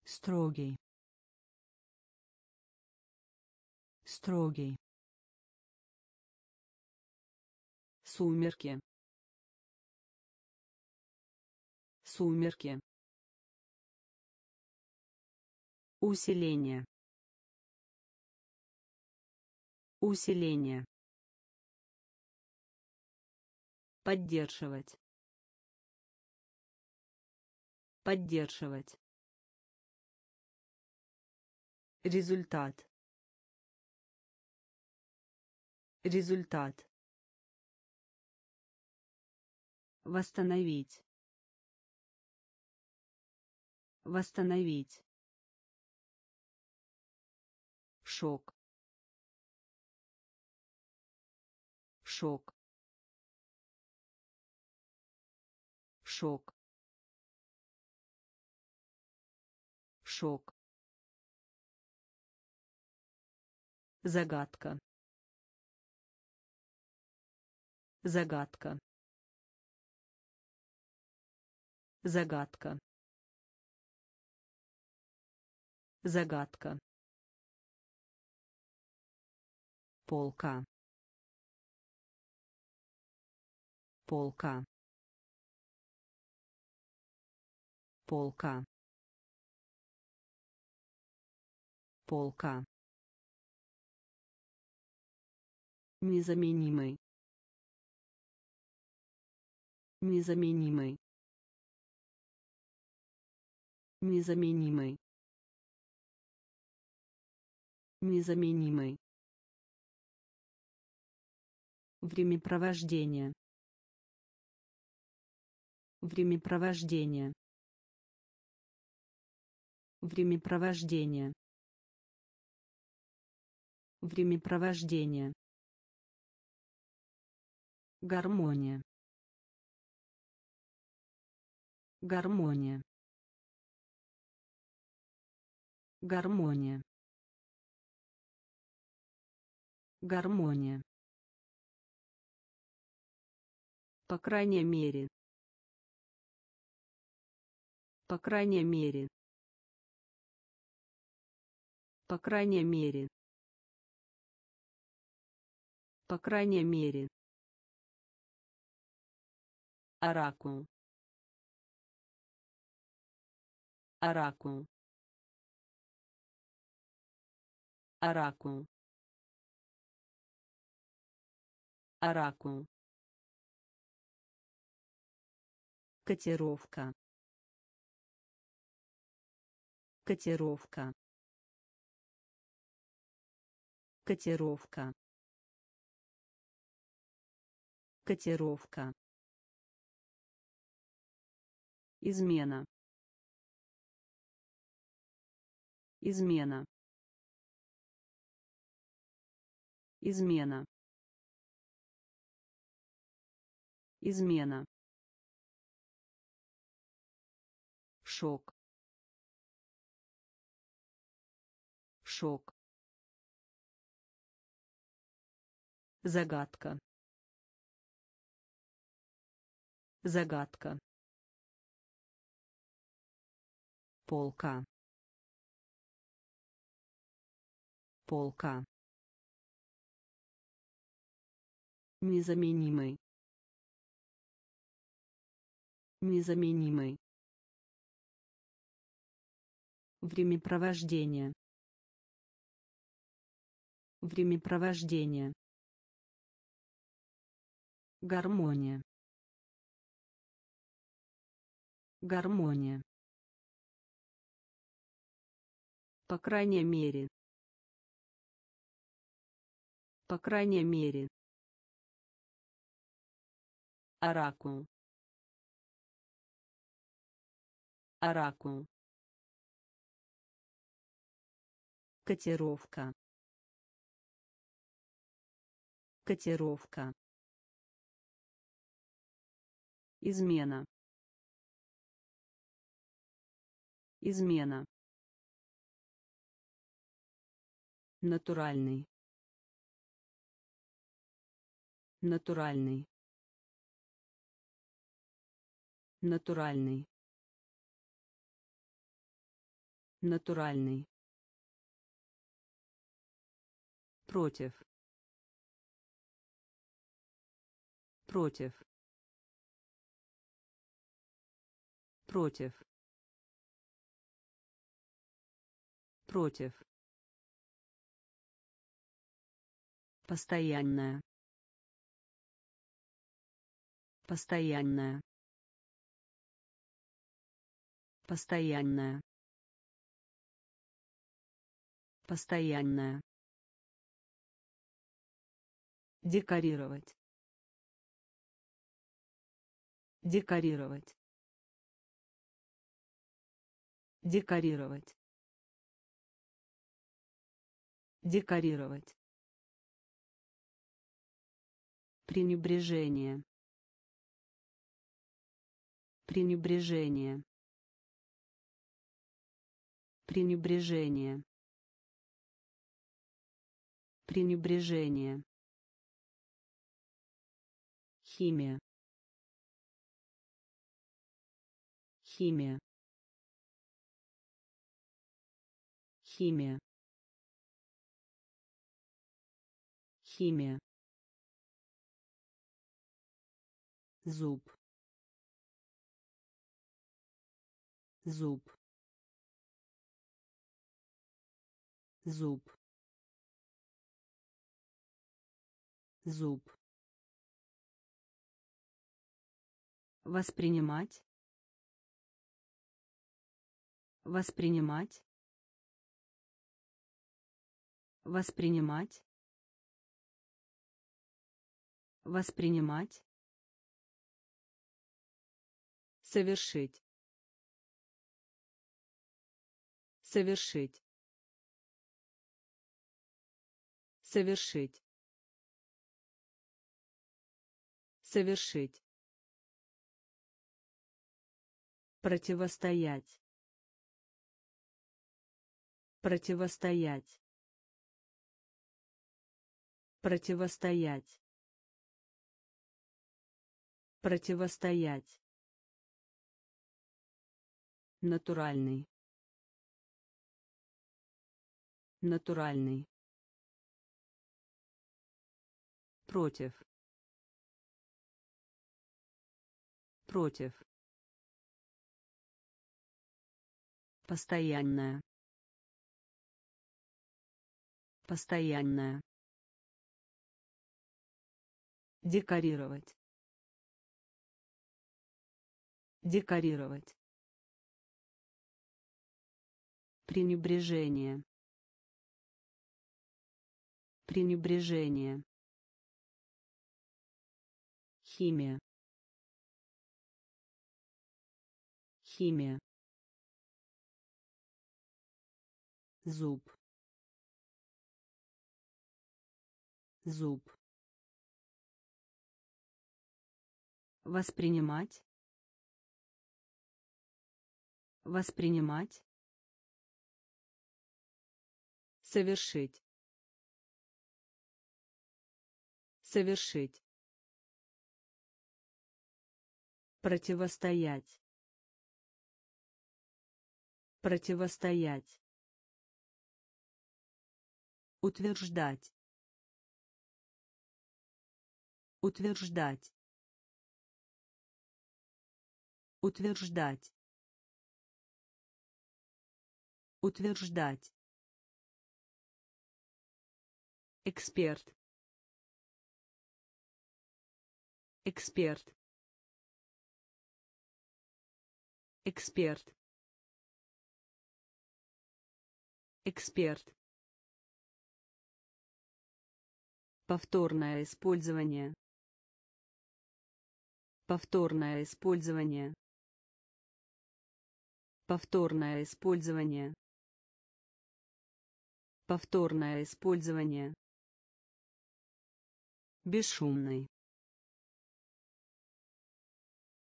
Строгий. Строгий. Сумерки. Сумерки. Усиление. Усиление. Поддерживать. Поддерживать. Результат. Результат. Восстановить. Восстановить. шок. Шок. Шок. Шок. Загадка. Загадка. Загадка загадка. Полка. Полка. Полка. Полка. Незаменимый. Незаменимый. Незаменимый незаменимый времяпровождение. Времяпровождение. Времяпровождение. Времяпровождение. Гармония. Гармония. Гармония гармония. По крайней мере. По крайней мере. По крайней мере. По крайней мере. Оракул. Оракул. Оракул оракул. Котировка. Котировка. Котировка. Котировка. Измена. Измена. Измена измена. Шок. Шок. Загадка. Загадка. Полка. Полка. Незаменимый незаменимый времяпровождение. Времяпровождение. Гармония. Гармония. По крайней мере. По крайней мере. Оракул оракул. Котировка. Котировка. Измена. Измена. Натуральный. Натуральный. Натуральный натуральный. Против. Против. Против. Против. Постоянная постоянная постоянная постоянная декорировать декорировать декорировать Декорировать. Пренебрежение. Пренебрежение. Пренебрежение. Пренебрежение. Химия. Химия. Химия. Химия. зуб зуб зуб зуб. Воспринимать. Воспринимать. Воспринимать. Воспринимать. Совершить. Совершить. Совершить совершить. Противостоять. Противостоять. Противостоять. Противостоять. Натуральный. Натуральный. Против против. Постоянная постоянная декорировать. Декорировать. Пренебрежение. Пренебрежение. Химия химия. Зуб. Зуб. Воспринимать. Воспринимать. Совершить. Совершить. Противостоять противостоять. Утверждать. Утверждать. Утверждать. Утверждать. Эксперт. Эксперт. Эксперт эксперт. Повторное использование. Повторное использование. Повторное использование. Повторное использование. Бесшумный.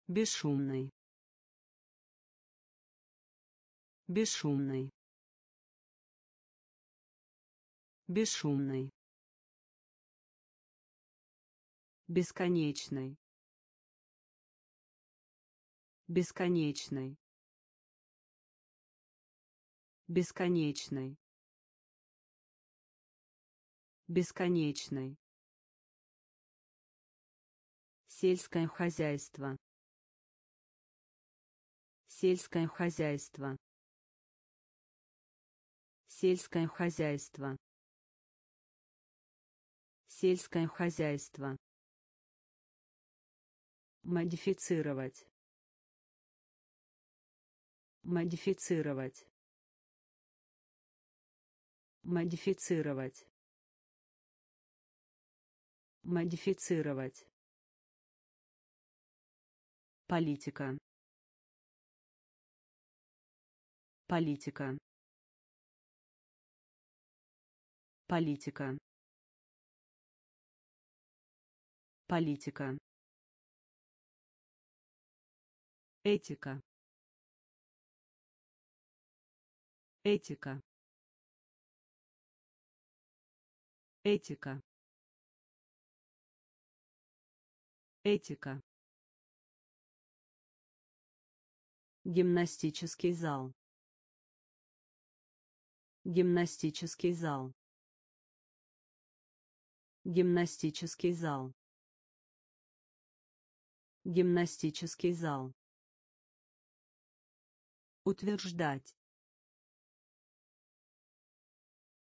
Бесшумный. Бесшумный бесшумный бесконечный бесконечный бесконечный бесконечный сельское хозяйство. Сельское хозяйство. Сельское хозяйство сельское хозяйство. Модифицировать. Модифицировать. Модифицировать. Модифицировать. Политика. Политика. Политика. Политика. Этика. Этика. Этика. Этика. Гимнастический зал. Гимнастический зал. Гимнастический зал. Гимнастический зал. Утверждать.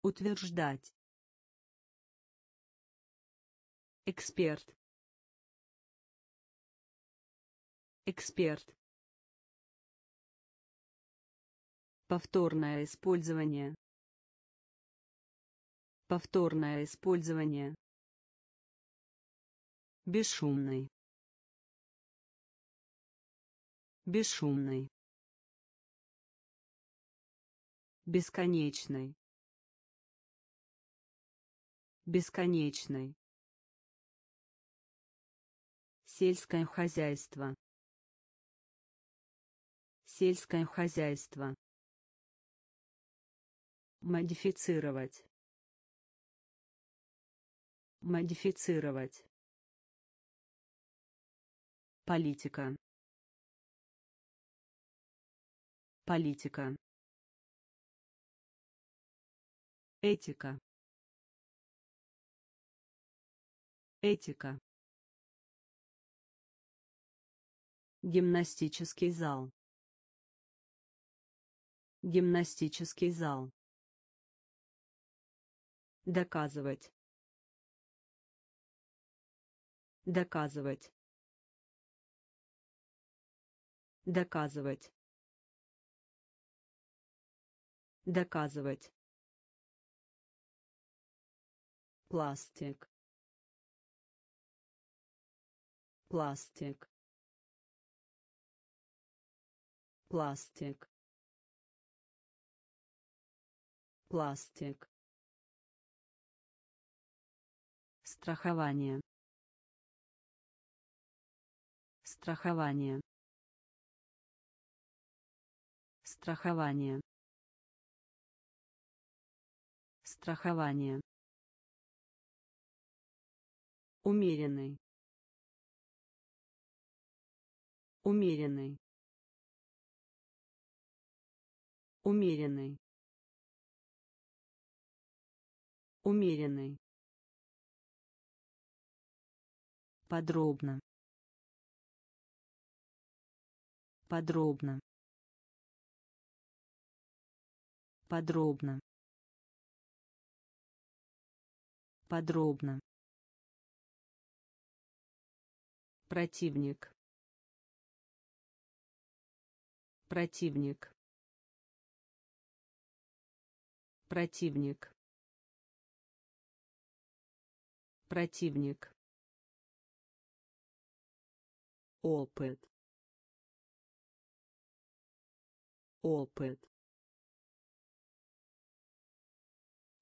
Утверждать. Эксперт. Эксперт. Повторное использование. Повторное использование. Бесшумный. Бесшумный. Бесконечный. Бесконечный. Сельское хозяйство. Сельское хозяйство. Модифицировать. Модифицировать. Политика. Политика. Этика. Этика. Гимнастический зал. Гимнастический зал. Доказывать. Доказывать. Доказывать. Доказывать. Пластик. Пластик. Пластик. Пластик. Страхование. Страхование. Страхование. Страхование. Умеренный. Умеренный. Умеренный. Умеренный. Подробно. Подробно. Подробно. Подробно. Противник. Противник. Противник. Противник. Опыт. Опыт.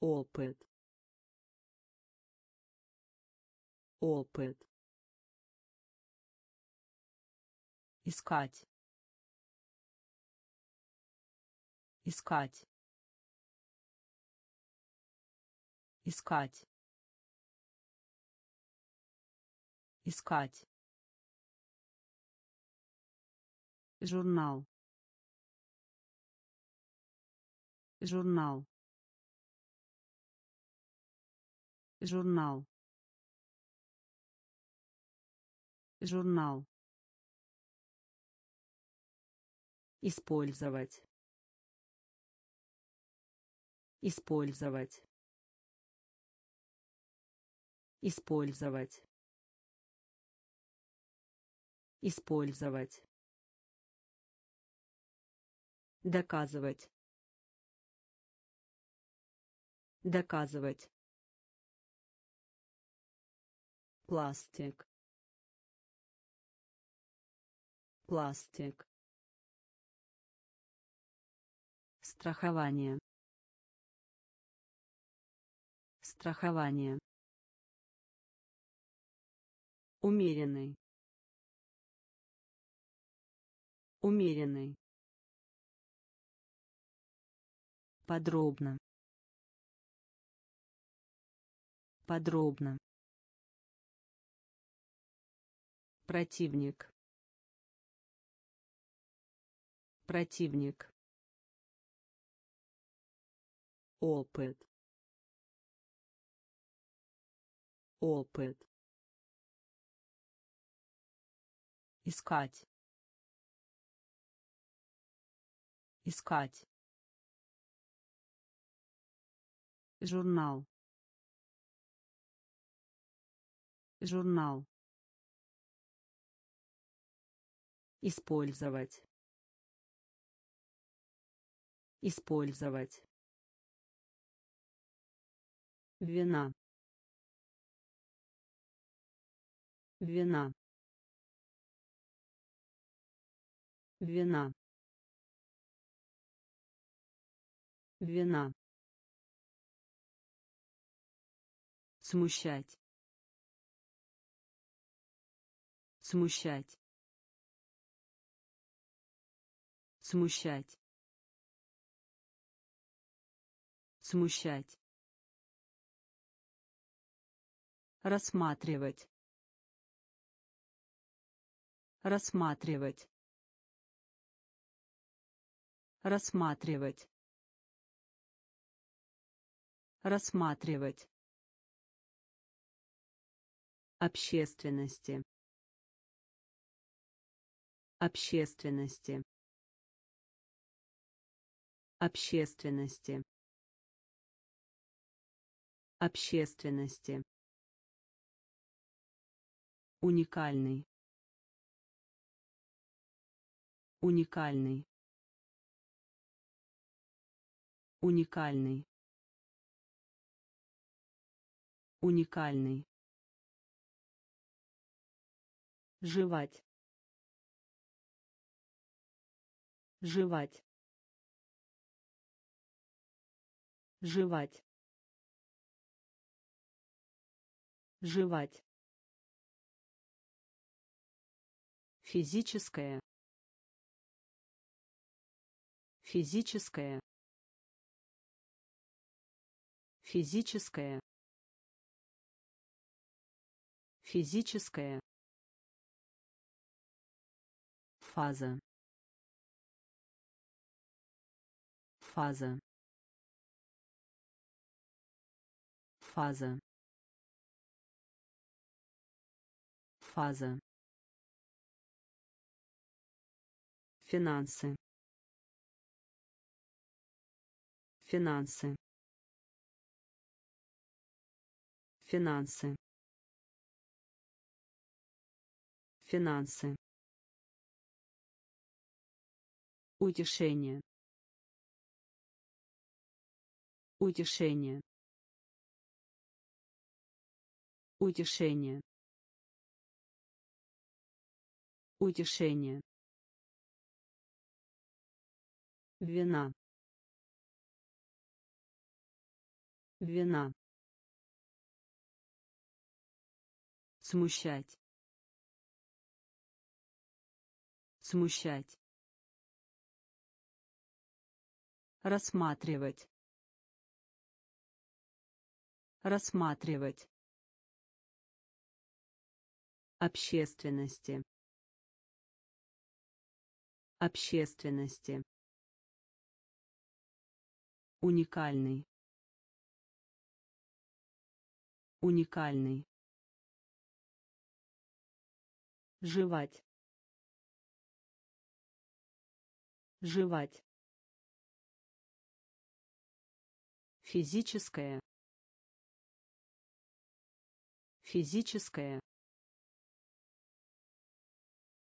Опыт. Опыт. Искать. Искать. Искать. Искать. Журнал. Журнал. Журнал. Журнал. Использовать. Использовать. Использовать. Использовать. Доказывать. Доказывать. Пластик. Пластик. Страхование. страхование. Умеренный. Умеренный. Подробно. Подробно. Противник противник. Опыт. Опыт. Искать. Искать. Журнал. Журнал. Использовать использовать. Вина. Вина. Вина. Вина. Смущать. Смущать. Смущать смущать. Рассматривать. Рассматривать. Рассматривать. Рассматривать. Общественности. Общественности. Общественности общественности. Уникальный. Уникальный. Уникальный. Уникальный. Жевать. Жевать. Жевать жевать. Физическое. Физическое. Физическое. Физическое. Фаза. Фаза. Фаза фаза. Финансы. Финансы. Финансы. Финансы. Утешение. Утешение. Утешение утешение. Вина. Вина. Смущать. Смущать. Рассматривать. Рассматривать. Общественности общественности. Уникальный. Уникальный. Жевать. Жевать. Физическое. Физическое.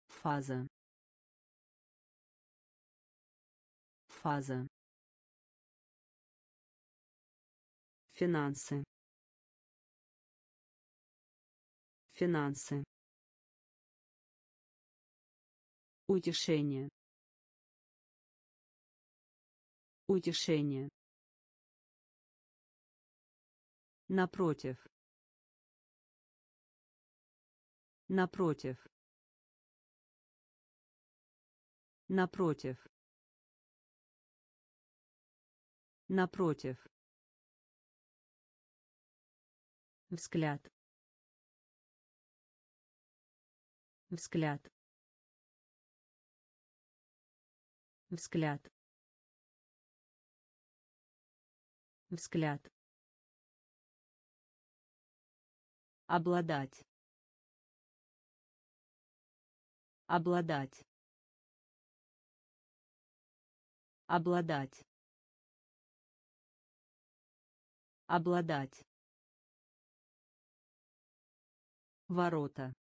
Фаза фаза финансы финансы утешение утешение Напротив. Напротив. Напротив. Напротив. Взгляд. Взгляд. Взгляд. Взгляд. Обладать. Обладать. Обладать. Обладать. Ворота.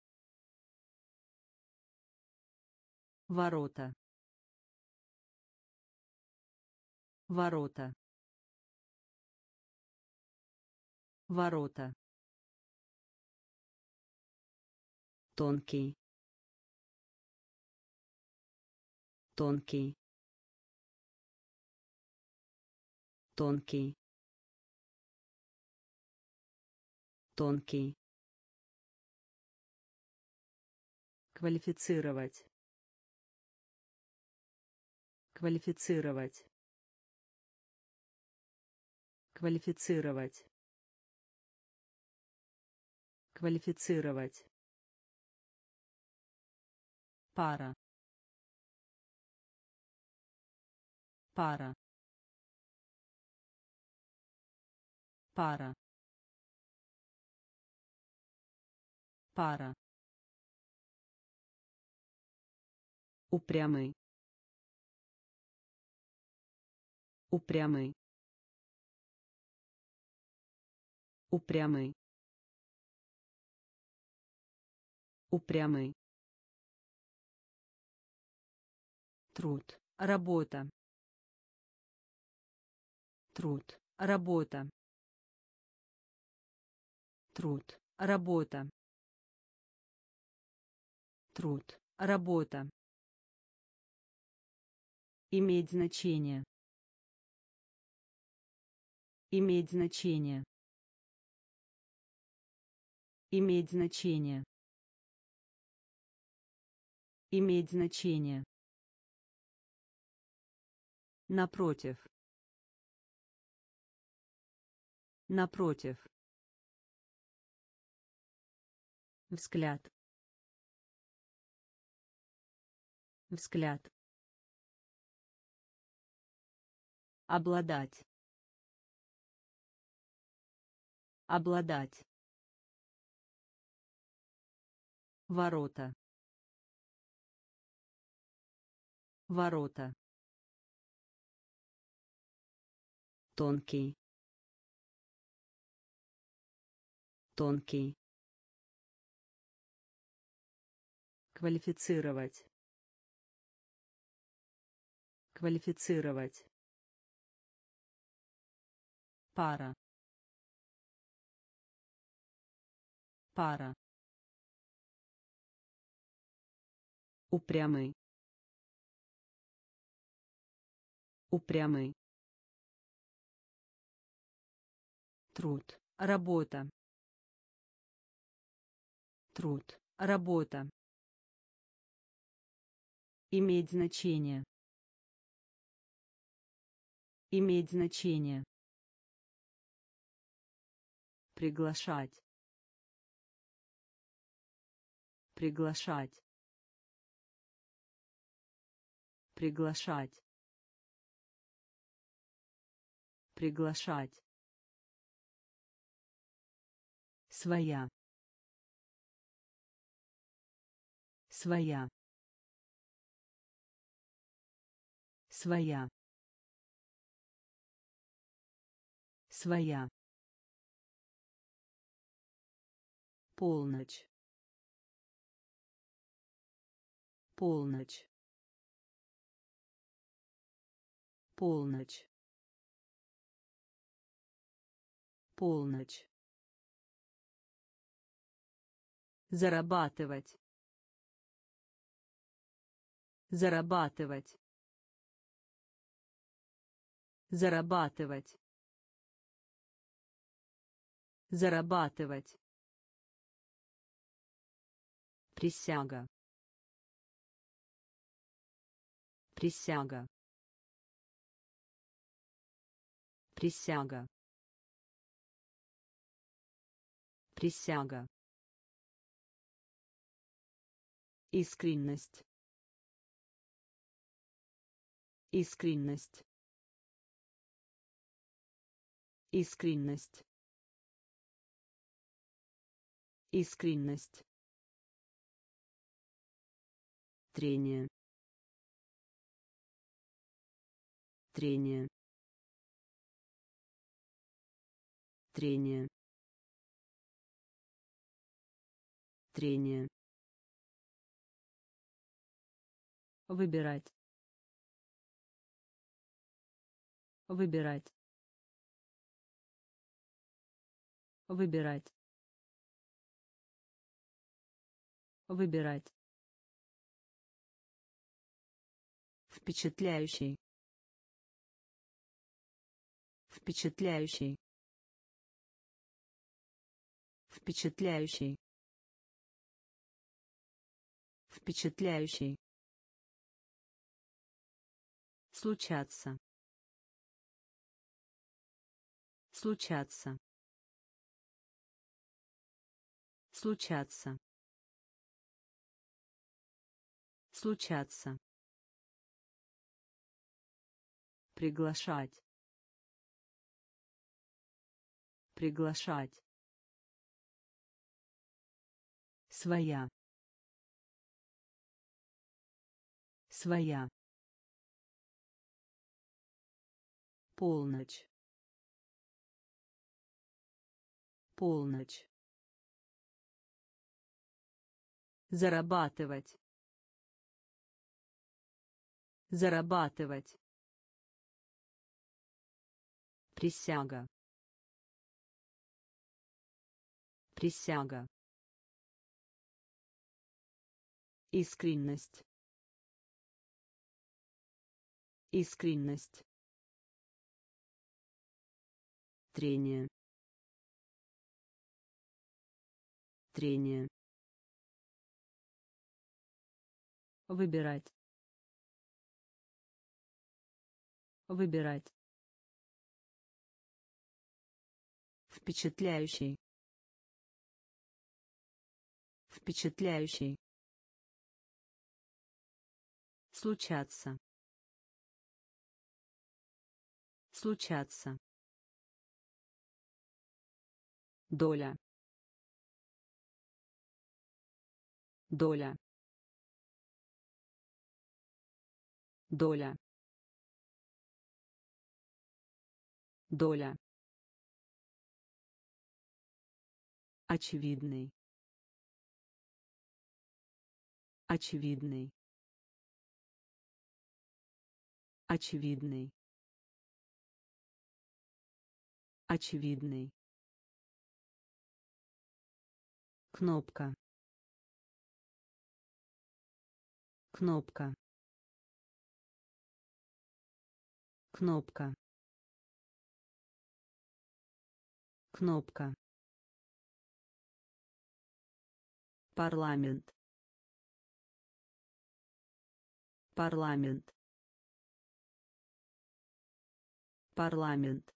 Ворота. Ворота. Ворота. Тонкий. Тонкий. Тонкий. Тонкий. Квалифицировать. Квалифицировать. Квалифицировать. Квалифицировать. Пара. Пара. Пара. Пара. Упрямый. Упрямый. Упрямый. Упрямый. Труд. Работа. Труд. Работа. Труд. Работа. Труд. Работа. Иметь значение. Иметь значение. Иметь значение. Иметь значение. Напротив. Напротив. Взгляд. Взгляд. Обладать. Обладать. Ворота. Ворота. Тонкий. Тонкий. Квалифицировать. Квалифицировать. Пара. Пара. Упрямый. Упрямый. Труд. Работа. Труд. Работа. Иметь значение. Иметь значение. Приглашать. Приглашать. Приглашать. Приглашать. Своя. Своя. Своя. Своя. Полночь. Полночь. Полночь. Полночь. Зарабатывать. Зарабатывать. Зарабатывать. Зарабатывать. Присяга. Присяга. Присяга. Присяга. Искренность. Искренность. Искренность искренность. Трение. Трение. Трение. Трение. Выбирать. Выбирать. Выбирать выбирать. Впечатляющий. Впечатляющий. Впечатляющий. Впечатляющий. Случаться. Случаться. Случаться случаться. Приглашать. Приглашать. Своя. Своя. Полночь. Полночь. Зарабатывать зарабатывать. Присяга. Присяга. Искренность. Искренность. Трение. Трение. Выбирать выбирать. Впечатляющий. Впечатляющий. Случаться. Случаться. Доля. Доля. Доля доля. Очевидный. Очевидный. Очевидный. Очевидный. Кнопка. Кнопка. Кнопка кнопка. Парламент. Парламент. Парламент.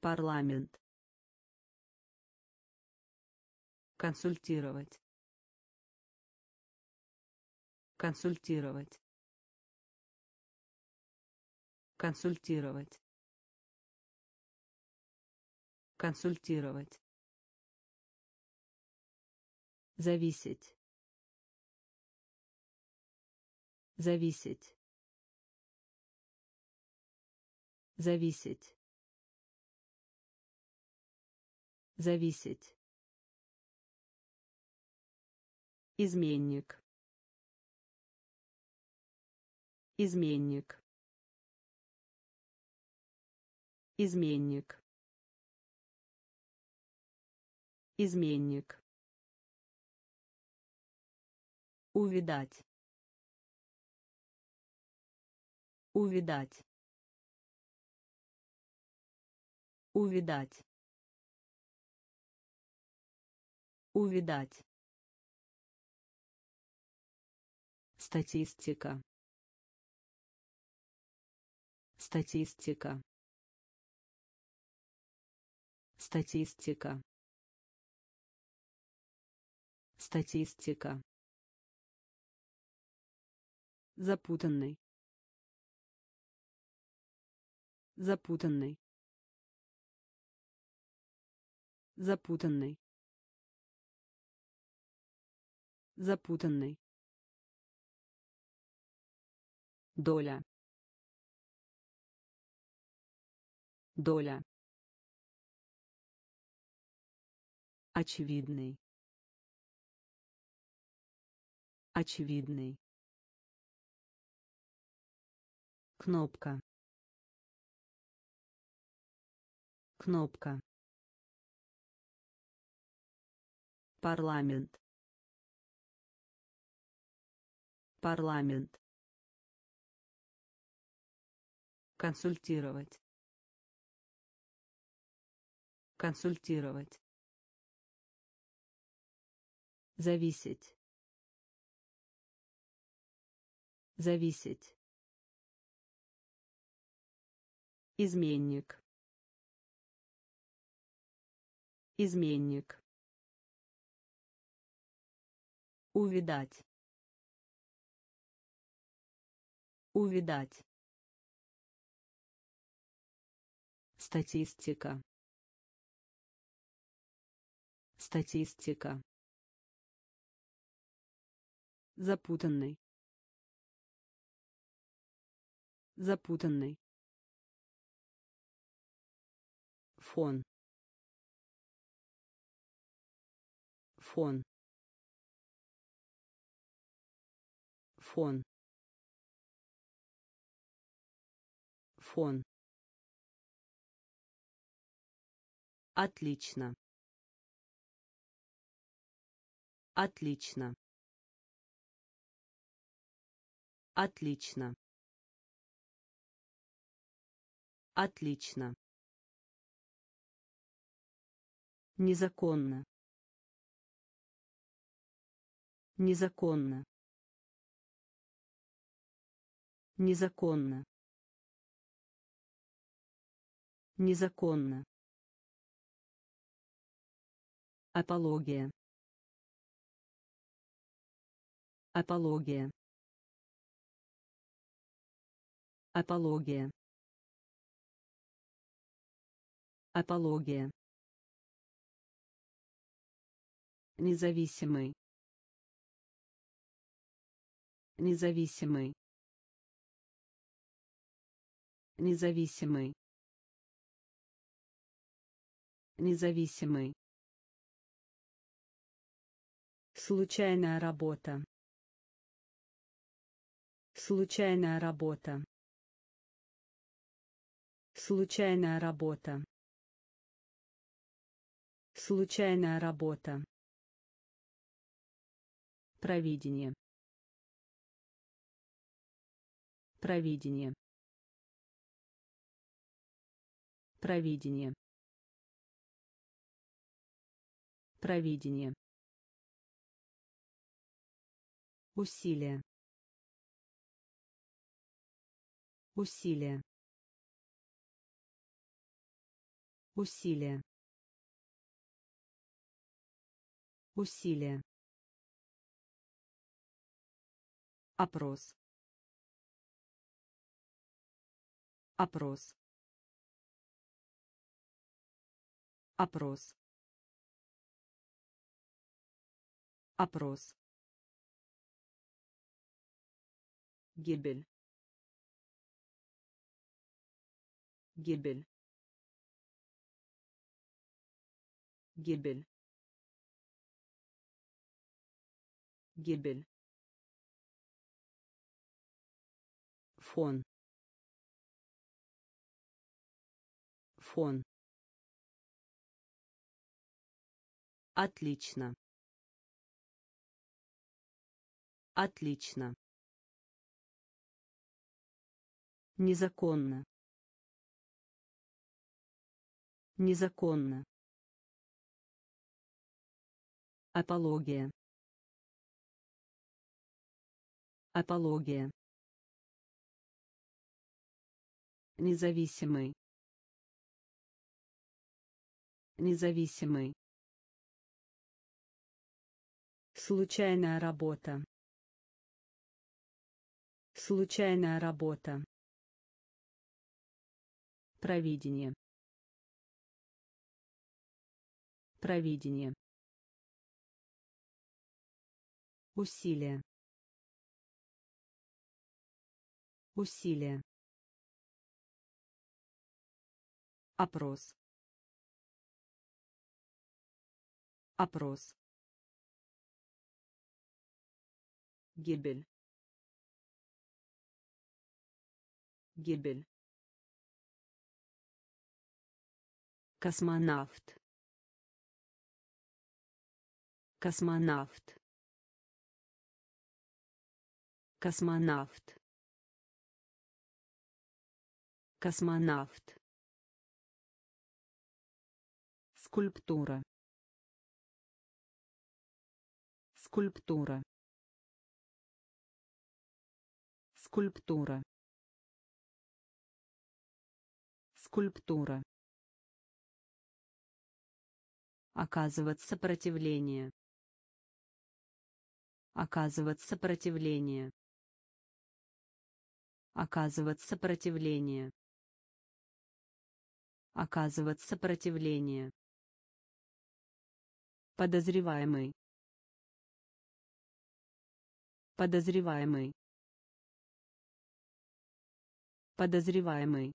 Парламент. Консультировать. Консультировать. Консультировать консультировать. Зависеть. Зависеть. Зависеть. Зависеть. Изменник. Изменник. Изменник изменник увидать увидать Увидать. Увидать. Статистика. Статистика. Статистика. Статистика. Запутанный. Запутанный. Запутанный. Запутанный. доля доля очевидный очевидный. Кнопка. Кнопка. Парламент. Парламент. Консультировать. Консультировать. Зависеть зависеть изменник изменник увидать увидать Статистика. Статистика. Запутанный. Запутанный. Фон. Фон. Фон. Фон. Отлично. Отлично. Отлично. Отлично. Незаконно. Незаконно. Незаконно. Незаконно. Апология. Апология. Апология. Апология. Независимый. Независимый. Независимый. Независимый. Случайная работа. Случайная работа. Случайная работа. Случайная работа. Провидение. Провидение. Провидение. Провидение. Усилие. Усилие. Усилие. Усилие. Опрос. Опрос. Опрос. Опрос. гибель гибель гибель гибель фон фон отлично отлично Незаконно. Незаконно. Апология. Апология. Независимый. Независимый. Случайная работа. Случайная работа. Провидение. Провидение. Усилие. Усилие. Опрос. Опрос. Гибель. Гибель. Космонавт. Космонавт. Космонавт. Космонавт. Скульптура. Скульптура. Скульптура. Скульптура. Оказывать сопротивление. Оказывать сопротивление. Оказывать сопротивление. Оказывать сопротивление. Подозреваемый. Подозреваемый. Подозреваемый.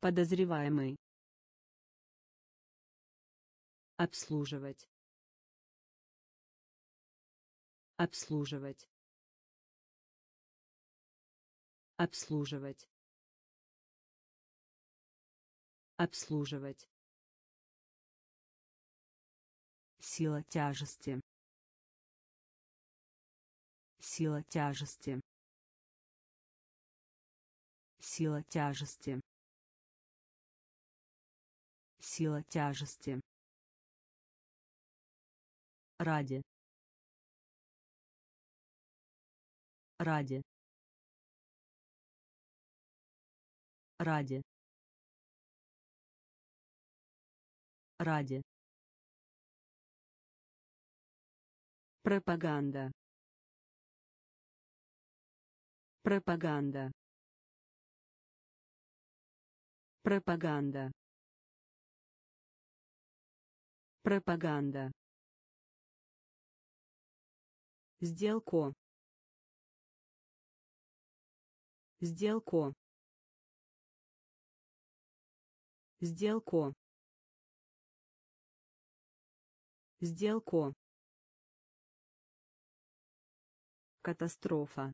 Подозреваемый. Обслуживать. Обслуживать. Обслуживать. Обслуживать. Сила тяжести. Сила тяжести. Сила тяжести. Сила тяжести. Ради. Ради. Ради. Ради. Пропаганда. Пропаганда. Пропаганда. Пропаганда. Сделку. Сделку. Сделку. Сделку. Катастрофа.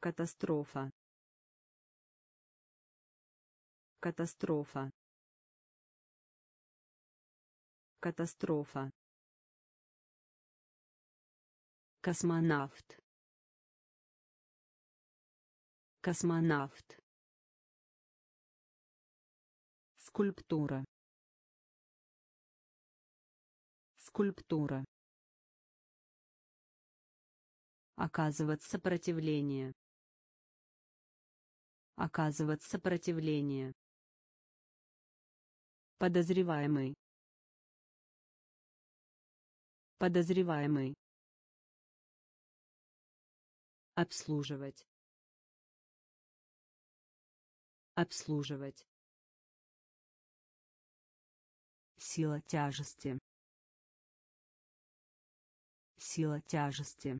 Катастрофа. Катастрофа. Катастрофа. Космонавт. Космонавт. Скульптура. Скульптура. Оказывать сопротивление. Оказывать сопротивление. Подозреваемый. Подозреваемый. Обслуживать. Обслуживать. Сила тяжести. Сила тяжести.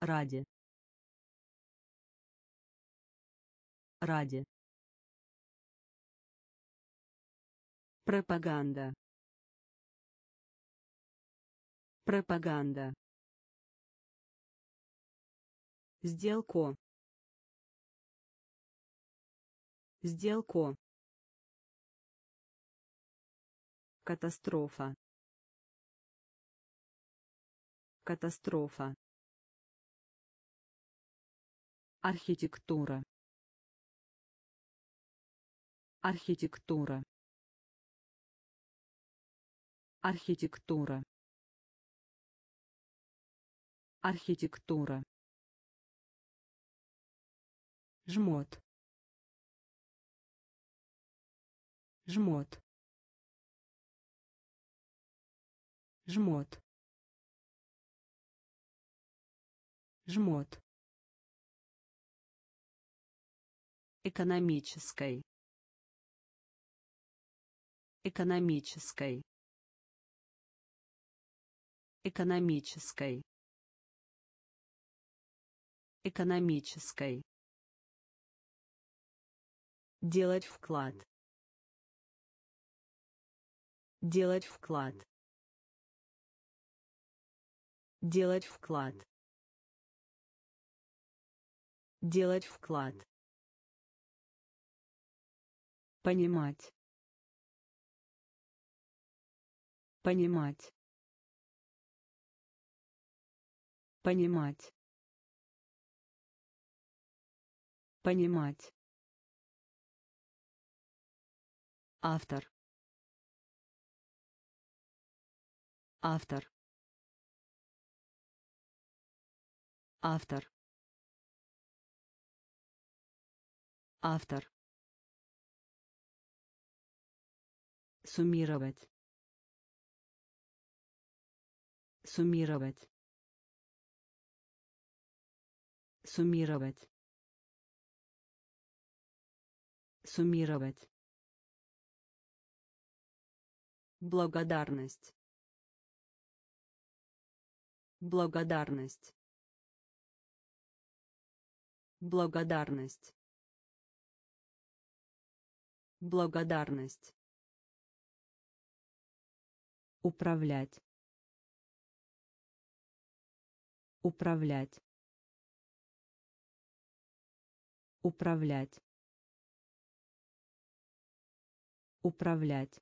Ради. Ради. Пропаганда. Пропаганда. Сделку. Сделку. Катастрофа. Катастрофа. архитектура. Архитектура. Архитектура. Архитектура. Жмот. Жмот. Жмот жмот. Экономической. Экономической. Экономической. Экономической. Делать вклад. Делать вклад. Делать вклад делать вклад. Понимать. Понимать. Понимать. Понимать. Автор. Автор. Автор автор. Суммировать. Суммировать. Суммировать. Суммировать. Благодарность. Благодарность. Благодарность благодарность. Управлять. Управлять. Управлять. Управлять.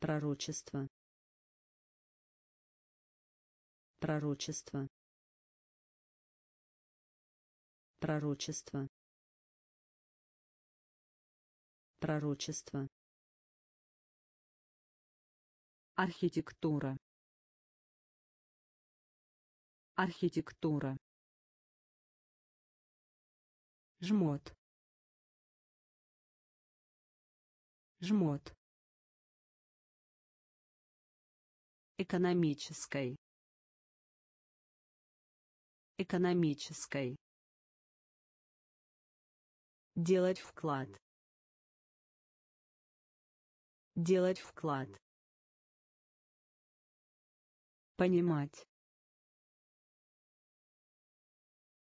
Пророчество. Пророчество. Пророчество пророчество. Архитектура. Архитектура. Жмот. Жмот. Экономической. Экономической. Делать вклад делать вклад. Понимать.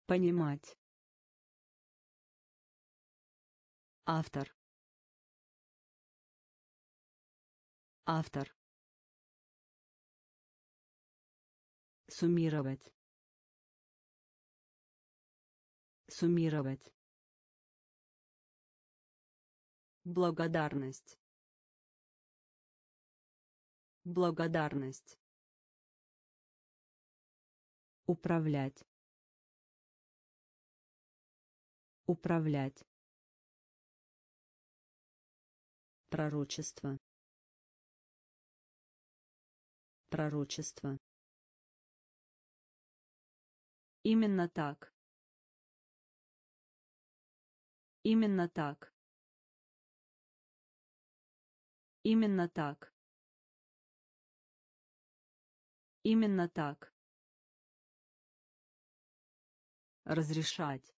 Понимать. Автор. Автор. Суммировать. Суммировать. Благодарность благодарность. Управлять. Управлять. Пророчество. Пророчество. Именно так. Именно так. Именно так именно так. Разрешать.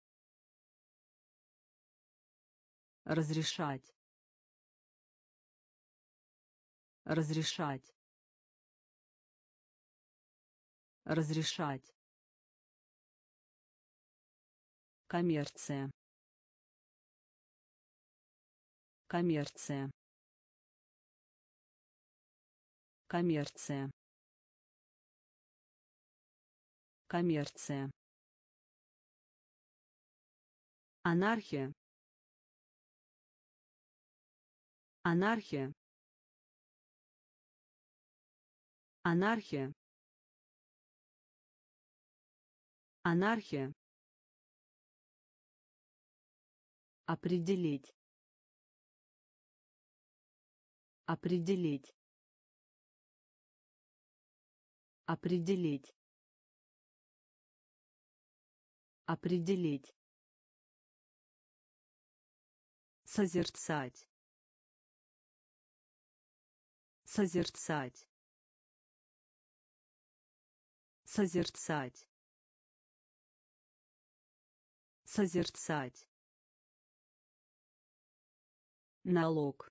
Разрешать. Разрешать. Разрешать. Коммерция. Коммерция. Коммерция коммерция анархия анархия анархия Анархия. Определить. Определить. Определить. Определить. Созерцать. Созерцать. Созерцать. Созерцать. Налог.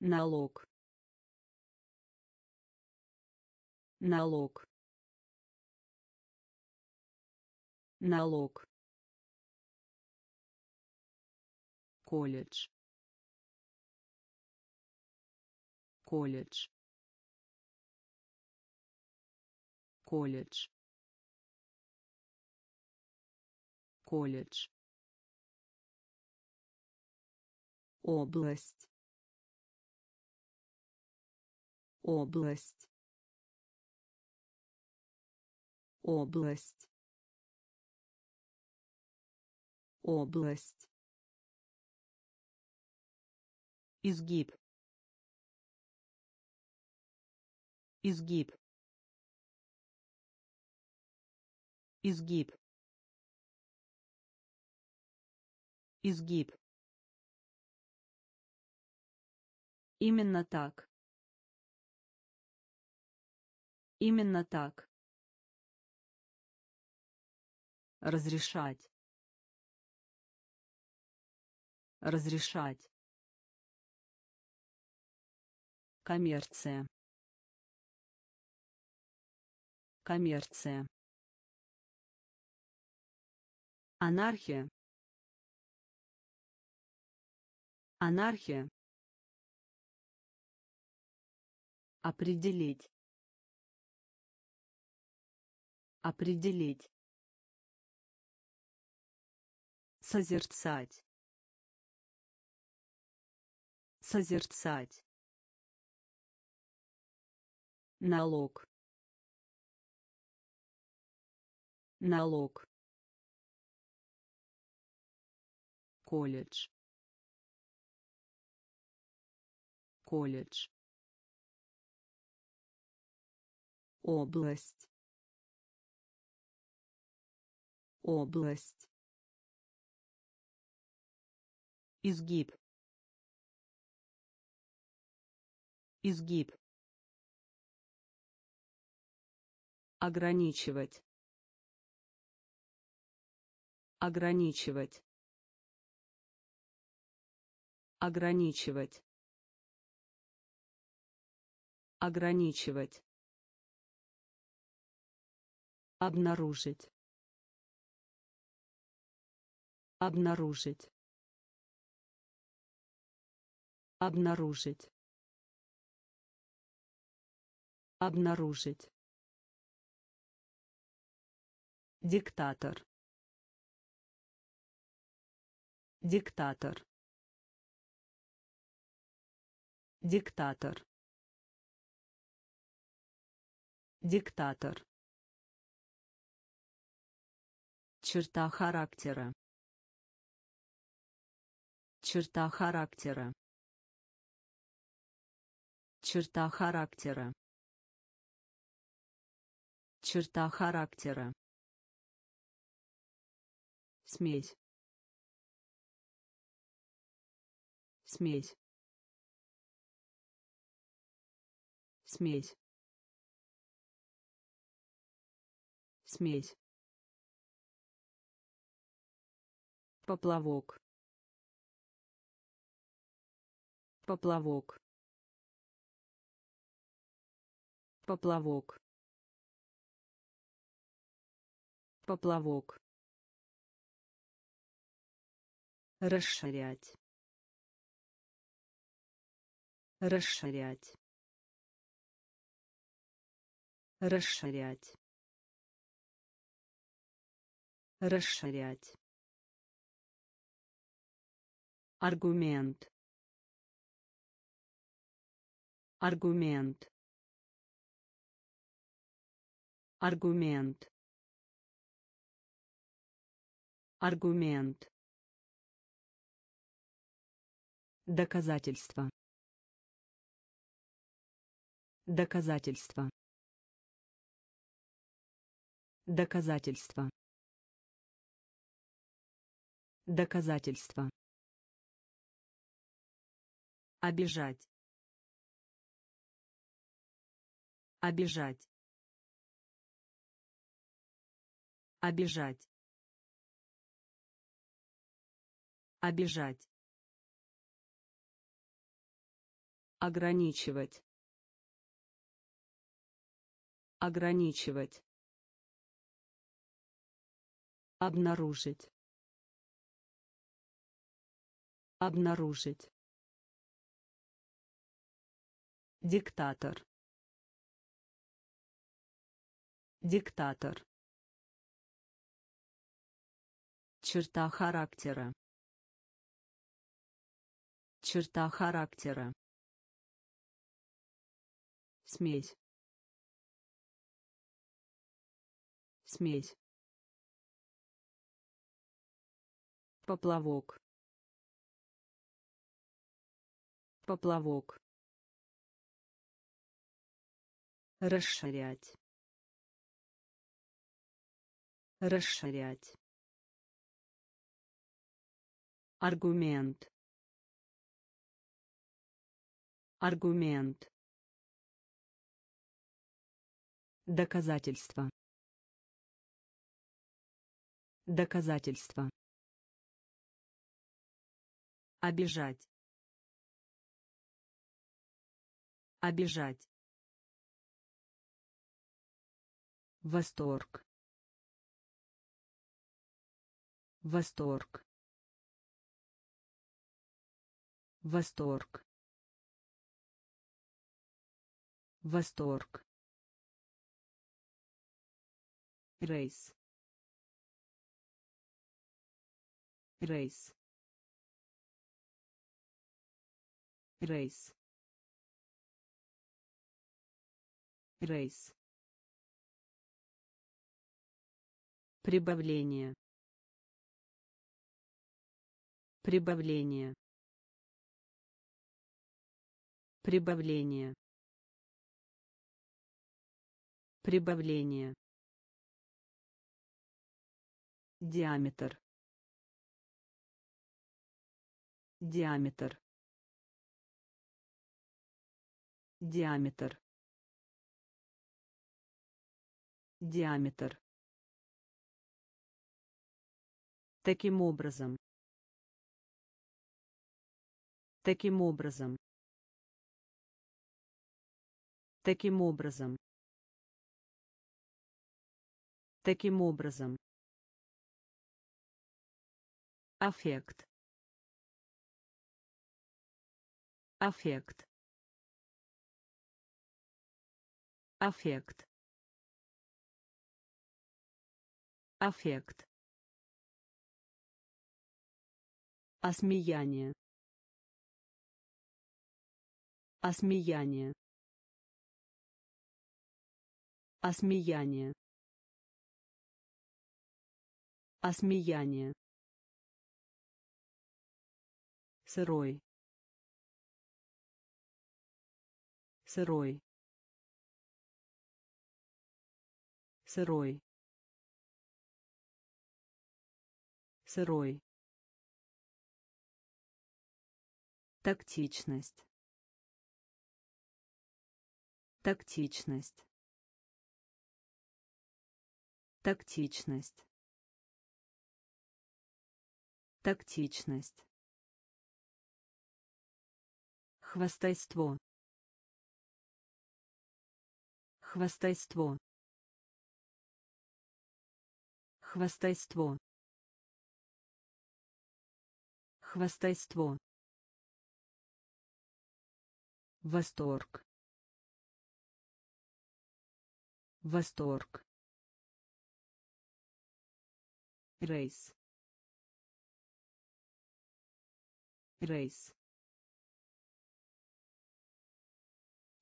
Налог. Налог. Налог. колледж. Колледж. Колледж. Колледж. Область. Область. Область область. Изгиб. Изгиб. Изгиб. Изгиб. Именно так. Именно так. Разрешать разрешать коммерция коммерция Анархия. Анархия. Определить. Определить. Созерцать. Созерцать. Налог. Налог. колледж колледж область область изгиб изгиб. Ограничивать. Ограничивать. Ограничивать. Ограничивать. Обнаружить. Обнаружить. Обнаружить обнаружить. Диктатор. Диктатор. Диктатор. Диктатор. Черта характера. Черта характера. Черта характера черта характера. Смесь. Смесь. Смесь. Смесь. Поплавок. Поплавок. Поплавок поплавок. Расширять. Расширять. Расширять. Расширять. Аргумент. Аргумент. Аргумент аргумент. Доказательство. Доказательство. Доказательство. Доказательство. Обижать. Обижать. Обижать обижать ограничивать ограничивать обнаружить обнаружить диктатор диктатор черта характера черта характера. Смесь. Смесь. Поплавок. Поплавок. Расширять. Расширять. Аргумент аргумент. Доказательство. Доказательство. Обижать. Обижать. Восторг. Восторг. Восторг восторг. Рейс. Рейс. Рейс. Рейс. Прибавление. Прибавление. Прибавление прибавление. Диаметр. Диаметр. Диаметр. Диаметр. Таким образом. Таким образом. Таким образом таким образом. Аффект. Аффект. Аффект. Аффект. Осмеяние. Осмеяние. Осмеяние осмеяние. Сырой. Сырой. Сырой. Сырой. Тактичность. Тактичность. Тактичность тактичность. Хвастайство хвастайство хвастайство хвастайство восторг. Восторг. Рейс рейс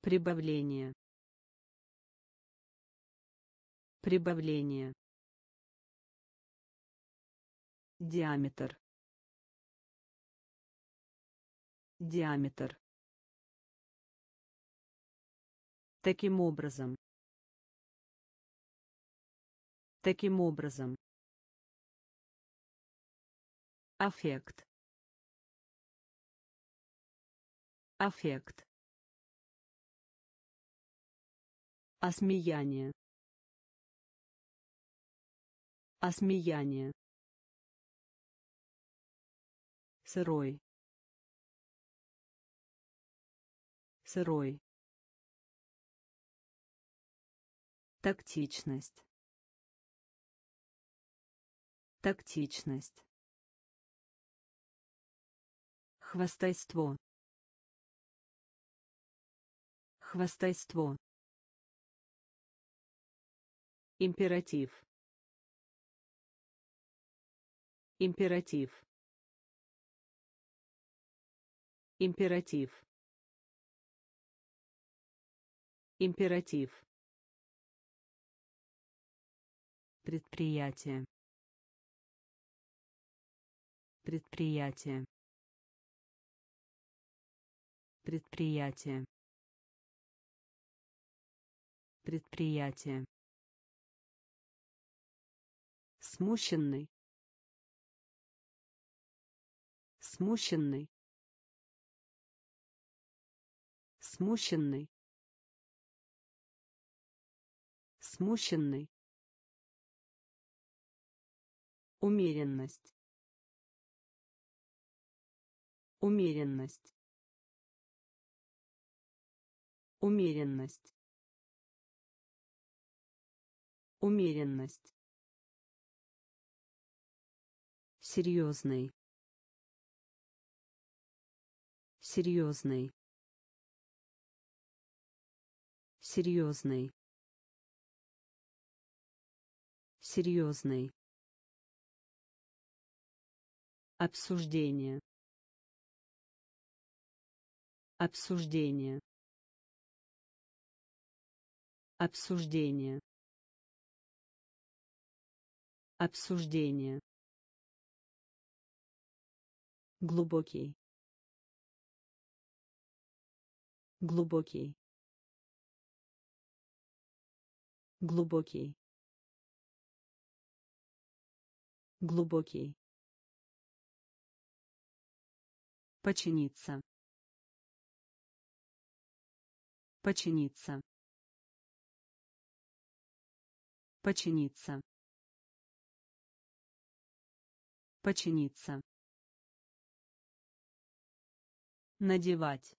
прибавление Прибавление. Диаметр. Диаметр. Таким образом. Таким образом. Аффект. Аффект. Осмеяние. Осмеяние. Сырой. Сырой. Тактичность. Тактичность. Хвастайство. Хвастайство. Императив. Императив. Императив. Императив. Предприятие. Предприятие. Предприятие. Предприятие. Смущенный. Смущенный. Смущенный. Смущенный. Умеренность. Умеренность. Умеренность. Умеренность. Серьезный. Серьезный. Серьезный. Серьезный. Обсуждение. Обсуждение. Обсуждение. Обсуждение. Глубокий. Глубокий. Глубокий. Глубокий. Починиться. Починиться. Починиться. Починиться. Надевать.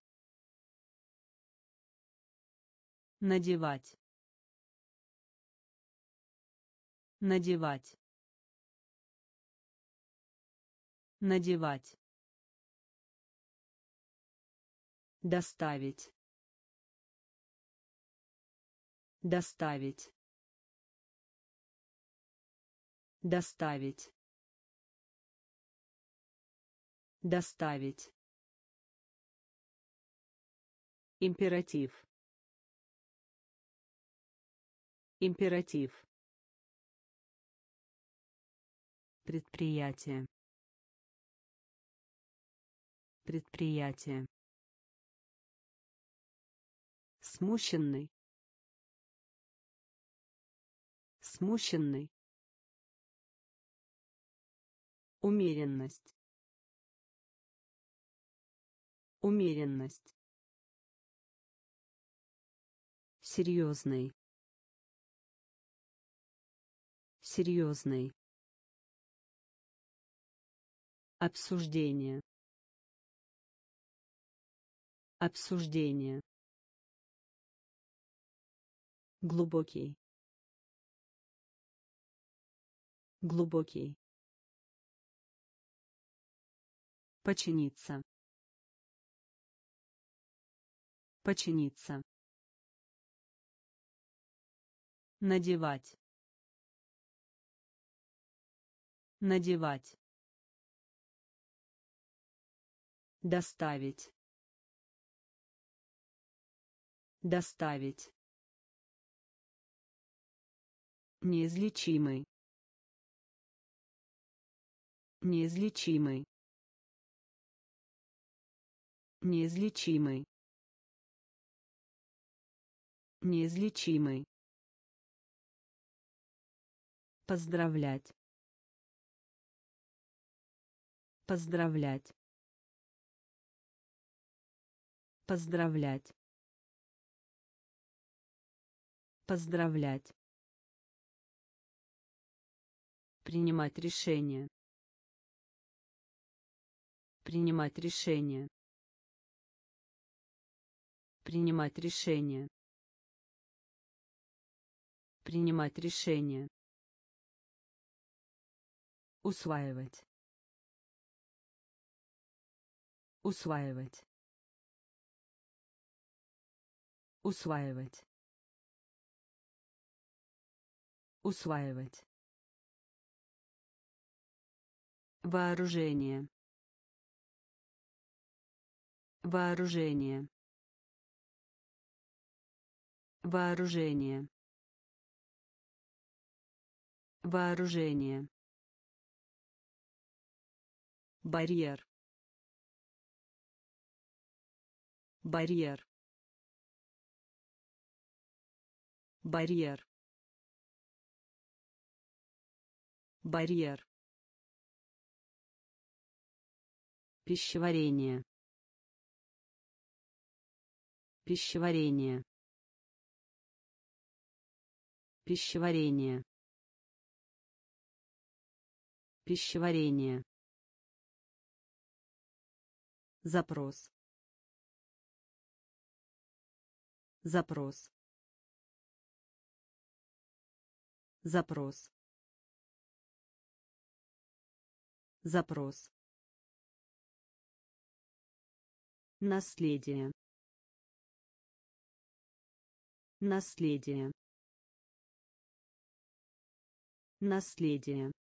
Надевать. Надевать. Надевать. Доставить. Доставить. Доставить. Доставить. Императив. Императив. Предприятие. Предприятие. Смущенный. Смущенный. Умеренность. Умеренность. Серьезный. Серьезный. Обсуждение. Обсуждение. Глубокий. Глубокий. Починиться. Починиться. Надевать. Надевать. Доставить. Доставить. неизлечимый неизлечимый неизлечимый неизлечимый поздравлять. Поздравлять. Поздравлять. Поздравлять. Принимать решение. Принимать решение. Принимать решение принимать решение усваивать. Усваивать. Усваивать. Усваивать. Вооружение. Вооружение. Вооружение вооружение. Барьер. Барьер. Барьер. Барьер. Пищеварение. Пищеварение. Пищеварение пищеварение Запрос. Запрос. Запрос. Запрос. Наследие. Наследие. Наследие.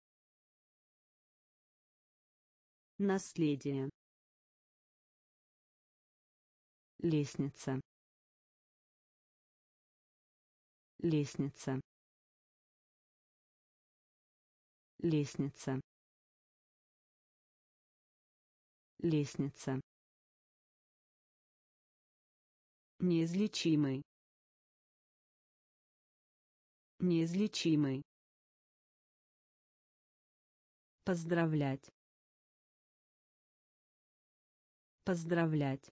Наследие. лестница. Лестница. Лестница. Лестница. Неизлечимый. Неизлечимый. Поздравлять поздравлять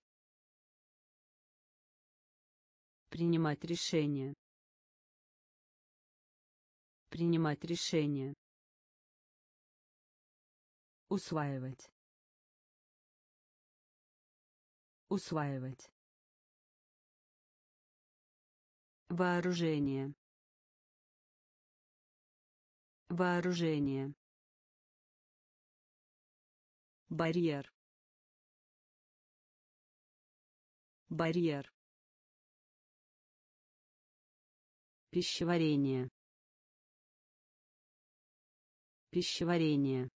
принимать решение принимать решение усваивать усваивать вооружение вооружение барьер барьер. Пищеварение. Пищеварение.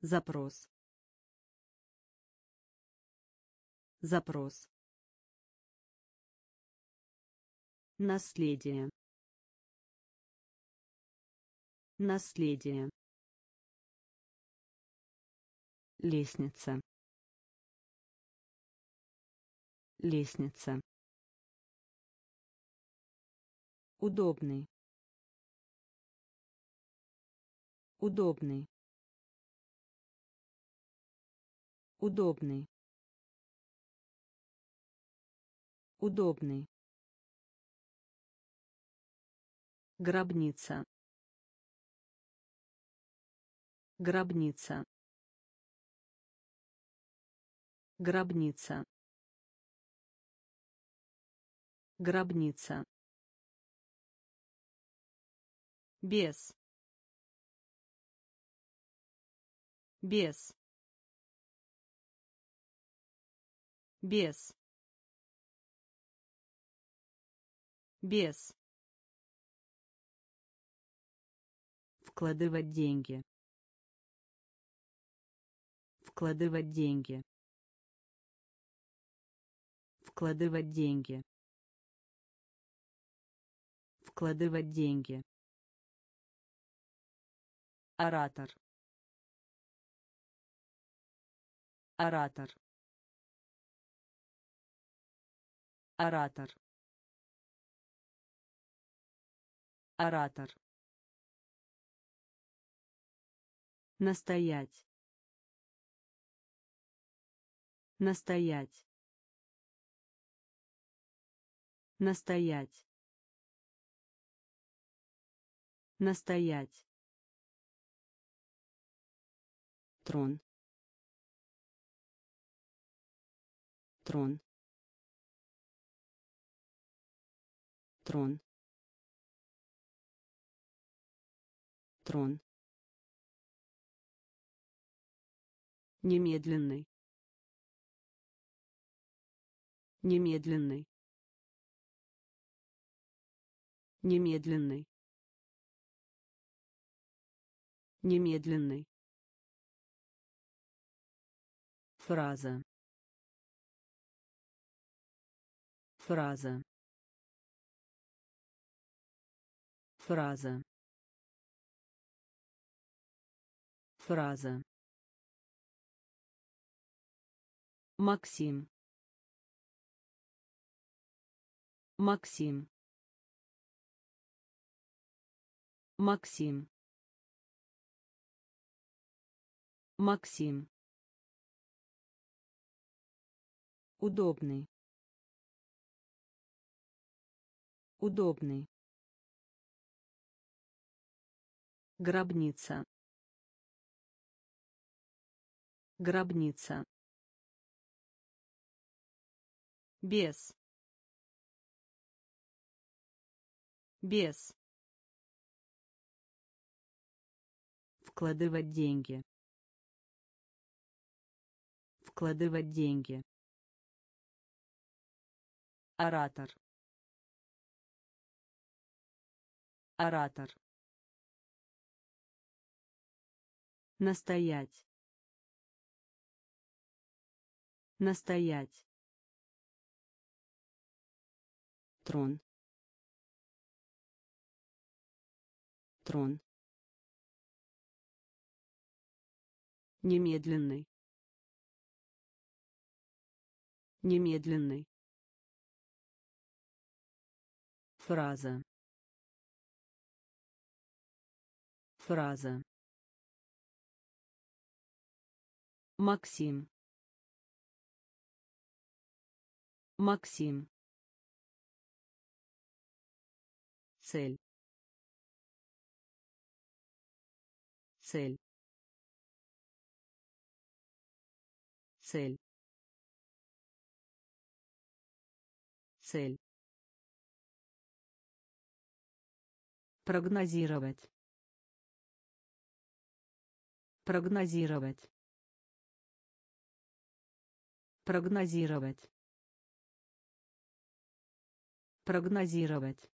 Запрос. Запрос. Наследие. Наследие. Лестница лестница Удобный. Удобный. Удобный. Удобный. Гробница. Гробница. Гробница. Гробница. без без без без вкладывать деньги. Вкладывать деньги. Вкладывать деньги Вкладывать деньги. Оратор. Оратор. Оратор. Оратор. Настоять. Настоять. Настоять. Настоять. Трон. Трон. Трон. Трон. Немедленный. Немедленный. Немедленный. Немедленный. Фраза. Фраза. Фраза. Фраза. Максим. Максим. Максим. Максим. Удобный. Удобный. Гробница. Гробница. без без вкладывать деньги вкладывать деньги. Оратор. Оратор. Настоять. Настоять. Трон. Трон. Немедленный немедленный фраза. Фраза. Максим. Максим. Цель. Цель. Цель цель. Прогнозировать. Прогнозировать. Прогнозировать. Прогнозировать.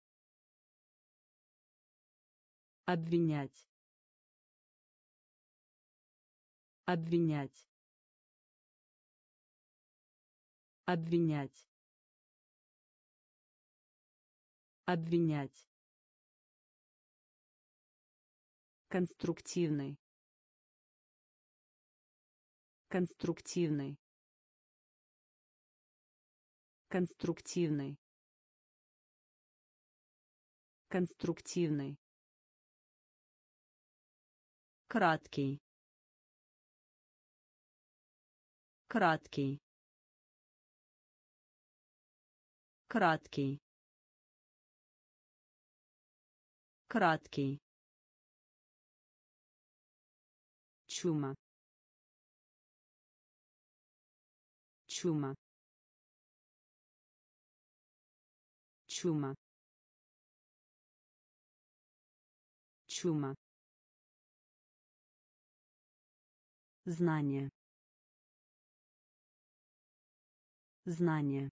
Обвинять. Обвинять. Обвинять обвинять. Конструктивный. Конструктивный. Конструктивный. Конструктивный. Краткий. Краткий. Краткий краткий чума чума чума чума Знание. Знание.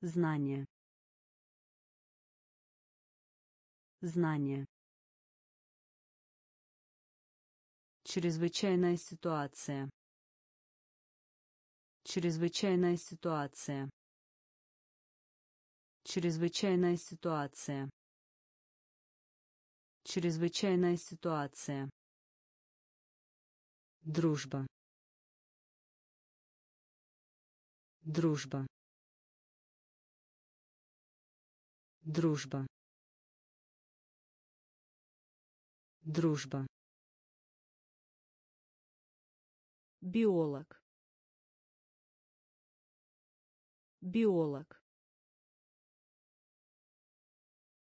Знание. Знание. Чрезвычайная ситуация. Чрезвычайная ситуация. Чрезвычайная ситуация. Чрезвычайная ситуация. Дружба. Дружба. Дружба. Дружба. Биолог. Биолог.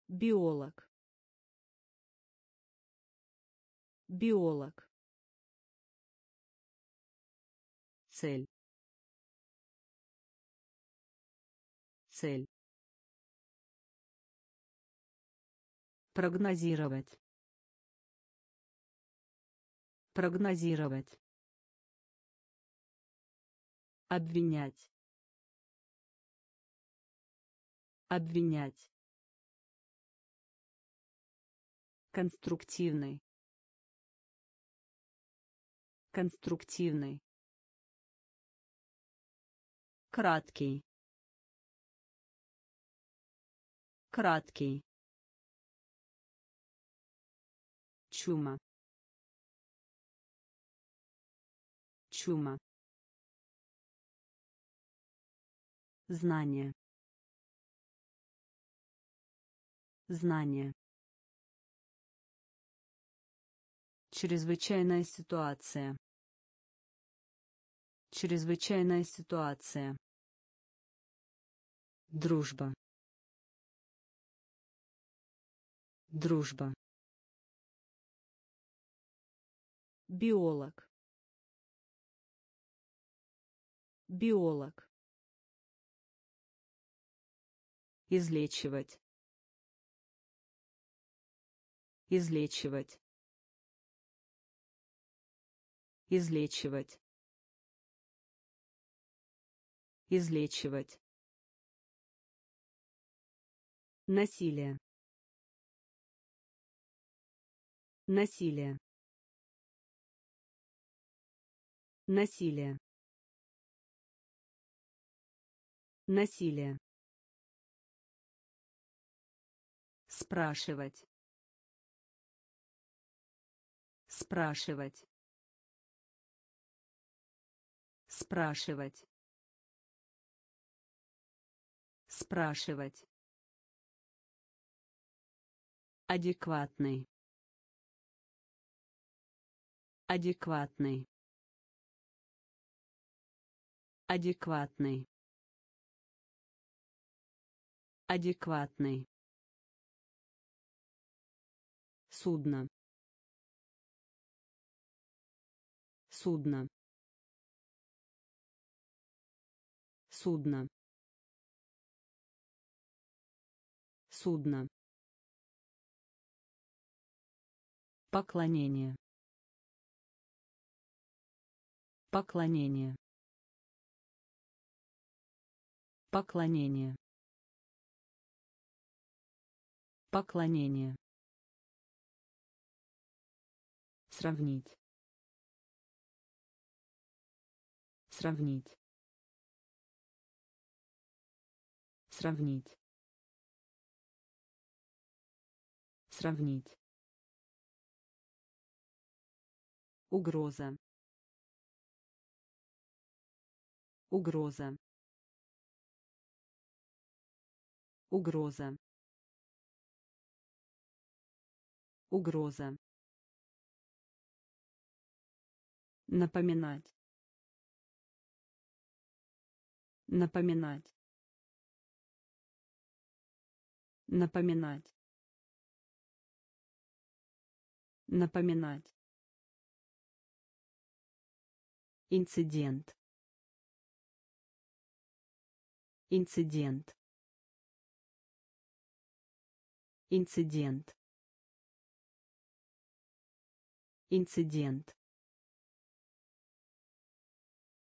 Биолог. Биолог. Цель. Цель. Прогнозировать. Прогнозировать. Обвинять. Обвинять. Конструктивный. Конструктивный. Краткий. Краткий. Чума. Чума. Знание. Знание. Чрезвычайная ситуация. Чрезвычайная ситуация. Дружба. Дружба. Биолог. Биолог. Излечивать. Излечивать. Излечивать. Излечивать. Насилие. Насилие. Насилие. Насилие. Спрашивать. Спрашивать. Спрашивать. Спрашивать. Адекватный. Адекватный. Адекватный. Адекватный. Судно. Судно. Судно. Судно. Поклонение. Поклонение. Поклонение. Поклонение. Сравнить. Сравнить. Сравнить. Сравнить. Угроза. Угроза. Угроза. Угроза. Напоминать. Напоминать. Напоминать. Напоминать. Инцидент. Инцидент. Инцидент. Инцидент.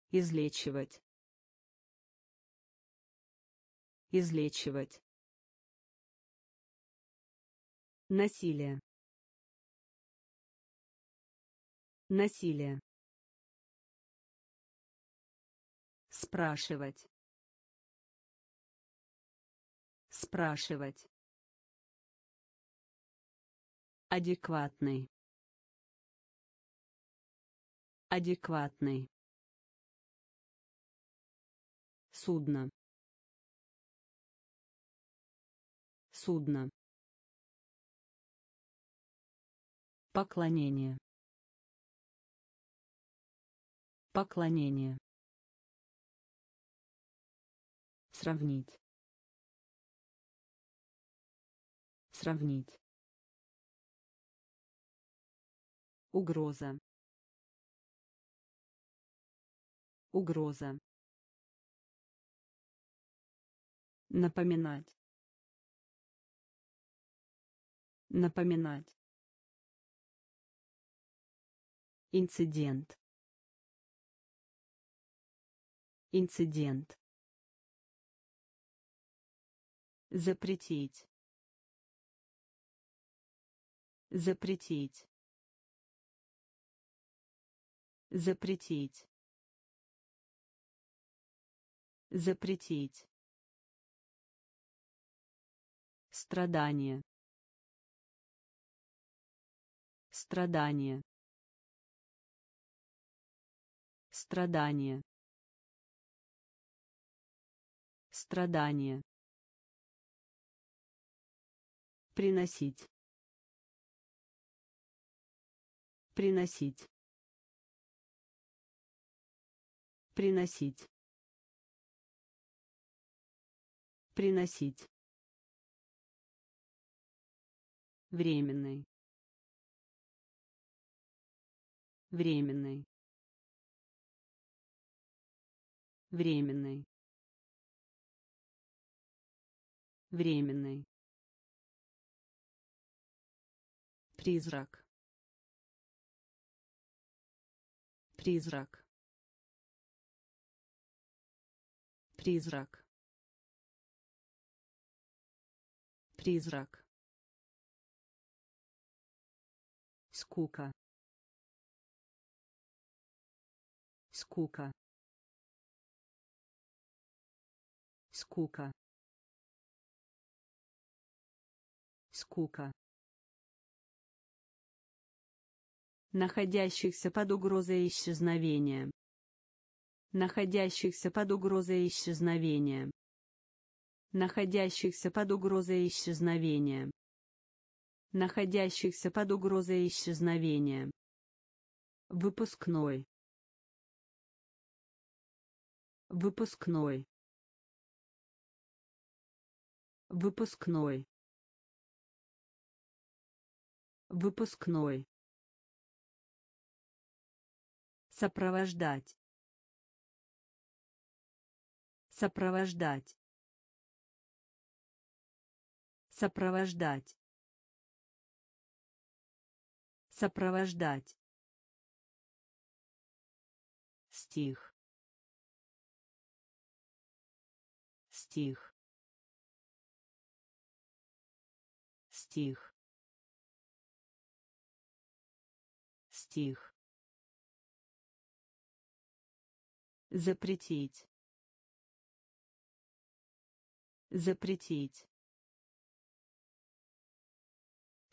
Излечивать. Излечивать. Насилие. Насилие. Спрашивать. Спрашивать. Адекватный. Адекватный. Судно. Судно. Поклонение. Поклонение. Сравнить. Сравнить. Угроза. Угроза. Напоминать. Напоминать. Инцидент. Инцидент. Запретить. Запретить. Запретить. Запретить. Страдание. Страдание. Страдание. Страдание. Приносить. Приносить. Приносить. Приносить. Временный. Временный. Временный. Временный. Призрак. Призрак. Призрак. Призрак. Скука. Скука. Скука. Скука. находящихся под угрозой исчезновения находящихся под угрозой исчезновения находящихся под угрозой исчезновения. Находящихся под угрозой исчезновения. Выпускной. Выпускной. Выпускной. Выпускной. Сопровождать. Сопровождать. Сопровождать. Сопровождать. Стих. Стих. Стих. Стих. Запретить. Запретить.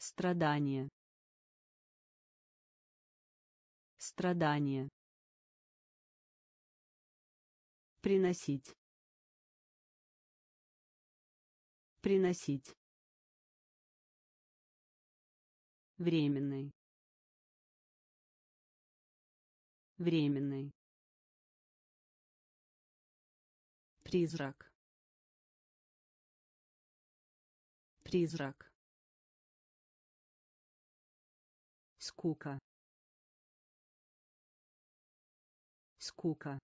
Страдание. Страдание. Приносить. Приносить. Временный. Временный. Призрак. Призрак. Скука. Скука.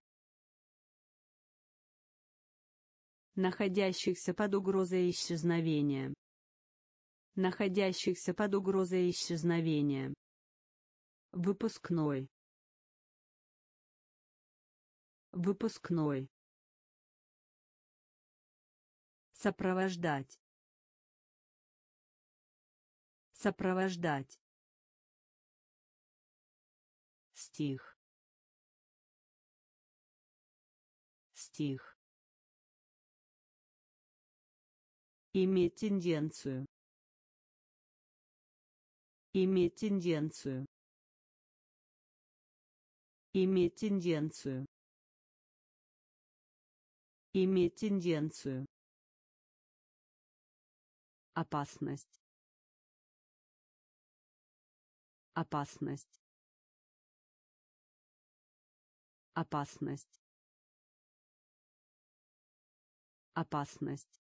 Находящихся под угрозой исчезновения. Находящихся под угрозой исчезновения. Выпускной. Выпускной. Сопровождать. Сопровождать. Стих. Стих. Иметь тенденцию. Иметь тенденцию. Иметь тенденцию. Иметь тенденцию. Опасность. Опасность. Опасность. Опасность.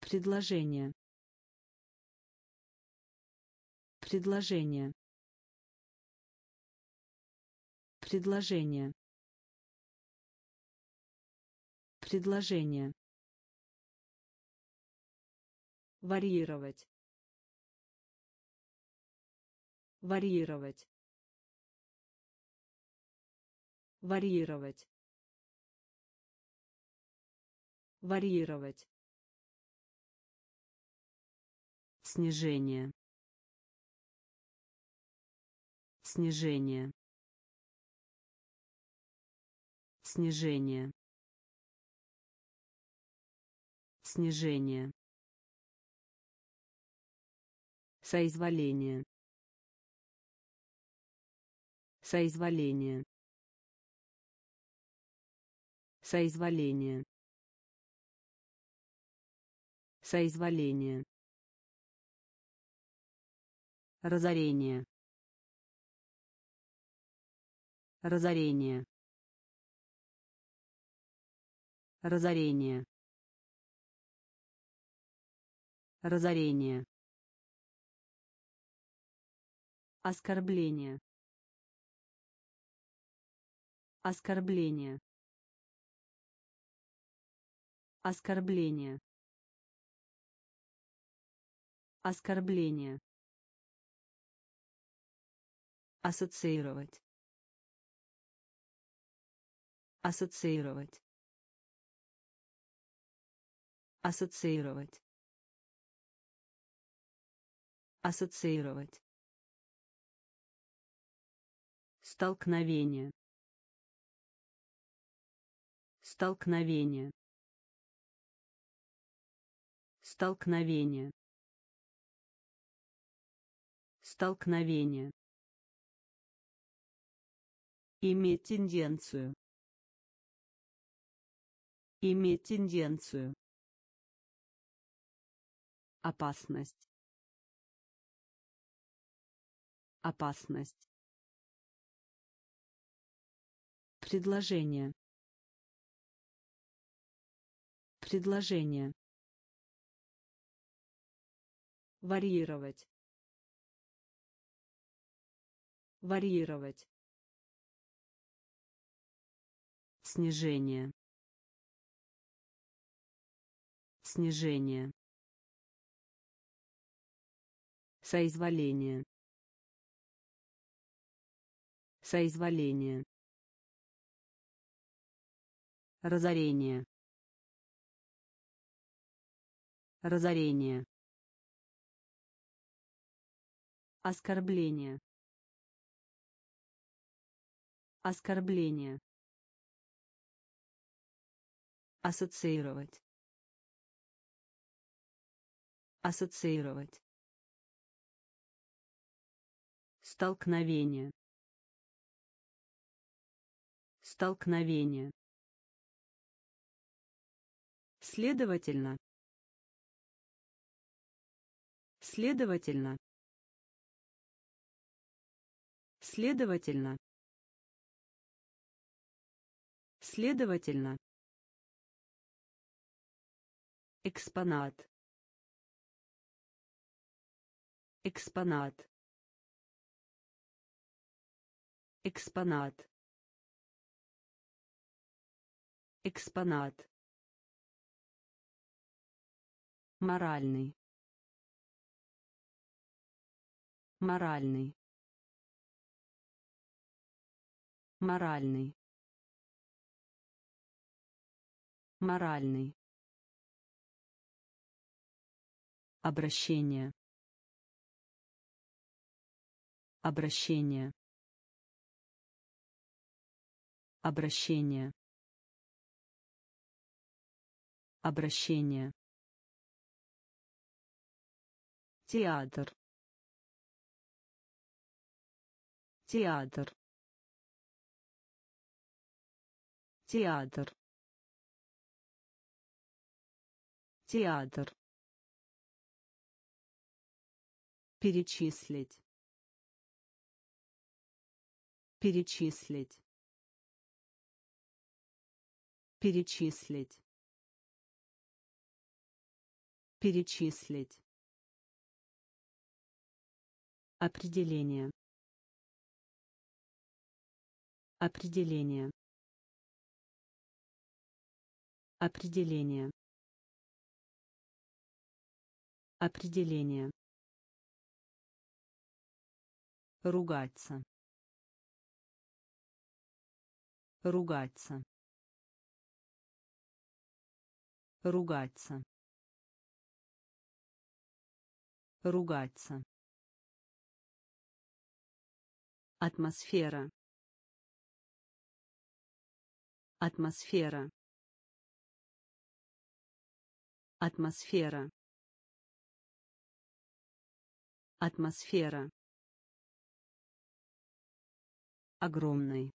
Предложение. Предложение. Предложение. Предложение. Варьировать. Варьировать. Варьировать. Варьировать. Снижение. Снижение. Снижение. Снижение. Соизволение. Соизволение. Соизволение. Соизволение. Разорение. Разорение. Разорение. Разорение. Оскорбление. Оскорбление. Оскорбление. Оскорбление. Ассоциировать. Ассоциировать. Ассоциировать. Ассоциировать. Столкновение. Столкновение. Столкновение. Столкновение. Иметь тенденцию. Иметь тенденцию. Опасность. Опасность. Предложение. Предложение. Варьировать. Варьировать. Снижение. Снижение. Соизволение. Соизволение. Разорение. Разорение. Оскорбление. Оскорбление. Ассоциировать. Ассоциировать. Столкновение. Столкновение. Следовательно. Следовательно. Следовательно. Следовательно. Экспонат. Экспонат. Экспонат. Экспонат. Моральный. Моральный. Моральный. Моральный. Обращение. Обращение. Обращение. Обращение. Театр. Театр. Театр. Театр. Перечислить. Перечислить. Перечислить. Перечислить. Определение. Определение. Определение. Определение. Ругаться. Ругаться. Ругаться. Ругаться. Атмосфера. Атмосфера. Атмосфера. Атмосфера. Огромный.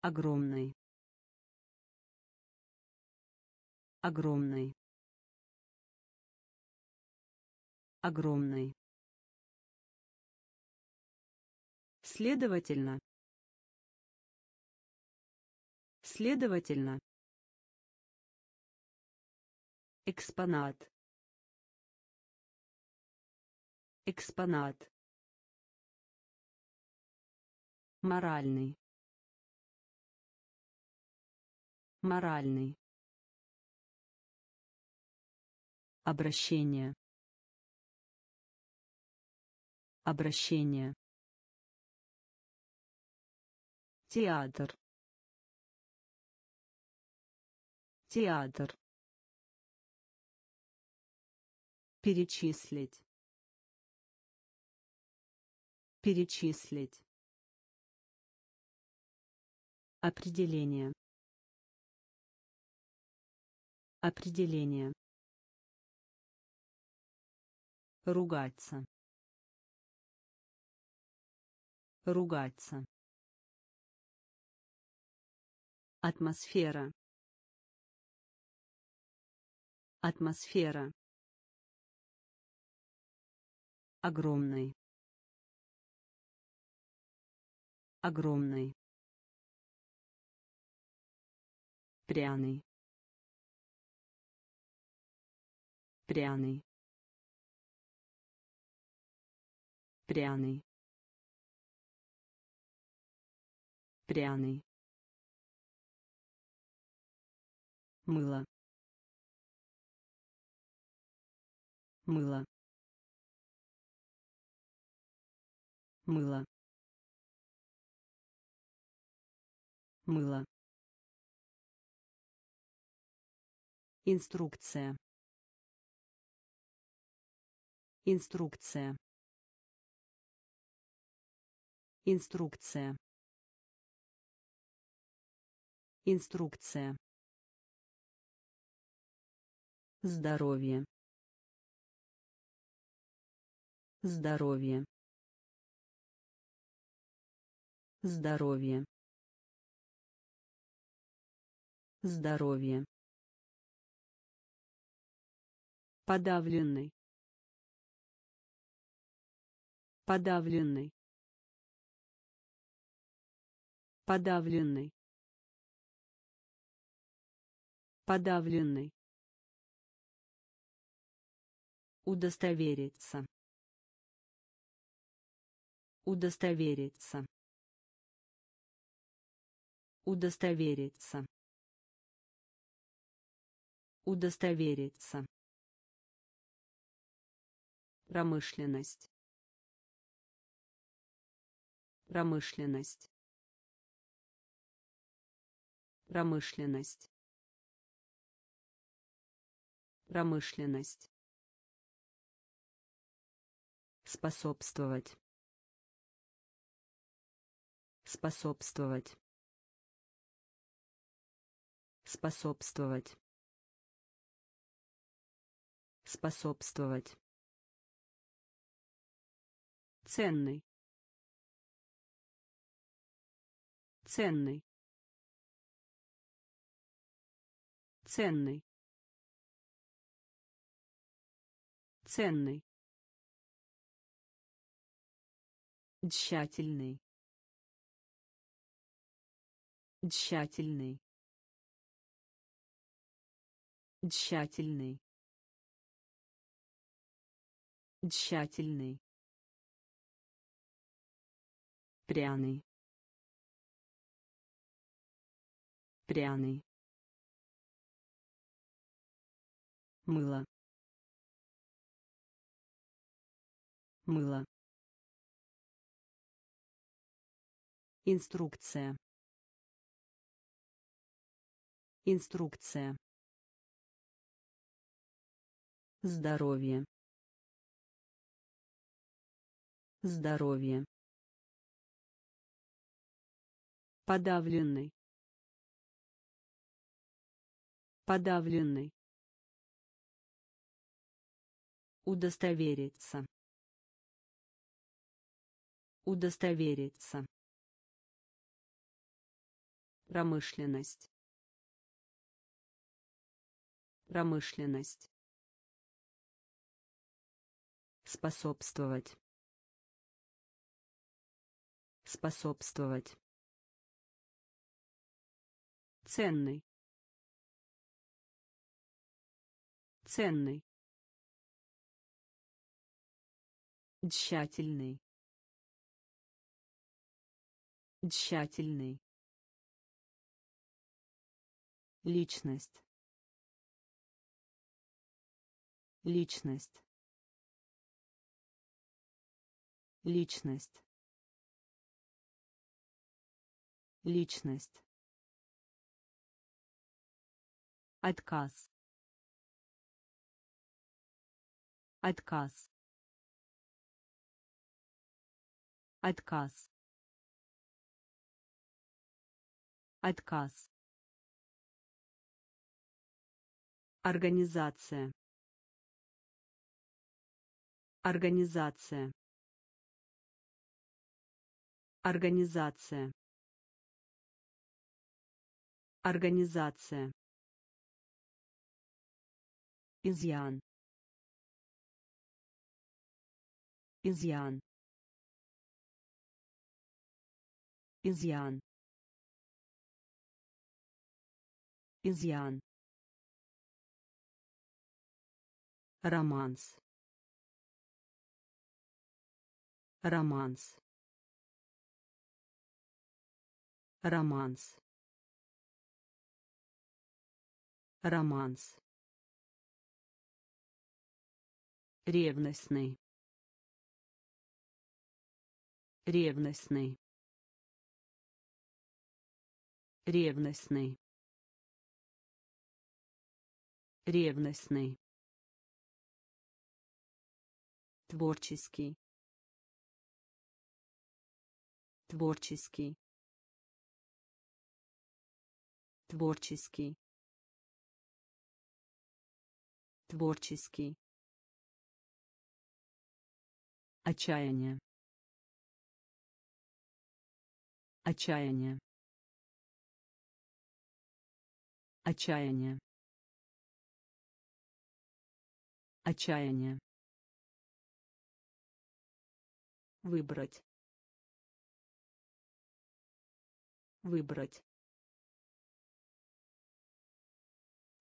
Огромный. Огромный. Огромный. Следовательно. Следовательно. Экспонат. Экспонат. Моральный. Моральный. Обращение. Обращение. Театр. Театр. Перечислить. Перечислить. Определение. Определение. Ругаться. Ругаться. Атмосфера. Атмосфера. Огромный. Огромный. Пряный. Пряный. Пряный. Пряный. мыло мыло мыло. Мыло. Инструкция. Инструкция. Инструкция. Инструкция. Здоровье. Здоровье. Здоровье. Здоровье. Подавленный. Подавленный. Подавленный. Подавленный. Удостовериться. Удостовериться. Удостовериться. Удостовериться. Промышленность. Промышленность. Промышленность. Промышленность способствовать способствовать способствовать. Способствовать. Ценный. Ценный. Ценный. Ценный. Тщательный. Тщательный тщательный тщательный пряный пряный мыло мыло инструкция инструкция здоровье. Здоровье. Подавленный. Подавленный. Удостовериться. Удостовериться. Промышленность. Промышленность способствовать. Способствовать. Ценный. Ценный. Тщательный. Тщательный. Личность. Личность личность. Личность. Отказ. Отказ. Отказ. Отказ. Организация. Организация организация. Организация. Изъян. Изъян. Изъян. Изъян. Романс. Романс романс. Романс. Ревностный. Ревностный. Ревностный. Ревностный. Творческий. Творческий творческий. Творческий. Отчаяние. Отчаяние. Отчаяние. Отчаяние. Выбрать. Выбрать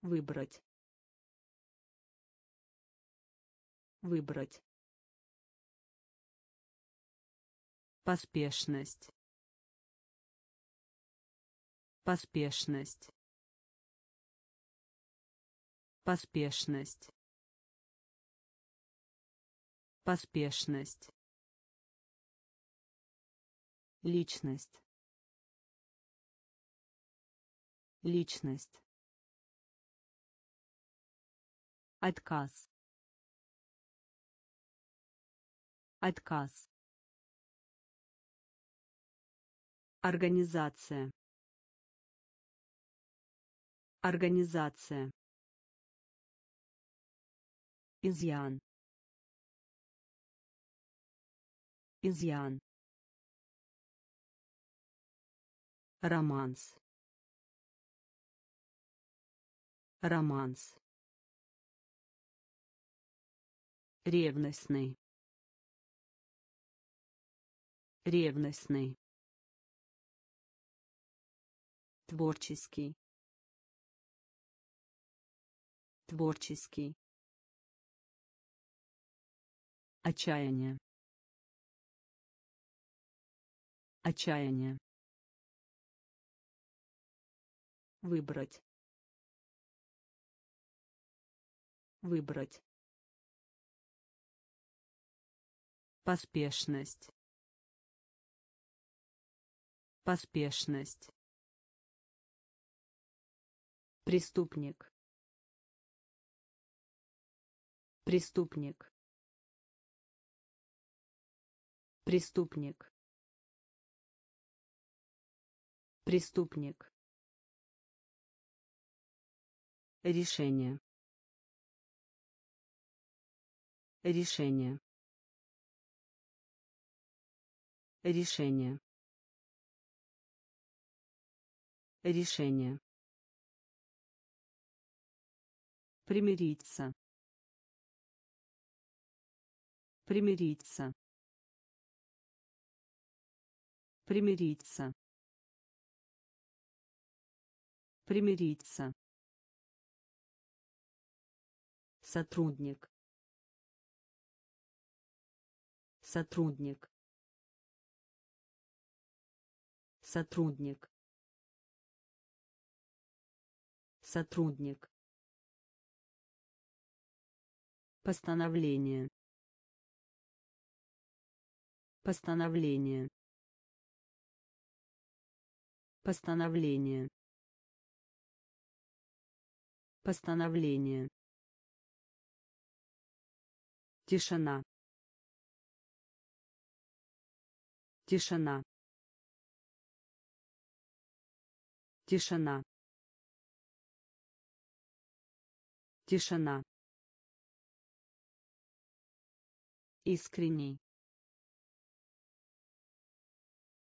выбрать. Выбрать. Поспешность. Поспешность. Поспешность. Поспешность. Личность. Личность отказ отказ организация Организация. Изъян. Изъян. Романс. Романс. Ревностный. Ревностный. Творческий. Творческий. Отчаяние. Отчаяние. Выбрать. Выбрать. Поспешность. Поспешность. Преступник. Преступник. Преступник. Преступник. Решение. Решение. Решение. Решение. Примириться. Примириться. Примириться. Примириться. Сотрудник. Сотрудник. Сотрудник. Сотрудник. Постановление. Постановление. Постановление. Постановление. Тишина. Тишина. Тишина. Тишина. Искренний.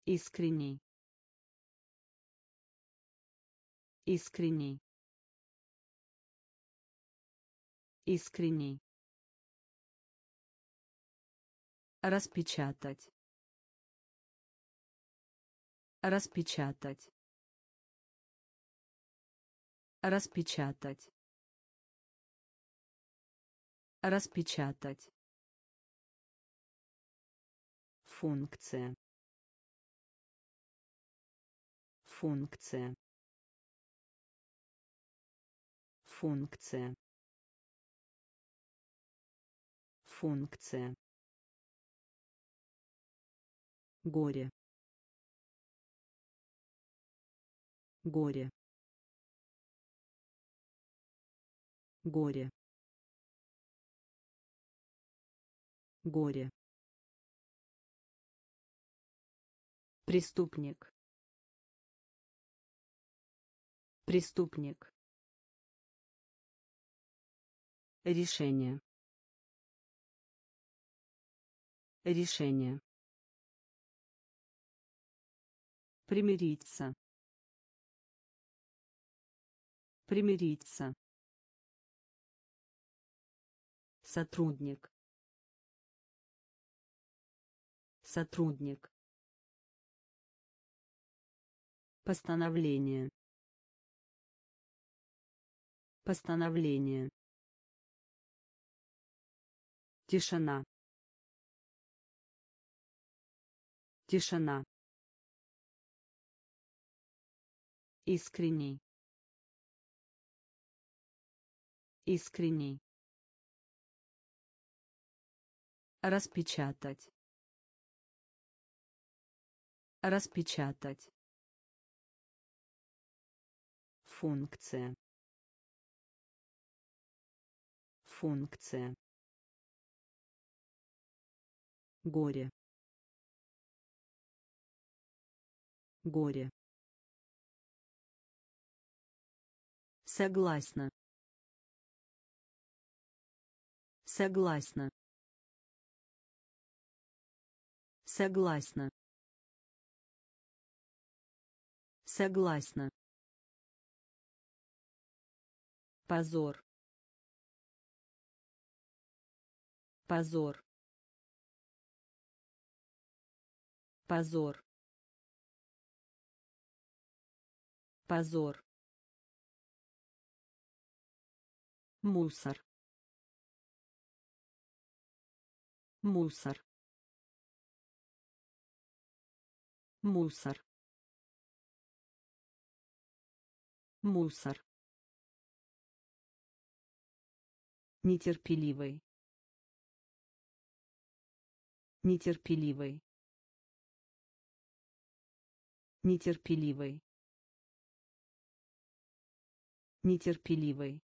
Искренний. Искренний. Искренний. Распечатать. Распечатать. Распечатать. Распечатать. Функция. Функция. Функция. Функция. Горе. Горе. Горе. Горе. Преступник. Преступник. Решение. Решение. Примириться. Примириться. Сотрудник. Сотрудник. Постановление. Постановление. Тишина. Тишина. Искренний. Искренний. Распечатать. Распечатать. Функция. Функция. Горе. Горе. Согласна. Согласна. Согласна. Согласна. Позор. Позор. Позор. Позор. Мусор. Мусор. Мусор. Мусор. Нетерпеливый. Нетерпеливый. Нетерпеливый. Нетерпеливый.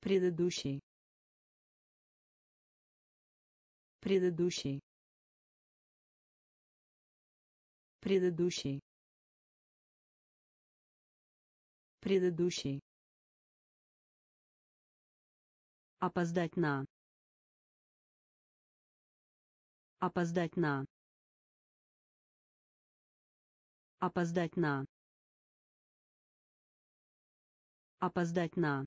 Предыдущий. Предыдущий. Предыдущий. Предыдущий. Опоздать на. Опоздать на. Опоздать на. Опоздать на.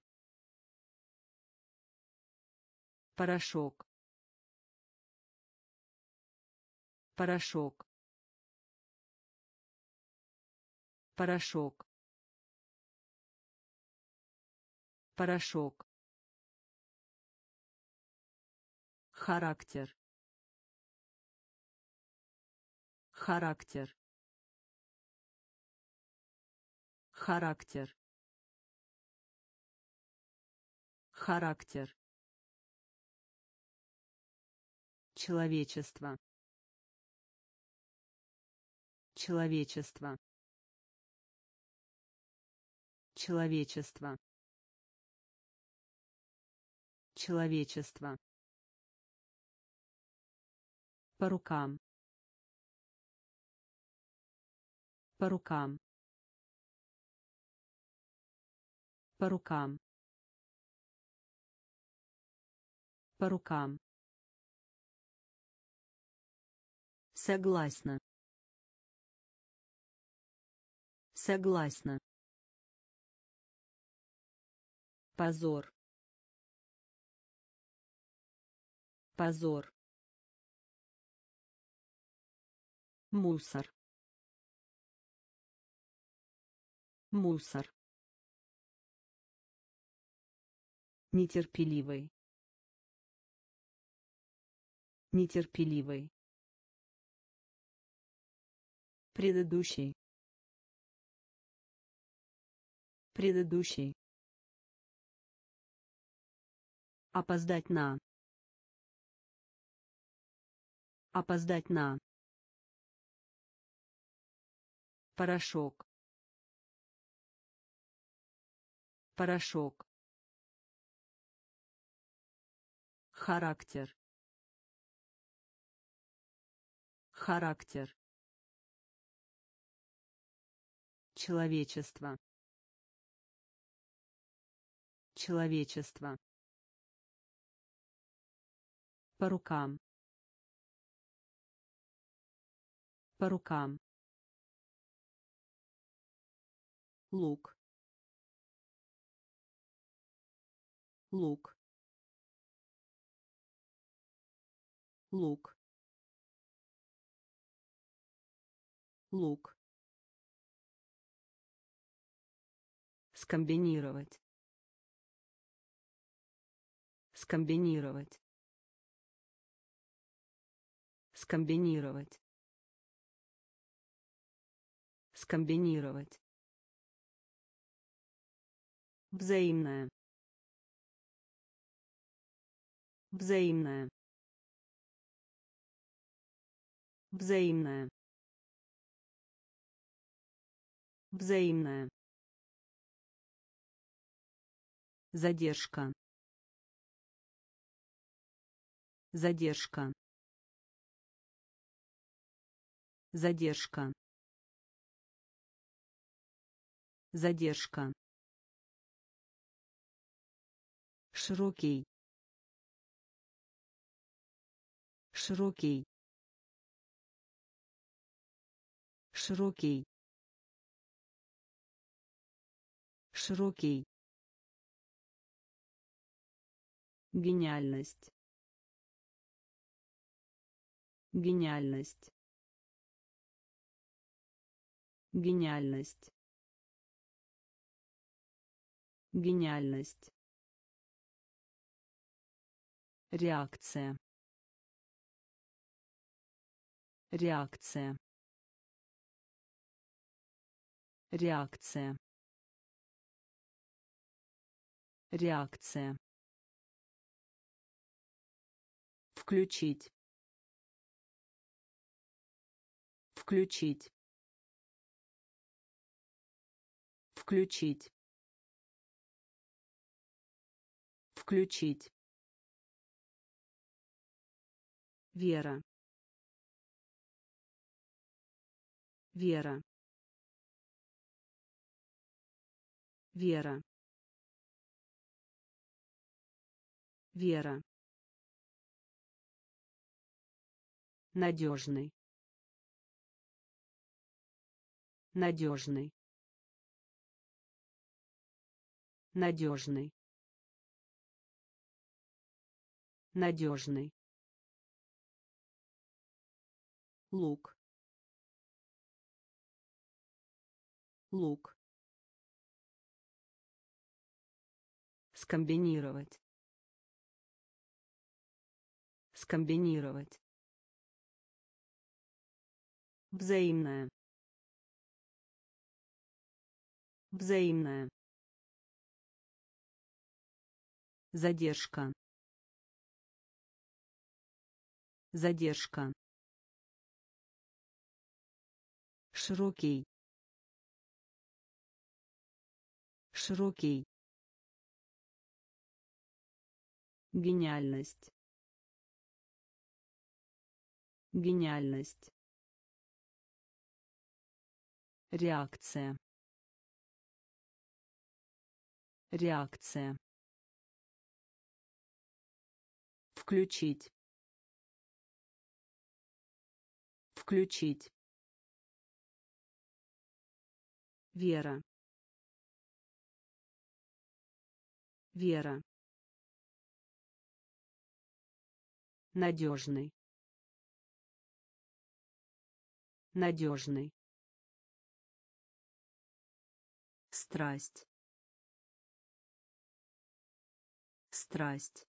Порошок. Порошок. Порошок. Порошок. Характер. Характер. Характер. Характер. Человечество. Человечество. Человечество. Человечество. По рукам. По рукам. По рукам. По рукам. Согласна. Согласна. Позор. Позор. Мусор. Мусор. Нетерпеливый. Нетерпеливый. Предыдущий. Предыдущий. Опоздать на. Опоздать на. Порошок. Порошок. Характер. Характер. Человечество. Человечество. По рукам. По рукам. лук. Лук. Лук. Лук. Скомбинировать. Скомбинировать скомбинировать скомбинировать Взаимная. Взаимная. Взаимная. Взаимная. Задержка. Задержка. Задержка. Задержка. Широкий. Широкий. Широкий. Широкий. Гениальность. Гениальность. Гениальность. Гениальность. Реакция. Реакция. Реакция. Реакция. Включить. Включить. Включить. Включить. Вера. Вера. Вера. Вера. Надежный. Надежный. Надежный. Надежный. лук. Лук. Скомбинировать. Скомбинировать. Взаимная взаимная задержка. Задержка. Широкий. Широкий. Гениальность. Гениальность. Реакция. Реакция включить включить Вера. Вера. Надежный. Надежный. Страсть. Страсть.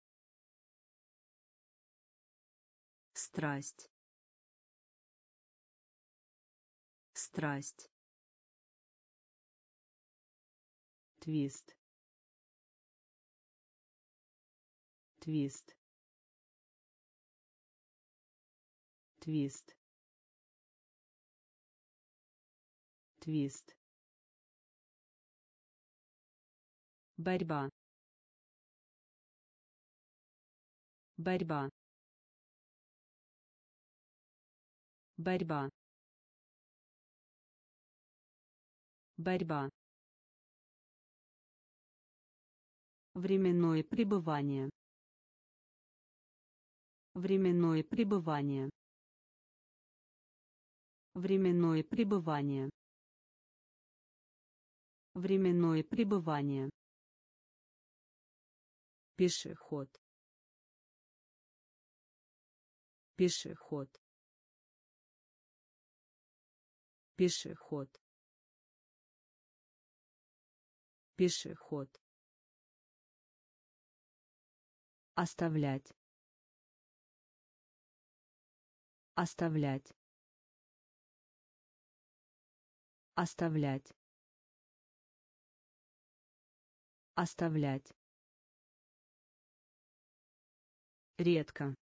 Страсть. Страсть. твист. Твист. Твист. Твист. Борьба. Борьба борьба борьба Временное пребывание. Временное пребывание. Временное пребывание. Временное пребывание. Пешеход. Пешеход. Пешеход. Пешеход. Оставлять. Оставлять. Оставлять. Оставлять. Редко.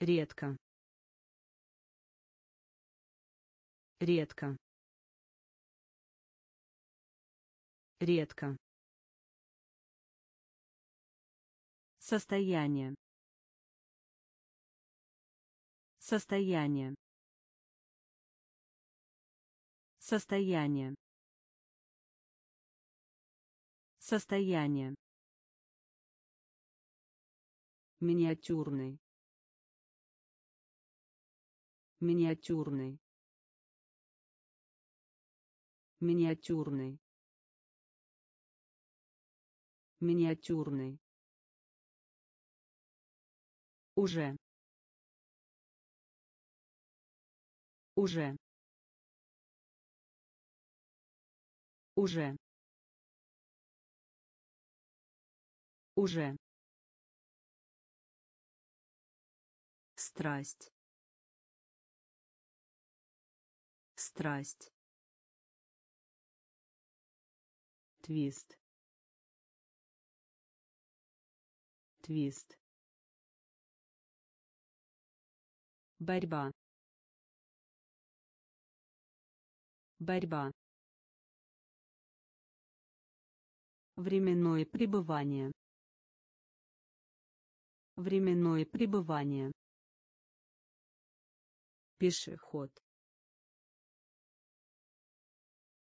Редко. Редко. Редко. Состояние. Состояние. Состояние. Состояние. Миниатюрный. Миниатюрный. Миниатюрный. Миниатюрный. Уже. Уже. Уже. Уже. Страсть. Страсть. Твист. Твист. Борьба. Борьба. Временное пребывание. Временное пребывание. Пешеход.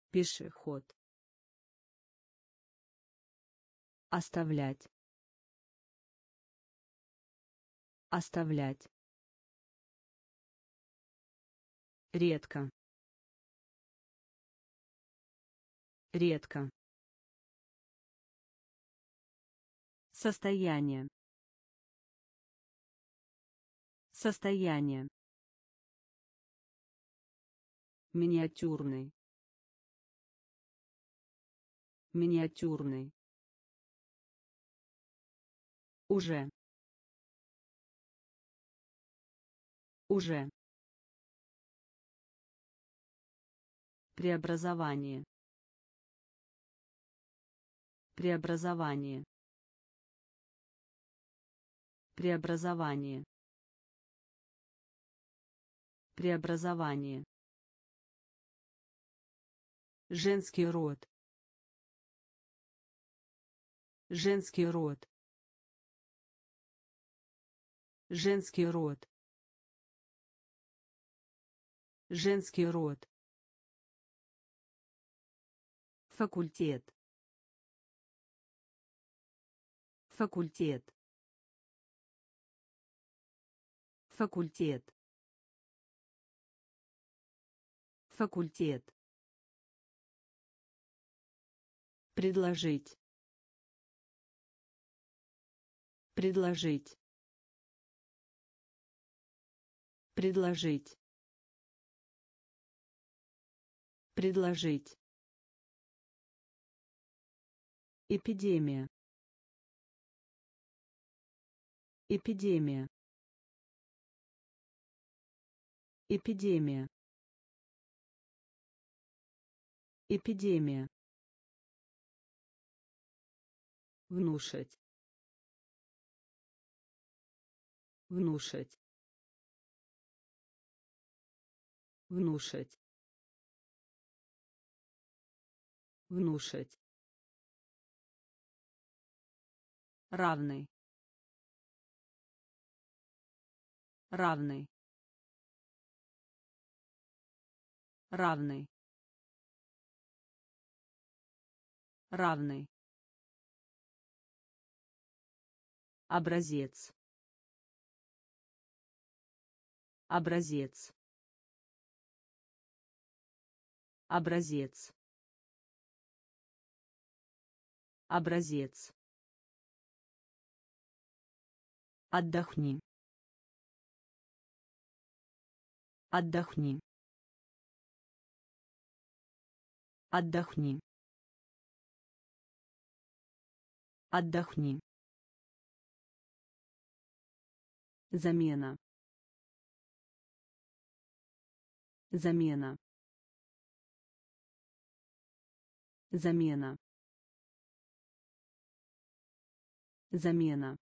Пешеход. Оставлять. Оставлять. Редко. Редко. Состояние. Состояние. Миниатюрный. Миниатюрный. Уже. Уже. Преобразование. Преобразование. Преобразование. Преобразование. Женский род. Женский род. Женский род. Женский род. Факультет. Факультет. Факультет. Факультет. Предложить. Предложить. Предложить. Предложить. Эпидемия. Эпидемия. Эпидемия. Эпидемия. Внушать. Внушать. Внушать. Внушать. равный. Равный. Равный. Равный. Образец. Образец образец образец Отдохни. Отдохни. Отдохни. Отдохни. Замена. Замена. Замена. Замена.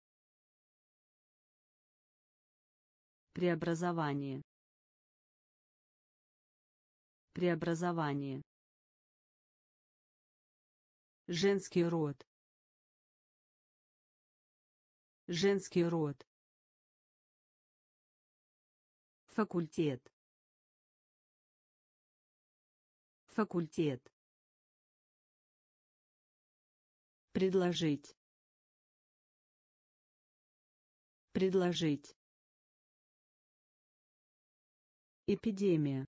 Преобразование. Преобразование. Женский род. Женский род. Факультет. Факультет. Предложить. Предложить. Эпидемия.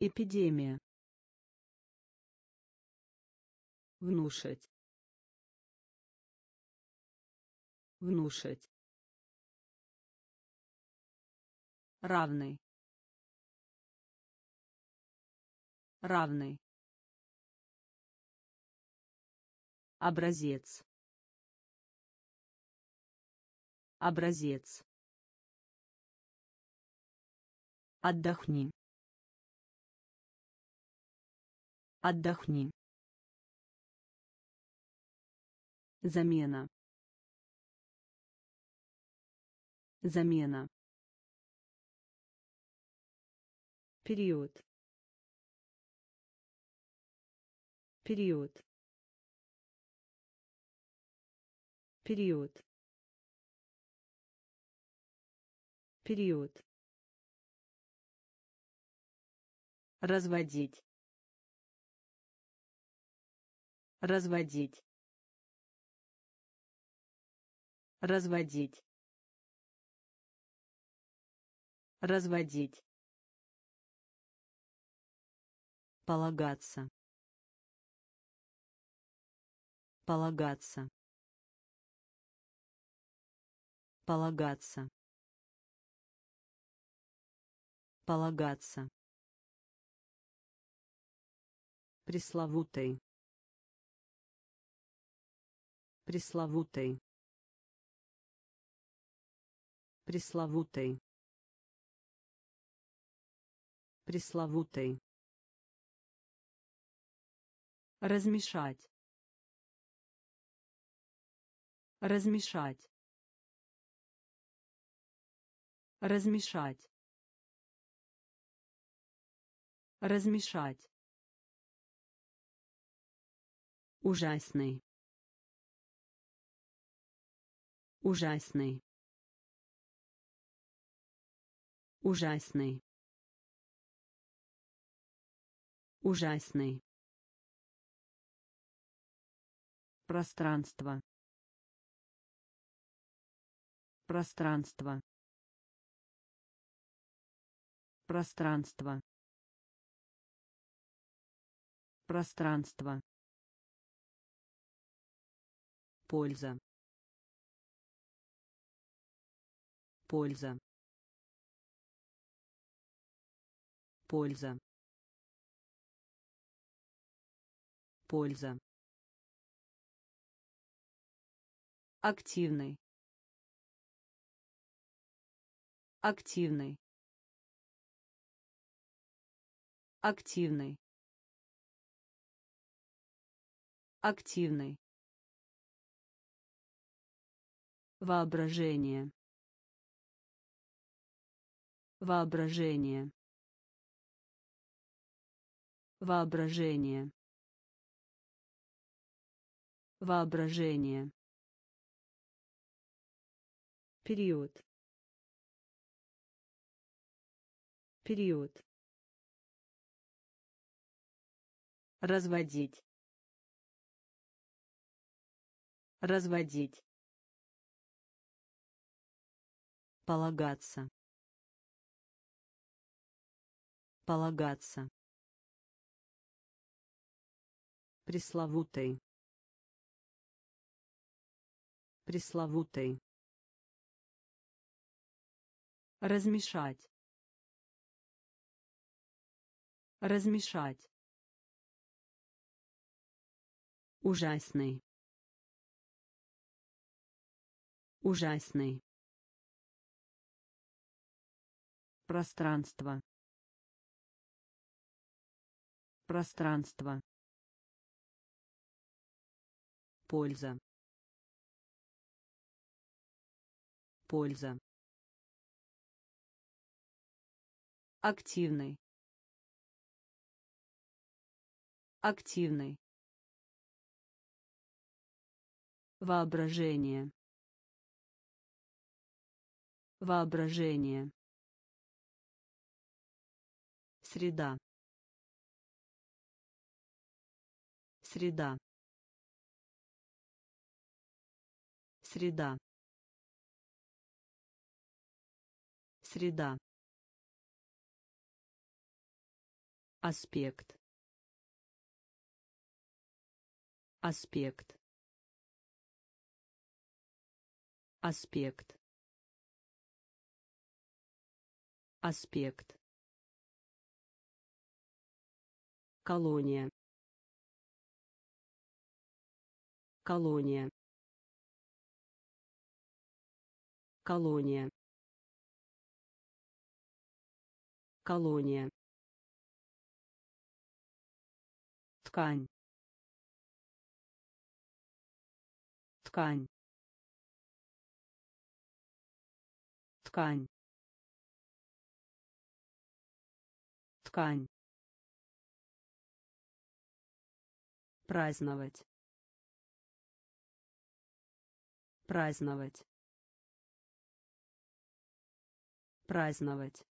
Эпидемия. Внушить. Внушить. равный равный образец. Образец. Отдохни. Отдохни. Замена. Замена. Период. Период период. Период. Разводить. Разводить. Разводить. Разводить. Полагаться. Полагаться полагаться. Полагаться. Пресловутый пресловутый пресловутый пресловутый размешать. Размешать размешать. Размешать. Ужасный. Ужасный. Ужасный. Ужасный. Пространство. Пространство пространство. Пространство. Польза. Польза. Польза. Польза. Активный. Активный активный. Активный. Воображение. Воображение. Воображение. Воображение. Период. Период разводить. Разводить. Полагаться. Полагаться. Пресловутый. Пресловутый. Размешать. Размешать ужасный. Ужасный. Пространство. Пространство. Польза. Польза. Активный. Активный воображение воображение Среда. Среда. Среда. Среда. Аспект. Аспект. Аспект. Аспект. Колония. Колония. Колония. Колония. ткань ткань ткань. Ткань. Праздновать. Праздновать. Праздновать.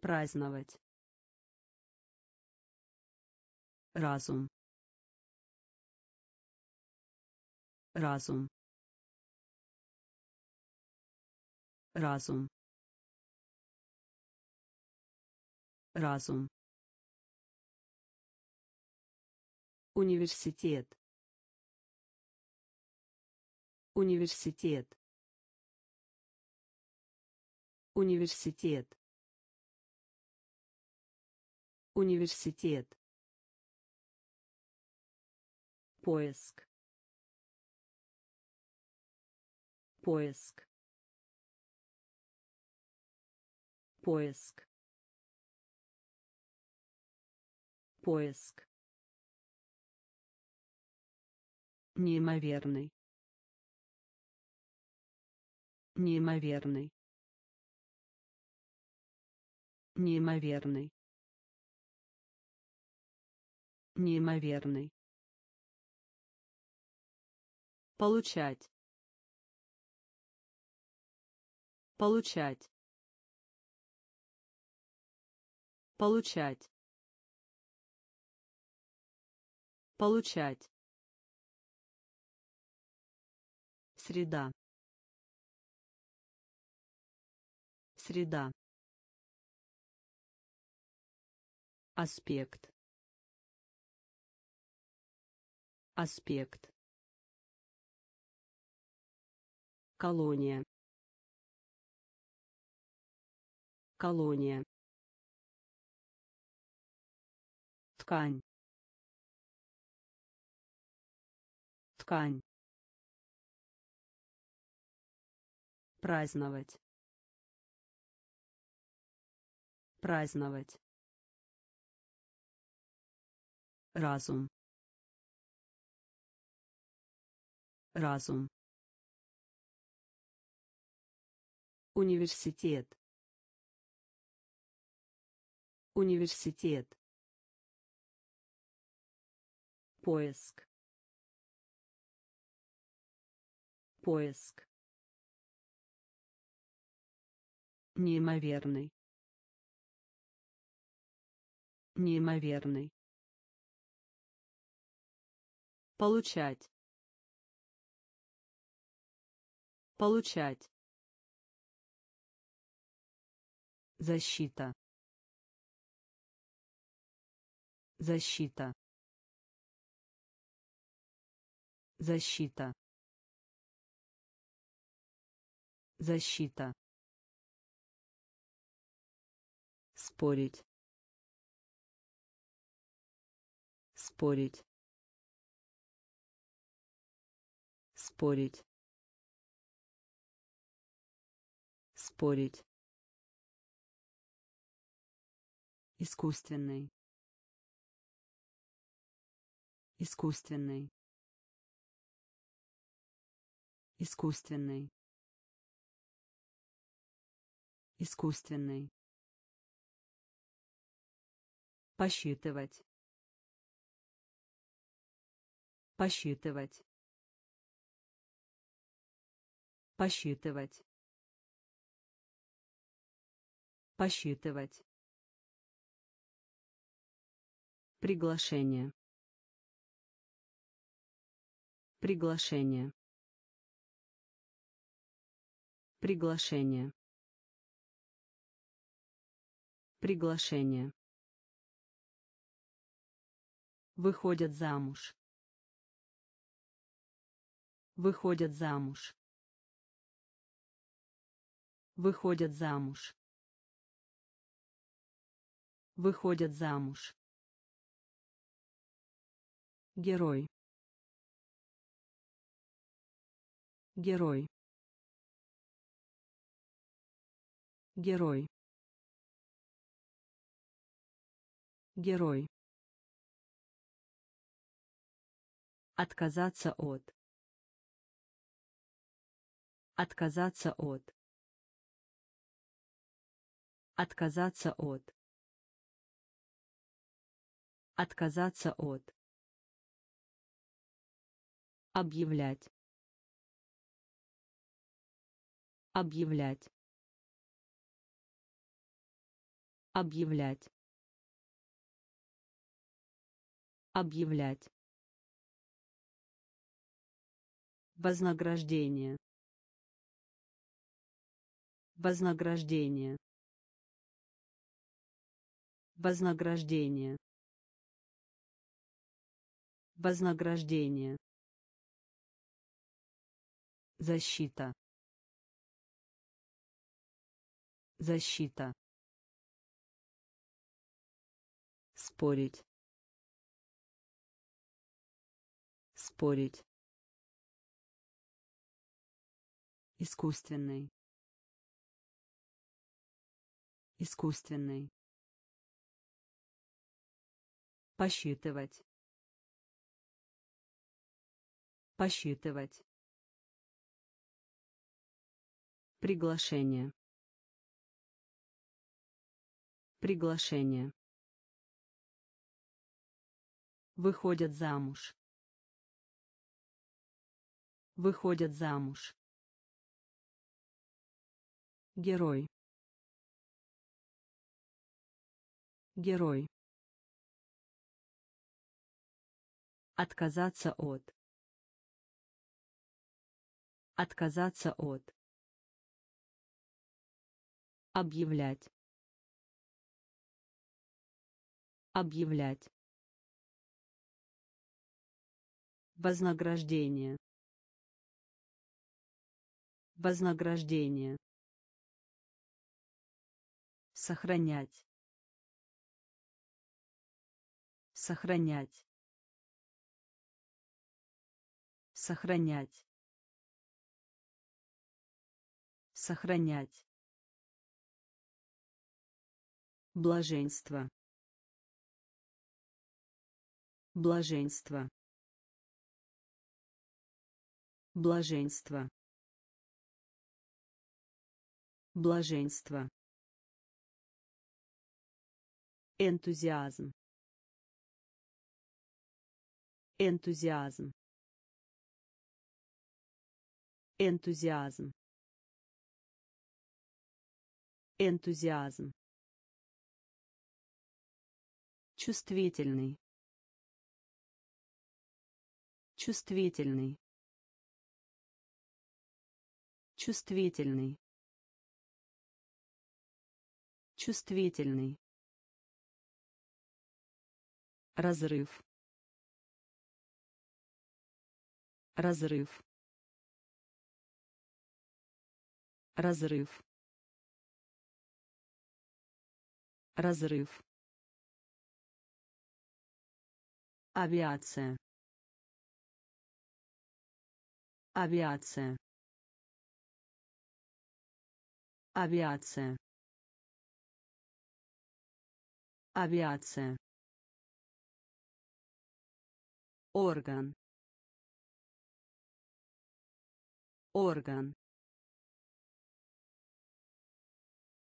Праздновать. Разум. Разум разум. Разум. Университет. Университет. Университет. Университет. Поиск. Поиск поиск. Поиск. Неимоверный. Неимоверный. Неимоверный. Неимоверный. Получать. Получать. Получать. Получать. Среда. Среда. Аспект. Аспект. Колония. Колония. Ткань. Ткань. Праздновать. Праздновать. Разум. Разум. Университет. Университет. Поиск. Поиск. Неимоверный. Неимоверный. Получать. Получать. Защита. Защита. Защита. Защита. Спорить. Спорить. Спорить. Спорить. искусственный искусственный искусственный искусственный посчитывать посчитывать посчитывать Посчитывать. Приглашение. Приглашение. Приглашение. Приглашение. Выходят замуж. Выходят замуж. Выходят замуж. Выходят замуж. Герой. Герой. Герой. Герой. Отказаться от. Отказаться от. Отказаться от. Отказаться от. Объявлять. Объявлять. Объявлять. Объявлять. Вознаграждение. Вознаграждение. Вознаграждение. Вознаграждение. Защита. Защита. Спорить. Спорить. Искусственный. Искусственный. Посчитывать. Посчитывать. Приглашение. Приглашение. Выходят замуж. Выходят замуж. Герой. Герой. Отказаться от. Отказаться от. Объявлять. Объявлять. Вознаграждение. Вознаграждение. Сохранять. Сохранять. Сохранять. Сохранять. Блаженство. Блаженство. Блаженство. Блаженство. Энтузиазм. Энтузиазм. Энтузиазм. Энтузиазм. Чувствительный. Чувствительный. Чувствительный. Чувствительный. Разрыв. Разрыв. Разрыв. Разрыв. Авиация. Авиация. Авиация. Авиация. Орган. Орган.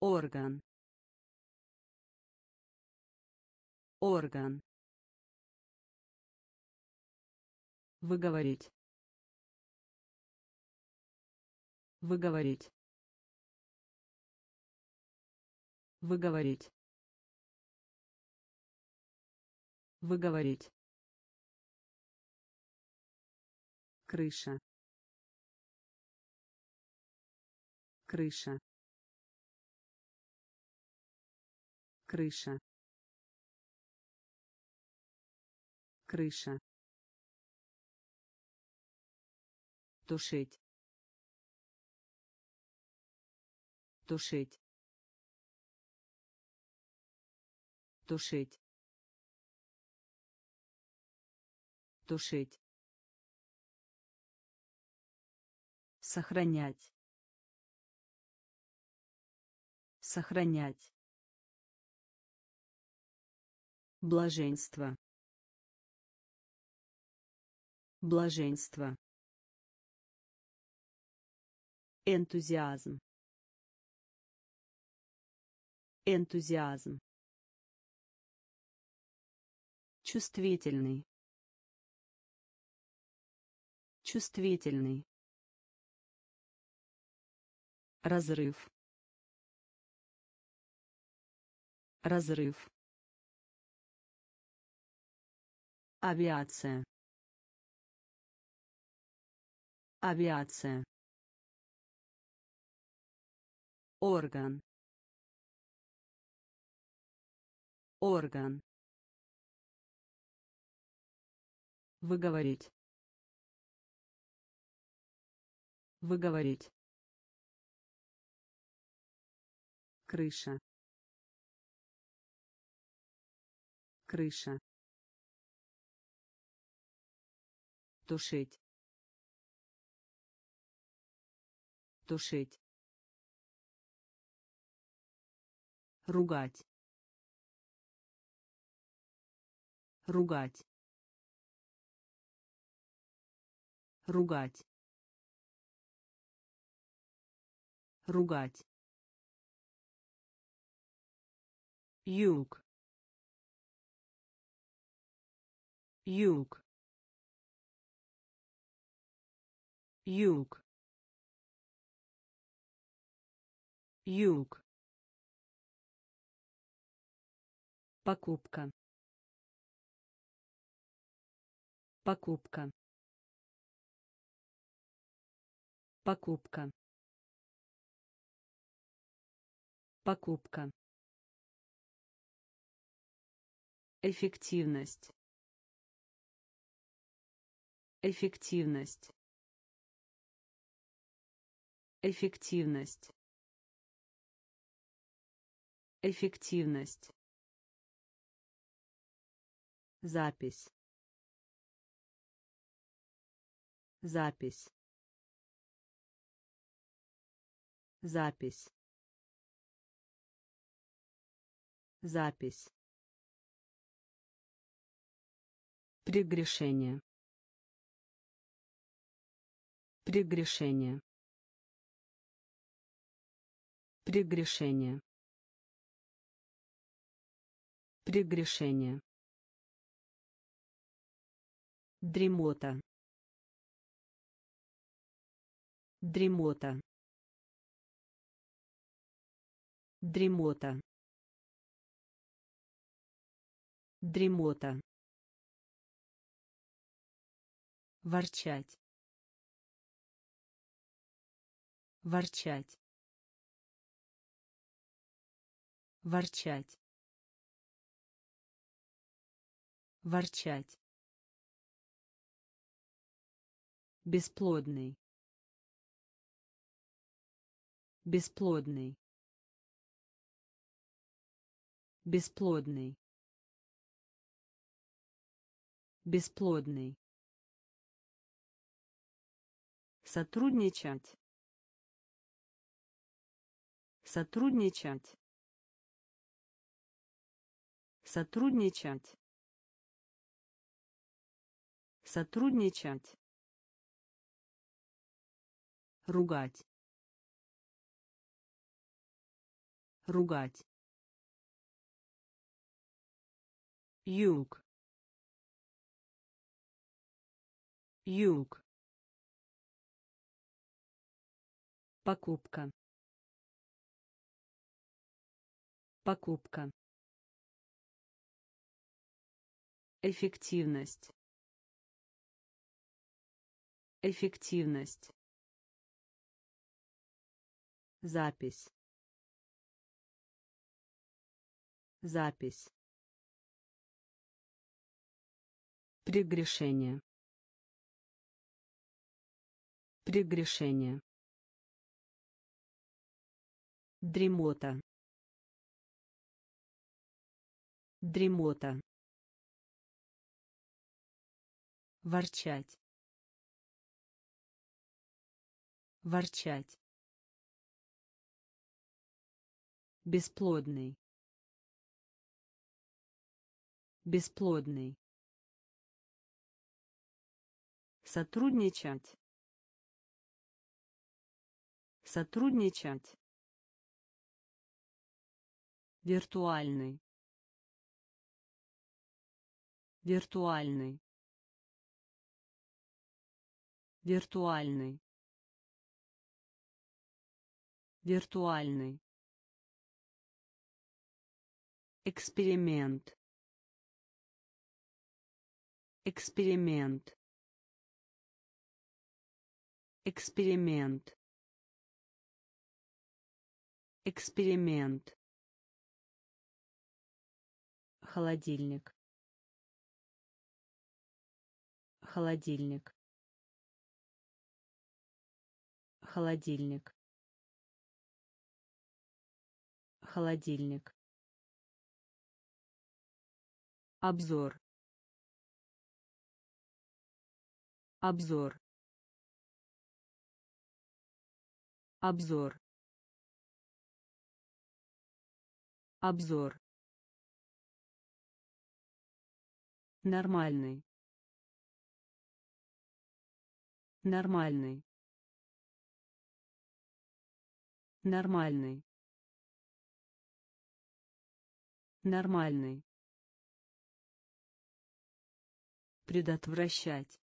Орган. Орган. Выговорить. Выговорить. Выговорить. Выговорить. Крыша. Крыша. Крыша. Крыша. тушить тушить тушить. Тушить. Сохранять. Сохранять. Блаженство. Блаженство. Энтузиазм. Энтузиазм чувствительный. Чувствительный. Разрыв. Разрыв. Авиация. Авиация. Орган. Орган выговорить. Выговорить. Крыша. Крыша. Тушить. Тушить. Ругать. Ругать ругать. Ругать. Юг юг юг юг покупка. Покупка покупка. Покупка. Эффективность. Эффективность. Эффективность. Эффективность. Запись. Запись запись запись Прегрешение. Прегрешение. Прегрешение. Прегрешение. Дремота. Дремота. Дремота. Дремота. ворчать. Ворчать. Ворчать. Ворчать. Бесплодный. Бесплодный бесплодный. Бесплодный. Сотрудничать. Сотрудничать. Сотрудничать. Сотрудничать. Ругать. Ругать юг юг покупка Покупка. Эффективность. Эффективность. Запись. Запись. Прегрешение. Прегрешение. Дремота. Дремота. Ворчать. Ворчать. Бесплодный. Бесплодный. Сотрудничать. Сотрудничать. Виртуальный. Виртуальный. Виртуальный. Виртуальный. Эксперимент. Эксперимент. Эксперимент. Эксперимент. Холодильник. Холодильник. Холодильник. Холодильник. Обзор. Обзор. Обзор. Обзор. Нормальный. Нормальный. Нормальный. Нормальный. Предотвращать.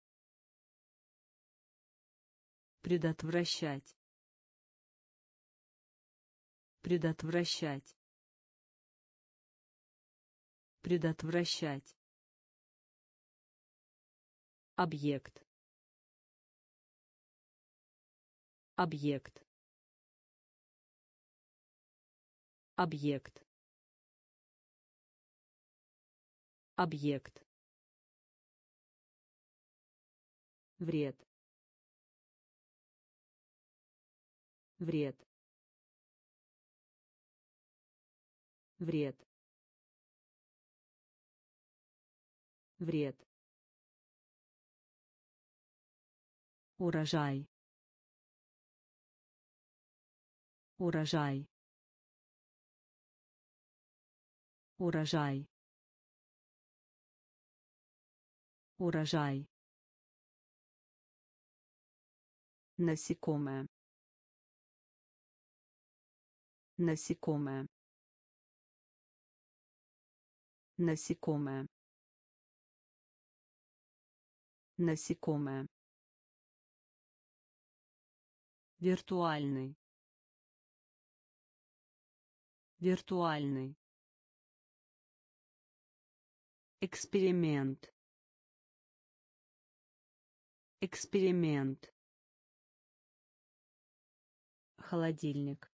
Предотвращать. Предотвращать. Предотвращать. Объект. Объект. Объект. Объект. Вред. Вред. Вред. Вред. Урожай. Урожай. Урожай. Урожай. Насекомое. Насекомое. Насекомое. Насекомое. Виртуальный. Виртуальный. Эксперимент. Эксперимент. Холодильник.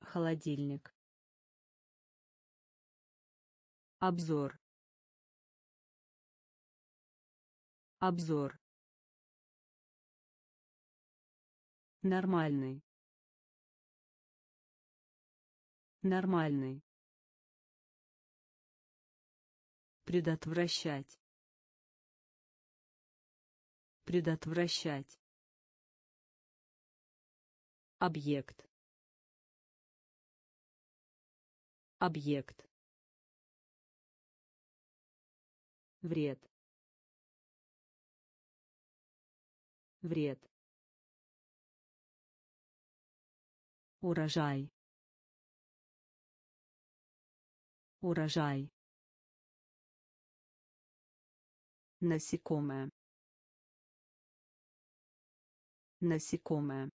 Холодильник. Обзор. Обзор. Нормальный. Нормальный. Предотвращать. Предотвращать. Объект. Объект. Вред. Вред. Урожай. Урожай. Насекомое. Насекомое.